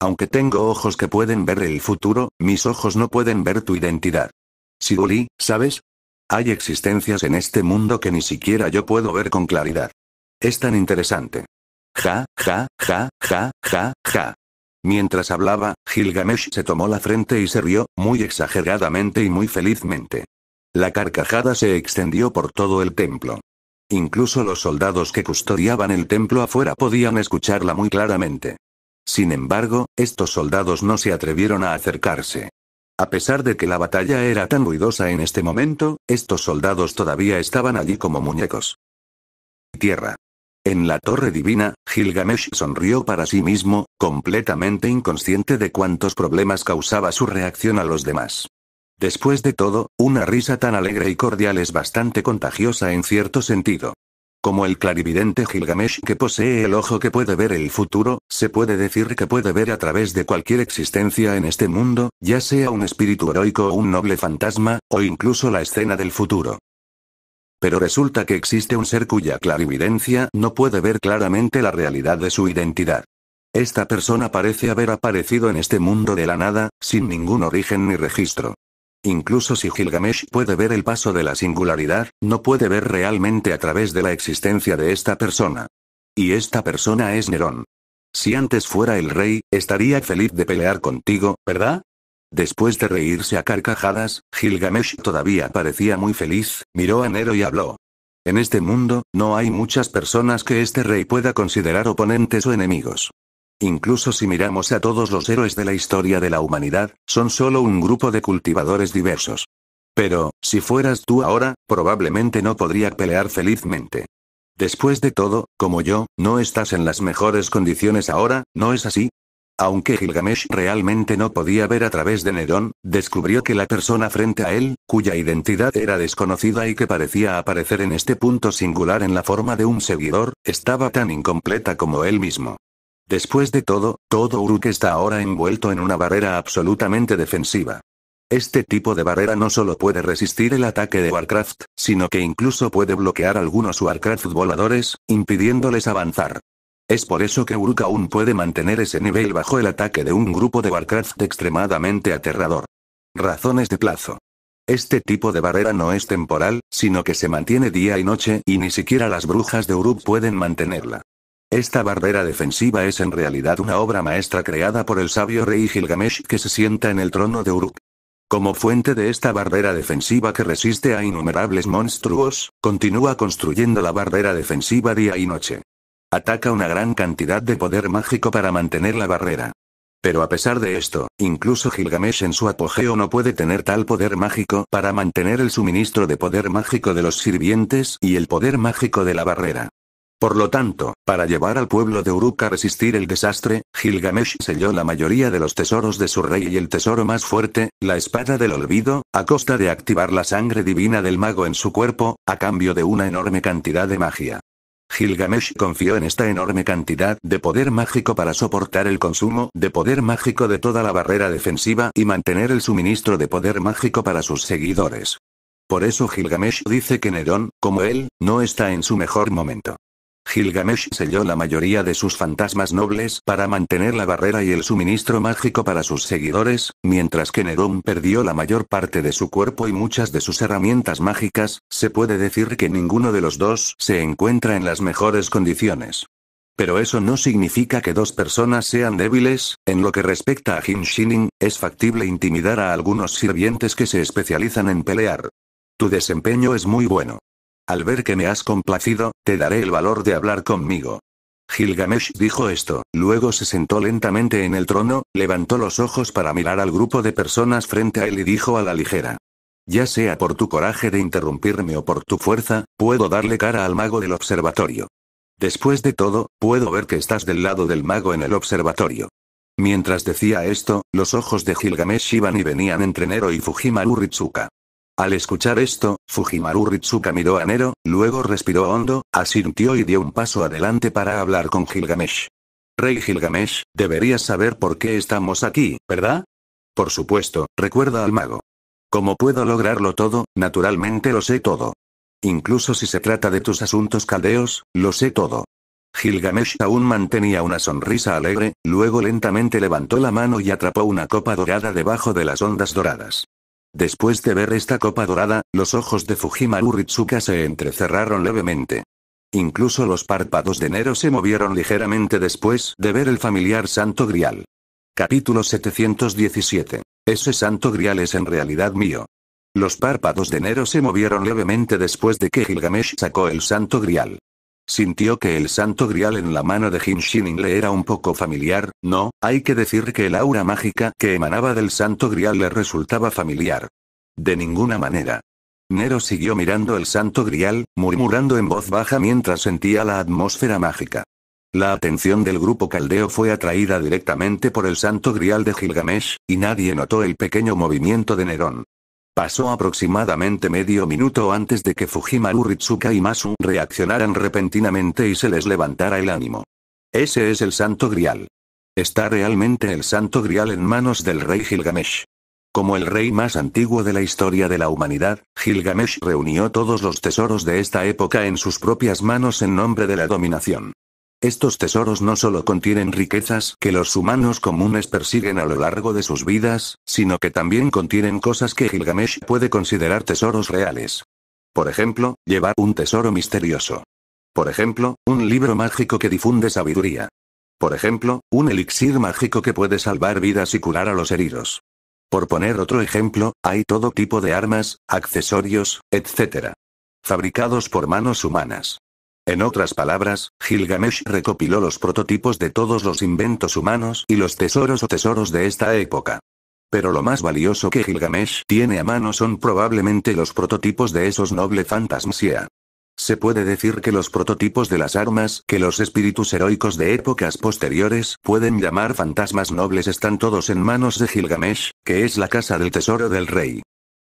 Aunque tengo ojos que pueden ver el futuro, mis ojos no pueden ver tu identidad. Siguli, ¿sabes? Hay existencias en este mundo que ni siquiera yo puedo ver con claridad. Es tan interesante. Ja, ja, ja, ja, ja, ja. Mientras hablaba, Gilgamesh se tomó la frente y se rió, muy exageradamente y muy felizmente. La carcajada se extendió por todo el templo. Incluso los soldados que custodiaban el templo afuera podían escucharla muy claramente. Sin embargo, estos soldados no se atrevieron a acercarse. A pesar de que la batalla era tan ruidosa en este momento, estos soldados todavía estaban allí como muñecos. Tierra. En la torre divina, Gilgamesh sonrió para sí mismo, completamente inconsciente de cuántos problemas causaba su reacción a los demás. Después de todo, una risa tan alegre y cordial es bastante contagiosa en cierto sentido. Como el clarividente Gilgamesh que posee el ojo que puede ver el futuro, se puede decir que puede ver a través de cualquier existencia en este mundo, ya sea un espíritu heroico o un noble fantasma, o incluso la escena del futuro. Pero resulta que existe un ser cuya clarividencia no puede ver claramente la realidad de su identidad. Esta persona parece haber aparecido en este mundo de la nada, sin ningún origen ni registro. Incluso si Gilgamesh puede ver el paso de la singularidad, no puede ver realmente a través de la existencia de esta persona. Y esta persona es Nerón. Si antes fuera el rey, estaría feliz de pelear contigo, ¿verdad? Después de reírse a carcajadas, Gilgamesh todavía parecía muy feliz, miró a Nero y habló. En este mundo, no hay muchas personas que este rey pueda considerar oponentes o enemigos. Incluso si miramos a todos los héroes de la historia de la humanidad, son solo un grupo de cultivadores diversos. Pero, si fueras tú ahora, probablemente no podría pelear felizmente. Después de todo, como yo, no estás en las mejores condiciones ahora, ¿no es así? Aunque Gilgamesh realmente no podía ver a través de Nerón, descubrió que la persona frente a él, cuya identidad era desconocida y que parecía aparecer en este punto singular en la forma de un seguidor, estaba tan incompleta como él mismo. Después de todo, todo Uruk está ahora envuelto en una barrera absolutamente defensiva. Este tipo de barrera no solo puede resistir el ataque de Warcraft, sino que incluso puede bloquear algunos Warcraft voladores, impidiéndoles avanzar. Es por eso que Uruk aún puede mantener ese nivel bajo el ataque de un grupo de Warcraft extremadamente aterrador. Razones de plazo. Este tipo de barrera no es temporal, sino que se mantiene día y noche y ni siquiera las brujas de Uruk pueden mantenerla. Esta barrera defensiva es en realidad una obra maestra creada por el sabio rey Gilgamesh que se sienta en el trono de Uruk. Como fuente de esta barrera defensiva que resiste a innumerables monstruos, continúa construyendo la barrera defensiva día y noche. Ataca una gran cantidad de poder mágico para mantener la barrera. Pero a pesar de esto, incluso Gilgamesh en su apogeo no puede tener tal poder mágico para mantener el suministro de poder mágico de los sirvientes y el poder mágico de la barrera. Por lo tanto, para llevar al pueblo de Uruk a resistir el desastre, Gilgamesh selló la mayoría de los tesoros de su rey y el tesoro más fuerte, la espada del olvido, a costa de activar la sangre divina del mago en su cuerpo, a cambio de una enorme cantidad de magia. Gilgamesh confió en esta enorme cantidad de poder mágico para soportar el consumo de poder mágico de toda la barrera defensiva y mantener el suministro de poder mágico para sus seguidores. Por eso Gilgamesh dice que Nerón, como él, no está en su mejor momento. Gilgamesh selló la mayoría de sus fantasmas nobles para mantener la barrera y el suministro mágico para sus seguidores, mientras que Nerón perdió la mayor parte de su cuerpo y muchas de sus herramientas mágicas, se puede decir que ninguno de los dos se encuentra en las mejores condiciones. Pero eso no significa que dos personas sean débiles, en lo que respecta a Jin Shinin, es factible intimidar a algunos sirvientes que se especializan en pelear. Tu desempeño es muy bueno. Al ver que me has complacido, te daré el valor de hablar conmigo. Gilgamesh dijo esto, luego se sentó lentamente en el trono, levantó los ojos para mirar al grupo de personas frente a él y dijo a la ligera. Ya sea por tu coraje de interrumpirme o por tu fuerza, puedo darle cara al mago del observatorio. Después de todo, puedo ver que estás del lado del mago en el observatorio. Mientras decía esto, los ojos de Gilgamesh iban y venían entre Nero y Fujimaru Ritsuka. Al escuchar esto, Fujimaru Ritsuka miró a Nero, luego respiró hondo, asintió y dio un paso adelante para hablar con Gilgamesh. Rey Gilgamesh, deberías saber por qué estamos aquí, ¿verdad? Por supuesto, recuerda al mago. Como puedo lograrlo todo, naturalmente lo sé todo. Incluso si se trata de tus asuntos caldeos, lo sé todo. Gilgamesh aún mantenía una sonrisa alegre, luego lentamente levantó la mano y atrapó una copa dorada debajo de las ondas doradas. Después de ver esta copa dorada, los ojos de Fujimaru Ritsuka se entrecerraron levemente. Incluso los párpados de Nero se movieron ligeramente después de ver el familiar Santo Grial. Capítulo 717. Ese santo grial es en realidad mío. Los párpados de Nero se movieron levemente después de que Gilgamesh sacó el santo grial. Sintió que el santo grial en la mano de Jin Shinin le era un poco familiar, no, hay que decir que el aura mágica que emanaba del santo grial le resultaba familiar. De ninguna manera. Nero siguió mirando el santo grial, murmurando en voz baja mientras sentía la atmósfera mágica. La atención del grupo caldeo fue atraída directamente por el santo grial de Gilgamesh, y nadie notó el pequeño movimiento de Nerón. Pasó aproximadamente medio minuto antes de que Fujimaru Ritsuka y Masu reaccionaran repentinamente y se les levantara el ánimo. Ese es el santo grial. Está realmente el santo grial en manos del rey Gilgamesh. Como el rey más antiguo de la historia de la humanidad, Gilgamesh reunió todos los tesoros de esta época en sus propias manos en nombre de la dominación. Estos tesoros no solo contienen riquezas que los humanos comunes persiguen a lo largo de sus vidas, sino que también contienen cosas que Gilgamesh puede considerar tesoros reales. Por ejemplo, llevar un tesoro misterioso. Por ejemplo, un libro mágico que difunde sabiduría. Por ejemplo, un elixir mágico que puede salvar vidas y curar a los heridos. Por poner otro ejemplo, hay todo tipo de armas, accesorios, etc. Fabricados por manos humanas. En otras palabras, Gilgamesh recopiló los prototipos de todos los inventos humanos y los tesoros o tesoros de esta época. Pero lo más valioso que Gilgamesh tiene a mano son probablemente los prototipos de esos noble fantasmsia. Se puede decir que los prototipos de las armas que los espíritus heroicos de épocas posteriores pueden llamar fantasmas nobles están todos en manos de Gilgamesh, que es la casa del tesoro del rey.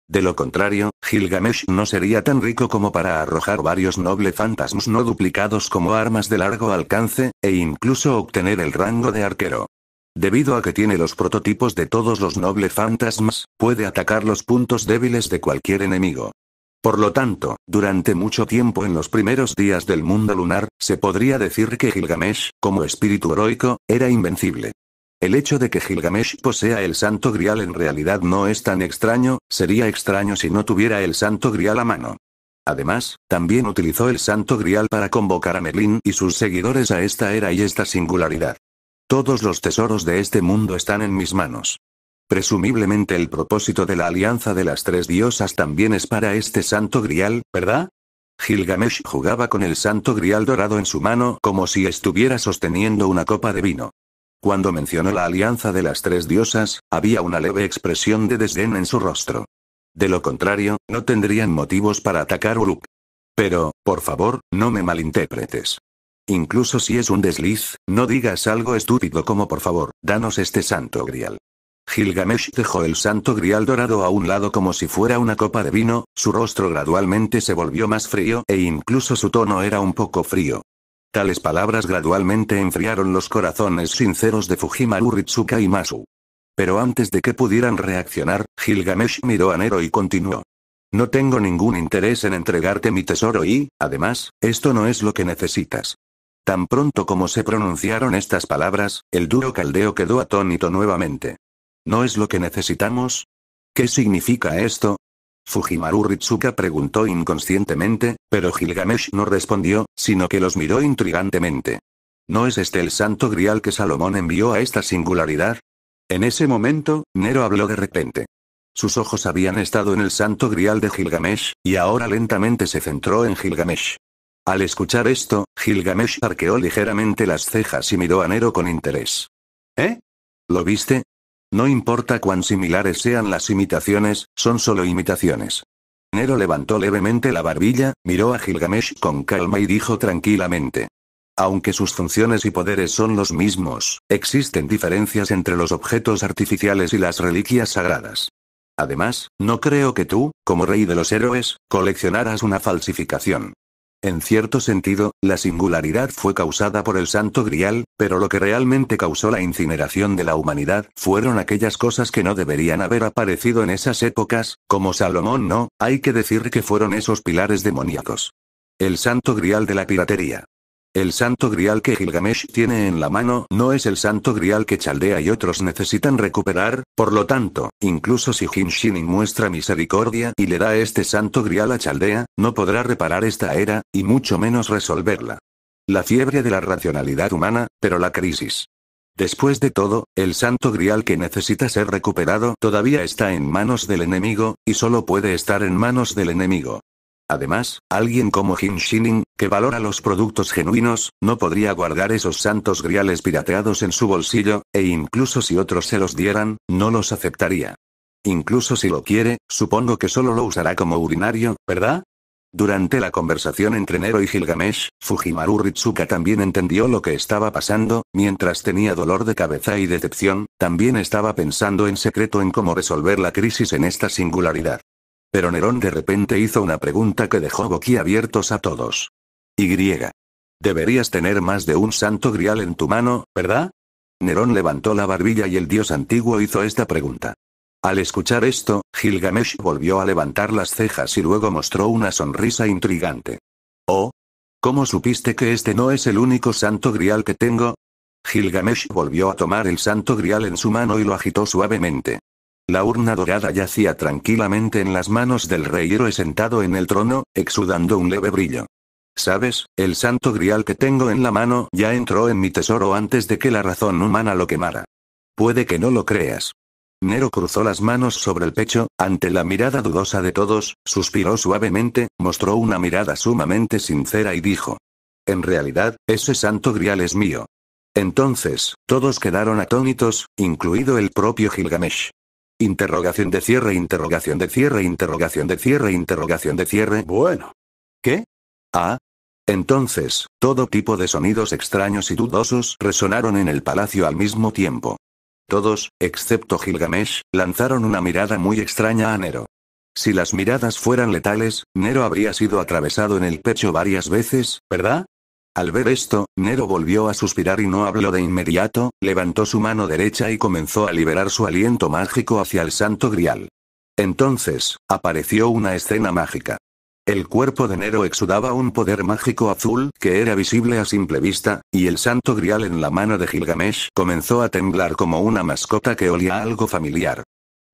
De lo contrario, Gilgamesh no sería tan rico como para arrojar varios noble fantasmas no duplicados como armas de largo alcance, e incluso obtener el rango de arquero. Debido a que tiene los prototipos de todos los noble fantasmas, puede atacar los puntos débiles de cualquier enemigo. Por lo tanto, durante mucho tiempo en los primeros días del mundo lunar, se podría decir que Gilgamesh, como espíritu heroico, era invencible. El hecho de que Gilgamesh posea el Santo Grial en realidad no es tan extraño, sería extraño si no tuviera el Santo Grial a mano. Además, también utilizó el Santo Grial para convocar a Merlin y sus seguidores a esta era y esta singularidad. Todos los tesoros de este mundo están en mis manos. Presumiblemente el propósito de la alianza de las tres diosas también es para este Santo Grial, ¿verdad? Gilgamesh jugaba con el Santo Grial dorado en su mano como si estuviera sosteniendo una copa de vino. Cuando mencionó la alianza de las tres diosas, había una leve expresión de desdén en su rostro. De lo contrario, no tendrían motivos para atacar Uruk. Pero, por favor, no me malinterpretes. Incluso si es un desliz, no digas algo estúpido como por favor, danos este santo grial. Gilgamesh dejó el santo grial dorado a un lado como si fuera una copa de vino, su rostro gradualmente se volvió más frío e incluso su tono era un poco frío. Tales palabras gradualmente enfriaron los corazones sinceros de Fujimaru Ritsuka y Masu. Pero antes de que pudieran reaccionar, Gilgamesh miró a Nero y continuó. No tengo ningún interés en entregarte mi tesoro y, además, esto no es lo que necesitas. Tan pronto como se pronunciaron estas palabras, el duro caldeo quedó atónito nuevamente. ¿No es lo que necesitamos? ¿Qué significa esto? Fujimaru Ritsuka preguntó inconscientemente, pero Gilgamesh no respondió, sino que los miró intrigantemente. ¿No es este el santo grial que Salomón envió a esta singularidad? En ese momento, Nero habló de repente. Sus ojos habían estado en el santo grial de Gilgamesh, y ahora lentamente se centró en Gilgamesh. Al escuchar esto, Gilgamesh arqueó ligeramente las cejas y miró a Nero con interés. ¿Eh? ¿Lo viste? No importa cuán similares sean las imitaciones, son solo imitaciones. Nero levantó levemente la barbilla, miró a Gilgamesh con calma y dijo tranquilamente. Aunque sus funciones y poderes son los mismos, existen diferencias entre los objetos artificiales y las reliquias sagradas. Además, no creo que tú, como rey de los héroes, coleccionaras una falsificación. En cierto sentido, la singularidad fue causada por el Santo Grial, pero lo que realmente causó la incineración de la humanidad fueron aquellas cosas que no deberían haber aparecido en esas épocas, como Salomón no, hay que decir que fueron esos pilares demoníacos. El Santo Grial de la piratería. El santo grial que Gilgamesh tiene en la mano no es el santo grial que Chaldea y otros necesitan recuperar, por lo tanto, incluso si Shining muestra misericordia y le da este santo grial a Chaldea, no podrá reparar esta era, y mucho menos resolverla. La fiebre de la racionalidad humana, pero la crisis. Después de todo, el santo grial que necesita ser recuperado todavía está en manos del enemigo, y solo puede estar en manos del enemigo. Además, alguien como Jin Shining, que valora los productos genuinos, no podría guardar esos santos griales pirateados en su bolsillo, e incluso si otros se los dieran, no los aceptaría. Incluso si lo quiere, supongo que solo lo usará como urinario, ¿verdad? Durante la conversación entre Nero y Gilgamesh, Fujimaru Ritsuka también entendió lo que estaba pasando, mientras tenía dolor de cabeza y decepción, también estaba pensando en secreto en cómo resolver la crisis en esta singularidad. Pero Nerón de repente hizo una pregunta que dejó boquiabiertos a todos. Y. Deberías tener más de un santo grial en tu mano, ¿verdad? Nerón levantó la barbilla y el dios antiguo hizo esta pregunta. Al escuchar esto, Gilgamesh volvió a levantar las cejas y luego mostró una sonrisa intrigante. Oh. ¿Cómo supiste que este no es el único santo grial que tengo? Gilgamesh volvió a tomar el santo grial en su mano y lo agitó suavemente. La urna dorada yacía tranquilamente en las manos del rey héroe sentado en el trono, exudando un leve brillo. ¿Sabes? El santo grial que tengo en la mano ya entró en mi tesoro antes de que la razón humana lo quemara. Puede que no lo creas. Nero cruzó las manos sobre el pecho, ante la mirada dudosa de todos, suspiró suavemente, mostró una mirada sumamente sincera y dijo. En realidad, ese santo grial es mío. Entonces, todos quedaron atónitos, incluido el propio Gilgamesh. Interrogación de cierre, interrogación de cierre, interrogación de cierre, interrogación de cierre. Bueno. ¿Qué? Ah. Entonces, todo tipo de sonidos extraños y dudosos resonaron en el palacio al mismo tiempo. Todos, excepto Gilgamesh, lanzaron una mirada muy extraña a Nero. Si las miradas fueran letales, Nero habría sido atravesado en el pecho varias veces, ¿verdad? Al ver esto, Nero volvió a suspirar y no habló de inmediato, levantó su mano derecha y comenzó a liberar su aliento mágico hacia el santo grial. Entonces, apareció una escena mágica. El cuerpo de Nero exudaba un poder mágico azul que era visible a simple vista, y el santo grial en la mano de Gilgamesh comenzó a temblar como una mascota que olía algo familiar.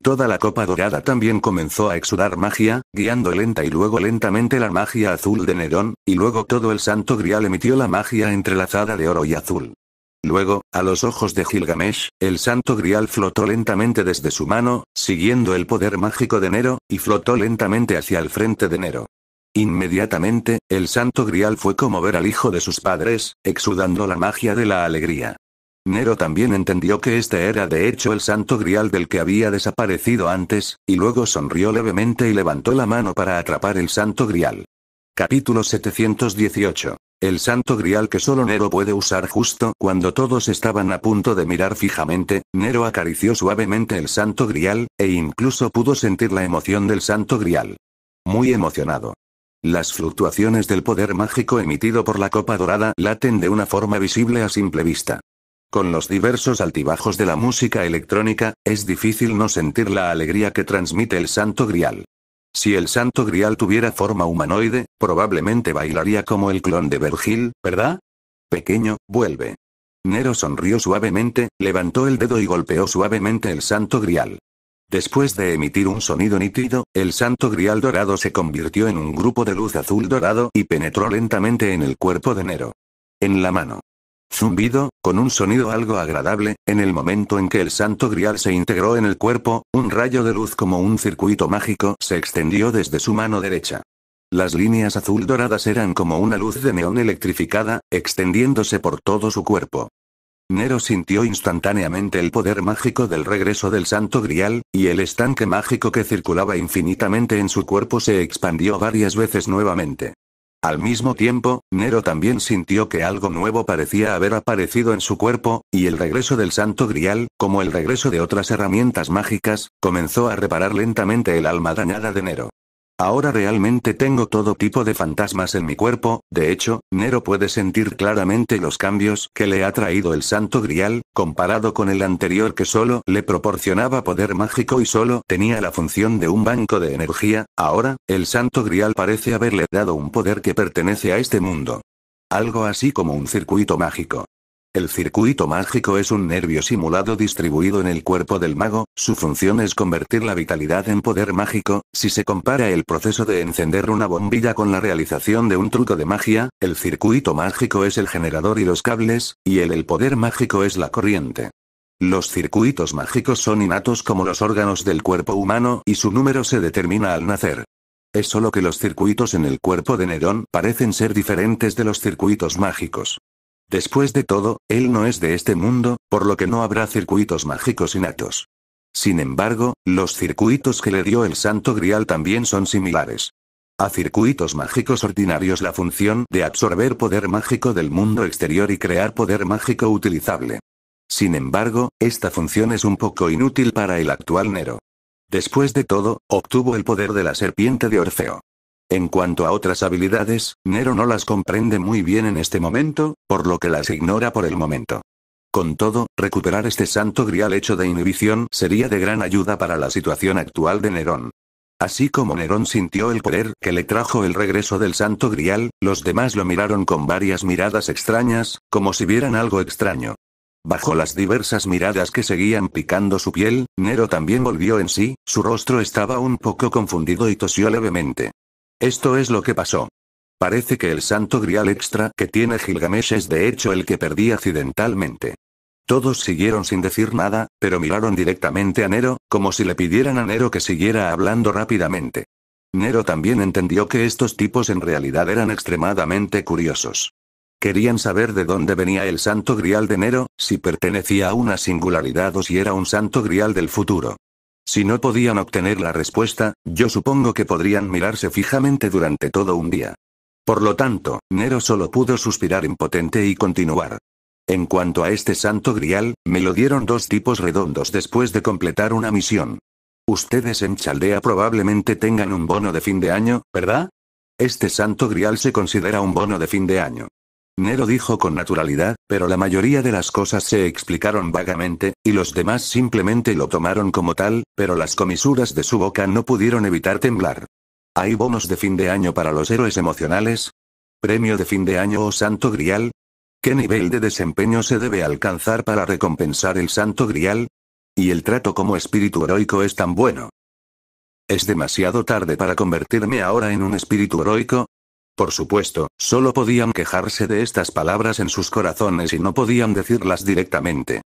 Toda la copa dorada también comenzó a exudar magia, guiando lenta y luego lentamente la magia azul de Nerón, y luego todo el santo grial emitió la magia entrelazada de oro y azul. Luego, a los ojos de Gilgamesh, el santo grial flotó lentamente desde su mano, siguiendo el poder mágico de Nero, y flotó lentamente hacia el frente de Nero. Inmediatamente, el santo grial fue como ver al hijo de sus padres, exudando la magia de la alegría. Nero también entendió que este era de hecho el santo grial del que había desaparecido antes, y luego sonrió levemente y levantó la mano para atrapar el santo grial. Capítulo 718. El santo grial que solo Nero puede usar justo cuando todos estaban a punto de mirar fijamente, Nero acarició suavemente el santo grial, e incluso pudo sentir la emoción del santo grial. Muy emocionado. Las fluctuaciones del poder mágico emitido por la copa dorada laten de una forma visible a simple vista. Con los diversos altibajos de la música electrónica, es difícil no sentir la alegría que transmite el Santo Grial. Si el Santo Grial tuviera forma humanoide, probablemente bailaría como el clon de Vergil, ¿verdad? Pequeño, vuelve. Nero sonrió suavemente, levantó el dedo y golpeó suavemente el Santo Grial. Después de emitir un sonido nítido, el Santo Grial dorado se convirtió en un grupo de luz azul dorado y penetró lentamente en el cuerpo de Nero. En la mano. Zumbido, con un sonido algo agradable, en el momento en que el santo grial se integró en el cuerpo, un rayo de luz como un circuito mágico se extendió desde su mano derecha. Las líneas azul doradas eran como una luz de neón electrificada, extendiéndose por todo su cuerpo. Nero sintió instantáneamente el poder mágico del regreso del Santo Grial, y el estanque mágico que circulaba infinitamente en su cuerpo se expandió varias veces nuevamente. Al mismo tiempo, Nero también sintió que algo nuevo parecía haber aparecido en su cuerpo, y el regreso del Santo Grial, como el regreso de otras herramientas mágicas, comenzó a reparar lentamente el alma dañada de Nero. Ahora realmente tengo todo tipo de fantasmas en mi cuerpo, de hecho, Nero puede sentir claramente los cambios que le ha traído el Santo Grial, comparado con el anterior que solo le proporcionaba poder mágico y solo tenía la función de un banco de energía, ahora, el Santo Grial parece haberle dado un poder que pertenece a este mundo. Algo así como un circuito mágico. El circuito mágico es un nervio simulado distribuido en el cuerpo del mago, su función es convertir la vitalidad en poder mágico, si se compara el proceso de encender una bombilla con la realización de un truco de magia, el circuito mágico es el generador y los cables, y el, el poder mágico es la corriente. Los circuitos mágicos son innatos como los órganos del cuerpo humano y su número se determina al nacer. Es solo que los circuitos en el cuerpo de Nerón parecen ser diferentes de los circuitos mágicos. Después de todo, él no es de este mundo, por lo que no habrá circuitos mágicos innatos. Sin embargo, los circuitos que le dio el Santo Grial también son similares. A circuitos mágicos ordinarios la función de absorber poder mágico del mundo exterior y crear poder mágico utilizable. Sin embargo, esta función es un poco inútil para el actual Nero. Después de todo, obtuvo el poder de la serpiente de Orfeo. En cuanto a otras habilidades, Nero no las comprende muy bien en este momento, por lo que las ignora por el momento. Con todo, recuperar este santo grial hecho de inhibición sería de gran ayuda para la situación actual de Nerón. Así como Nerón sintió el poder que le trajo el regreso del santo grial, los demás lo miraron con varias miradas extrañas, como si vieran algo extraño. Bajo las diversas miradas que seguían picando su piel, Nero también volvió en sí, su rostro estaba un poco confundido y tosió levemente. Esto es lo que pasó. Parece que el santo grial extra que tiene Gilgamesh es de hecho el que perdí accidentalmente. Todos siguieron sin decir nada, pero miraron directamente a Nero, como si le pidieran a Nero que siguiera hablando rápidamente. Nero también entendió que estos tipos en realidad eran extremadamente curiosos. Querían saber de dónde venía el santo grial de Nero, si pertenecía a una singularidad o si era un santo grial del futuro. Si no podían obtener la respuesta, yo supongo que podrían mirarse fijamente durante todo un día. Por lo tanto, Nero solo pudo suspirar impotente y continuar. En cuanto a este santo grial, me lo dieron dos tipos redondos después de completar una misión. Ustedes en Chaldea probablemente tengan un bono de fin de año, ¿verdad? Este santo grial se considera un bono de fin de año. Nero dijo con naturalidad, pero la mayoría de las cosas se explicaron vagamente, y los demás simplemente lo tomaron como tal, pero las comisuras de su boca no pudieron evitar temblar. ¿Hay bonos de fin de año para los héroes emocionales? ¿Premio de fin de año o santo grial? ¿Qué nivel de desempeño se debe alcanzar para recompensar el santo grial? ¿Y el trato como espíritu heroico es tan bueno? ¿Es demasiado tarde para convertirme ahora en un espíritu heroico? Por supuesto, solo podían quejarse de estas palabras en sus corazones y no podían decirlas directamente.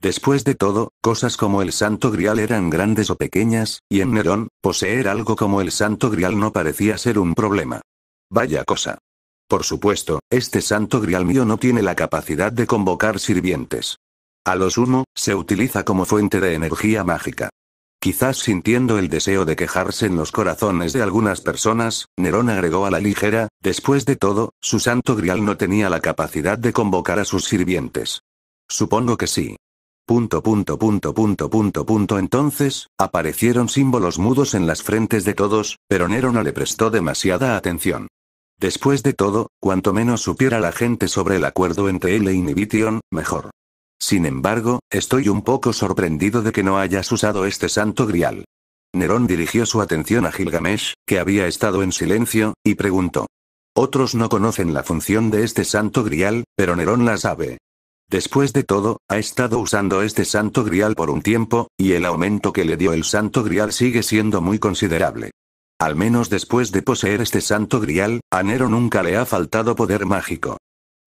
Después de todo, cosas como el Santo Grial eran grandes o pequeñas, y en Nerón, poseer algo como el Santo Grial no parecía ser un problema. Vaya cosa. Por supuesto, este Santo Grial mío no tiene la capacidad de convocar sirvientes. A lo sumo, se utiliza como fuente de energía mágica. Quizás sintiendo el deseo de quejarse en los corazones de algunas personas, Nerón agregó a la ligera, después de todo, su santo grial no tenía la capacidad de convocar a sus sirvientes. Supongo que sí. Punto punto entonces, aparecieron símbolos mudos en las frentes de todos, pero Nero no le prestó demasiada atención. Después de todo, cuanto menos supiera la gente sobre el acuerdo entre él e Inhibition, mejor. Sin embargo, estoy un poco sorprendido de que no hayas usado este santo grial. Nerón dirigió su atención a Gilgamesh, que había estado en silencio, y preguntó. Otros no conocen la función de este santo grial, pero Nerón la sabe. Después de todo, ha estado usando este santo grial por un tiempo, y el aumento que le dio el santo grial sigue siendo muy considerable. Al menos después de poseer este santo grial, a Nero nunca le ha faltado poder mágico.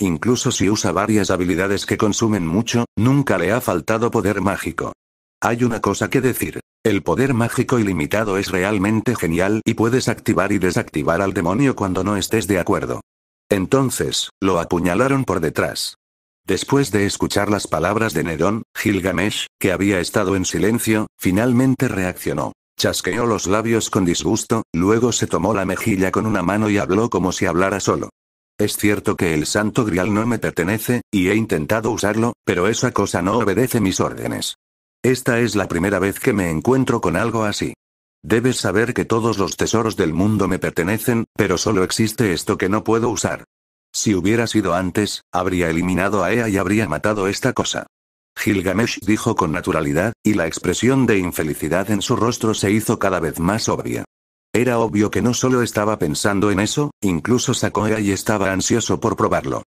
Incluso si usa varias habilidades que consumen mucho, nunca le ha faltado poder mágico. Hay una cosa que decir. El poder mágico ilimitado es realmente genial y puedes activar y desactivar al demonio cuando no estés de acuerdo. Entonces, lo apuñalaron por detrás. Después de escuchar las palabras de Nerón, Gilgamesh, que había estado en silencio, finalmente reaccionó. Chasqueó los labios con disgusto, luego se tomó la mejilla con una mano y habló como si hablara solo. Es cierto que el santo grial no me pertenece, y he intentado usarlo, pero esa cosa no obedece mis órdenes. Esta es la primera vez que me encuentro con algo así. Debes saber que todos los tesoros del mundo me pertenecen, pero solo existe esto que no puedo usar. Si hubiera sido antes, habría eliminado a Ea y habría matado esta cosa. Gilgamesh dijo con naturalidad, y la expresión de infelicidad en su rostro se hizo cada vez más obvia. Era obvio que no solo estaba pensando en eso, incluso sacó Ea y estaba ansioso por probarlo.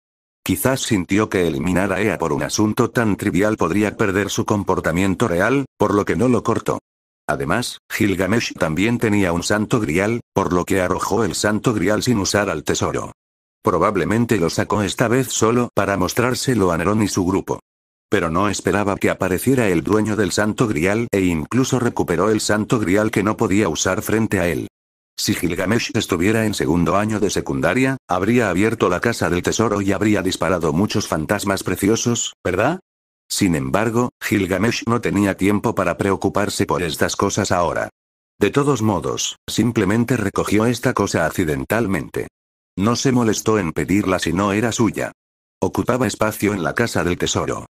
Quizás sintió que eliminar a Ea por un asunto tan trivial podría perder su comportamiento real, por lo que no lo cortó. Además, Gilgamesh también tenía un santo grial, por lo que arrojó el santo grial sin usar al tesoro. Probablemente lo sacó esta vez solo para mostrárselo a Nerón y su grupo. Pero no esperaba que apareciera el dueño del santo grial e incluso recuperó el santo grial que no podía usar frente a él. Si Gilgamesh estuviera en segundo año de secundaria, habría abierto la casa del tesoro y habría disparado muchos fantasmas preciosos, ¿verdad? Sin embargo, Gilgamesh no tenía tiempo para preocuparse por estas cosas ahora. De todos modos, simplemente recogió esta cosa accidentalmente. No se molestó en pedirla si no era suya. Ocupaba espacio en la casa del tesoro.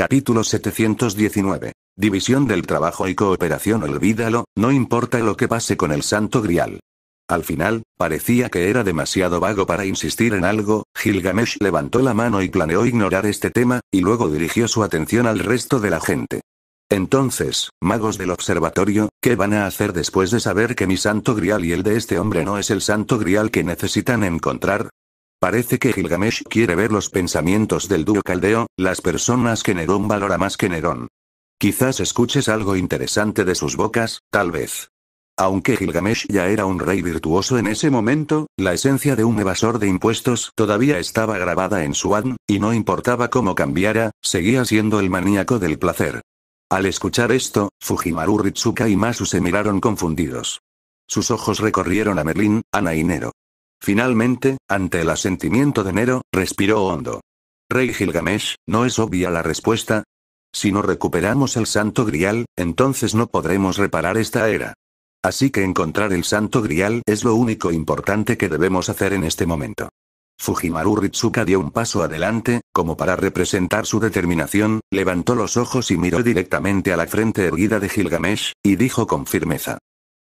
Capítulo 719. División del trabajo y cooperación Olvídalo, no importa lo que pase con el Santo Grial. Al final, parecía que era demasiado vago para insistir en algo, Gilgamesh levantó la mano y planeó ignorar este tema, y luego dirigió su atención al resto de la gente. Entonces, magos del observatorio, ¿qué van a hacer después de saber que mi santo grial y el de este hombre no es el santo grial que necesitan encontrar? Parece que Gilgamesh quiere ver los pensamientos del dúo caldeo, las personas que Nerón valora más que Nerón. Quizás escuches algo interesante de sus bocas, tal vez. Aunque Gilgamesh ya era un rey virtuoso en ese momento, la esencia de un evasor de impuestos todavía estaba grabada en su ADN, y no importaba cómo cambiara, seguía siendo el maníaco del placer. Al escuchar esto, Fujimaru Ritsuka y Masu se miraron confundidos. Sus ojos recorrieron a Merlin, Ana y Nero. Finalmente, ante el asentimiento de Nero, respiró hondo. Rey Gilgamesh, ¿no es obvia la respuesta? Si no recuperamos el Santo Grial, entonces no podremos reparar esta era. Así que encontrar el Santo Grial es lo único importante que debemos hacer en este momento. Fujimaru Ritsuka dio un paso adelante, como para representar su determinación, levantó los ojos y miró directamente a la frente erguida de Gilgamesh, y dijo con firmeza.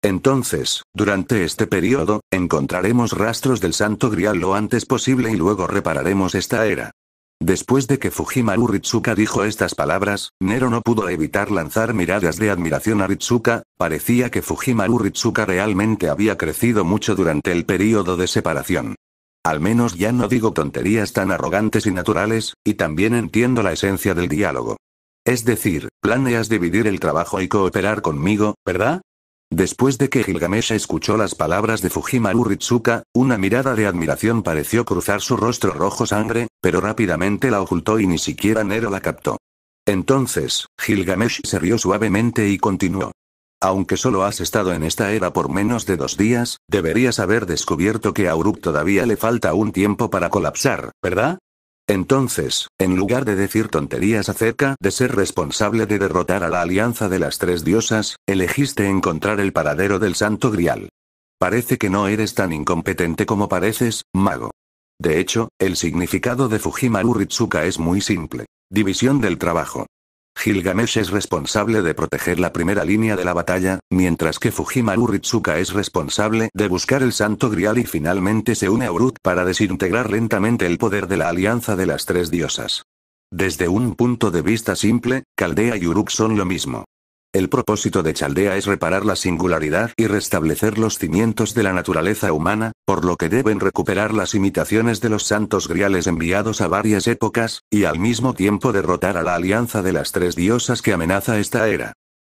Entonces, durante este periodo, encontraremos rastros del Santo Grial lo antes posible y luego repararemos esta era. Después de que Fujimaru Ritsuka dijo estas palabras, Nero no pudo evitar lanzar miradas de admiración a Ritsuka, parecía que Fujimaru Ritsuka realmente había crecido mucho durante el período de separación. Al menos ya no digo tonterías tan arrogantes y naturales, y también entiendo la esencia del diálogo. Es decir, planeas dividir el trabajo y cooperar conmigo, ¿verdad? Después de que Gilgamesh escuchó las palabras de Fujimaru Ritsuka, una mirada de admiración pareció cruzar su rostro rojo sangre, pero rápidamente la ocultó y ni siquiera Nero la captó. Entonces, Gilgamesh se rió suavemente y continuó. Aunque solo has estado en esta era por menos de dos días, deberías haber descubierto que a Uruk todavía le falta un tiempo para colapsar, ¿verdad? Entonces, en lugar de decir tonterías acerca de ser responsable de derrotar a la alianza de las tres diosas, elegiste encontrar el paradero del Santo Grial. Parece que no eres tan incompetente como pareces, mago. De hecho, el significado de Fujimaru Ritsuka es muy simple. División del trabajo. Gilgamesh es responsable de proteger la primera línea de la batalla, mientras que Fujimaru Ritsuka es responsable de buscar el Santo Grial y finalmente se une a Urut para desintegrar lentamente el poder de la alianza de las tres diosas. Desde un punto de vista simple, Caldea y Uruk son lo mismo. El propósito de Chaldea es reparar la singularidad y restablecer los cimientos de la naturaleza humana, por lo que deben recuperar las imitaciones de los santos griales enviados a varias épocas, y al mismo tiempo derrotar a la alianza de las tres diosas que amenaza esta era.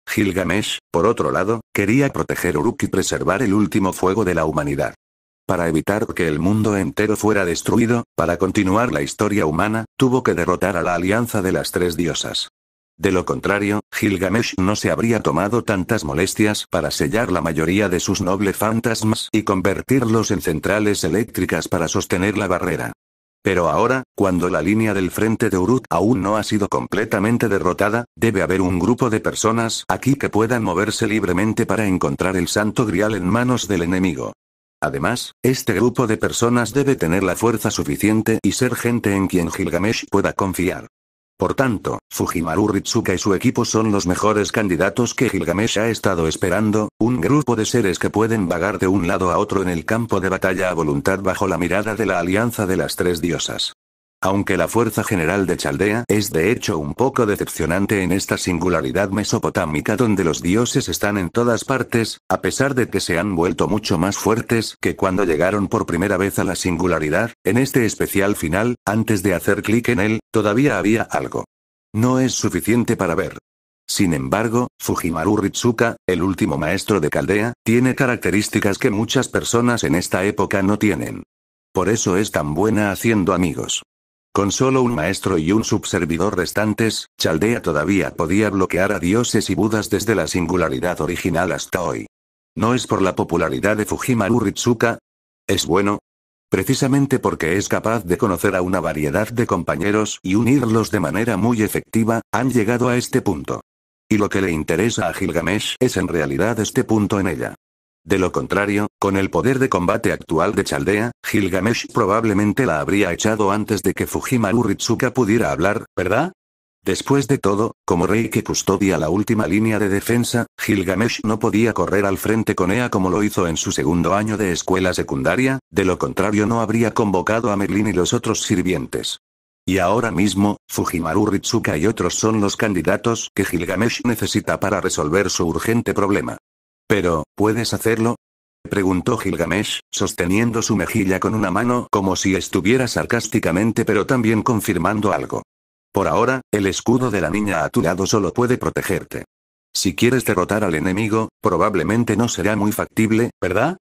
Gilgamesh, por otro lado, quería proteger Uruk y preservar el último fuego de la humanidad. para evitar que el mundo entero fuera destruido, para continuar la historia humana, tuvo que derrotar a la alianza de las tres diosas. De lo contrario, Gilgamesh no se habría tomado tantas molestias para sellar la mayoría de sus nobles fantasmas y convertirlos en centrales eléctricas para sostener la barrera. Pero ahora, cuando la línea del frente de Urut aún no ha sido completamente derrotada, debe haber un grupo de personas aquí que puedan moverse libremente para encontrar el santo grial en manos del enemigo. Además, este grupo de personas debe tener la fuerza suficiente y ser gente en quien Gilgamesh pueda confiar. Por tanto, Fujimaru Ritsuka y su equipo son los mejores candidatos que Gilgamesh ha estado esperando, un grupo de seres que pueden vagar de un lado a otro en el campo de batalla a voluntad bajo la mirada de la alianza de las tres diosas. Aunque la fuerza general de Chaldea es de hecho un poco decepcionante en esta singularidad mesopotámica donde los dioses están en todas partes, a pesar de que se han vuelto mucho más fuertes que cuando llegaron por primera vez a la singularidad, en este especial final, antes de hacer clic en él, todavía había algo. No es suficiente para ver. Sin embargo, Fujimaru Ritsuka, el último maestro de Caldea, tiene características que muchas personas en esta época no tienen. Por eso es tan buena haciendo amigos. Con solo un maestro y un subservidor restantes, Chaldea todavía podía bloquear a dioses y budas desde la singularidad original hasta hoy. ¿No es por la popularidad de Fujimaru Ritsuka? ¿Es bueno? Precisamente porque es capaz de conocer a una variedad de compañeros y unirlos de manera muy efectiva, han llegado a este punto. Y lo que le interesa a Gilgamesh es en realidad este punto en ella. De lo contrario, con el poder de combate actual de Chaldea, Gilgamesh probablemente la habría echado antes de que Fujimaru Ritsuka pudiera hablar, ¿verdad? Después de todo, como rey que custodia la última línea de defensa, Gilgamesh no podía correr al frente con Ea como lo hizo en su segundo año de escuela secundaria, de lo contrario no habría convocado a Merlin y los otros sirvientes. Y ahora mismo, Fujimaru Ritsuka y otros son los candidatos que Gilgamesh necesita para resolver su urgente problema. Pero, ¿puedes hacerlo? Preguntó Gilgamesh, sosteniendo su mejilla con una mano como si estuviera sarcásticamente pero también confirmando algo. Por ahora, el escudo de la niña a tu lado solo puede protegerte. Si quieres derrotar al enemigo, probablemente no será muy factible, ¿verdad?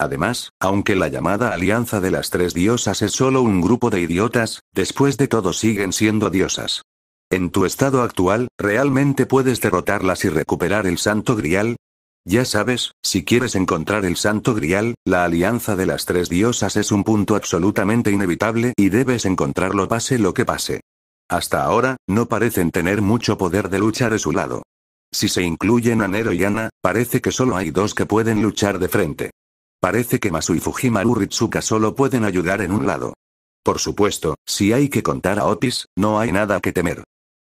Además, aunque la llamada Alianza de las Tres Diosas es solo un grupo de idiotas, después de todo siguen siendo diosas. En tu estado actual, ¿realmente puedes derrotarlas y recuperar el Santo Grial? Ya sabes, si quieres encontrar el Santo Grial, la alianza de las tres diosas es un punto absolutamente inevitable y debes encontrarlo pase lo que pase. Hasta ahora, no parecen tener mucho poder de luchar de su lado. Si se incluyen a Nero y Ana, parece que solo hay dos que pueden luchar de frente. Parece que Masu y Fujimaru Ritsuka solo pueden ayudar en un lado. Por supuesto, si hay que contar a Otis, no hay nada que temer.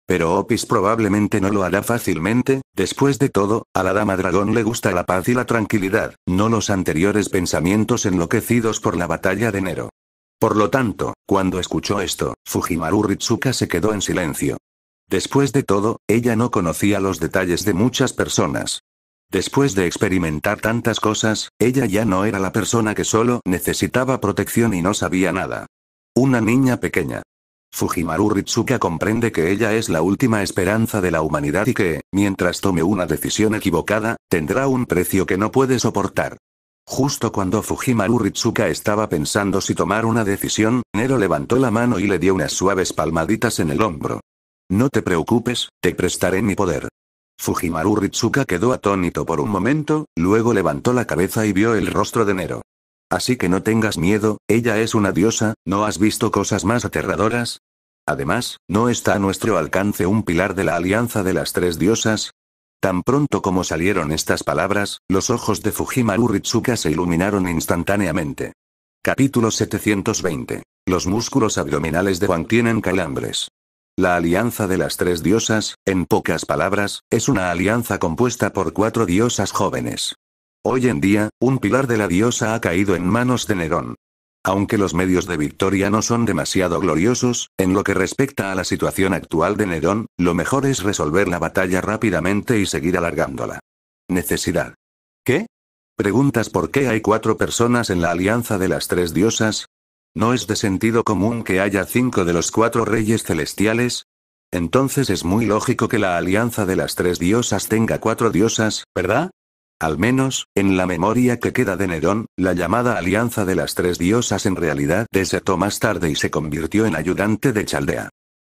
Pero Opis probablemente no lo hará fácilmente, después de todo, a la dama dragón le gusta la paz y la tranquilidad, no los anteriores pensamientos enloquecidos por la batalla de Nero. Por lo tanto, cuando escuchó esto, Fujimaru Ritsuka se quedó en silencio. Después de todo, ella no conocía los detalles de muchas personas. Después de experimentar tantas cosas, ella ya no era la persona que solo necesitaba protección y no sabía nada. Una niña pequeña. Fujimaru Ritsuka comprende que ella es la última esperanza de la humanidad y que, mientras tome una decisión equivocada, tendrá un precio que no puede soportar. Justo cuando Fujimaru Ritsuka estaba pensando si tomar una decisión, Nero levantó la mano y le dio unas suaves palmaditas en el hombro. No te preocupes, te prestaré mi poder. Fujimaru Ritsuka quedó atónito por un momento, luego levantó la cabeza y vio el rostro de Nero. Así que no tengas miedo, ella es una diosa, ¿no has visto cosas más aterradoras? Además, ¿no está a nuestro alcance un pilar de la alianza de las tres diosas? Tan pronto como salieron estas palabras, los ojos de Fujimaru Ritsuka se iluminaron instantáneamente. Capítulo 720. Los músculos abdominales de Wang tienen calambres. La alianza de las tres diosas, en pocas palabras, es una alianza compuesta por cuatro diosas jóvenes. Hoy en día, un pilar de la diosa ha caído en manos de Nerón. Aunque los medios de victoria no son demasiado gloriosos, en lo que respecta a la situación actual de Nerón, lo mejor es resolver la batalla rápidamente y seguir alargándola. Necesidad. ¿Qué? ¿Preguntas por qué hay cuatro personas en la alianza de las tres diosas? ¿No es de sentido común que haya cinco de los cuatro reyes celestiales? Entonces es muy lógico que la alianza de las tres diosas tenga cuatro diosas, ¿verdad? Al menos, en la memoria que queda de Nerón, la llamada Alianza de las Tres Diosas en realidad desertó más tarde y se convirtió en ayudante de Chaldea.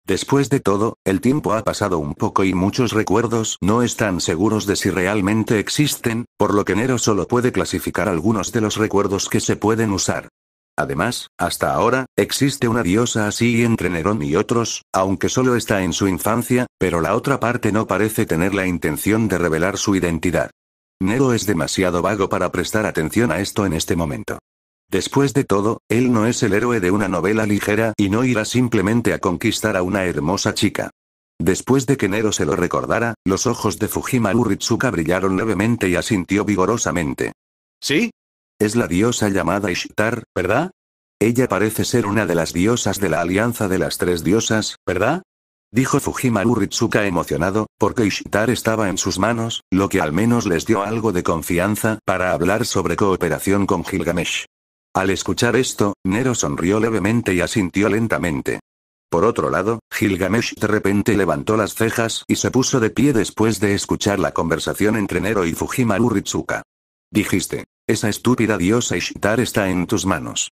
Después de todo, el tiempo ha pasado un poco y muchos recuerdos no están seguros de si realmente existen, por lo que Nero solo puede clasificar algunos de los recuerdos que se pueden usar. Además, hasta ahora, existe una diosa así entre Nerón y otros, aunque solo está en su infancia, pero la otra parte no parece tener la intención de revelar su identidad. Nero es demasiado vago para prestar atención a esto en este momento. Después de todo, él no es el héroe de una novela ligera y no irá simplemente a conquistar a una hermosa chica. Después de que Nero se lo recordara, los ojos de Fujimaru Ritsuka brillaron levemente y asintió vigorosamente. ¿Sí? Es la diosa llamada Ishtar, ¿verdad? Ella parece ser una de las diosas de la alianza de las tres diosas, ¿verdad? Dijo Fujimaru Ritsuka emocionado, porque Ishtar estaba en sus manos, lo que al menos les dio algo de confianza para hablar sobre cooperación con Gilgamesh. Al escuchar esto, Nero sonrió levemente y asintió lentamente. Por otro lado, Gilgamesh de repente levantó las cejas y se puso de pie después de escuchar la conversación entre Nero y Fujimaru Ritsuka. Dijiste, esa estúpida diosa Ishtar está en tus manos.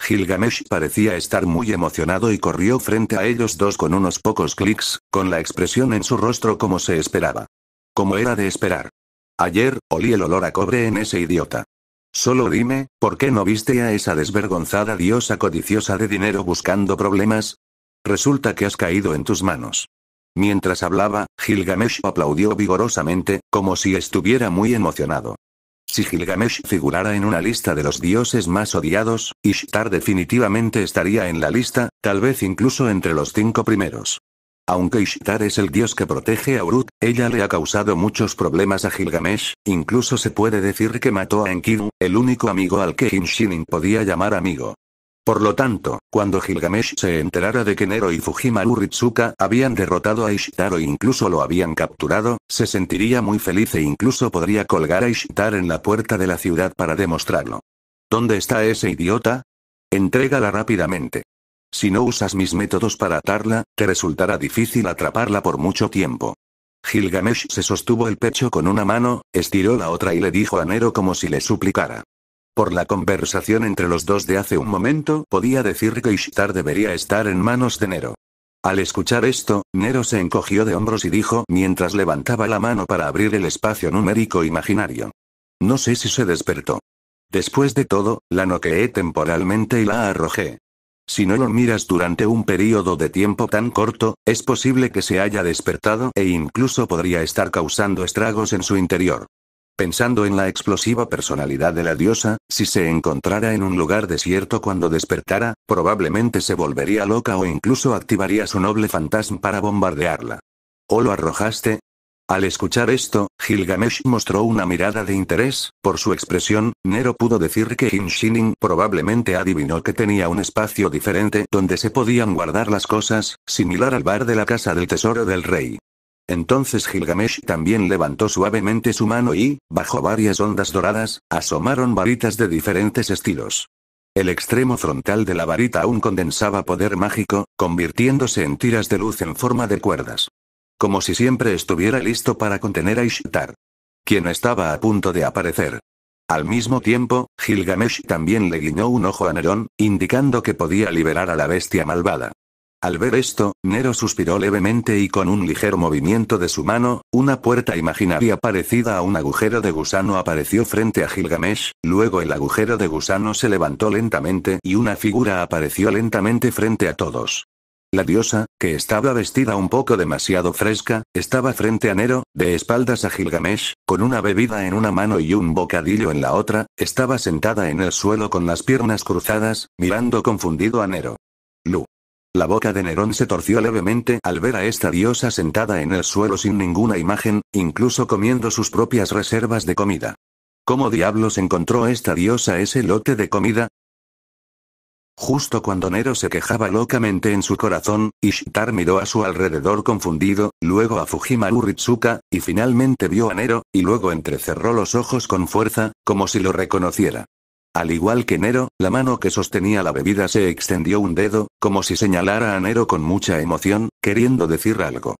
Gilgamesh parecía estar muy emocionado y corrió frente a ellos dos con unos pocos clics, con la expresión en su rostro como se esperaba. Como era de esperar. Ayer, olí el olor a cobre en ese idiota. Solo dime, ¿por qué no viste a esa desvergonzada diosa codiciosa de dinero buscando problemas? Resulta que has caído en tus manos. Mientras hablaba, Gilgamesh aplaudió vigorosamente, como si estuviera muy emocionado. Si Gilgamesh figurara en una lista de los dioses más odiados, Ishtar definitivamente estaría en la lista, tal vez incluso entre los cinco primeros. Aunque Ishtar es el dios que protege a Urut, ella le ha causado muchos problemas a Gilgamesh, incluso se puede decir que mató a Enkidu, el único amigo al que Hinshinin podía llamar amigo. Por lo tanto, cuando Gilgamesh se enterara de que Nero y Fujimaru Ritsuka habían derrotado a Ishtar o incluso lo habían capturado, se sentiría muy feliz e incluso podría colgar a Ishtar en la puerta de la ciudad para demostrarlo. ¿Dónde está ese idiota? Entrégala rápidamente. Si no usas mis métodos para atarla, te resultará difícil atraparla por mucho tiempo. Gilgamesh se sostuvo el pecho con una mano, estiró la otra y le dijo a Nero como si le suplicara. Por la conversación entre los dos de hace un momento, podía decir que Ishtar debería estar en manos de Nero. Al escuchar esto, Nero se encogió de hombros y dijo mientras levantaba la mano para abrir el espacio numérico imaginario. No sé si se despertó. Después de todo, la noqueé temporalmente y la arrojé. Si no lo miras durante un periodo de tiempo tan corto, es posible que se haya despertado e incluso podría estar causando estragos en su interior. Pensando en la explosiva personalidad de la diosa, si se encontrara en un lugar desierto cuando despertara, probablemente se volvería loca o incluso activaría su noble fantasma para bombardearla. ¿O lo arrojaste? Al escuchar esto, Gilgamesh mostró una mirada de interés, por su expresión, Nero pudo decir que Shinin probablemente adivinó que tenía un espacio diferente donde se podían guardar las cosas, similar al bar de la casa del tesoro del rey. Entonces Gilgamesh también levantó suavemente su mano y, bajo varias ondas doradas, asomaron varitas de diferentes estilos. El extremo frontal de la varita aún condensaba poder mágico, convirtiéndose en tiras de luz en forma de cuerdas. Como si siempre estuviera listo para contener a Ishtar. Quien estaba a punto de aparecer. Al mismo tiempo, Gilgamesh también le guiñó un ojo a Nerón, indicando que podía liberar a la bestia malvada. Al ver esto, Nero suspiró levemente y con un ligero movimiento de su mano, una puerta imaginaria parecida a un agujero de gusano apareció frente a Gilgamesh, luego el agujero de gusano se levantó lentamente y una figura apareció lentamente frente a todos. La diosa, que estaba vestida un poco demasiado fresca, estaba frente a Nero, de espaldas a Gilgamesh, con una bebida en una mano y un bocadillo en la otra, estaba sentada en el suelo con las piernas cruzadas, mirando confundido a Nero. Lu. La boca de Nerón se torció levemente al ver a esta diosa sentada en el suelo sin ninguna imagen, incluso comiendo sus propias reservas de comida. ¿Cómo diablos encontró esta diosa ese lote de comida? Justo cuando Nero se quejaba locamente en su corazón, Ishtar miró a su alrededor confundido, luego a Fujimaru Ritsuka, y finalmente vio a Nero, y luego entrecerró los ojos con fuerza, como si lo reconociera. Al igual que Nero, la mano que sostenía la bebida se extendió un dedo, como si señalara a Nero con mucha emoción, queriendo decir algo.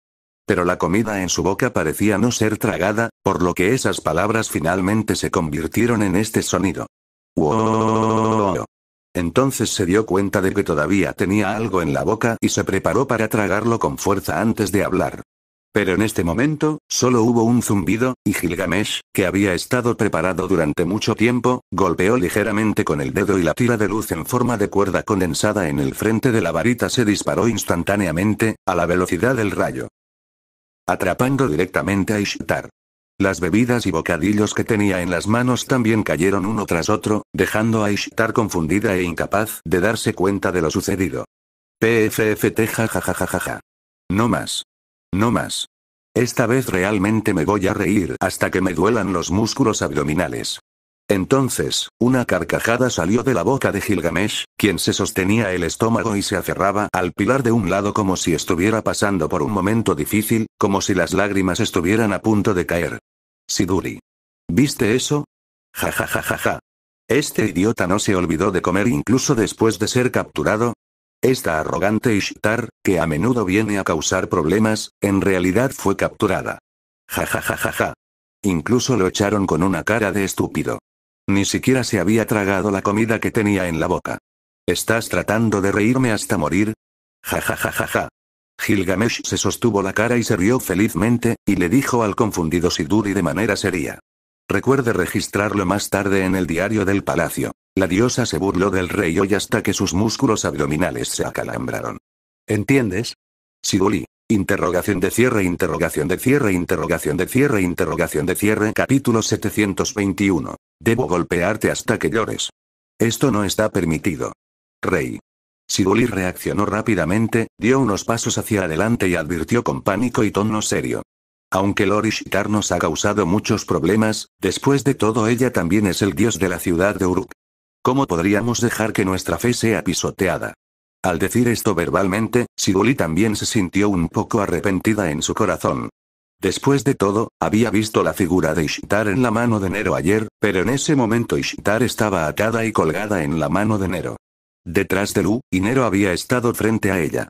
pero la comida en su boca parecía no ser tragada, por lo que esas palabras finalmente se convirtieron en este sonido. Entonces se dio cuenta de que todavía tenía algo en la boca y se preparó para tragarlo con fuerza antes de hablar. Pero en este momento, solo hubo un zumbido, y Gilgamesh, que había estado preparado durante mucho tiempo, golpeó ligeramente con el dedo y la tira de luz en forma de cuerda condensada en el frente de la varita se disparó instantáneamente, a la velocidad del rayo. Atrapando directamente a Ishtar. Las bebidas y bocadillos que tenía en las manos también cayeron uno tras otro, dejando a Ishtar confundida e incapaz de darse cuenta de lo sucedido. PFFT jajajajaja. No más. No más. Esta vez realmente me voy a reír hasta que me duelan los músculos abdominales. Entonces, una carcajada salió de la boca de Gilgamesh, quien se sostenía el estómago y se aferraba al pilar de un lado como si estuviera pasando por un momento difícil, como si las lágrimas estuvieran a punto de caer. Siduri. ¿Viste eso? Ja ja ja ja ja. Este idiota no se olvidó de comer incluso después de ser capturado, esta arrogante Ishtar, que a menudo viene a causar problemas, en realidad fue capturada. Ja ja ja ja ja. Incluso lo echaron con una cara de estúpido. Ni siquiera se había tragado la comida que tenía en la boca. ¿Estás tratando de reírme hasta morir? Ja ja ja ja ja. Gilgamesh se sostuvo la cara y se rió felizmente, y le dijo al confundido Siduri de manera seria. Recuerde registrarlo más tarde en el diario del palacio. La diosa se burló del rey hoy hasta que sus músculos abdominales se acalambraron. ¿Entiendes? Siduli. Interrogación de cierre, interrogación de cierre, interrogación de cierre, interrogación de cierre. Capítulo 721. Debo golpearte hasta que llores. Esto no está permitido. Rey. Siduli reaccionó rápidamente, dio unos pasos hacia adelante y advirtió con pánico y tono serio. Aunque Lord nos ha causado muchos problemas, después de todo ella también es el dios de la ciudad de Uruk. ¿Cómo podríamos dejar que nuestra fe sea pisoteada? Al decir esto verbalmente, Siduli también se sintió un poco arrepentida en su corazón. Después de todo, había visto la figura de Ishtar en la mano de Nero ayer, pero en ese momento Ishtar estaba atada y colgada en la mano de Nero. Detrás de Lu, y Nero había estado frente a ella.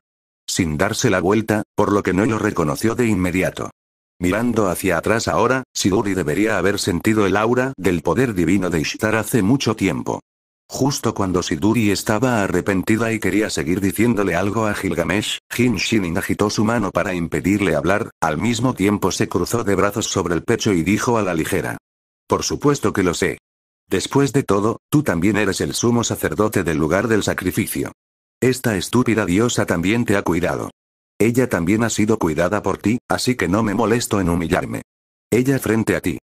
Sin darse la vuelta, por lo que no lo reconoció de inmediato. Mirando hacia atrás ahora, Siduri debería haber sentido el aura del poder divino de Ishtar hace mucho tiempo. Justo cuando Siduri estaba arrepentida y quería seguir diciéndole algo a Gilgamesh, Jin Shinin agitó su mano para impedirle hablar, al mismo tiempo se cruzó de brazos sobre el pecho y dijo a la ligera. Por supuesto que lo sé. Después de todo, tú también eres el sumo sacerdote del lugar del sacrificio. Esta estúpida diosa también te ha cuidado. Ella también ha sido cuidada por ti, así que no me molesto en humillarme. Ella frente a ti.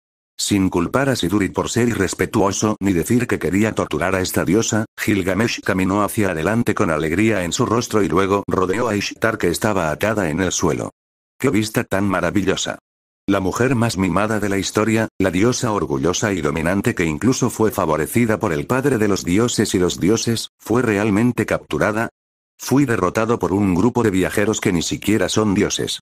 Sin culpar a Siduri por ser irrespetuoso ni decir que quería torturar a esta diosa, Gilgamesh caminó hacia adelante con alegría en su rostro y luego rodeó a Ishtar que estaba atada en el suelo. ¡Qué vista tan maravillosa! La mujer más mimada de la historia, la diosa orgullosa y dominante que incluso fue favorecida por el padre de los dioses y los dioses, fue realmente capturada, Fui derrotado por un grupo de viajeros que ni siquiera son dioses.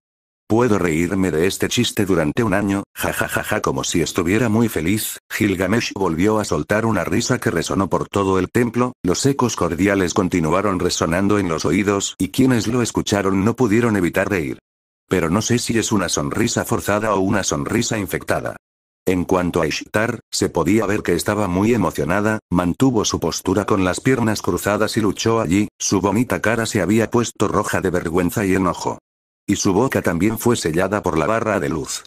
Puedo reírme de este chiste durante un año, jajajaja como si estuviera muy feliz, Gilgamesh volvió a soltar una risa que resonó por todo el templo, los ecos cordiales continuaron resonando en los oídos y quienes lo escucharon no pudieron evitar reír. Pero no sé si es una sonrisa forzada o una sonrisa infectada. En cuanto a Ishtar, se podía ver que estaba muy emocionada, mantuvo su postura con las piernas cruzadas y luchó allí, su bonita cara se había puesto roja de vergüenza y enojo. Y su boca también fue sellada por la barra de luz.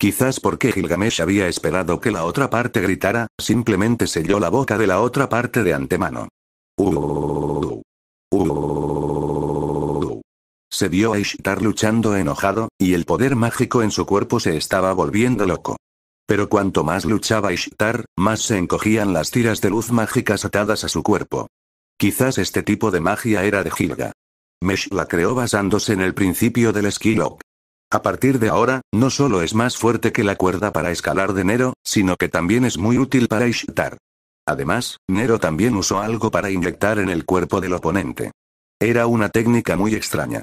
Quizás porque Gilgamesh había esperado que la otra parte gritara, simplemente selló la boca de la otra parte de antemano. Uh, uh, se vio a Ishtar luchando enojado, y el poder mágico en su cuerpo se estaba volviendo loco. Pero cuanto más luchaba Ishtar, más se encogían las tiras de luz mágicas atadas a su cuerpo. Quizás este tipo de magia era de Gilga. Mesh la creó basándose en el principio del Skillock. A partir de ahora, no solo es más fuerte que la cuerda para escalar de Nero, sino que también es muy útil para Ishtar. Además, Nero también usó algo para inyectar en el cuerpo del oponente. Era una técnica muy extraña.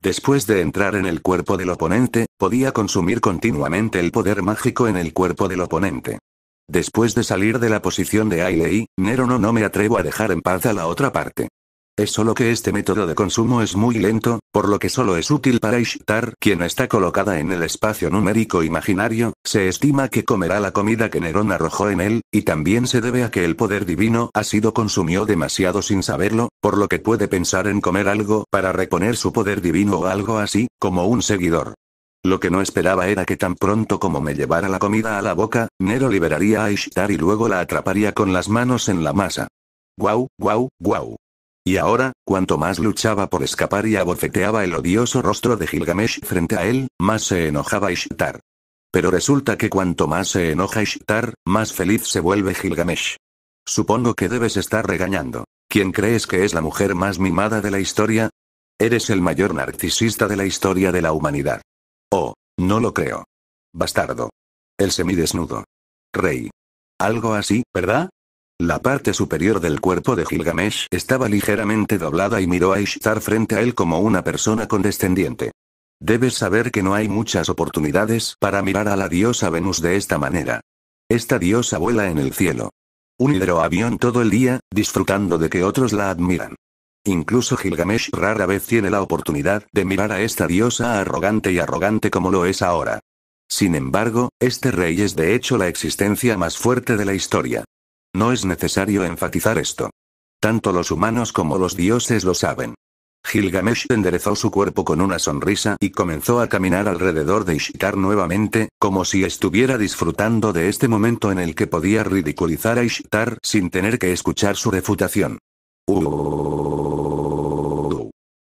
Después de entrar en el cuerpo del oponente, podía consumir continuamente el poder mágico en el cuerpo del oponente. Después de salir de la posición de Ailey, Nero no me atrevo a dejar en paz a la otra parte. Es solo que este método de consumo es muy lento, por lo que solo es útil para Ishtar, quien está colocada en el espacio numérico imaginario, se estima que comerá la comida que Nerón arrojó en él, y también se debe a que el poder divino ha sido consumido demasiado sin saberlo, por lo que puede pensar en comer algo para reponer su poder divino o algo así, como un seguidor. Lo que no esperaba era que tan pronto como me llevara la comida a la boca, Nero liberaría a Ishtar y luego la atraparía con las manos en la masa. Guau, guau, guau. Y ahora, cuanto más luchaba por escapar y abofeteaba el odioso rostro de Gilgamesh frente a él, más se enojaba Ishtar. Pero resulta que cuanto más se enoja Ishtar, más feliz se vuelve Gilgamesh. Supongo que debes estar regañando. ¿Quién crees que es la mujer más mimada de la historia? Eres el mayor narcisista de la historia de la humanidad. Oh, no lo creo. Bastardo. El semidesnudo. Rey. Algo así, ¿verdad? La parte superior del cuerpo de Gilgamesh estaba ligeramente doblada y miró a Ishtar frente a él como una persona condescendiente. Debes saber que no hay muchas oportunidades para mirar a la diosa Venus de esta manera. Esta diosa vuela en el cielo. Un hidroavión todo el día, disfrutando de que otros la admiran. Incluso Gilgamesh rara vez tiene la oportunidad de mirar a esta diosa arrogante y arrogante como lo es ahora. Sin embargo, este rey es de hecho la existencia más fuerte de la historia. No es necesario enfatizar esto. Tanto los humanos como los dioses lo saben. Gilgamesh enderezó su cuerpo con una sonrisa y comenzó a caminar alrededor de Ishtar nuevamente, como si estuviera disfrutando de este momento en el que podía ridiculizar a Ishtar sin tener que escuchar su refutación.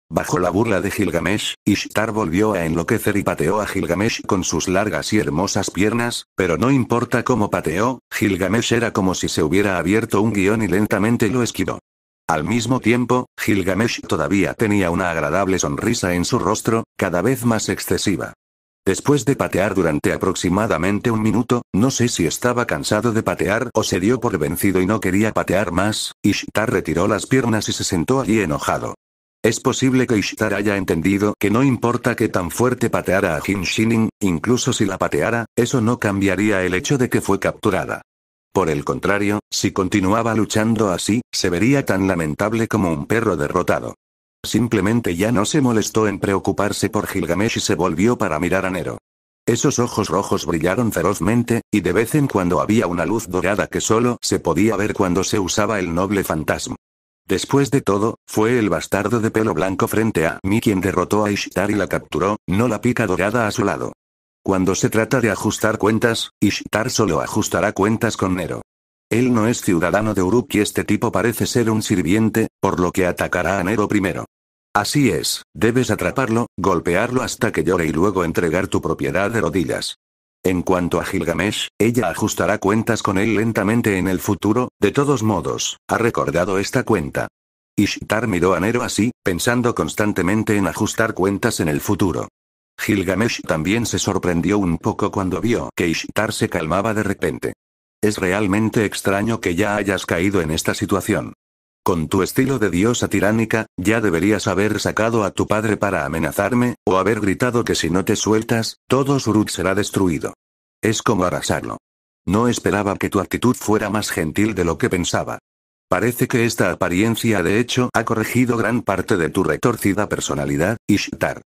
Bajo la burla de Gilgamesh, Ishtar volvió a enloquecer y pateó a Gilgamesh con sus largas y hermosas piernas, pero no importa cómo pateó, Gilgamesh era como si se hubiera abierto un guion y lentamente lo esquivó. Al mismo tiempo, Gilgamesh todavía tenía una agradable sonrisa en su rostro, cada vez más excesiva. Después de patear durante aproximadamente un minuto, no sé si estaba cansado de patear o se dio por vencido y no quería patear más, Ishtar retiró las piernas y se sentó allí enojado. Es posible que Ishtar haya entendido que no importa que tan fuerte pateara a Jin Shinin, incluso si la pateara, eso no cambiaría el hecho de que fue capturada. Por el contrario, si continuaba luchando así, se vería tan lamentable como un perro derrotado. Simplemente ya no se molestó en preocuparse por Gilgamesh y se volvió para mirar a Nero. Esos ojos rojos brillaron ferozmente, y de vez en cuando había una luz dorada que solo se podía ver cuando se usaba el noble fantasma. Después de todo, fue el bastardo de pelo blanco frente a mí quien derrotó a Ishtar y la capturó, no la pica dorada a su lado. Cuando se trata de ajustar cuentas, Ishtar solo ajustará cuentas con Nero. Él no es ciudadano de Uruk y este tipo parece ser un sirviente, por lo que atacará a Nero primero. Así es, debes atraparlo, golpearlo hasta que llore y luego entregar tu propiedad de rodillas. En cuanto a Gilgamesh, ella ajustará cuentas con él lentamente en el futuro, de todos modos, ha recordado esta cuenta. Ishtar miró a Nero así, pensando constantemente en ajustar cuentas en el futuro. Gilgamesh también se sorprendió un poco cuando vio que Ishtar se calmaba de repente. Es realmente extraño que ya hayas caído en esta situación. Con tu estilo de diosa tiránica, ya deberías haber sacado a tu padre para amenazarme, o haber gritado que si no te sueltas, todo Surut será destruido. Es como arrasarlo. No esperaba que tu actitud fuera más gentil de lo que pensaba. Parece que esta apariencia de hecho ha corregido gran parte de tu retorcida personalidad, Ishtar.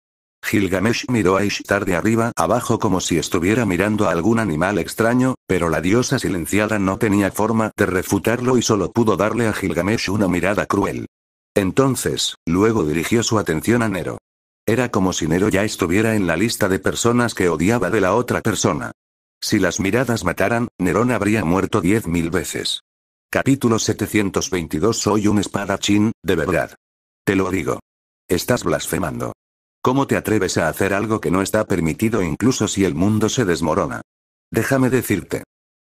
Gilgamesh miró a Ishtar de arriba abajo como si estuviera mirando a algún animal extraño, pero la diosa silenciada no tenía forma de refutarlo y solo pudo darle a Gilgamesh una mirada cruel. Entonces, luego dirigió su atención a Nero. Era como si Nero ya estuviera en la lista de personas que odiaba de la otra persona. Si las miradas mataran, Nerón habría muerto diez mil veces. Capítulo 722 Soy un espadachín, de verdad. Te lo digo. Estás blasfemando. ¿Cómo te atreves a hacer algo que no está permitido incluso si el mundo se desmorona? Déjame decirte.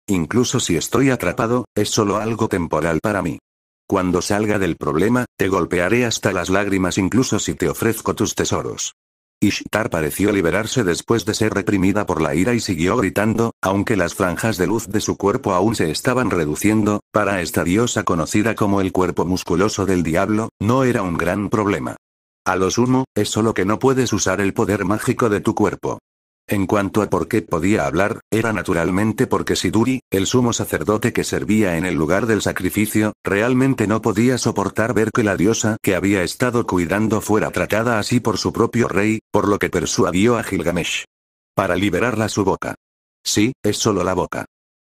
Incluso si estoy atrapado, es solo algo temporal para mí. Cuando salga del problema, te golpearé hasta las lágrimas incluso si te ofrezco tus tesoros. Ishtar pareció liberarse después de ser reprimida por la ira y siguió gritando, aunque las franjas de luz de su cuerpo aún se estaban reduciendo, para esta diosa conocida como el cuerpo musculoso del diablo, no era un gran problema. A lo sumo, es solo que no puedes usar el poder mágico de tu cuerpo. En cuanto a por qué podía hablar, era naturalmente porque Siduri, el sumo sacerdote que servía en el lugar del sacrificio, realmente no podía soportar ver que la diosa que había estado cuidando fuera tratada así por su propio rey, por lo que persuadió a Gilgamesh. Para liberarla su boca. Sí, es solo la boca.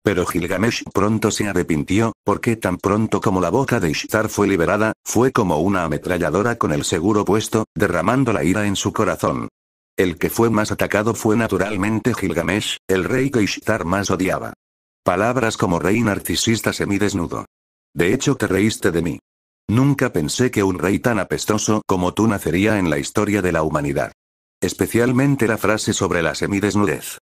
Pero Gilgamesh pronto se arrepintió, porque tan pronto como la boca de Ishtar fue liberada, fue como una ametralladora con el seguro puesto, derramando la ira en su corazón. El que fue más atacado fue naturalmente Gilgamesh, el rey que Ishtar más odiaba. Palabras como rey narcisista semidesnudo. De hecho te reíste de mí. Nunca pensé que un rey tan apestoso como tú nacería en la historia de la humanidad. Especialmente la frase sobre la semidesnudez.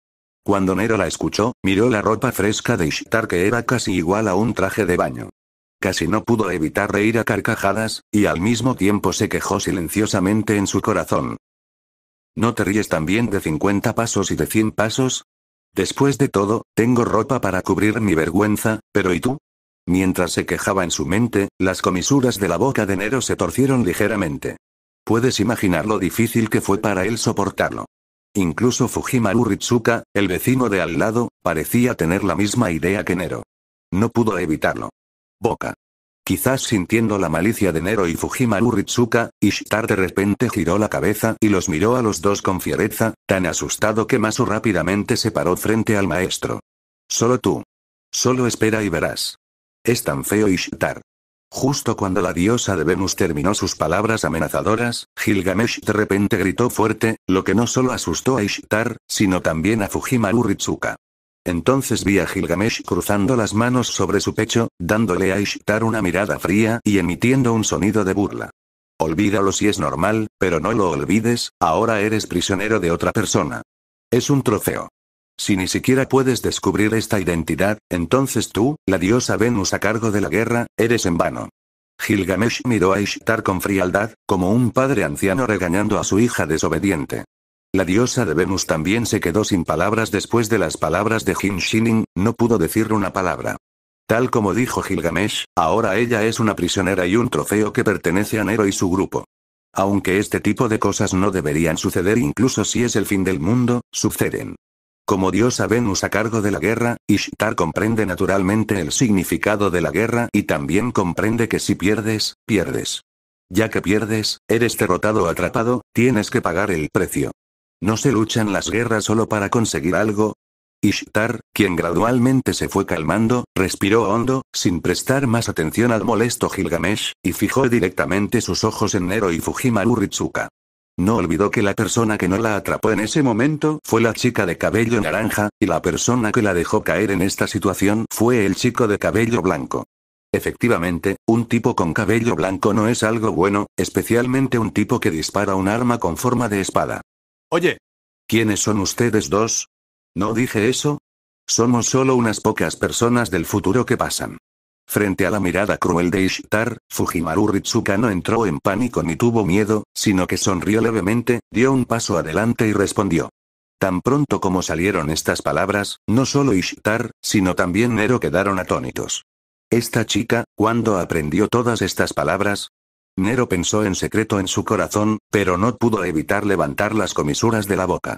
Cuando Nero la escuchó, miró la ropa fresca de Ishtar que era casi igual a un traje de baño. Casi no pudo evitar reír a carcajadas, y al mismo tiempo se quejó silenciosamente en su corazón. ¿No te ríes también de 50 pasos y de 100 pasos? Después de todo, tengo ropa para cubrir mi vergüenza, pero ¿y tú? Mientras se quejaba en su mente, las comisuras de la boca de Nero se torcieron ligeramente. Puedes imaginar lo difícil que fue para él soportarlo. Incluso Fujimaru Ritsuka, el vecino de al lado, parecía tener la misma idea que Nero. No pudo evitarlo. Boca. Quizás sintiendo la malicia de Nero y Fujimaru Ritsuka, Ishtar de repente giró la cabeza y los miró a los dos con fiereza, tan asustado que Masu rápidamente se paró frente al maestro. Solo tú. Solo espera y verás. Es tan feo Ishtar. Justo cuando la diosa de Venus terminó sus palabras amenazadoras, Gilgamesh de repente gritó fuerte, lo que no solo asustó a Ishtar, sino también a Fujimaru Ritsuka. Entonces vi a Gilgamesh cruzando las manos sobre su pecho, dándole a Ishtar una mirada fría y emitiendo un sonido de burla. Olvídalo si es normal, pero no lo olvides, ahora eres prisionero de otra persona. Es un trofeo. Si ni siquiera puedes descubrir esta identidad, entonces tú, la diosa Venus a cargo de la guerra, eres en vano. Gilgamesh miró a Ishtar con frialdad, como un padre anciano regañando a su hija desobediente. La diosa de Venus también se quedó sin palabras después de las palabras de Jin Shinin, no pudo decir una palabra. Tal como dijo Gilgamesh, ahora ella es una prisionera y un trofeo que pertenece a Nero y su grupo. Aunque este tipo de cosas no deberían suceder incluso si es el fin del mundo, suceden. Como diosa Venus a cargo de la guerra, Ishtar comprende naturalmente el significado de la guerra y también comprende que si pierdes, pierdes. Ya que pierdes, eres derrotado o atrapado, tienes que pagar el precio. No se luchan las guerras solo para conseguir algo. Ishtar, quien gradualmente se fue calmando, respiró hondo, sin prestar más atención al molesto Gilgamesh, y fijó directamente sus ojos en Nero y Fujimaru Ritsuka. No olvidó que la persona que no la atrapó en ese momento fue la chica de cabello naranja, y la persona que la dejó caer en esta situación fue el chico de cabello blanco. Efectivamente, un tipo con cabello blanco no es algo bueno, especialmente un tipo que dispara un arma con forma de espada. Oye. ¿Quiénes son ustedes dos? ¿No dije eso? Somos solo unas pocas personas del futuro que pasan. Frente a la mirada cruel de Ishtar, Fujimaru Ritsuka no entró en pánico ni tuvo miedo, sino que sonrió levemente, dio un paso adelante y respondió. Tan pronto como salieron estas palabras, no solo Ishtar, sino también Nero quedaron atónitos. Esta chica, ¿cuándo aprendió todas estas palabras? Nero pensó en secreto en su corazón, pero no pudo evitar levantar las comisuras de la boca.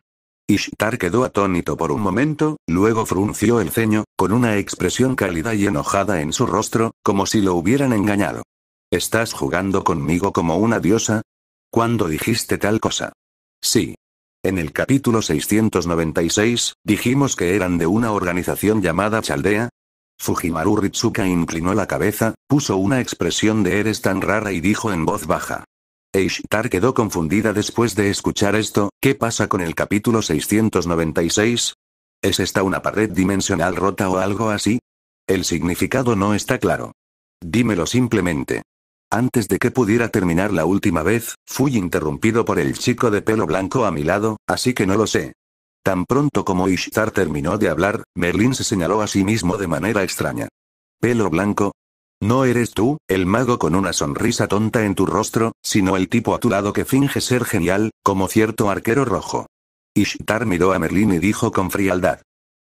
Ishtar quedó atónito por un momento, luego frunció el ceño, con una expresión cálida y enojada en su rostro, como si lo hubieran engañado. ¿Estás jugando conmigo como una diosa? ¿Cuándo dijiste tal cosa? Sí. En el capítulo 696, dijimos que eran de una organización llamada Chaldea. Fujimaru Ritsuka inclinó la cabeza, puso una expresión de eres tan rara y dijo en voz baja. Eishtar quedó confundida después de escuchar esto, ¿qué pasa con el capítulo 696? ¿Es esta una pared dimensional rota o algo así? El significado no está claro. Dímelo simplemente. Antes de que pudiera terminar la última vez, fui interrumpido por el chico de pelo blanco a mi lado, así que no lo sé. Tan pronto como Ishtar terminó de hablar, Merlin se señaló a sí mismo de manera extraña. Pelo blanco, no eres tú, el mago con una sonrisa tonta en tu rostro, sino el tipo a tu lado que finge ser genial, como cierto arquero rojo. Ishtar miró a Merlin y dijo con frialdad.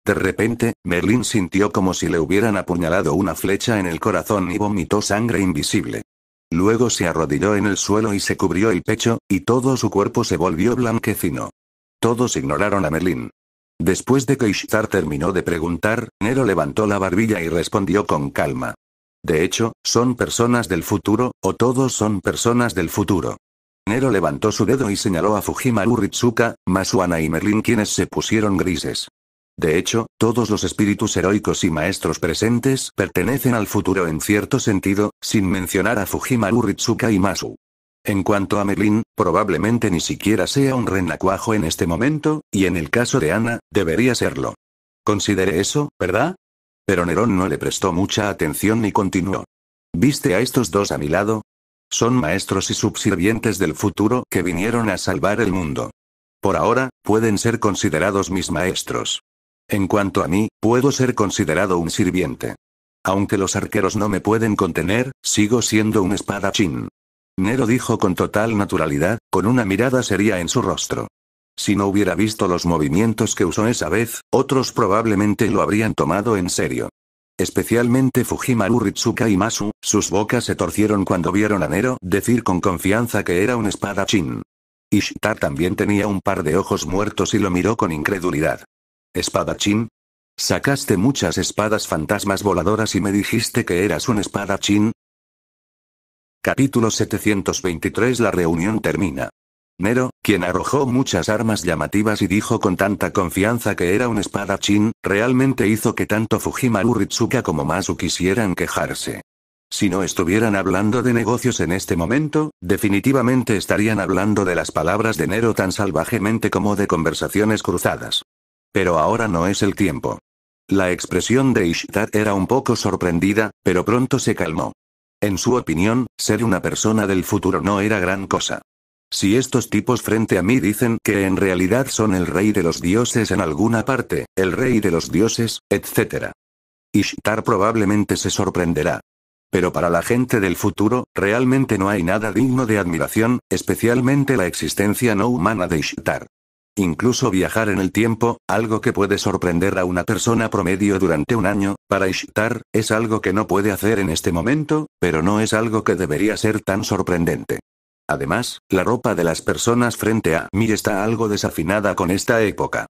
De repente, Merlin sintió como si le hubieran apuñalado una flecha en el corazón y vomitó sangre invisible. Luego se arrodilló en el suelo y se cubrió el pecho, y todo su cuerpo se volvió blanquecino. Todos ignoraron a Merlin. Después de que Ishtar terminó de preguntar, Nero levantó la barbilla y respondió con calma. De hecho, son personas del futuro, o todos son personas del futuro. Nero levantó su dedo y señaló a Fujimaru Ritsuka, Masuana y Merlin quienes se pusieron grises. De hecho, todos los espíritus heroicos y maestros presentes pertenecen al futuro en cierto sentido, sin mencionar a Fujimaru Ritsuka y Masu. En cuanto a Merlin, probablemente ni siquiera sea un renacuajo en este momento, y en el caso de Ana, debería serlo. Considere eso, ¿verdad? Pero Nerón no le prestó mucha atención y continuó. ¿Viste a estos dos a mi lado? Son maestros y subsirvientes del futuro que vinieron a salvar el mundo. Por ahora, pueden ser considerados mis maestros. En cuanto a mí, puedo ser considerado un sirviente. Aunque los arqueros no me pueden contener, sigo siendo un espadachín. Nero dijo con total naturalidad, con una mirada seria en su rostro. Si no hubiera visto los movimientos que usó esa vez, otros probablemente lo habrían tomado en serio. Especialmente Fujimaru Ritsuka y Masu, sus bocas se torcieron cuando vieron a Nero decir con confianza que era un espadachín. Ishtar también tenía un par de ojos muertos y lo miró con incredulidad. ¿Espadachín? Sacaste muchas espadas fantasmas voladoras y me dijiste que eras un espadachín. Capítulo 723 La reunión termina. Nero, quien arrojó muchas armas llamativas y dijo con tanta confianza que era un espadachín, realmente hizo que tanto Fujimaru Ritsuka como Masu quisieran quejarse. Si no estuvieran hablando de negocios en este momento, definitivamente estarían hablando de las palabras de Nero tan salvajemente como de conversaciones cruzadas. Pero ahora no es el tiempo. La expresión de Ishtar era un poco sorprendida, pero pronto se calmó. En su opinión, ser una persona del futuro no era gran cosa. Si estos tipos frente a mí dicen que en realidad son el rey de los dioses en alguna parte, el rey de los dioses, etc. Ishtar probablemente se sorprenderá. Pero para la gente del futuro, realmente no hay nada digno de admiración, especialmente la existencia no humana de Ishtar. Incluso viajar en el tiempo, algo que puede sorprender a una persona promedio durante un año, para Ishtar, es algo que no puede hacer en este momento, pero no es algo que debería ser tan sorprendente. Además, la ropa de las personas frente a mí está algo desafinada con esta época.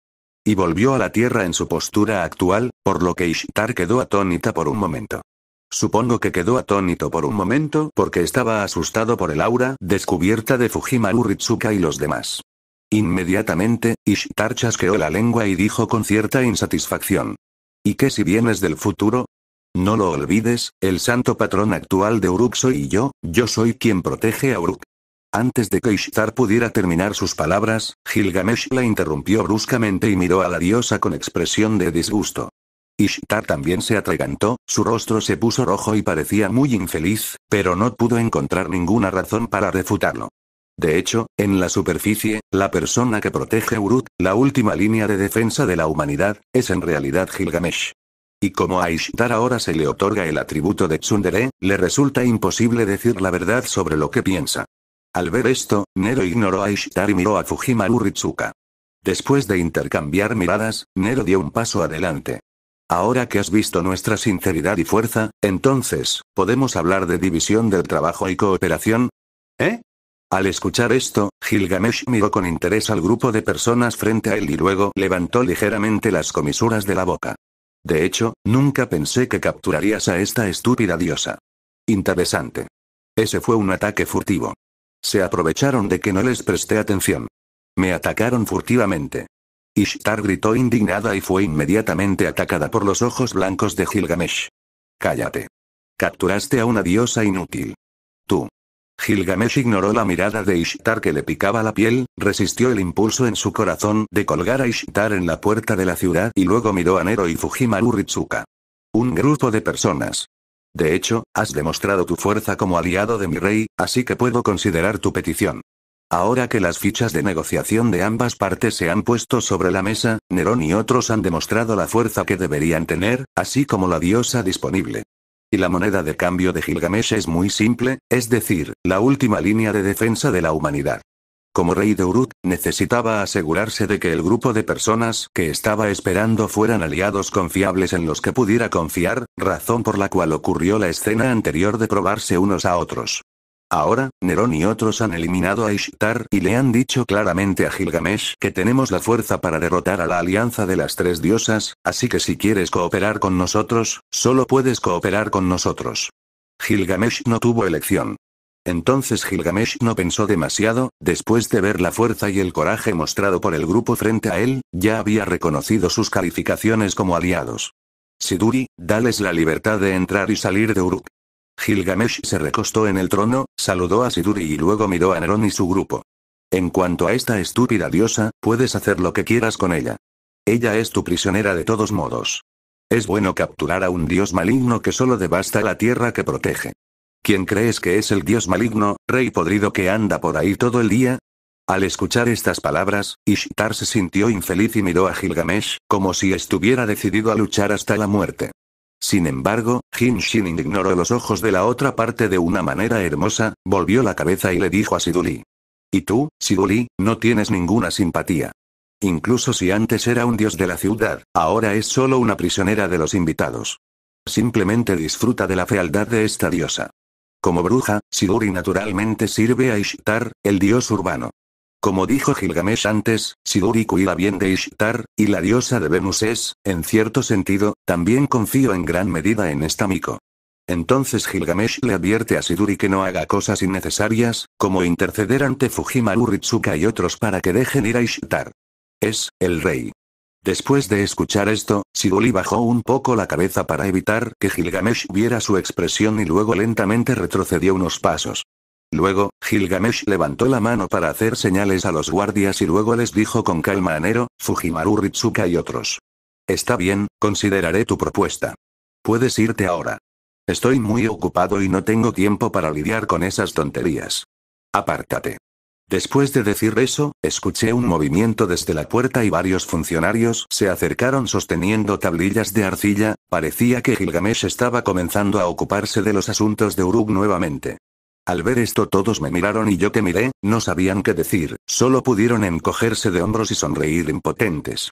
Y volvió a la tierra en su postura actual, por lo que Ishtar quedó atónita por un momento. Supongo que quedó atónito por un momento porque estaba asustado por el aura descubierta de Fujimaru Ritsuka y los demás. Inmediatamente, Ishtar chasqueó la lengua y dijo con cierta insatisfacción. ¿Y qué si vienes del futuro? No lo olvides, el santo patrón actual de Uruk soy yo, yo soy quien protege a Uruk. Antes de que Ishtar pudiera terminar sus palabras, Gilgamesh la interrumpió bruscamente y miró a la diosa con expresión de disgusto. Ishtar también se atragantó, su rostro se puso rojo y parecía muy infeliz, pero no pudo encontrar ninguna razón para refutarlo. De hecho, en la superficie, la persona que protege Uruk, la última línea de defensa de la humanidad, es en realidad Gilgamesh. Y como a Ishtar ahora se le otorga el atributo de Tsundere, le resulta imposible decir la verdad sobre lo que piensa. Al ver esto, Nero ignoró a Ishtar y miró a Fujimaru Ritsuka. Después de intercambiar miradas, Nero dio un paso adelante. Ahora que has visto nuestra sinceridad y fuerza, entonces, ¿podemos hablar de división del trabajo y cooperación? ¿Eh? Al escuchar esto, Gilgamesh miró con interés al grupo de personas frente a él y luego levantó ligeramente las comisuras de la boca. De hecho, nunca pensé que capturarías a esta estúpida diosa. Interesante. Ese fue un ataque furtivo. Se aprovecharon de que no les presté atención. Me atacaron furtivamente. Ishtar gritó indignada y fue inmediatamente atacada por los ojos blancos de Gilgamesh. Cállate. Capturaste a una diosa inútil. Tú. Gilgamesh ignoró la mirada de Ishtar que le picaba la piel, resistió el impulso en su corazón de colgar a Ishtar en la puerta de la ciudad y luego miró a Nero y Fujimaru Ritsuka. Un grupo de personas, de hecho, has demostrado tu fuerza como aliado de mi rey, así que puedo considerar tu petición. Ahora que las fichas de negociación de ambas partes se han puesto sobre la mesa, Nerón y otros han demostrado la fuerza que deberían tener, así como la diosa disponible. Y la moneda de cambio de Gilgamesh es muy simple, es decir, la última línea de defensa de la humanidad. Como rey de Uruk, necesitaba asegurarse de que el grupo de personas que estaba esperando fueran aliados confiables en los que pudiera confiar, razón por la cual ocurrió la escena anterior de probarse unos a otros. Ahora, Nerón y otros han eliminado a Ishtar y le han dicho claramente a Gilgamesh que tenemos la fuerza para derrotar a la alianza de las tres diosas, así que si quieres cooperar con nosotros, solo puedes cooperar con nosotros. Gilgamesh no tuvo elección. Entonces Gilgamesh no pensó demasiado, después de ver la fuerza y el coraje mostrado por el grupo frente a él, ya había reconocido sus calificaciones como aliados. Siduri, dales la libertad de entrar y salir de Uruk. Gilgamesh se recostó en el trono, saludó a Siduri y luego miró a Nerón y su grupo. En cuanto a esta estúpida diosa, puedes hacer lo que quieras con ella. Ella es tu prisionera de todos modos. Es bueno capturar a un dios maligno que solo devasta la tierra que protege. ¿Quién crees que es el dios maligno, rey podrido que anda por ahí todo el día? Al escuchar estas palabras, Ishtar se sintió infeliz y miró a Gilgamesh, como si estuviera decidido a luchar hasta la muerte. Sin embargo, Jin Shin ignoró los ojos de la otra parte de una manera hermosa, volvió la cabeza y le dijo a Siduli. Y tú, Siduli, no tienes ninguna simpatía. Incluso si antes era un dios de la ciudad, ahora es solo una prisionera de los invitados. Simplemente disfruta de la fealdad de esta diosa. Como bruja, Siduri naturalmente sirve a Ishtar, el dios urbano. Como dijo Gilgamesh antes, Siduri cuida bien de Ishtar, y la diosa de Venus es, en cierto sentido, también confío en gran medida en esta Miko. Entonces Gilgamesh le advierte a Siduri que no haga cosas innecesarias, como interceder ante Fujimaru Ritsuka y otros para que dejen ir a Ishtar. Es, el rey. Después de escuchar esto, Siduri bajó un poco la cabeza para evitar que Gilgamesh viera su expresión y luego lentamente retrocedió unos pasos. Luego, Gilgamesh levantó la mano para hacer señales a los guardias y luego les dijo con calma a Nero, Fujimaru Ritsuka y otros. Está bien, consideraré tu propuesta. Puedes irte ahora. Estoy muy ocupado y no tengo tiempo para lidiar con esas tonterías. Apártate. Después de decir eso, escuché un movimiento desde la puerta y varios funcionarios se acercaron sosteniendo tablillas de arcilla, parecía que Gilgamesh estaba comenzando a ocuparse de los asuntos de Uruk nuevamente. Al ver esto todos me miraron y yo que miré, no sabían qué decir, solo pudieron encogerse de hombros y sonreír impotentes.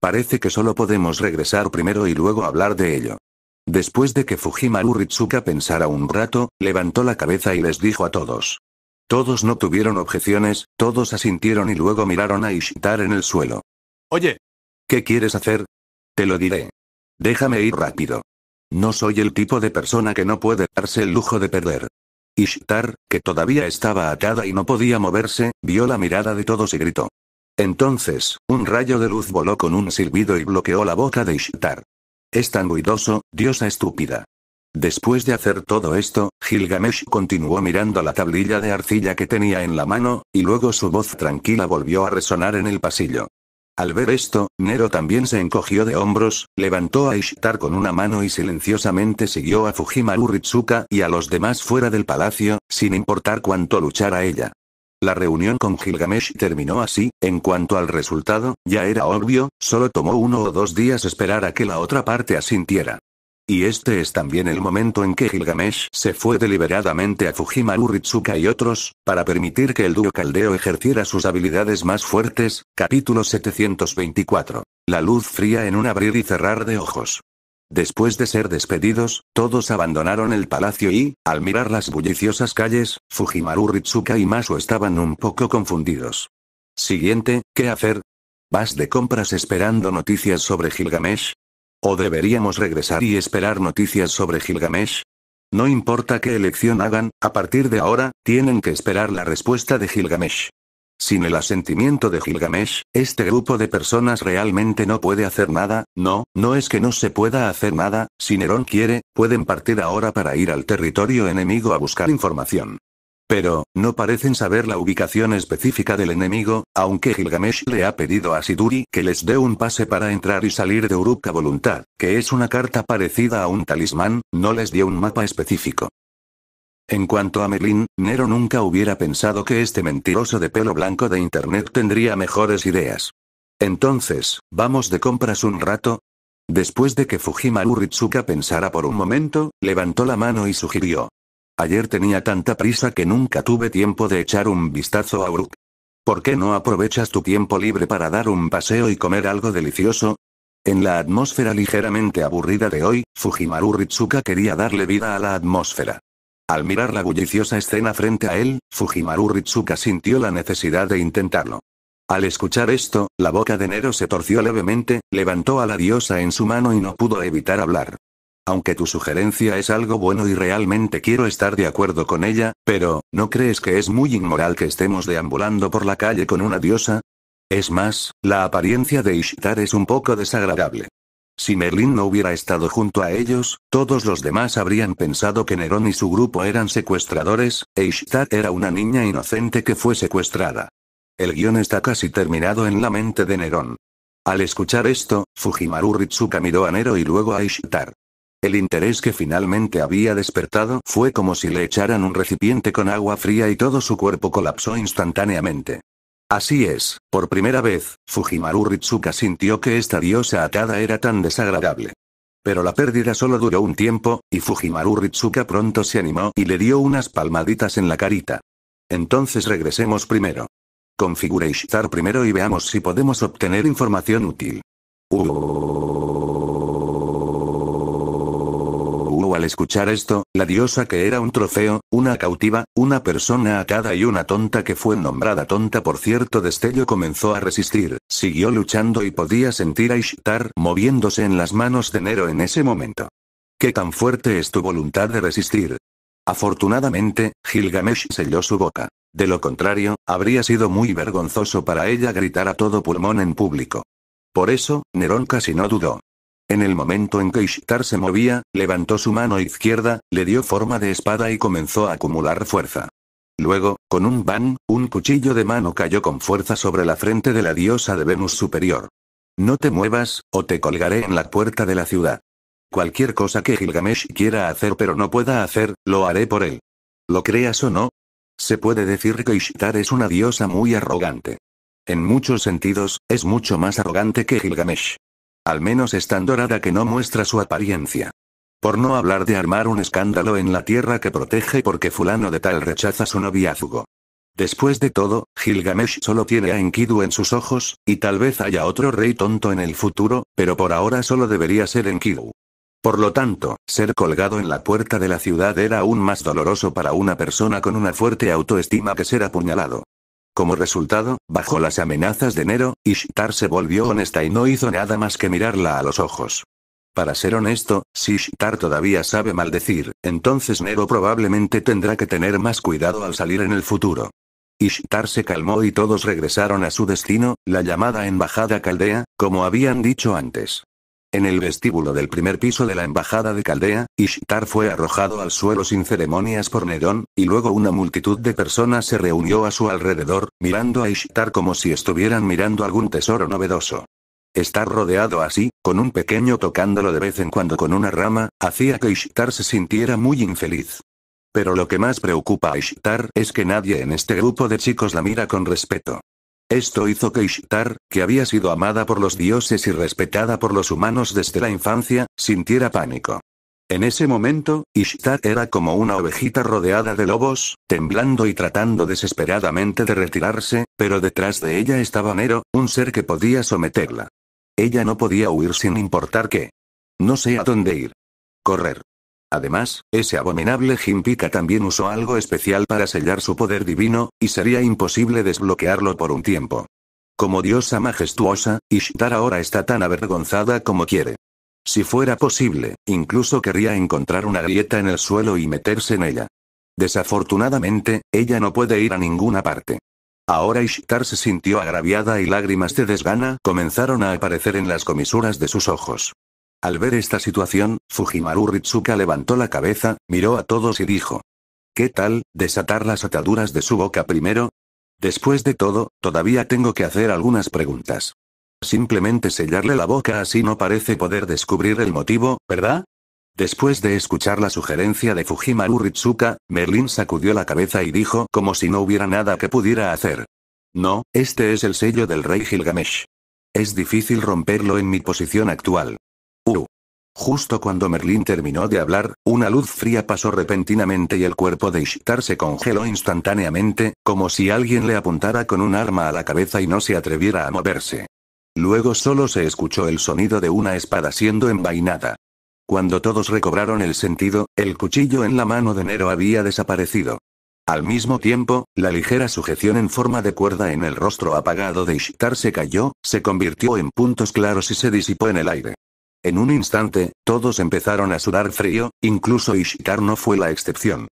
Parece que solo podemos regresar primero y luego hablar de ello. Después de que Fujimaru Ritsuka pensara un rato, levantó la cabeza y les dijo a todos. Todos no tuvieron objeciones, todos asintieron y luego miraron a Ishtar en el suelo. Oye. ¿Qué quieres hacer? Te lo diré. Déjame ir rápido. No soy el tipo de persona que no puede darse el lujo de perder. Ishtar, que todavía estaba atada y no podía moverse, vio la mirada de todos y gritó. Entonces, un rayo de luz voló con un silbido y bloqueó la boca de Ishtar. Es tan ruidoso, diosa estúpida. Después de hacer todo esto, Gilgamesh continuó mirando la tablilla de arcilla que tenía en la mano, y luego su voz tranquila volvió a resonar en el pasillo. Al ver esto, Nero también se encogió de hombros, levantó a Ishtar con una mano y silenciosamente siguió a Fujimaru Ritsuka y a los demás fuera del palacio, sin importar cuánto luchara ella. La reunión con Gilgamesh terminó así, en cuanto al resultado, ya era obvio, solo tomó uno o dos días esperar a que la otra parte asintiera. Y este es también el momento en que Gilgamesh se fue deliberadamente a Fujimaru Ritsuka y otros, para permitir que el dúo caldeo ejerciera sus habilidades más fuertes. Capítulo 724. La luz fría en un abrir y cerrar de ojos. Después de ser despedidos, todos abandonaron el palacio y, al mirar las bulliciosas calles, Fujimaru Ritsuka y Masu estaban un poco confundidos. Siguiente, ¿qué hacer? ¿Vas de compras esperando noticias sobre Gilgamesh? ¿O deberíamos regresar y esperar noticias sobre Gilgamesh? No importa qué elección hagan, a partir de ahora, tienen que esperar la respuesta de Gilgamesh. Sin el asentimiento de Gilgamesh, este grupo de personas realmente no puede hacer nada, no, no es que no se pueda hacer nada, si Nerón quiere, pueden partir ahora para ir al territorio enemigo a buscar información. Pero, no parecen saber la ubicación específica del enemigo, aunque Gilgamesh le ha pedido a Siduri que les dé un pase para entrar y salir de Uruk voluntad, que es una carta parecida a un talismán, no les dio un mapa específico. En cuanto a Merlin, Nero nunca hubiera pensado que este mentiroso de pelo blanco de Internet tendría mejores ideas. Entonces, ¿vamos de compras un rato? Después de que Fujimaru Ritsuka pensara por un momento, levantó la mano y sugirió. Ayer tenía tanta prisa que nunca tuve tiempo de echar un vistazo a Uruk. ¿Por qué no aprovechas tu tiempo libre para dar un paseo y comer algo delicioso? En la atmósfera ligeramente aburrida de hoy, Fujimaru Ritsuka quería darle vida a la atmósfera. Al mirar la bulliciosa escena frente a él, Fujimaru Ritsuka sintió la necesidad de intentarlo. Al escuchar esto, la boca de Nero se torció levemente, levantó a la diosa en su mano y no pudo evitar hablar. Aunque tu sugerencia es algo bueno y realmente quiero estar de acuerdo con ella, pero, ¿no crees que es muy inmoral que estemos deambulando por la calle con una diosa? Es más, la apariencia de Ishtar es un poco desagradable. Si Merlin no hubiera estado junto a ellos, todos los demás habrían pensado que Nerón y su grupo eran secuestradores, e Ishtar era una niña inocente que fue secuestrada. El guion está casi terminado en la mente de Nerón. Al escuchar esto, Fujimaru Ritsuka miró a Nero y luego a Ishtar. El interés que finalmente había despertado fue como si le echaran un recipiente con agua fría y todo su cuerpo colapsó instantáneamente. Así es, por primera vez, Fujimaru Ritsuka sintió que esta diosa atada era tan desagradable. Pero la pérdida solo duró un tiempo, y Fujimaru Ritsuka pronto se animó y le dio unas palmaditas en la carita. Entonces regresemos primero. Configure Ishtar primero y veamos si podemos obtener información útil. Uh, al escuchar esto, la diosa que era un trofeo, una cautiva, una persona atada y una tonta que fue nombrada tonta por cierto destello comenzó a resistir, siguió luchando y podía sentir a Ishtar moviéndose en las manos de Nero en ese momento. ¿Qué tan fuerte es tu voluntad de resistir? Afortunadamente, Gilgamesh selló su boca. De lo contrario, habría sido muy vergonzoso para ella gritar a todo pulmón en público. Por eso, Nerón casi no dudó. En el momento en que Ishtar se movía, levantó su mano izquierda, le dio forma de espada y comenzó a acumular fuerza. Luego, con un bang, un cuchillo de mano cayó con fuerza sobre la frente de la diosa de Venus superior. No te muevas, o te colgaré en la puerta de la ciudad. Cualquier cosa que Gilgamesh quiera hacer pero no pueda hacer, lo haré por él. Lo creas o no, se puede decir que Ishtar es una diosa muy arrogante. En muchos sentidos, es mucho más arrogante que Gilgamesh. Al menos es tan dorada que no muestra su apariencia. Por no hablar de armar un escándalo en la tierra que protege porque fulano de tal rechaza su noviazgo. Después de todo, Gilgamesh solo tiene a Enkidu en sus ojos, y tal vez haya otro rey tonto en el futuro, pero por ahora solo debería ser Enkidu. Por lo tanto, ser colgado en la puerta de la ciudad era aún más doloroso para una persona con una fuerte autoestima que ser apuñalado. Como resultado, bajo las amenazas de Nero, Ishtar se volvió honesta y no hizo nada más que mirarla a los ojos. Para ser honesto, si Ishtar todavía sabe maldecir, entonces Nero probablemente tendrá que tener más cuidado al salir en el futuro. Ishtar se calmó y todos regresaron a su destino, la llamada embajada caldea, como habían dicho antes. En el vestíbulo del primer piso de la embajada de Caldea, Ishtar fue arrojado al suelo sin ceremonias por Nerón, y luego una multitud de personas se reunió a su alrededor, mirando a Ishtar como si estuvieran mirando algún tesoro novedoso. Estar rodeado así, con un pequeño tocándolo de vez en cuando con una rama, hacía que Ishtar se sintiera muy infeliz. Pero lo que más preocupa a Ishtar es que nadie en este grupo de chicos la mira con respeto. Esto hizo que Ishtar, que había sido amada por los dioses y respetada por los humanos desde la infancia, sintiera pánico. En ese momento, Ishtar era como una ovejita rodeada de lobos, temblando y tratando desesperadamente de retirarse, pero detrás de ella estaba Nero, un ser que podía someterla. Ella no podía huir sin importar qué. No sé a dónde ir. Correr. Además, ese abominable Jimpika también usó algo especial para sellar su poder divino, y sería imposible desbloquearlo por un tiempo. Como diosa majestuosa, Ishtar ahora está tan avergonzada como quiere. Si fuera posible, incluso querría encontrar una grieta en el suelo y meterse en ella. Desafortunadamente, ella no puede ir a ninguna parte. Ahora Ishtar se sintió agraviada y lágrimas de desgana comenzaron a aparecer en las comisuras de sus ojos. Al ver esta situación, Fujimaru Ritsuka levantó la cabeza, miró a todos y dijo. ¿Qué tal, desatar las ataduras de su boca primero? Después de todo, todavía tengo que hacer algunas preguntas. Simplemente sellarle la boca así no parece poder descubrir el motivo, ¿verdad? Después de escuchar la sugerencia de Fujimaru Ritsuka, Merlin sacudió la cabeza y dijo como si no hubiera nada que pudiera hacer. No, este es el sello del rey Gilgamesh. Es difícil romperlo en mi posición actual. Justo cuando Merlín terminó de hablar, una luz fría pasó repentinamente y el cuerpo de Ishtar se congeló instantáneamente, como si alguien le apuntara con un arma a la cabeza y no se atreviera a moverse. Luego solo se escuchó el sonido de una espada siendo envainada. Cuando todos recobraron el sentido, el cuchillo en la mano de Nero había desaparecido. Al mismo tiempo, la ligera sujeción en forma de cuerda en el rostro apagado de Ishtar se cayó, se convirtió en puntos claros y se disipó en el aire. En un instante, todos empezaron a sudar frío, incluso Ishtar no fue la excepción.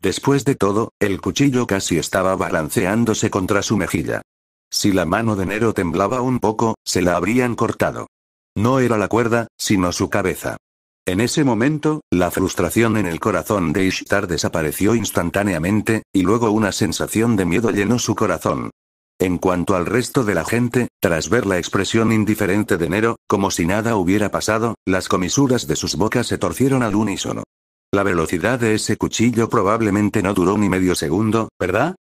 Después de todo, el cuchillo casi estaba balanceándose contra su mejilla. Si la mano de Nero temblaba un poco, se la habrían cortado. No era la cuerda, sino su cabeza. En ese momento, la frustración en el corazón de Ishtar desapareció instantáneamente, y luego una sensación de miedo llenó su corazón. En cuanto al resto de la gente, tras ver la expresión indiferente de Nero, como si nada hubiera pasado, las comisuras de sus bocas se torcieron al unísono. La velocidad de ese cuchillo probablemente no duró ni medio segundo, ¿verdad?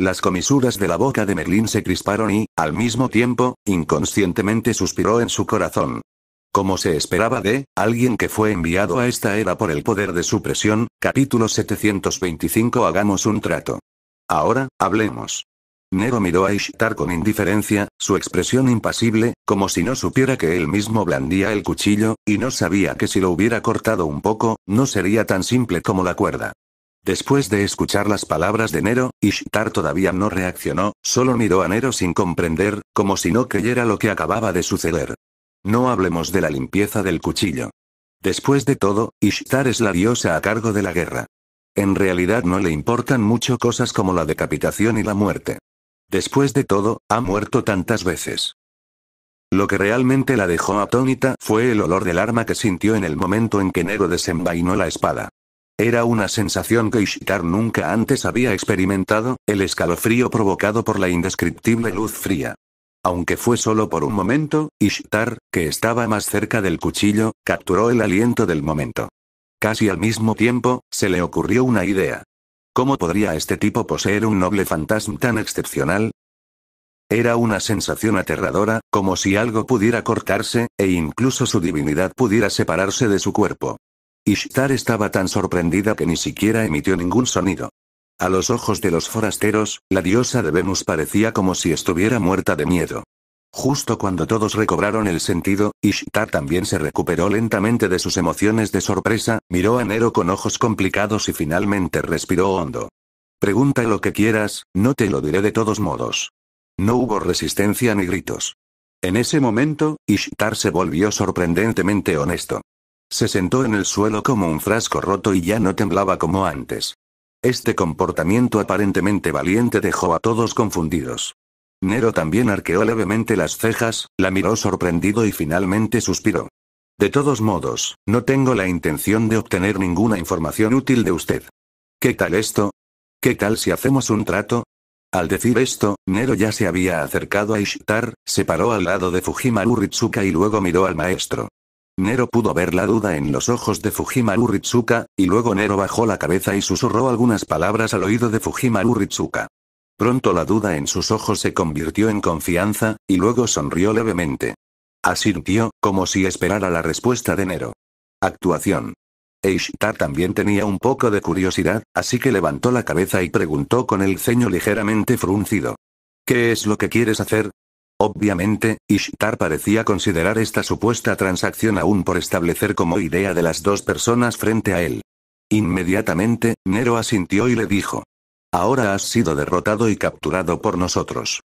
Las comisuras de la boca de Merlín se crisparon y, al mismo tiempo, inconscientemente suspiró en su corazón. Como se esperaba de, alguien que fue enviado a esta era por el poder de su presión, capítulo 725 Hagamos un trato. Ahora, hablemos. Nero miró a Ishtar con indiferencia, su expresión impasible, como si no supiera que él mismo blandía el cuchillo, y no sabía que si lo hubiera cortado un poco, no sería tan simple como la cuerda. Después de escuchar las palabras de Nero, Ishtar todavía no reaccionó, solo miró a Nero sin comprender, como si no creyera lo que acababa de suceder. No hablemos de la limpieza del cuchillo. Después de todo, Ishtar es la diosa a cargo de la guerra. En realidad no le importan mucho cosas como la decapitación y la muerte. Después de todo, ha muerto tantas veces. Lo que realmente la dejó atónita fue el olor del arma que sintió en el momento en que Nero desenvainó la espada. Era una sensación que Ishtar nunca antes había experimentado, el escalofrío provocado por la indescriptible luz fría. Aunque fue solo por un momento, Ishtar, que estaba más cerca del cuchillo, capturó el aliento del momento. Casi al mismo tiempo, se le ocurrió una idea. ¿Cómo podría este tipo poseer un noble fantasma tan excepcional? Era una sensación aterradora, como si algo pudiera cortarse, e incluso su divinidad pudiera separarse de su cuerpo. Ishtar estaba tan sorprendida que ni siquiera emitió ningún sonido. A los ojos de los forasteros, la diosa de Venus parecía como si estuviera muerta de miedo. Justo cuando todos recobraron el sentido, Ishtar también se recuperó lentamente de sus emociones de sorpresa, miró a Nero con ojos complicados y finalmente respiró hondo. Pregunta lo que quieras, no te lo diré de todos modos. No hubo resistencia ni gritos. En ese momento, Ishtar se volvió sorprendentemente honesto. Se sentó en el suelo como un frasco roto y ya no temblaba como antes. Este comportamiento aparentemente valiente dejó a todos confundidos. Nero también arqueó levemente las cejas, la miró sorprendido y finalmente suspiró. De todos modos, no tengo la intención de obtener ninguna información útil de usted. ¿Qué tal esto? ¿Qué tal si hacemos un trato? Al decir esto, Nero ya se había acercado a Ishtar, se paró al lado de Fujimaru Ritsuka y luego miró al maestro. Nero pudo ver la duda en los ojos de Fujimaru Ritsuka, y luego Nero bajó la cabeza y susurró algunas palabras al oído de Fujimaru Ritsuka. Pronto la duda en sus ojos se convirtió en confianza, y luego sonrió levemente. Asintió, como si esperara la respuesta de Nero. Actuación. Eishtar también tenía un poco de curiosidad, así que levantó la cabeza y preguntó con el ceño ligeramente fruncido. ¿Qué es lo que quieres hacer? Obviamente, Ishtar parecía considerar esta supuesta transacción aún por establecer como idea de las dos personas frente a él. Inmediatamente, Nero asintió y le dijo. Ahora has sido derrotado y capturado por nosotros.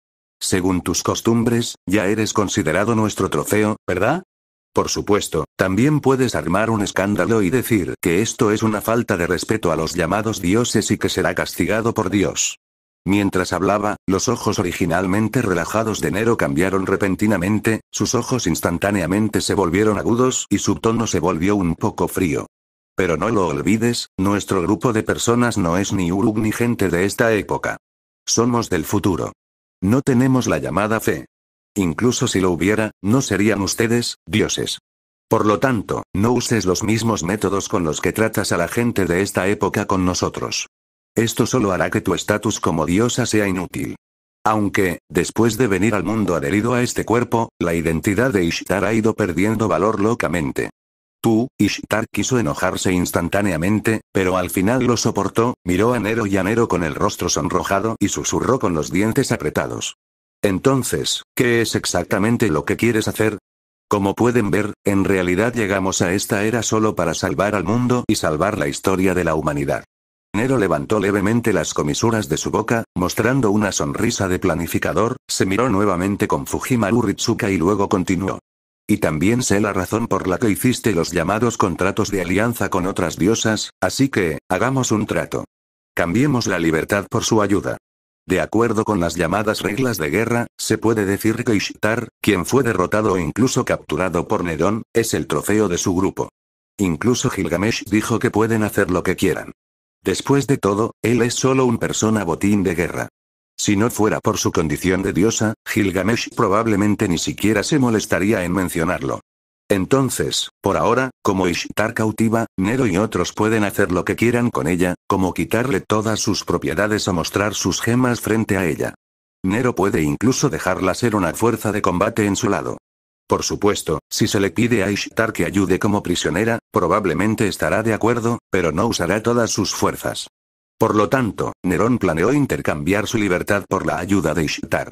Según tus costumbres, ya eres considerado nuestro trofeo, ¿verdad? Por supuesto, también puedes armar un escándalo y decir que esto es una falta de respeto a los llamados dioses y que será castigado por Dios. Mientras hablaba, los ojos originalmente relajados de Nero cambiaron repentinamente, sus ojos instantáneamente se volvieron agudos y su tono se volvió un poco frío. Pero no lo olvides, nuestro grupo de personas no es ni Uruk ni gente de esta época. Somos del futuro. No tenemos la llamada fe. Incluso si lo hubiera, no serían ustedes, dioses. Por lo tanto, no uses los mismos métodos con los que tratas a la gente de esta época con nosotros. Esto solo hará que tu estatus como diosa sea inútil. Aunque, después de venir al mundo adherido a este cuerpo, la identidad de Ishtar ha ido perdiendo valor locamente. Tú, Ishtar quiso enojarse instantáneamente, pero al final lo soportó, miró a Nero y a Nero con el rostro sonrojado y susurró con los dientes apretados. Entonces, ¿qué es exactamente lo que quieres hacer? Como pueden ver, en realidad llegamos a esta era solo para salvar al mundo y salvar la historia de la humanidad. Nero levantó levemente las comisuras de su boca, mostrando una sonrisa de planificador, se miró nuevamente con Fujimaru Ritsuka y luego continuó. Y también sé la razón por la que hiciste los llamados contratos de alianza con otras diosas, así que, hagamos un trato. Cambiemos la libertad por su ayuda. De acuerdo con las llamadas reglas de guerra, se puede decir que Ishtar, quien fue derrotado o incluso capturado por Nerón, es el trofeo de su grupo. Incluso Gilgamesh dijo que pueden hacer lo que quieran. Después de todo, él es solo un persona botín de guerra. Si no fuera por su condición de diosa, Gilgamesh probablemente ni siquiera se molestaría en mencionarlo. Entonces, por ahora, como Ishtar cautiva, Nero y otros pueden hacer lo que quieran con ella, como quitarle todas sus propiedades o mostrar sus gemas frente a ella. Nero puede incluso dejarla ser una fuerza de combate en su lado. Por supuesto, si se le pide a Ishtar que ayude como prisionera, probablemente estará de acuerdo, pero no usará todas sus fuerzas. Por lo tanto, Nerón planeó intercambiar su libertad por la ayuda de Ishtar.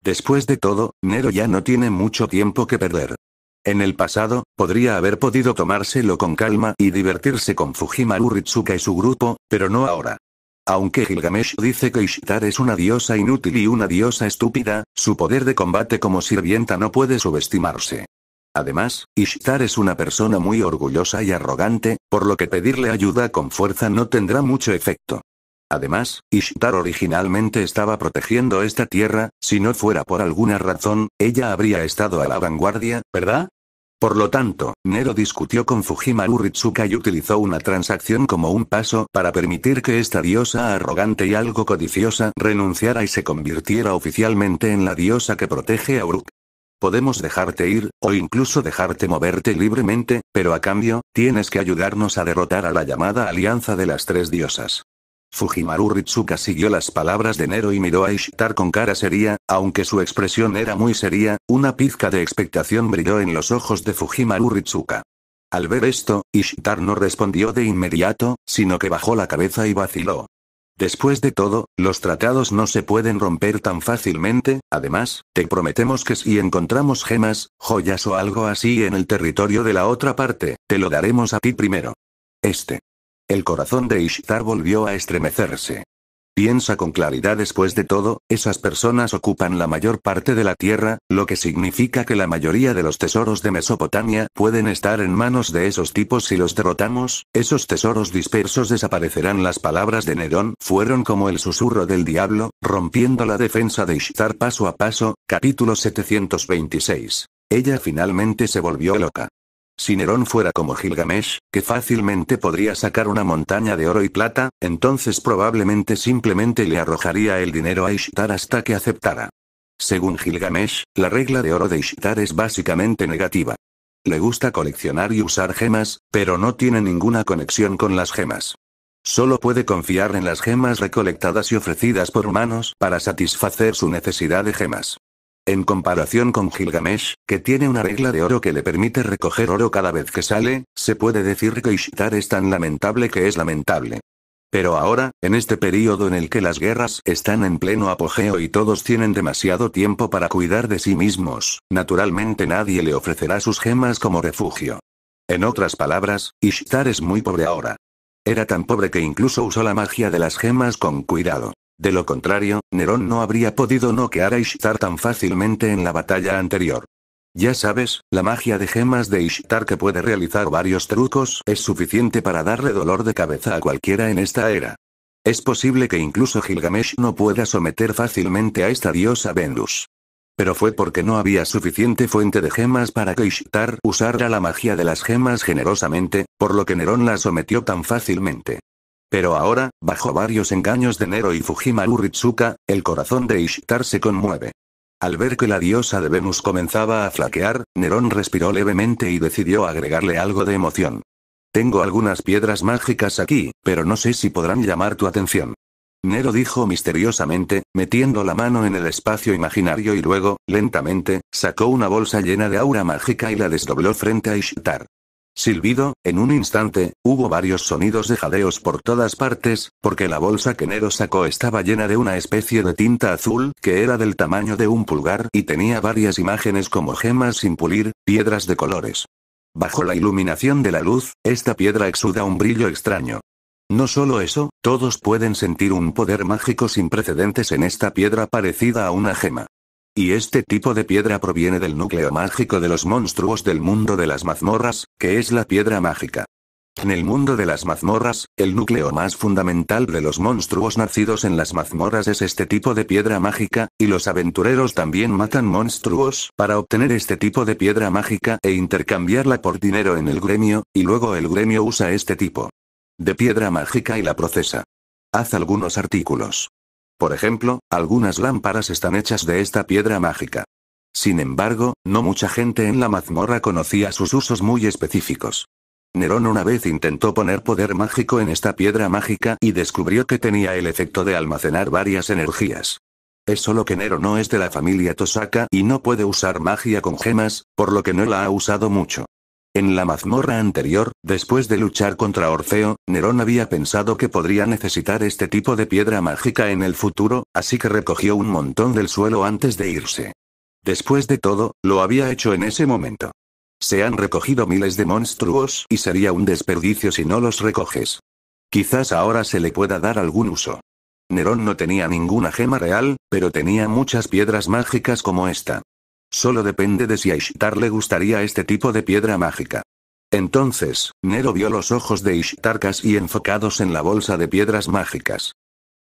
Después de todo, Nero ya no tiene mucho tiempo que perder. En el pasado, podría haber podido tomárselo con calma y divertirse con Fujimaru Ritsuka y su grupo, pero no ahora. Aunque Gilgamesh dice que Ishtar es una diosa inútil y una diosa estúpida, su poder de combate como sirvienta no puede subestimarse. Además, Ishtar es una persona muy orgullosa y arrogante, por lo que pedirle ayuda con fuerza no tendrá mucho efecto. Además, Ishtar originalmente estaba protegiendo esta tierra, si no fuera por alguna razón, ella habría estado a la vanguardia, ¿verdad? Por lo tanto, Nero discutió con Fujimaru Ritsuka y utilizó una transacción como un paso para permitir que esta diosa arrogante y algo codiciosa renunciara y se convirtiera oficialmente en la diosa que protege a Uruk. Podemos dejarte ir, o incluso dejarte moverte libremente, pero a cambio, tienes que ayudarnos a derrotar a la llamada Alianza de las Tres Diosas. Fujimaru Ritsuka siguió las palabras de Nero y miró a Ishtar con cara seria, aunque su expresión era muy seria, una pizca de expectación brilló en los ojos de Fujimaru Ritsuka. Al ver esto, Ishtar no respondió de inmediato, sino que bajó la cabeza y vaciló. Después de todo, los tratados no se pueden romper tan fácilmente, además, te prometemos que si encontramos gemas, joyas o algo así en el territorio de la otra parte, te lo daremos a ti primero. Este. El corazón de Ishtar volvió a estremecerse. Piensa con claridad después de todo, esas personas ocupan la mayor parte de la tierra, lo que significa que la mayoría de los tesoros de Mesopotamia pueden estar en manos de esos tipos si los derrotamos, esos tesoros dispersos desaparecerán. Las palabras de Nerón fueron como el susurro del diablo, rompiendo la defensa de Ishtar paso a paso, capítulo 726. Ella finalmente se volvió loca. Si Nerón fuera como Gilgamesh, que fácilmente podría sacar una montaña de oro y plata, entonces probablemente simplemente le arrojaría el dinero a Ishtar hasta que aceptara. Según Gilgamesh, la regla de oro de Ishtar es básicamente negativa. Le gusta coleccionar y usar gemas, pero no tiene ninguna conexión con las gemas. Solo puede confiar en las gemas recolectadas y ofrecidas por humanos para satisfacer su necesidad de gemas. En comparación con Gilgamesh, que tiene una regla de oro que le permite recoger oro cada vez que sale, se puede decir que Ishtar es tan lamentable que es lamentable. Pero ahora, en este período en el que las guerras están en pleno apogeo y todos tienen demasiado tiempo para cuidar de sí mismos, naturalmente nadie le ofrecerá sus gemas como refugio. En otras palabras, Ishtar es muy pobre ahora. Era tan pobre que incluso usó la magia de las gemas con cuidado. De lo contrario, Nerón no habría podido noquear a Ishtar tan fácilmente en la batalla anterior. Ya sabes, la magia de gemas de Ishtar que puede realizar varios trucos es suficiente para darle dolor de cabeza a cualquiera en esta era. Es posible que incluso Gilgamesh no pueda someter fácilmente a esta diosa Venus. Pero fue porque no había suficiente fuente de gemas para que Ishtar usara la magia de las gemas generosamente, por lo que Nerón la sometió tan fácilmente. Pero ahora, bajo varios engaños de Nero y Fujimaru Ritsuka, el corazón de Ishtar se conmueve. Al ver que la diosa de Venus comenzaba a flaquear, Nerón respiró levemente y decidió agregarle algo de emoción. Tengo algunas piedras mágicas aquí, pero no sé si podrán llamar tu atención. Nero dijo misteriosamente, metiendo la mano en el espacio imaginario y luego, lentamente, sacó una bolsa llena de aura mágica y la desdobló frente a Ishtar. Silbido, en un instante, hubo varios sonidos de jadeos por todas partes, porque la bolsa que Nero sacó estaba llena de una especie de tinta azul que era del tamaño de un pulgar y tenía varias imágenes como gemas sin pulir, piedras de colores. Bajo la iluminación de la luz, esta piedra exuda un brillo extraño. No solo eso, todos pueden sentir un poder mágico sin precedentes en esta piedra parecida a una gema. Y este tipo de piedra proviene del núcleo mágico de los monstruos del mundo de las mazmorras, que es la piedra mágica. En el mundo de las mazmorras, el núcleo más fundamental de los monstruos nacidos en las mazmorras es este tipo de piedra mágica, y los aventureros también matan monstruos para obtener este tipo de piedra mágica e intercambiarla por dinero en el gremio, y luego el gremio usa este tipo de piedra mágica y la procesa. Haz algunos artículos. Por ejemplo, algunas lámparas están hechas de esta piedra mágica. Sin embargo, no mucha gente en la mazmorra conocía sus usos muy específicos. Nerón una vez intentó poner poder mágico en esta piedra mágica y descubrió que tenía el efecto de almacenar varias energías. Es solo que Nero no es de la familia Tosaka y no puede usar magia con gemas, por lo que no la ha usado mucho. En la mazmorra anterior, después de luchar contra Orfeo, Nerón había pensado que podría necesitar este tipo de piedra mágica en el futuro, así que recogió un montón del suelo antes de irse. Después de todo, lo había hecho en ese momento. Se han recogido miles de monstruos y sería un desperdicio si no los recoges. Quizás ahora se le pueda dar algún uso. Nerón no tenía ninguna gema real, pero tenía muchas piedras mágicas como esta. Solo depende de si a Ishtar le gustaría este tipo de piedra mágica. Entonces, Nero vio los ojos de Ishtar casi enfocados en la bolsa de piedras mágicas.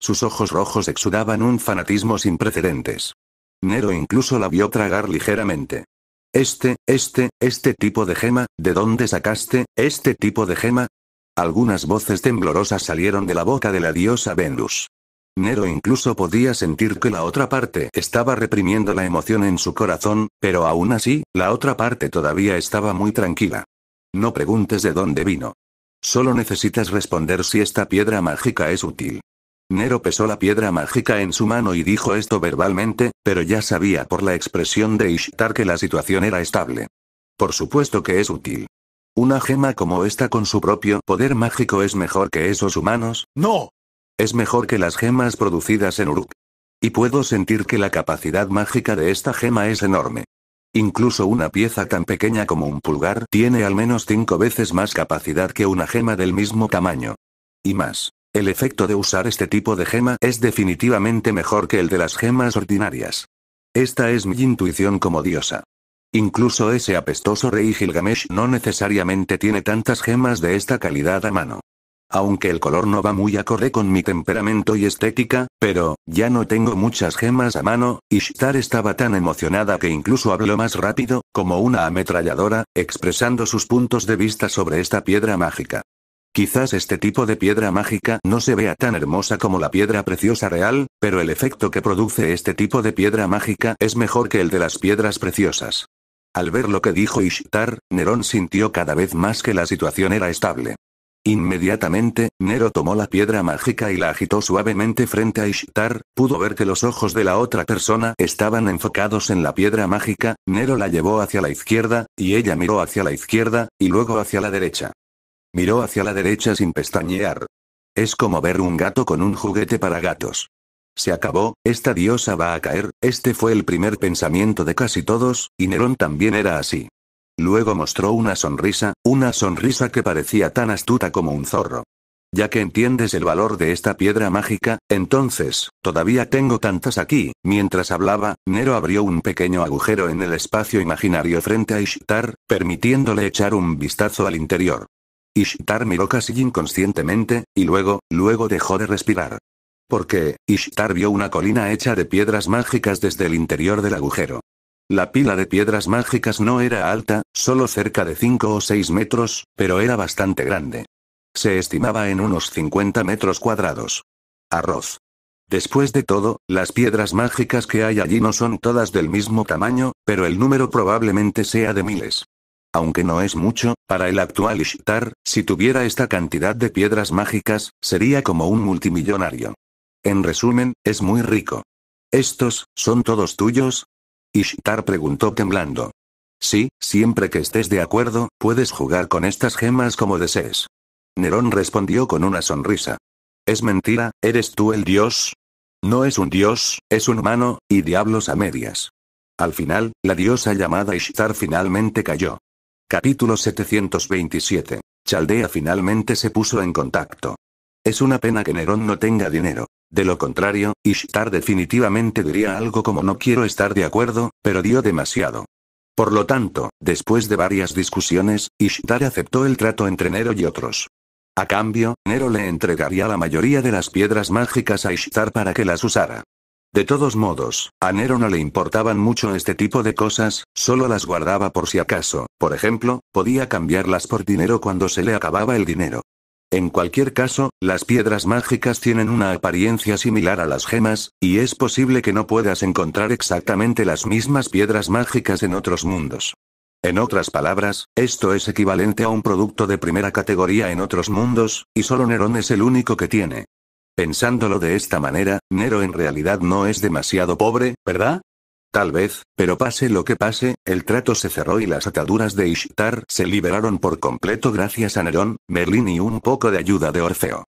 Sus ojos rojos exudaban un fanatismo sin precedentes. Nero incluso la vio tragar ligeramente. Este, este, este tipo de gema, ¿de dónde sacaste, este tipo de gema? Algunas voces temblorosas salieron de la boca de la diosa Venus. Nero incluso podía sentir que la otra parte estaba reprimiendo la emoción en su corazón, pero aún así, la otra parte todavía estaba muy tranquila. No preguntes de dónde vino. Solo necesitas responder si esta piedra mágica es útil. Nero pesó la piedra mágica en su mano y dijo esto verbalmente, pero ya sabía por la expresión de Ishtar que la situación era estable. Por supuesto que es útil. Una gema como esta con su propio poder mágico es mejor que esos humanos. No, es mejor que las gemas producidas en Uruk. Y puedo sentir que la capacidad mágica de esta gema es enorme. Incluso una pieza tan pequeña como un pulgar tiene al menos cinco veces más capacidad que una gema del mismo tamaño. Y más. El efecto de usar este tipo de gema es definitivamente mejor que el de las gemas ordinarias. Esta es mi intuición como diosa. Incluso ese apestoso rey Gilgamesh no necesariamente tiene tantas gemas de esta calidad a mano. Aunque el color no va muy acorde con mi temperamento y estética, pero, ya no tengo muchas gemas a mano, Ishtar estaba tan emocionada que incluso habló más rápido, como una ametralladora, expresando sus puntos de vista sobre esta piedra mágica. Quizás este tipo de piedra mágica no se vea tan hermosa como la piedra preciosa real, pero el efecto que produce este tipo de piedra mágica es mejor que el de las piedras preciosas. Al ver lo que dijo Ishtar, Nerón sintió cada vez más que la situación era estable. Inmediatamente, Nero tomó la piedra mágica y la agitó suavemente frente a Ishtar, pudo ver que los ojos de la otra persona estaban enfocados en la piedra mágica, Nero la llevó hacia la izquierda, y ella miró hacia la izquierda, y luego hacia la derecha. Miró hacia la derecha sin pestañear. Es como ver un gato con un juguete para gatos. Se acabó, esta diosa va a caer, este fue el primer pensamiento de casi todos, y Nerón también era así. Luego mostró una sonrisa, una sonrisa que parecía tan astuta como un zorro. Ya que entiendes el valor de esta piedra mágica, entonces, todavía tengo tantas aquí. Mientras hablaba, Nero abrió un pequeño agujero en el espacio imaginario frente a Ishtar, permitiéndole echar un vistazo al interior. Ishtar miró casi inconscientemente, y luego, luego dejó de respirar. Porque, Ishtar vio una colina hecha de piedras mágicas desde el interior del agujero. La pila de piedras mágicas no era alta, solo cerca de 5 o 6 metros, pero era bastante grande. Se estimaba en unos 50 metros cuadrados. Arroz. Después de todo, las piedras mágicas que hay allí no son todas del mismo tamaño, pero el número probablemente sea de miles. Aunque no es mucho, para el actual Ishtar, si tuviera esta cantidad de piedras mágicas, sería como un multimillonario. En resumen, es muy rico. ¿Estos, son todos tuyos? Ishtar preguntó temblando. Sí, siempre que estés de acuerdo, puedes jugar con estas gemas como desees. Nerón respondió con una sonrisa. Es mentira, ¿eres tú el dios? No es un dios, es un humano, y diablos a medias. Al final, la diosa llamada Ishtar finalmente cayó. Capítulo 727. Chaldea finalmente se puso en contacto. Es una pena que Nerón no tenga dinero. De lo contrario, Ishtar definitivamente diría algo como no quiero estar de acuerdo, pero dio demasiado. Por lo tanto, después de varias discusiones, Ishtar aceptó el trato entre Nero y otros. A cambio, Nero le entregaría la mayoría de las piedras mágicas a Ishtar para que las usara. De todos modos, a Nero no le importaban mucho este tipo de cosas, solo las guardaba por si acaso, por ejemplo, podía cambiarlas por dinero cuando se le acababa el dinero. En cualquier caso, las piedras mágicas tienen una apariencia similar a las gemas, y es posible que no puedas encontrar exactamente las mismas piedras mágicas en otros mundos. En otras palabras, esto es equivalente a un producto de primera categoría en otros mundos, y solo Nerón es el único que tiene. Pensándolo de esta manera, Nero en realidad no es demasiado pobre, ¿verdad? Tal vez, pero pase lo que pase, el trato se cerró y las ataduras de Ishtar se liberaron por completo gracias a Nerón, Merlín y un poco de ayuda de Orfeo.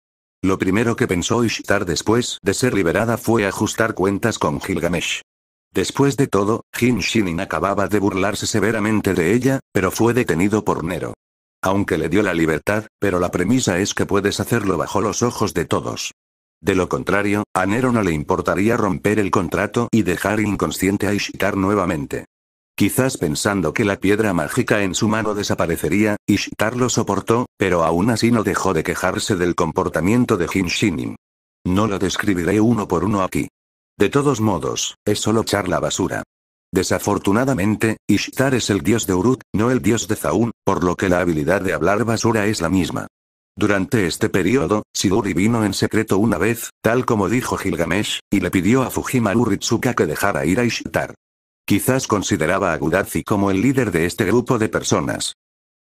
Lo primero que pensó Ishtar después de ser liberada fue ajustar cuentas con Gilgamesh. Después de todo, Jin Shinin acababa de burlarse severamente de ella, pero fue detenido por Nero. Aunque le dio la libertad, pero la premisa es que puedes hacerlo bajo los ojos de todos. De lo contrario, a Nero no le importaría romper el contrato y dejar inconsciente a Ishtar nuevamente. Quizás pensando que la piedra mágica en su mano desaparecería, Ishtar lo soportó, pero aún así no dejó de quejarse del comportamiento de Jin Shinin. No lo describiré uno por uno aquí. De todos modos, es solo charla basura. Desafortunadamente, Ishtar es el dios de Uruk, no el dios de Zaun, por lo que la habilidad de hablar basura es la misma. Durante este periodo, Siduri vino en secreto una vez, tal como dijo Gilgamesh, y le pidió a Fujimaru Ritsuka que dejara ir a Ishtar. Quizás consideraba a Gudazi como el líder de este grupo de personas.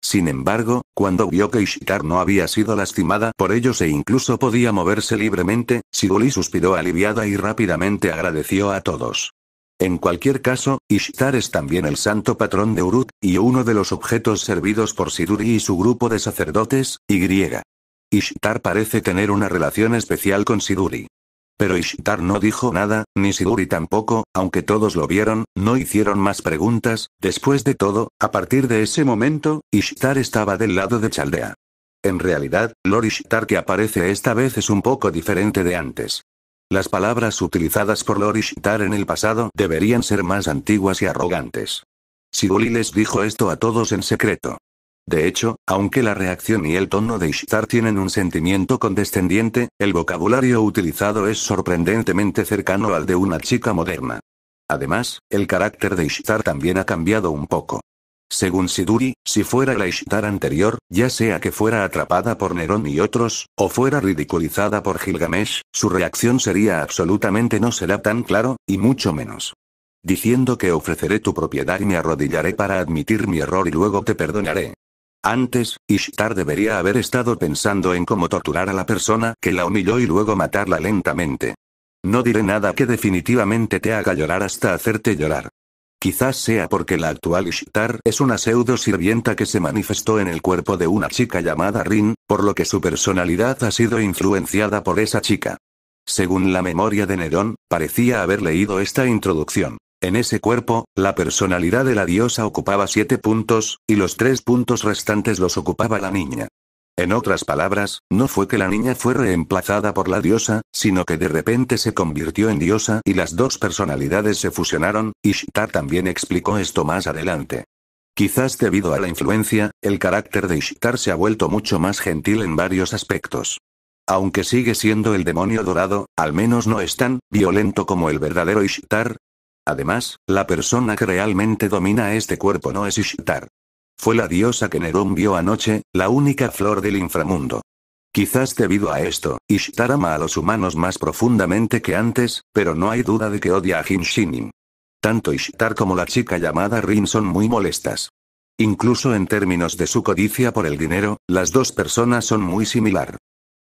Sin embargo, cuando vio que Ishtar no había sido lastimada por ellos e incluso podía moverse libremente, Siduri suspiró aliviada y rápidamente agradeció a todos. En cualquier caso, Ishtar es también el santo patrón de Uruk, y uno de los objetos servidos por Siduri y su grupo de sacerdotes, Y. Ishtar parece tener una relación especial con Siduri. Pero Ishtar no dijo nada, ni Siduri tampoco, aunque todos lo vieron, no hicieron más preguntas, después de todo, a partir de ese momento, Ishtar estaba del lado de Chaldea. En realidad, Lord Ishtar que aparece esta vez es un poco diferente de antes. Las palabras utilizadas por Lord Ishtar en el pasado deberían ser más antiguas y arrogantes. Siduri les dijo esto a todos en secreto. De hecho, aunque la reacción y el tono de Ishtar tienen un sentimiento condescendiente, el vocabulario utilizado es sorprendentemente cercano al de una chica moderna. Además, el carácter de Ishtar también ha cambiado un poco. Según Siduri, si fuera la Ishtar anterior, ya sea que fuera atrapada por Nerón y otros, o fuera ridiculizada por Gilgamesh, su reacción sería absolutamente no será tan claro, y mucho menos. Diciendo que ofreceré tu propiedad y me arrodillaré para admitir mi error y luego te perdonaré. Antes, Ishtar debería haber estado pensando en cómo torturar a la persona que la humilló y luego matarla lentamente. No diré nada que definitivamente te haga llorar hasta hacerte llorar. Quizás sea porque la actual Ishtar es una pseudo sirvienta que se manifestó en el cuerpo de una chica llamada Rin, por lo que su personalidad ha sido influenciada por esa chica. Según la memoria de Nerón, parecía haber leído esta introducción. En ese cuerpo, la personalidad de la diosa ocupaba siete puntos, y los tres puntos restantes los ocupaba la niña. En otras palabras, no fue que la niña fue reemplazada por la diosa, sino que de repente se convirtió en diosa y las dos personalidades se fusionaron, Ishtar también explicó esto más adelante. Quizás debido a la influencia, el carácter de Ishtar se ha vuelto mucho más gentil en varios aspectos. Aunque sigue siendo el demonio dorado, al menos no es tan violento como el verdadero Ishtar. Además, la persona que realmente domina este cuerpo no es Ishtar. Fue la diosa que Nerón vio anoche, la única flor del inframundo. Quizás debido a esto, Ishtar ama a los humanos más profundamente que antes, pero no hay duda de que odia a Jin Shinin. Tanto Ishtar como la chica llamada Rin son muy molestas. Incluso en términos de su codicia por el dinero, las dos personas son muy similar.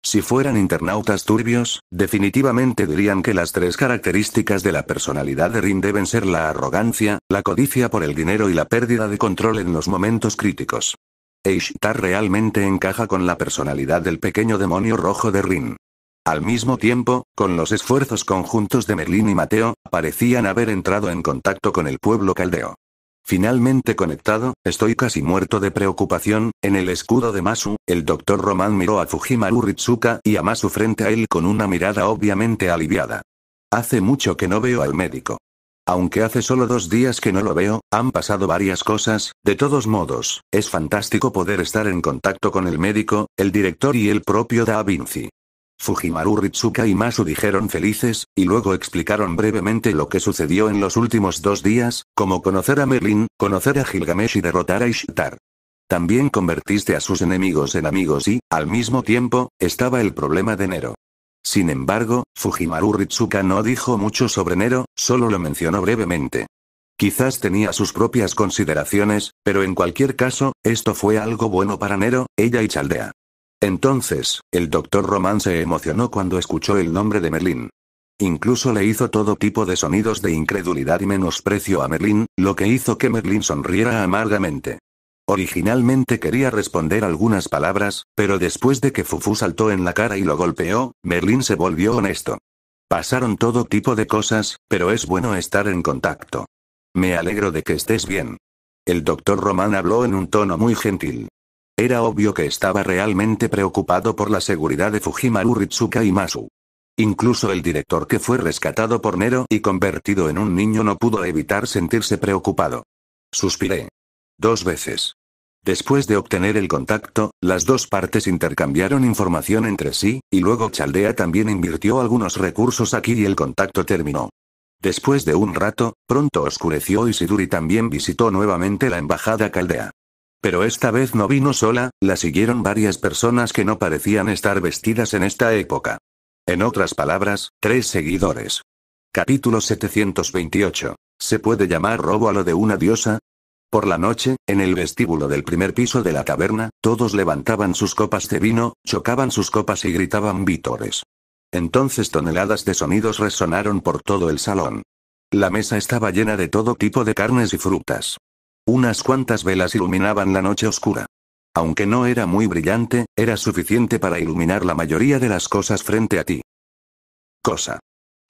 Si fueran internautas turbios, definitivamente dirían que las tres características de la personalidad de Rin deben ser la arrogancia, la codicia por el dinero y la pérdida de control en los momentos críticos. Eishtar realmente encaja con la personalidad del pequeño demonio rojo de Rin. Al mismo tiempo, con los esfuerzos conjuntos de Merlin y Mateo, parecían haber entrado en contacto con el pueblo caldeo. Finalmente conectado, estoy casi muerto de preocupación, en el escudo de Masu, el doctor Roman miró a Fujimaru Ritsuka y a Masu frente a él con una mirada obviamente aliviada. Hace mucho que no veo al médico. Aunque hace solo dos días que no lo veo, han pasado varias cosas, de todos modos, es fantástico poder estar en contacto con el médico, el director y el propio Da Vinci. Fujimaru Ritsuka y Masu dijeron felices, y luego explicaron brevemente lo que sucedió en los últimos dos días, como conocer a Merlin, conocer a Gilgamesh y derrotar a Ishtar. También convertiste a sus enemigos en amigos y, al mismo tiempo, estaba el problema de Nero. Sin embargo, Fujimaru Ritsuka no dijo mucho sobre Nero, solo lo mencionó brevemente. Quizás tenía sus propias consideraciones, pero en cualquier caso, esto fue algo bueno para Nero, ella y Chaldea. Entonces, el doctor Román se emocionó cuando escuchó el nombre de Merlín. Incluso le hizo todo tipo de sonidos de incredulidad y menosprecio a Merlín, lo que hizo que Merlín sonriera amargamente. Originalmente quería responder algunas palabras, pero después de que Fufu saltó en la cara y lo golpeó, Merlín se volvió honesto. Pasaron todo tipo de cosas, pero es bueno estar en contacto. Me alegro de que estés bien. El doctor Román habló en un tono muy gentil. Era obvio que estaba realmente preocupado por la seguridad de Fujimaru Ritsuka y Masu. Incluso el director que fue rescatado por Nero y convertido en un niño no pudo evitar sentirse preocupado. Suspiré. Dos veces. Después de obtener el contacto, las dos partes intercambiaron información entre sí, y luego Chaldea también invirtió algunos recursos aquí y el contacto terminó. Después de un rato, pronto oscureció y Siduri también visitó nuevamente la embajada caldea. Pero esta vez no vino sola, la siguieron varias personas que no parecían estar vestidas en esta época. En otras palabras, tres seguidores. Capítulo 728. ¿Se puede llamar robo a lo de una diosa? Por la noche, en el vestíbulo del primer piso de la taberna, todos levantaban sus copas de vino, chocaban sus copas y gritaban vítores. Entonces toneladas de sonidos resonaron por todo el salón. La mesa estaba llena de todo tipo de carnes y frutas. Unas cuantas velas iluminaban la noche oscura. Aunque no era muy brillante, era suficiente para iluminar la mayoría de las cosas frente a ti. Cosa.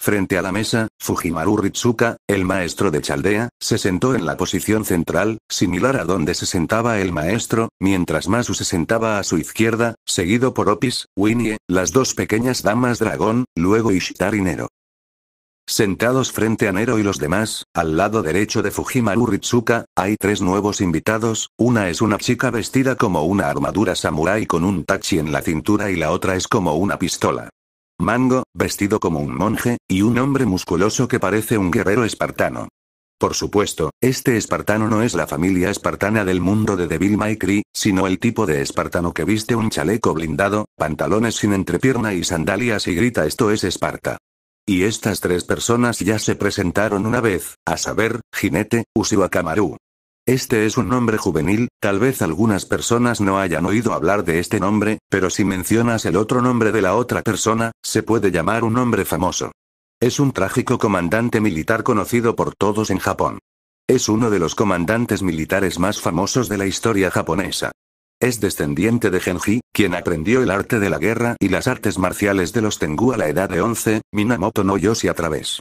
Frente a la mesa, Fujimaru Ritsuka, el maestro de Chaldea, se sentó en la posición central, similar a donde se sentaba el maestro, mientras Masu se sentaba a su izquierda, seguido por Opis, Winnie, las dos pequeñas damas dragón, luego Ishtar. Sentados frente a Nero y los demás, al lado derecho de Fujimaru Ritsuka, hay tres nuevos invitados, una es una chica vestida como una armadura samurái con un tachi en la cintura y la otra es como una pistola. Mango, vestido como un monje, y un hombre musculoso que parece un guerrero espartano. Por supuesto, este espartano no es la familia espartana del mundo de Devil May Cry, sino el tipo de espartano que viste un chaleco blindado, pantalones sin entrepierna y sandalias y grita esto es Esparta. Y estas tres personas ya se presentaron una vez, a saber, Jinete, Usiwa Kamaru. Este es un nombre juvenil, tal vez algunas personas no hayan oído hablar de este nombre, pero si mencionas el otro nombre de la otra persona, se puede llamar un nombre famoso. Es un trágico comandante militar conocido por todos en Japón. Es uno de los comandantes militares más famosos de la historia japonesa. Es descendiente de Genji, quien aprendió el arte de la guerra y las artes marciales de los Tengu a la edad de 11, Minamoto no Yoshi a través.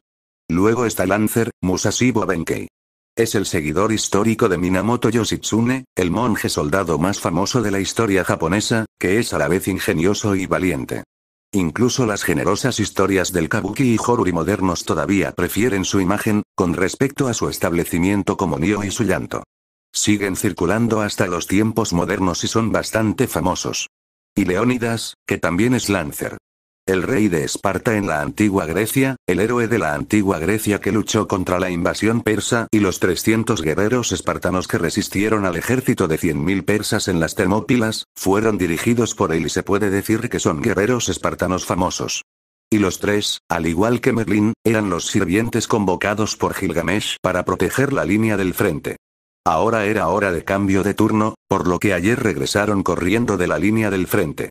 Luego está Lancer, Musashi Benkei. Es el seguidor histórico de Minamoto Yoshitsune, el monje soldado más famoso de la historia japonesa, que es a la vez ingenioso y valiente. Incluso las generosas historias del kabuki y horuri modernos todavía prefieren su imagen, con respecto a su establecimiento como Nio y su llanto. Siguen circulando hasta los tiempos modernos y son bastante famosos. Y Leónidas, que también es Lancer. El rey de Esparta en la antigua Grecia, el héroe de la antigua Grecia que luchó contra la invasión persa y los 300 guerreros espartanos que resistieron al ejército de 100.000 persas en las Termópilas, fueron dirigidos por él y se puede decir que son guerreros espartanos famosos. Y los tres, al igual que Merlín, eran los sirvientes convocados por Gilgamesh para proteger la línea del frente. Ahora era hora de cambio de turno, por lo que ayer regresaron corriendo de la línea del frente.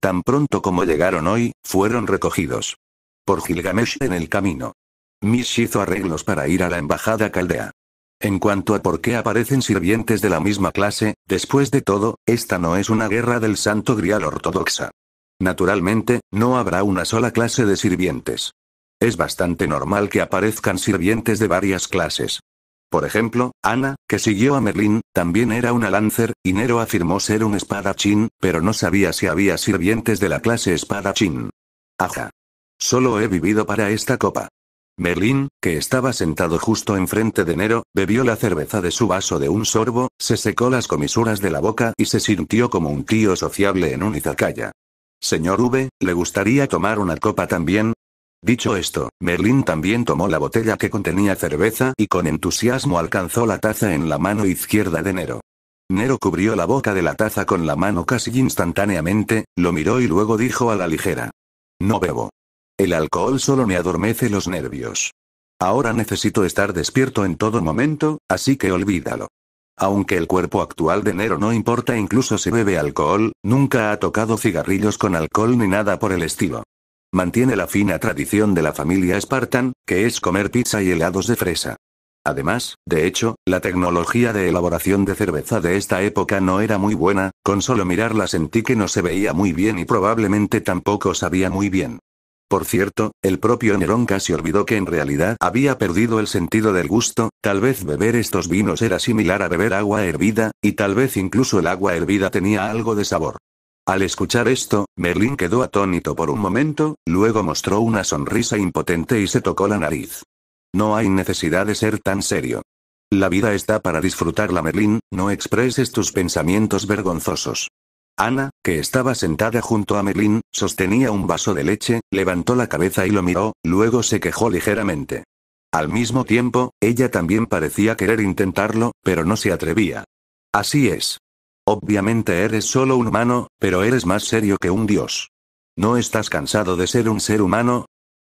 Tan pronto como llegaron hoy, fueron recogidos. Por Gilgamesh en el camino. Mish hizo arreglos para ir a la embajada caldea. En cuanto a por qué aparecen sirvientes de la misma clase, después de todo, esta no es una guerra del santo grial ortodoxa. Naturalmente, no habrá una sola clase de sirvientes. Es bastante normal que aparezcan sirvientes de varias clases. Por ejemplo, Ana, que siguió a Merlín, también era una Lancer, y Nero afirmó ser un espadachín, pero no sabía si había sirvientes de la clase espadachín. Aja. Solo he vivido para esta copa. Merlín, que estaba sentado justo enfrente de Nero, bebió la cerveza de su vaso de un sorbo, se secó las comisuras de la boca y se sintió como un tío sociable en un izakaya. Señor V, ¿le gustaría tomar una copa también? Dicho esto, Merlín también tomó la botella que contenía cerveza y con entusiasmo alcanzó la taza en la mano izquierda de Nero. Nero cubrió la boca de la taza con la mano casi instantáneamente, lo miró y luego dijo a la ligera. No bebo. El alcohol solo me adormece los nervios. Ahora necesito estar despierto en todo momento, así que olvídalo. Aunque el cuerpo actual de Nero no importa incluso si bebe alcohol, nunca ha tocado cigarrillos con alcohol ni nada por el estilo. Mantiene la fina tradición de la familia Spartan, que es comer pizza y helados de fresa. Además, de hecho, la tecnología de elaboración de cerveza de esta época no era muy buena, con solo mirarla sentí que no se veía muy bien y probablemente tampoco sabía muy bien. Por cierto, el propio Nerón casi olvidó que en realidad había perdido el sentido del gusto, tal vez beber estos vinos era similar a beber agua hervida, y tal vez incluso el agua hervida tenía algo de sabor. Al escuchar esto, Merlín quedó atónito por un momento, luego mostró una sonrisa impotente y se tocó la nariz. No hay necesidad de ser tan serio. La vida está para disfrutarla Merlín, no expreses tus pensamientos vergonzosos. Ana, que estaba sentada junto a Merlín, sostenía un vaso de leche, levantó la cabeza y lo miró, luego se quejó ligeramente. Al mismo tiempo, ella también parecía querer intentarlo, pero no se atrevía. Así es. Obviamente eres solo un humano, pero eres más serio que un dios. ¿No estás cansado de ser un ser humano?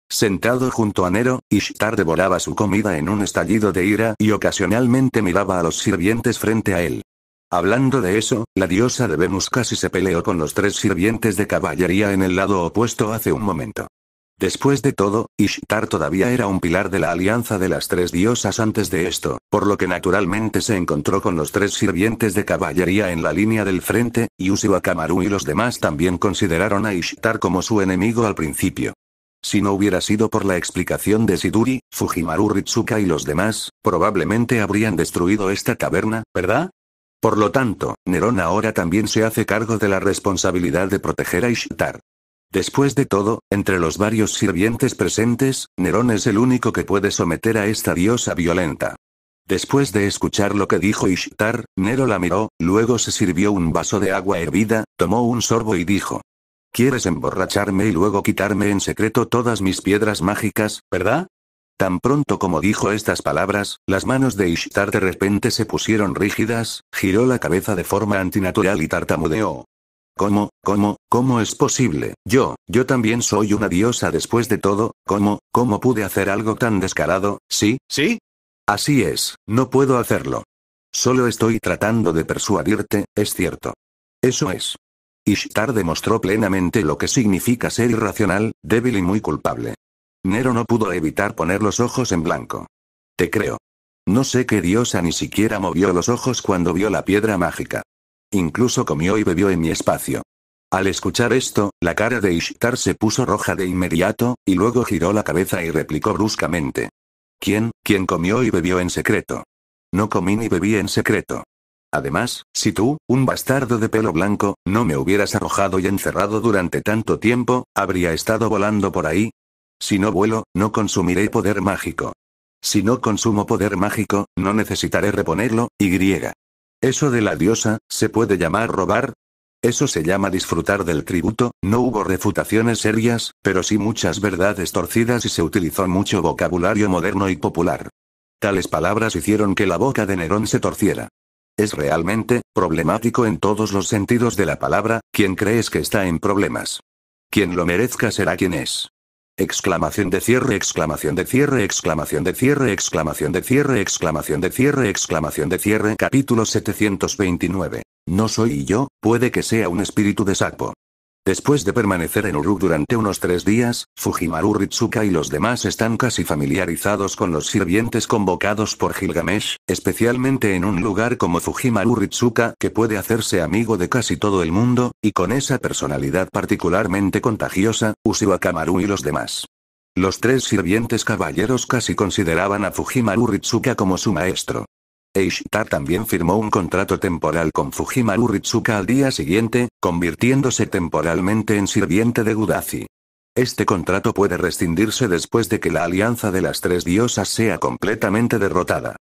Sentado junto a Nero, Ishtar devoraba su comida en un estallido de ira y ocasionalmente miraba a los sirvientes frente a él. Hablando de eso, la diosa de Venus casi se peleó con los tres sirvientes de caballería en el lado opuesto hace un momento. Después de todo, Ishtar todavía era un pilar de la alianza de las tres diosas antes de esto, por lo que naturalmente se encontró con los tres sirvientes de caballería en la línea del frente, y Akamaru y los demás también consideraron a Ishtar como su enemigo al principio. Si no hubiera sido por la explicación de Siduri, Fujimaru Ritsuka y los demás, probablemente habrían destruido esta caverna, ¿verdad? Por lo tanto, Nerón ahora también se hace cargo de la responsabilidad de proteger a Ishtar. Después de todo, entre los varios sirvientes presentes, Nerón es el único que puede someter a esta diosa violenta. Después de escuchar lo que dijo Ishtar, Nero la miró, luego se sirvió un vaso de agua hervida, tomó un sorbo y dijo. ¿Quieres emborracharme y luego quitarme en secreto todas mis piedras mágicas, verdad? Tan pronto como dijo estas palabras, las manos de Ishtar de repente se pusieron rígidas, giró la cabeza de forma antinatural y tartamudeó. ¿Cómo, cómo, cómo es posible? Yo, yo también soy una diosa después de todo, ¿cómo, cómo pude hacer algo tan descarado? ¿Sí? ¿Sí? Así es, no puedo hacerlo. Solo estoy tratando de persuadirte, es cierto. Eso es. Ishtar demostró plenamente lo que significa ser irracional, débil y muy culpable. Nero no pudo evitar poner los ojos en blanco. Te creo. No sé qué diosa ni siquiera movió los ojos cuando vio la piedra mágica. Incluso comió y bebió en mi espacio. Al escuchar esto, la cara de Ishtar se puso roja de inmediato, y luego giró la cabeza y replicó bruscamente. ¿Quién, quién comió y bebió en secreto? No comí ni bebí en secreto. Además, si tú, un bastardo de pelo blanco, no me hubieras arrojado y encerrado durante tanto tiempo, habría estado volando por ahí. Si no vuelo, no consumiré poder mágico. Si no consumo poder mágico, no necesitaré reponerlo, y griega. Eso de la diosa, ¿se puede llamar robar? Eso se llama disfrutar del tributo, no hubo refutaciones serias, pero sí muchas verdades torcidas y se utilizó mucho vocabulario moderno y popular. Tales palabras hicieron que la boca de Nerón se torciera. Es realmente, problemático en todos los sentidos de la palabra, quien crees que está en problemas. Quien lo merezca será quien es. Exclamación de cierre, exclamación de cierre, exclamación de cierre, exclamación de cierre, exclamación de cierre, exclamación de cierre. Capítulo 729. No soy yo, puede que sea un espíritu de sapo. Después de permanecer en Uruk durante unos tres días, Fujimaru Ritsuka y los demás están casi familiarizados con los sirvientes convocados por Gilgamesh, especialmente en un lugar como Fujimaru Ritsuka que puede hacerse amigo de casi todo el mundo, y con esa personalidad particularmente contagiosa, Ushio Kamaru y los demás. Los tres sirvientes caballeros casi consideraban a Fujimaru Ritsuka como su maestro. Eishtar también firmó un contrato temporal con Fujimaru Ritsuka al día siguiente, convirtiéndose temporalmente en sirviente de Gudazi. Este contrato puede rescindirse después de que la alianza de las tres diosas sea completamente derrotada.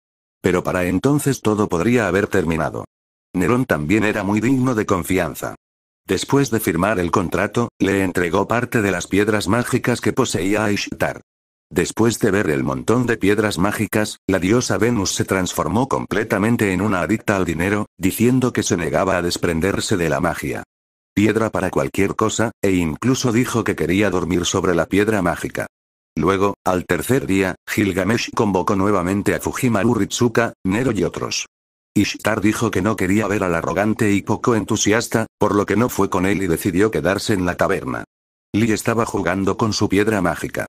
Pero para entonces todo podría haber terminado. Nerón también era muy digno de confianza. Después de firmar el contrato, le entregó parte de las piedras mágicas que poseía a Ishtar. Después de ver el montón de piedras mágicas, la diosa Venus se transformó completamente en una adicta al dinero, diciendo que se negaba a desprenderse de la magia. Piedra para cualquier cosa, e incluso dijo que quería dormir sobre la piedra mágica. Luego, al tercer día, Gilgamesh convocó nuevamente a Fujimaru Ritsuka, Nero y otros. Ishtar dijo que no quería ver al arrogante y poco entusiasta, por lo que no fue con él y decidió quedarse en la taberna. Lee estaba jugando con su piedra mágica.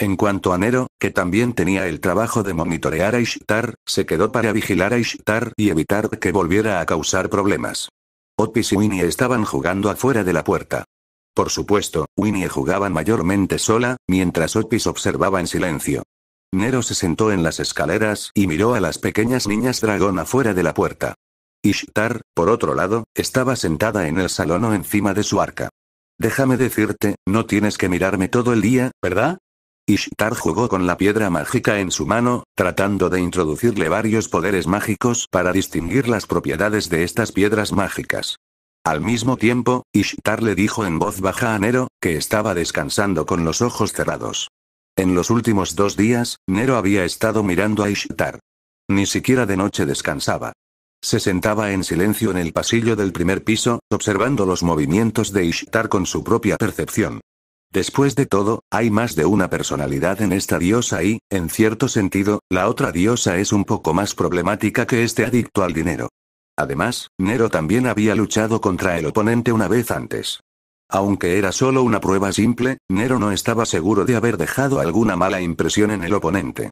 En cuanto a Nero, que también tenía el trabajo de monitorear a Ishtar, se quedó para vigilar a Ishtar y evitar que volviera a causar problemas. Otis y Winnie estaban jugando afuera de la puerta. Por supuesto, Winnie jugaba mayormente sola, mientras Otis observaba en silencio. Nero se sentó en las escaleras y miró a las pequeñas niñas dragón afuera de la puerta. Ishtar, por otro lado, estaba sentada en el salón o encima de su arca. Déjame decirte, no tienes que mirarme todo el día, ¿verdad? Ishtar jugó con la piedra mágica en su mano, tratando de introducirle varios poderes mágicos para distinguir las propiedades de estas piedras mágicas. Al mismo tiempo, Ishtar le dijo en voz baja a Nero, que estaba descansando con los ojos cerrados. En los últimos dos días, Nero había estado mirando a Ishtar. Ni siquiera de noche descansaba. Se sentaba en silencio en el pasillo del primer piso, observando los movimientos de Ishtar con su propia percepción. Después de todo, hay más de una personalidad en esta diosa y, en cierto sentido, la otra diosa es un poco más problemática que este adicto al dinero. Además, Nero también había luchado contra el oponente una vez antes. Aunque era solo una prueba simple, Nero no estaba seguro de haber dejado alguna mala impresión en el oponente.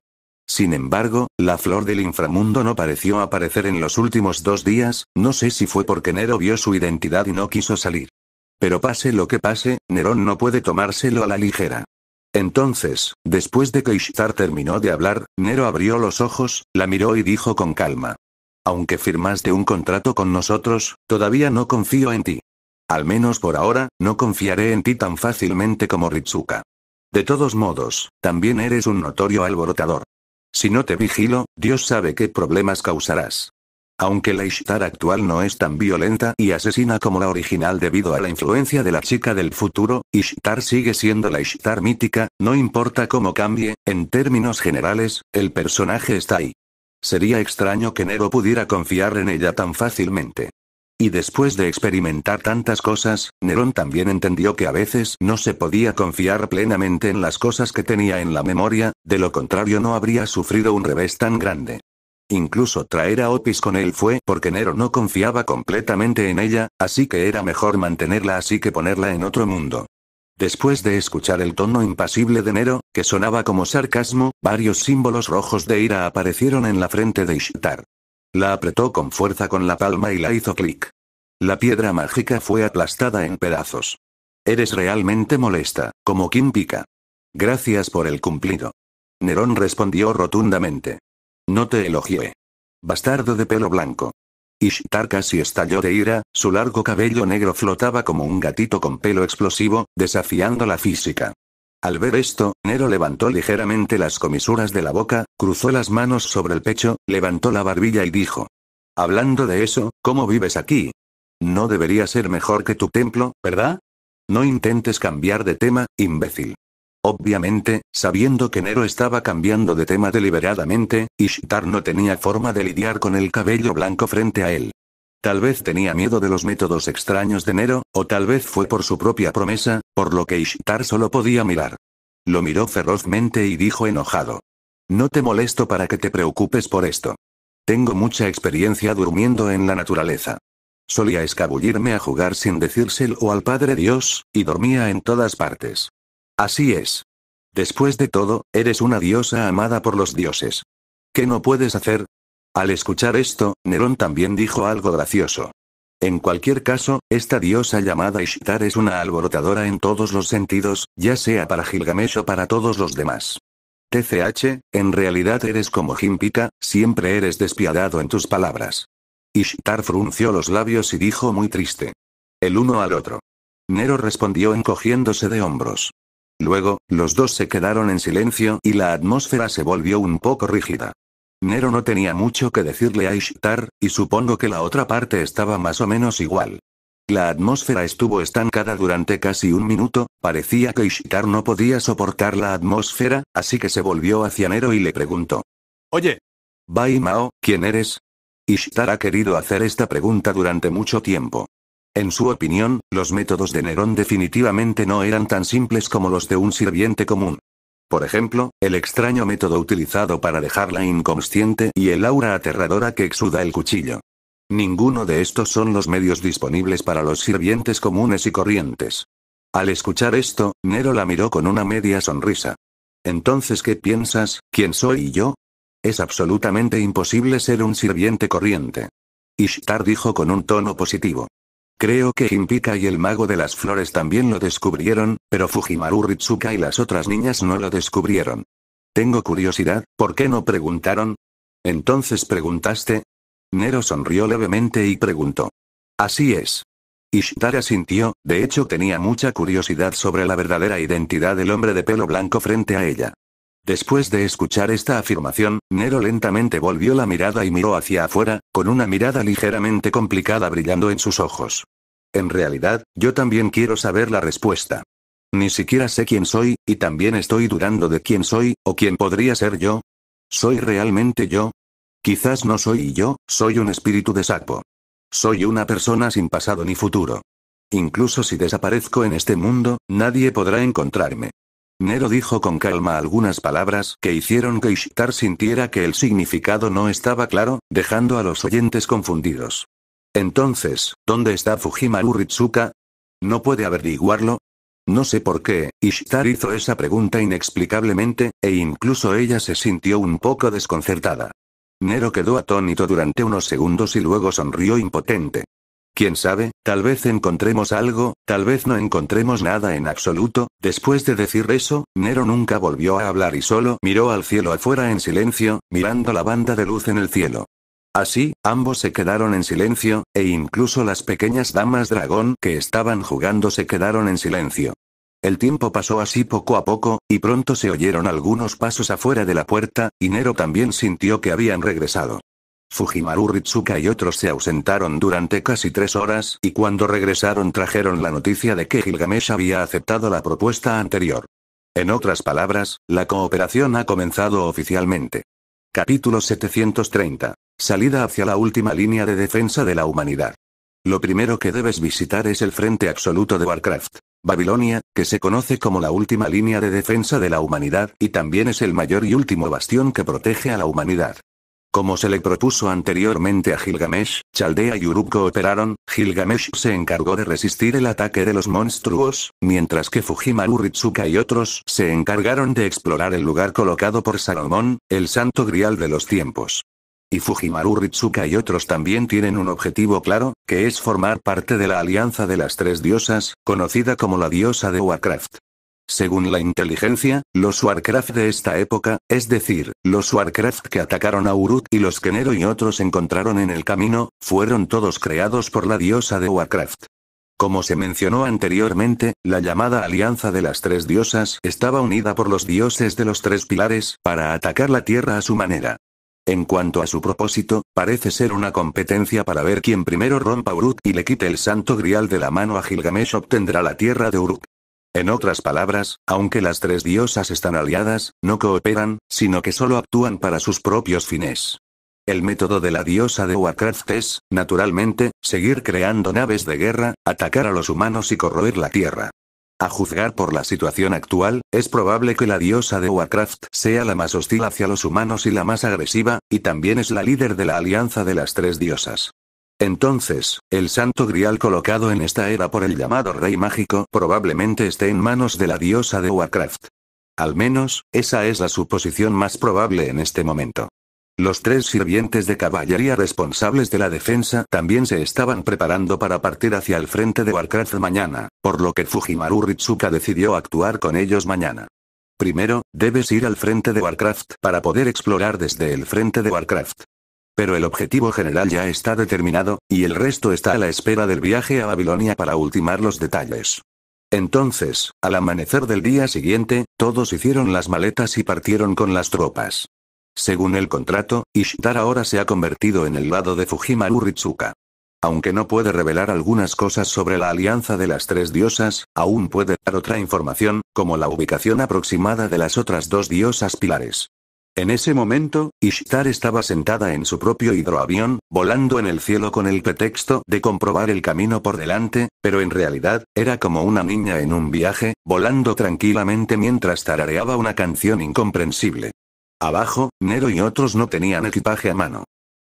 Sin embargo, la flor del inframundo no pareció aparecer en los últimos dos días, no sé si fue porque Nero vio su identidad y no quiso salir. Pero pase lo que pase, Nerón no puede tomárselo a la ligera. Entonces, después de que Ishtar terminó de hablar, Nero abrió los ojos, la miró y dijo con calma. Aunque firmaste un contrato con nosotros, todavía no confío en ti. Al menos por ahora, no confiaré en ti tan fácilmente como Ritsuka. De todos modos, también eres un notorio alborotador. Si no te vigilo, Dios sabe qué problemas causarás. Aunque la Ishtar actual no es tan violenta y asesina como la original debido a la influencia de la chica del futuro, Ishtar sigue siendo la Ishtar mítica, no importa cómo cambie, en términos generales, el personaje está ahí. Sería extraño que Nero pudiera confiar en ella tan fácilmente. Y después de experimentar tantas cosas, Nerón también entendió que a veces no se podía confiar plenamente en las cosas que tenía en la memoria, de lo contrario no habría sufrido un revés tan grande. Incluso traer a Opis con él fue porque Nero no confiaba completamente en ella, así que era mejor mantenerla así que ponerla en otro mundo. Después de escuchar el tono impasible de Nero, que sonaba como sarcasmo, varios símbolos rojos de ira aparecieron en la frente de Ishtar. La apretó con fuerza con la palma y la hizo clic. La piedra mágica fue aplastada en pedazos. Eres realmente molesta, como Kim Pica. Gracias por el cumplido. Nerón respondió rotundamente. No te elogié. Bastardo de pelo blanco. Ishtar casi estalló de ira, su largo cabello negro flotaba como un gatito con pelo explosivo, desafiando la física. Al ver esto, Nero levantó ligeramente las comisuras de la boca, cruzó las manos sobre el pecho, levantó la barbilla y dijo. Hablando de eso, ¿cómo vives aquí? No debería ser mejor que tu templo, ¿verdad? No intentes cambiar de tema, imbécil. Obviamente, sabiendo que Nero estaba cambiando de tema deliberadamente, Ishtar no tenía forma de lidiar con el cabello blanco frente a él. Tal vez tenía miedo de los métodos extraños de Nero, o tal vez fue por su propia promesa, por lo que Ishtar solo podía mirar. Lo miró ferozmente y dijo enojado. No te molesto para que te preocupes por esto. Tengo mucha experiencia durmiendo en la naturaleza. Solía escabullirme a jugar sin decírselo al Padre Dios, y dormía en todas partes. Así es. Después de todo, eres una diosa amada por los dioses. ¿Qué no puedes hacer? Al escuchar esto, Nerón también dijo algo gracioso. En cualquier caso, esta diosa llamada Ishtar es una alborotadora en todos los sentidos, ya sea para Gilgamesh o para todos los demás. TCH, en realidad eres como Jimpika, siempre eres despiadado en tus palabras. Ishtar frunció los labios y dijo muy triste. El uno al otro. Nero respondió encogiéndose de hombros. Luego, los dos se quedaron en silencio y la atmósfera se volvió un poco rígida. Nero no tenía mucho que decirle a Ishtar, y supongo que la otra parte estaba más o menos igual. La atmósfera estuvo estancada durante casi un minuto, parecía que Ishtar no podía soportar la atmósfera, así que se volvió hacia Nero y le preguntó. Oye. Bai Mao, ¿quién eres? Ishtar ha querido hacer esta pregunta durante mucho tiempo. En su opinión, los métodos de Nerón definitivamente no eran tan simples como los de un sirviente común. Por ejemplo, el extraño método utilizado para dejarla inconsciente y el aura aterradora que exuda el cuchillo. Ninguno de estos son los medios disponibles para los sirvientes comunes y corrientes. Al escuchar esto, Nero la miró con una media sonrisa. Entonces, ¿qué piensas? ¿Quién soy yo? Es absolutamente imposible ser un sirviente corriente. Ishtar dijo con un tono positivo. Creo que Himpika y el mago de las flores también lo descubrieron, pero Fujimaru Ritsuka y las otras niñas no lo descubrieron. Tengo curiosidad, ¿por qué no preguntaron? Entonces preguntaste, Nero sonrió levemente y preguntó. Así es. Ishtar asintió, de hecho tenía mucha curiosidad sobre la verdadera identidad del hombre de pelo blanco frente a ella. Después de escuchar esta afirmación, Nero lentamente volvió la mirada y miró hacia afuera, con una mirada ligeramente complicada brillando en sus ojos. En realidad, yo también quiero saber la respuesta. Ni siquiera sé quién soy, y también estoy dudando de quién soy, o quién podría ser yo. ¿Soy realmente yo? Quizás no soy yo, soy un espíritu de sapo. Soy una persona sin pasado ni futuro. Incluso si desaparezco en este mundo, nadie podrá encontrarme. Nero dijo con calma algunas palabras que hicieron que Ishtar sintiera que el significado no estaba claro, dejando a los oyentes confundidos. Entonces, ¿dónde está Fujimaru Ritsuka? ¿No puede averiguarlo? No sé por qué, Ishtar hizo esa pregunta inexplicablemente, e incluso ella se sintió un poco desconcertada. Nero quedó atónito durante unos segundos y luego sonrió impotente. Quién sabe, tal vez encontremos algo, tal vez no encontremos nada en absoluto. Después de decir eso, Nero nunca volvió a hablar y solo miró al cielo afuera en silencio, mirando la banda de luz en el cielo. Así, ambos se quedaron en silencio, e incluso las pequeñas damas dragón que estaban jugando se quedaron en silencio. El tiempo pasó así poco a poco, y pronto se oyeron algunos pasos afuera de la puerta, y Nero también sintió que habían regresado. Fujimaru Ritsuka y otros se ausentaron durante casi tres horas, y cuando regresaron trajeron la noticia de que Gilgamesh había aceptado la propuesta anterior. En otras palabras, la cooperación ha comenzado oficialmente. Capítulo 730. Salida hacia la última línea de defensa de la humanidad. Lo primero que debes visitar es el Frente Absoluto de Warcraft. Babilonia, que se conoce como la última línea de defensa de la humanidad, y también es el mayor y último bastión que protege a la humanidad. Como se le propuso anteriormente a Gilgamesh, Chaldea y Uruk cooperaron, Gilgamesh se encargó de resistir el ataque de los monstruos, mientras que Fujimaru Ritsuka y otros se encargaron de explorar el lugar colocado por Salomón, el santo grial de los tiempos. Y Fujimaru Ritsuka y otros también tienen un objetivo claro, que es formar parte de la alianza de las tres diosas, conocida como la diosa de Warcraft. Según la inteligencia, los Warcraft de esta época, es decir, los Warcraft que atacaron a Uruk y los que Nero y otros encontraron en el camino, fueron todos creados por la diosa de Warcraft. Como se mencionó anteriormente, la llamada Alianza de las Tres Diosas estaba unida por los dioses de los tres pilares, para atacar la Tierra a su manera. En cuanto a su propósito, parece ser una competencia para ver quién primero rompa Uruk y le quite el santo grial de la mano a Gilgamesh obtendrá la tierra de Uruk. En otras palabras, aunque las tres diosas están aliadas, no cooperan, sino que solo actúan para sus propios fines. El método de la diosa de Warcraft es, naturalmente, seguir creando naves de guerra, atacar a los humanos y corroer la tierra. A juzgar por la situación actual, es probable que la diosa de Warcraft sea la más hostil hacia los humanos y la más agresiva, y también es la líder de la alianza de las tres diosas. Entonces, el santo grial colocado en esta era por el llamado rey mágico probablemente esté en manos de la diosa de Warcraft. Al menos, esa es la suposición más probable en este momento. Los tres sirvientes de caballería responsables de la defensa también se estaban preparando para partir hacia el frente de Warcraft mañana, por lo que Fujimaru Ritsuka decidió actuar con ellos mañana. Primero, debes ir al frente de Warcraft para poder explorar desde el frente de Warcraft. Pero el objetivo general ya está determinado, y el resto está a la espera del viaje a Babilonia para ultimar los detalles. Entonces, al amanecer del día siguiente, todos hicieron las maletas y partieron con las tropas. Según el contrato, Ishtar ahora se ha convertido en el lado de Fujimaru Ritsuka. Aunque no puede revelar algunas cosas sobre la alianza de las tres diosas, aún puede dar otra información, como la ubicación aproximada de las otras dos diosas pilares. En ese momento, Ishtar estaba sentada en su propio hidroavión, volando en el cielo con el pretexto de comprobar el camino por delante, pero en realidad, era como una niña en un viaje, volando tranquilamente mientras tarareaba una canción incomprensible. Abajo, Nero y otros no tenían equipaje a mano.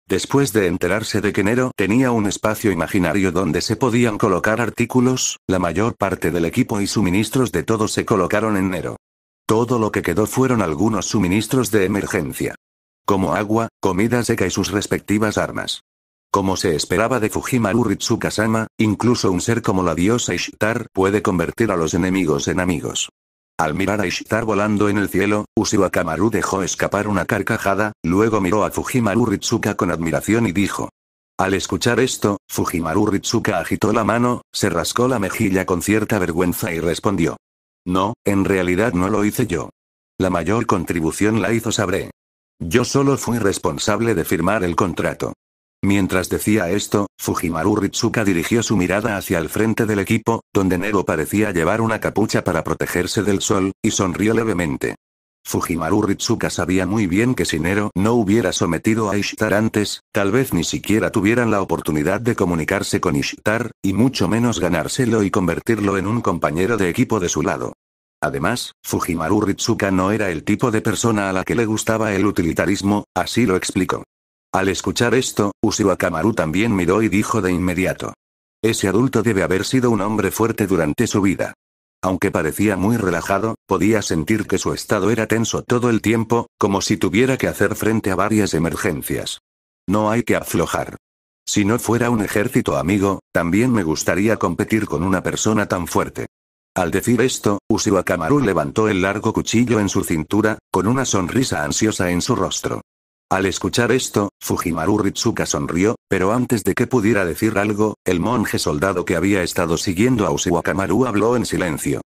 Después de enterarse de que Nero tenía un espacio imaginario donde se podían colocar artículos, la mayor parte del equipo y suministros de todos se colocaron en Nero. Todo lo que quedó fueron algunos suministros de emergencia. Como agua, comida seca y sus respectivas armas. Como se esperaba de Fujimaru Ritsuka-sama, incluso un ser como la diosa Ishtar puede convertir a los enemigos en amigos. Al mirar a Ishtar volando en el cielo, Usiwakamaru dejó escapar una carcajada, luego miró a Fujimaru Ritsuka con admiración y dijo. Al escuchar esto, Fujimaru Ritsuka agitó la mano, se rascó la mejilla con cierta vergüenza y respondió. No, en realidad no lo hice yo. La mayor contribución la hizo Sabre. Yo solo fui responsable de firmar el contrato. Mientras decía esto, Fujimaru Ritsuka dirigió su mirada hacia el frente del equipo, donde Nero parecía llevar una capucha para protegerse del sol, y sonrió levemente. Fujimaru Ritsuka sabía muy bien que si Nero no hubiera sometido a Ishtar antes, tal vez ni siquiera tuvieran la oportunidad de comunicarse con Ishtar, y mucho menos ganárselo y convertirlo en un compañero de equipo de su lado. Además, Fujimaru Ritsuka no era el tipo de persona a la que le gustaba el utilitarismo, así lo explicó. Al escuchar esto, Usiwakamaru también miró y dijo de inmediato. Ese adulto debe haber sido un hombre fuerte durante su vida. Aunque parecía muy relajado, podía sentir que su estado era tenso todo el tiempo, como si tuviera que hacer frente a varias emergencias. No hay que aflojar. Si no fuera un ejército amigo, también me gustaría competir con una persona tan fuerte. Al decir esto, Usiwakamaru levantó el largo cuchillo en su cintura, con una sonrisa ansiosa en su rostro. Al escuchar esto, Fujimaru Ritsuka sonrió, pero antes de que pudiera decir algo, el monje soldado que había estado siguiendo a Usiwakamaru habló en silencio.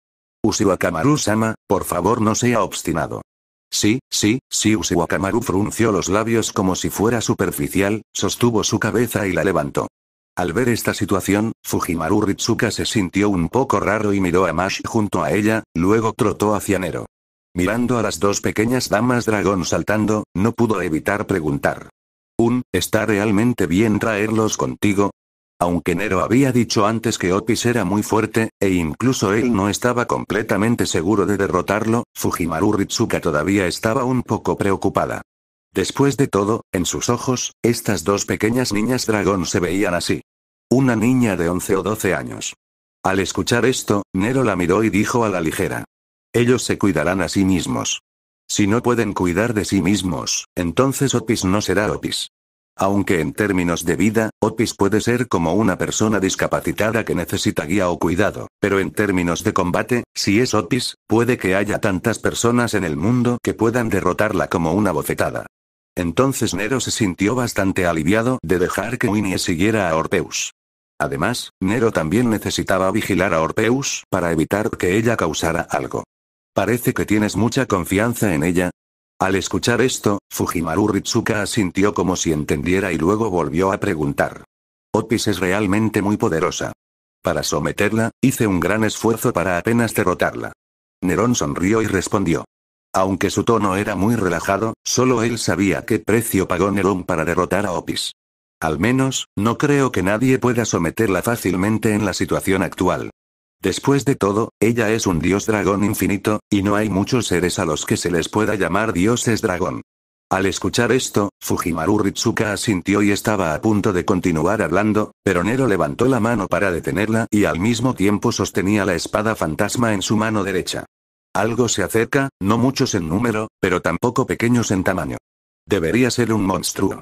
Usiwakamaru-sama, por favor no sea obstinado. Sí, sí, sí Usiwakamaru frunció los labios como si fuera superficial, sostuvo su cabeza y la levantó. Al ver esta situación, Fujimaru Ritsuka se sintió un poco raro y miró a Mash junto a ella, luego trotó hacia Nero. Mirando a las dos pequeñas damas dragón saltando, no pudo evitar preguntar. ¿Un, está realmente bien traerlos contigo? Aunque Nero había dicho antes que Opis era muy fuerte, e incluso él no estaba completamente seguro de derrotarlo, Fujimaru Ritsuka todavía estaba un poco preocupada. Después de todo, en sus ojos, estas dos pequeñas niñas dragón se veían así. Una niña de 11 o 12 años. Al escuchar esto, Nero la miró y dijo a la ligera. Ellos se cuidarán a sí mismos. Si no pueden cuidar de sí mismos, entonces Opis no será Opis. Aunque en términos de vida, Opis puede ser como una persona discapacitada que necesita guía o cuidado, pero en términos de combate, si es Opis, puede que haya tantas personas en el mundo que puedan derrotarla como una bofetada. Entonces Nero se sintió bastante aliviado de dejar que Winnie siguiera a Orpeus. Además, Nero también necesitaba vigilar a Orpeus para evitar que ella causara algo. Parece que tienes mucha confianza en ella. Al escuchar esto, Fujimaru Ritsuka asintió como si entendiera y luego volvió a preguntar. Opis es realmente muy poderosa. Para someterla, hice un gran esfuerzo para apenas derrotarla. Nerón sonrió y respondió. Aunque su tono era muy relajado, solo él sabía qué precio pagó Nerón para derrotar a Opis. Al menos, no creo que nadie pueda someterla fácilmente en la situación actual. Después de todo, ella es un dios dragón infinito, y no hay muchos seres a los que se les pueda llamar dioses dragón. Al escuchar esto, Fujimaru Ritsuka asintió y estaba a punto de continuar hablando, pero Nero levantó la mano para detenerla y al mismo tiempo sostenía la espada fantasma en su mano derecha. Algo se acerca, no muchos en número, pero tampoco pequeños en tamaño. Debería ser un monstruo.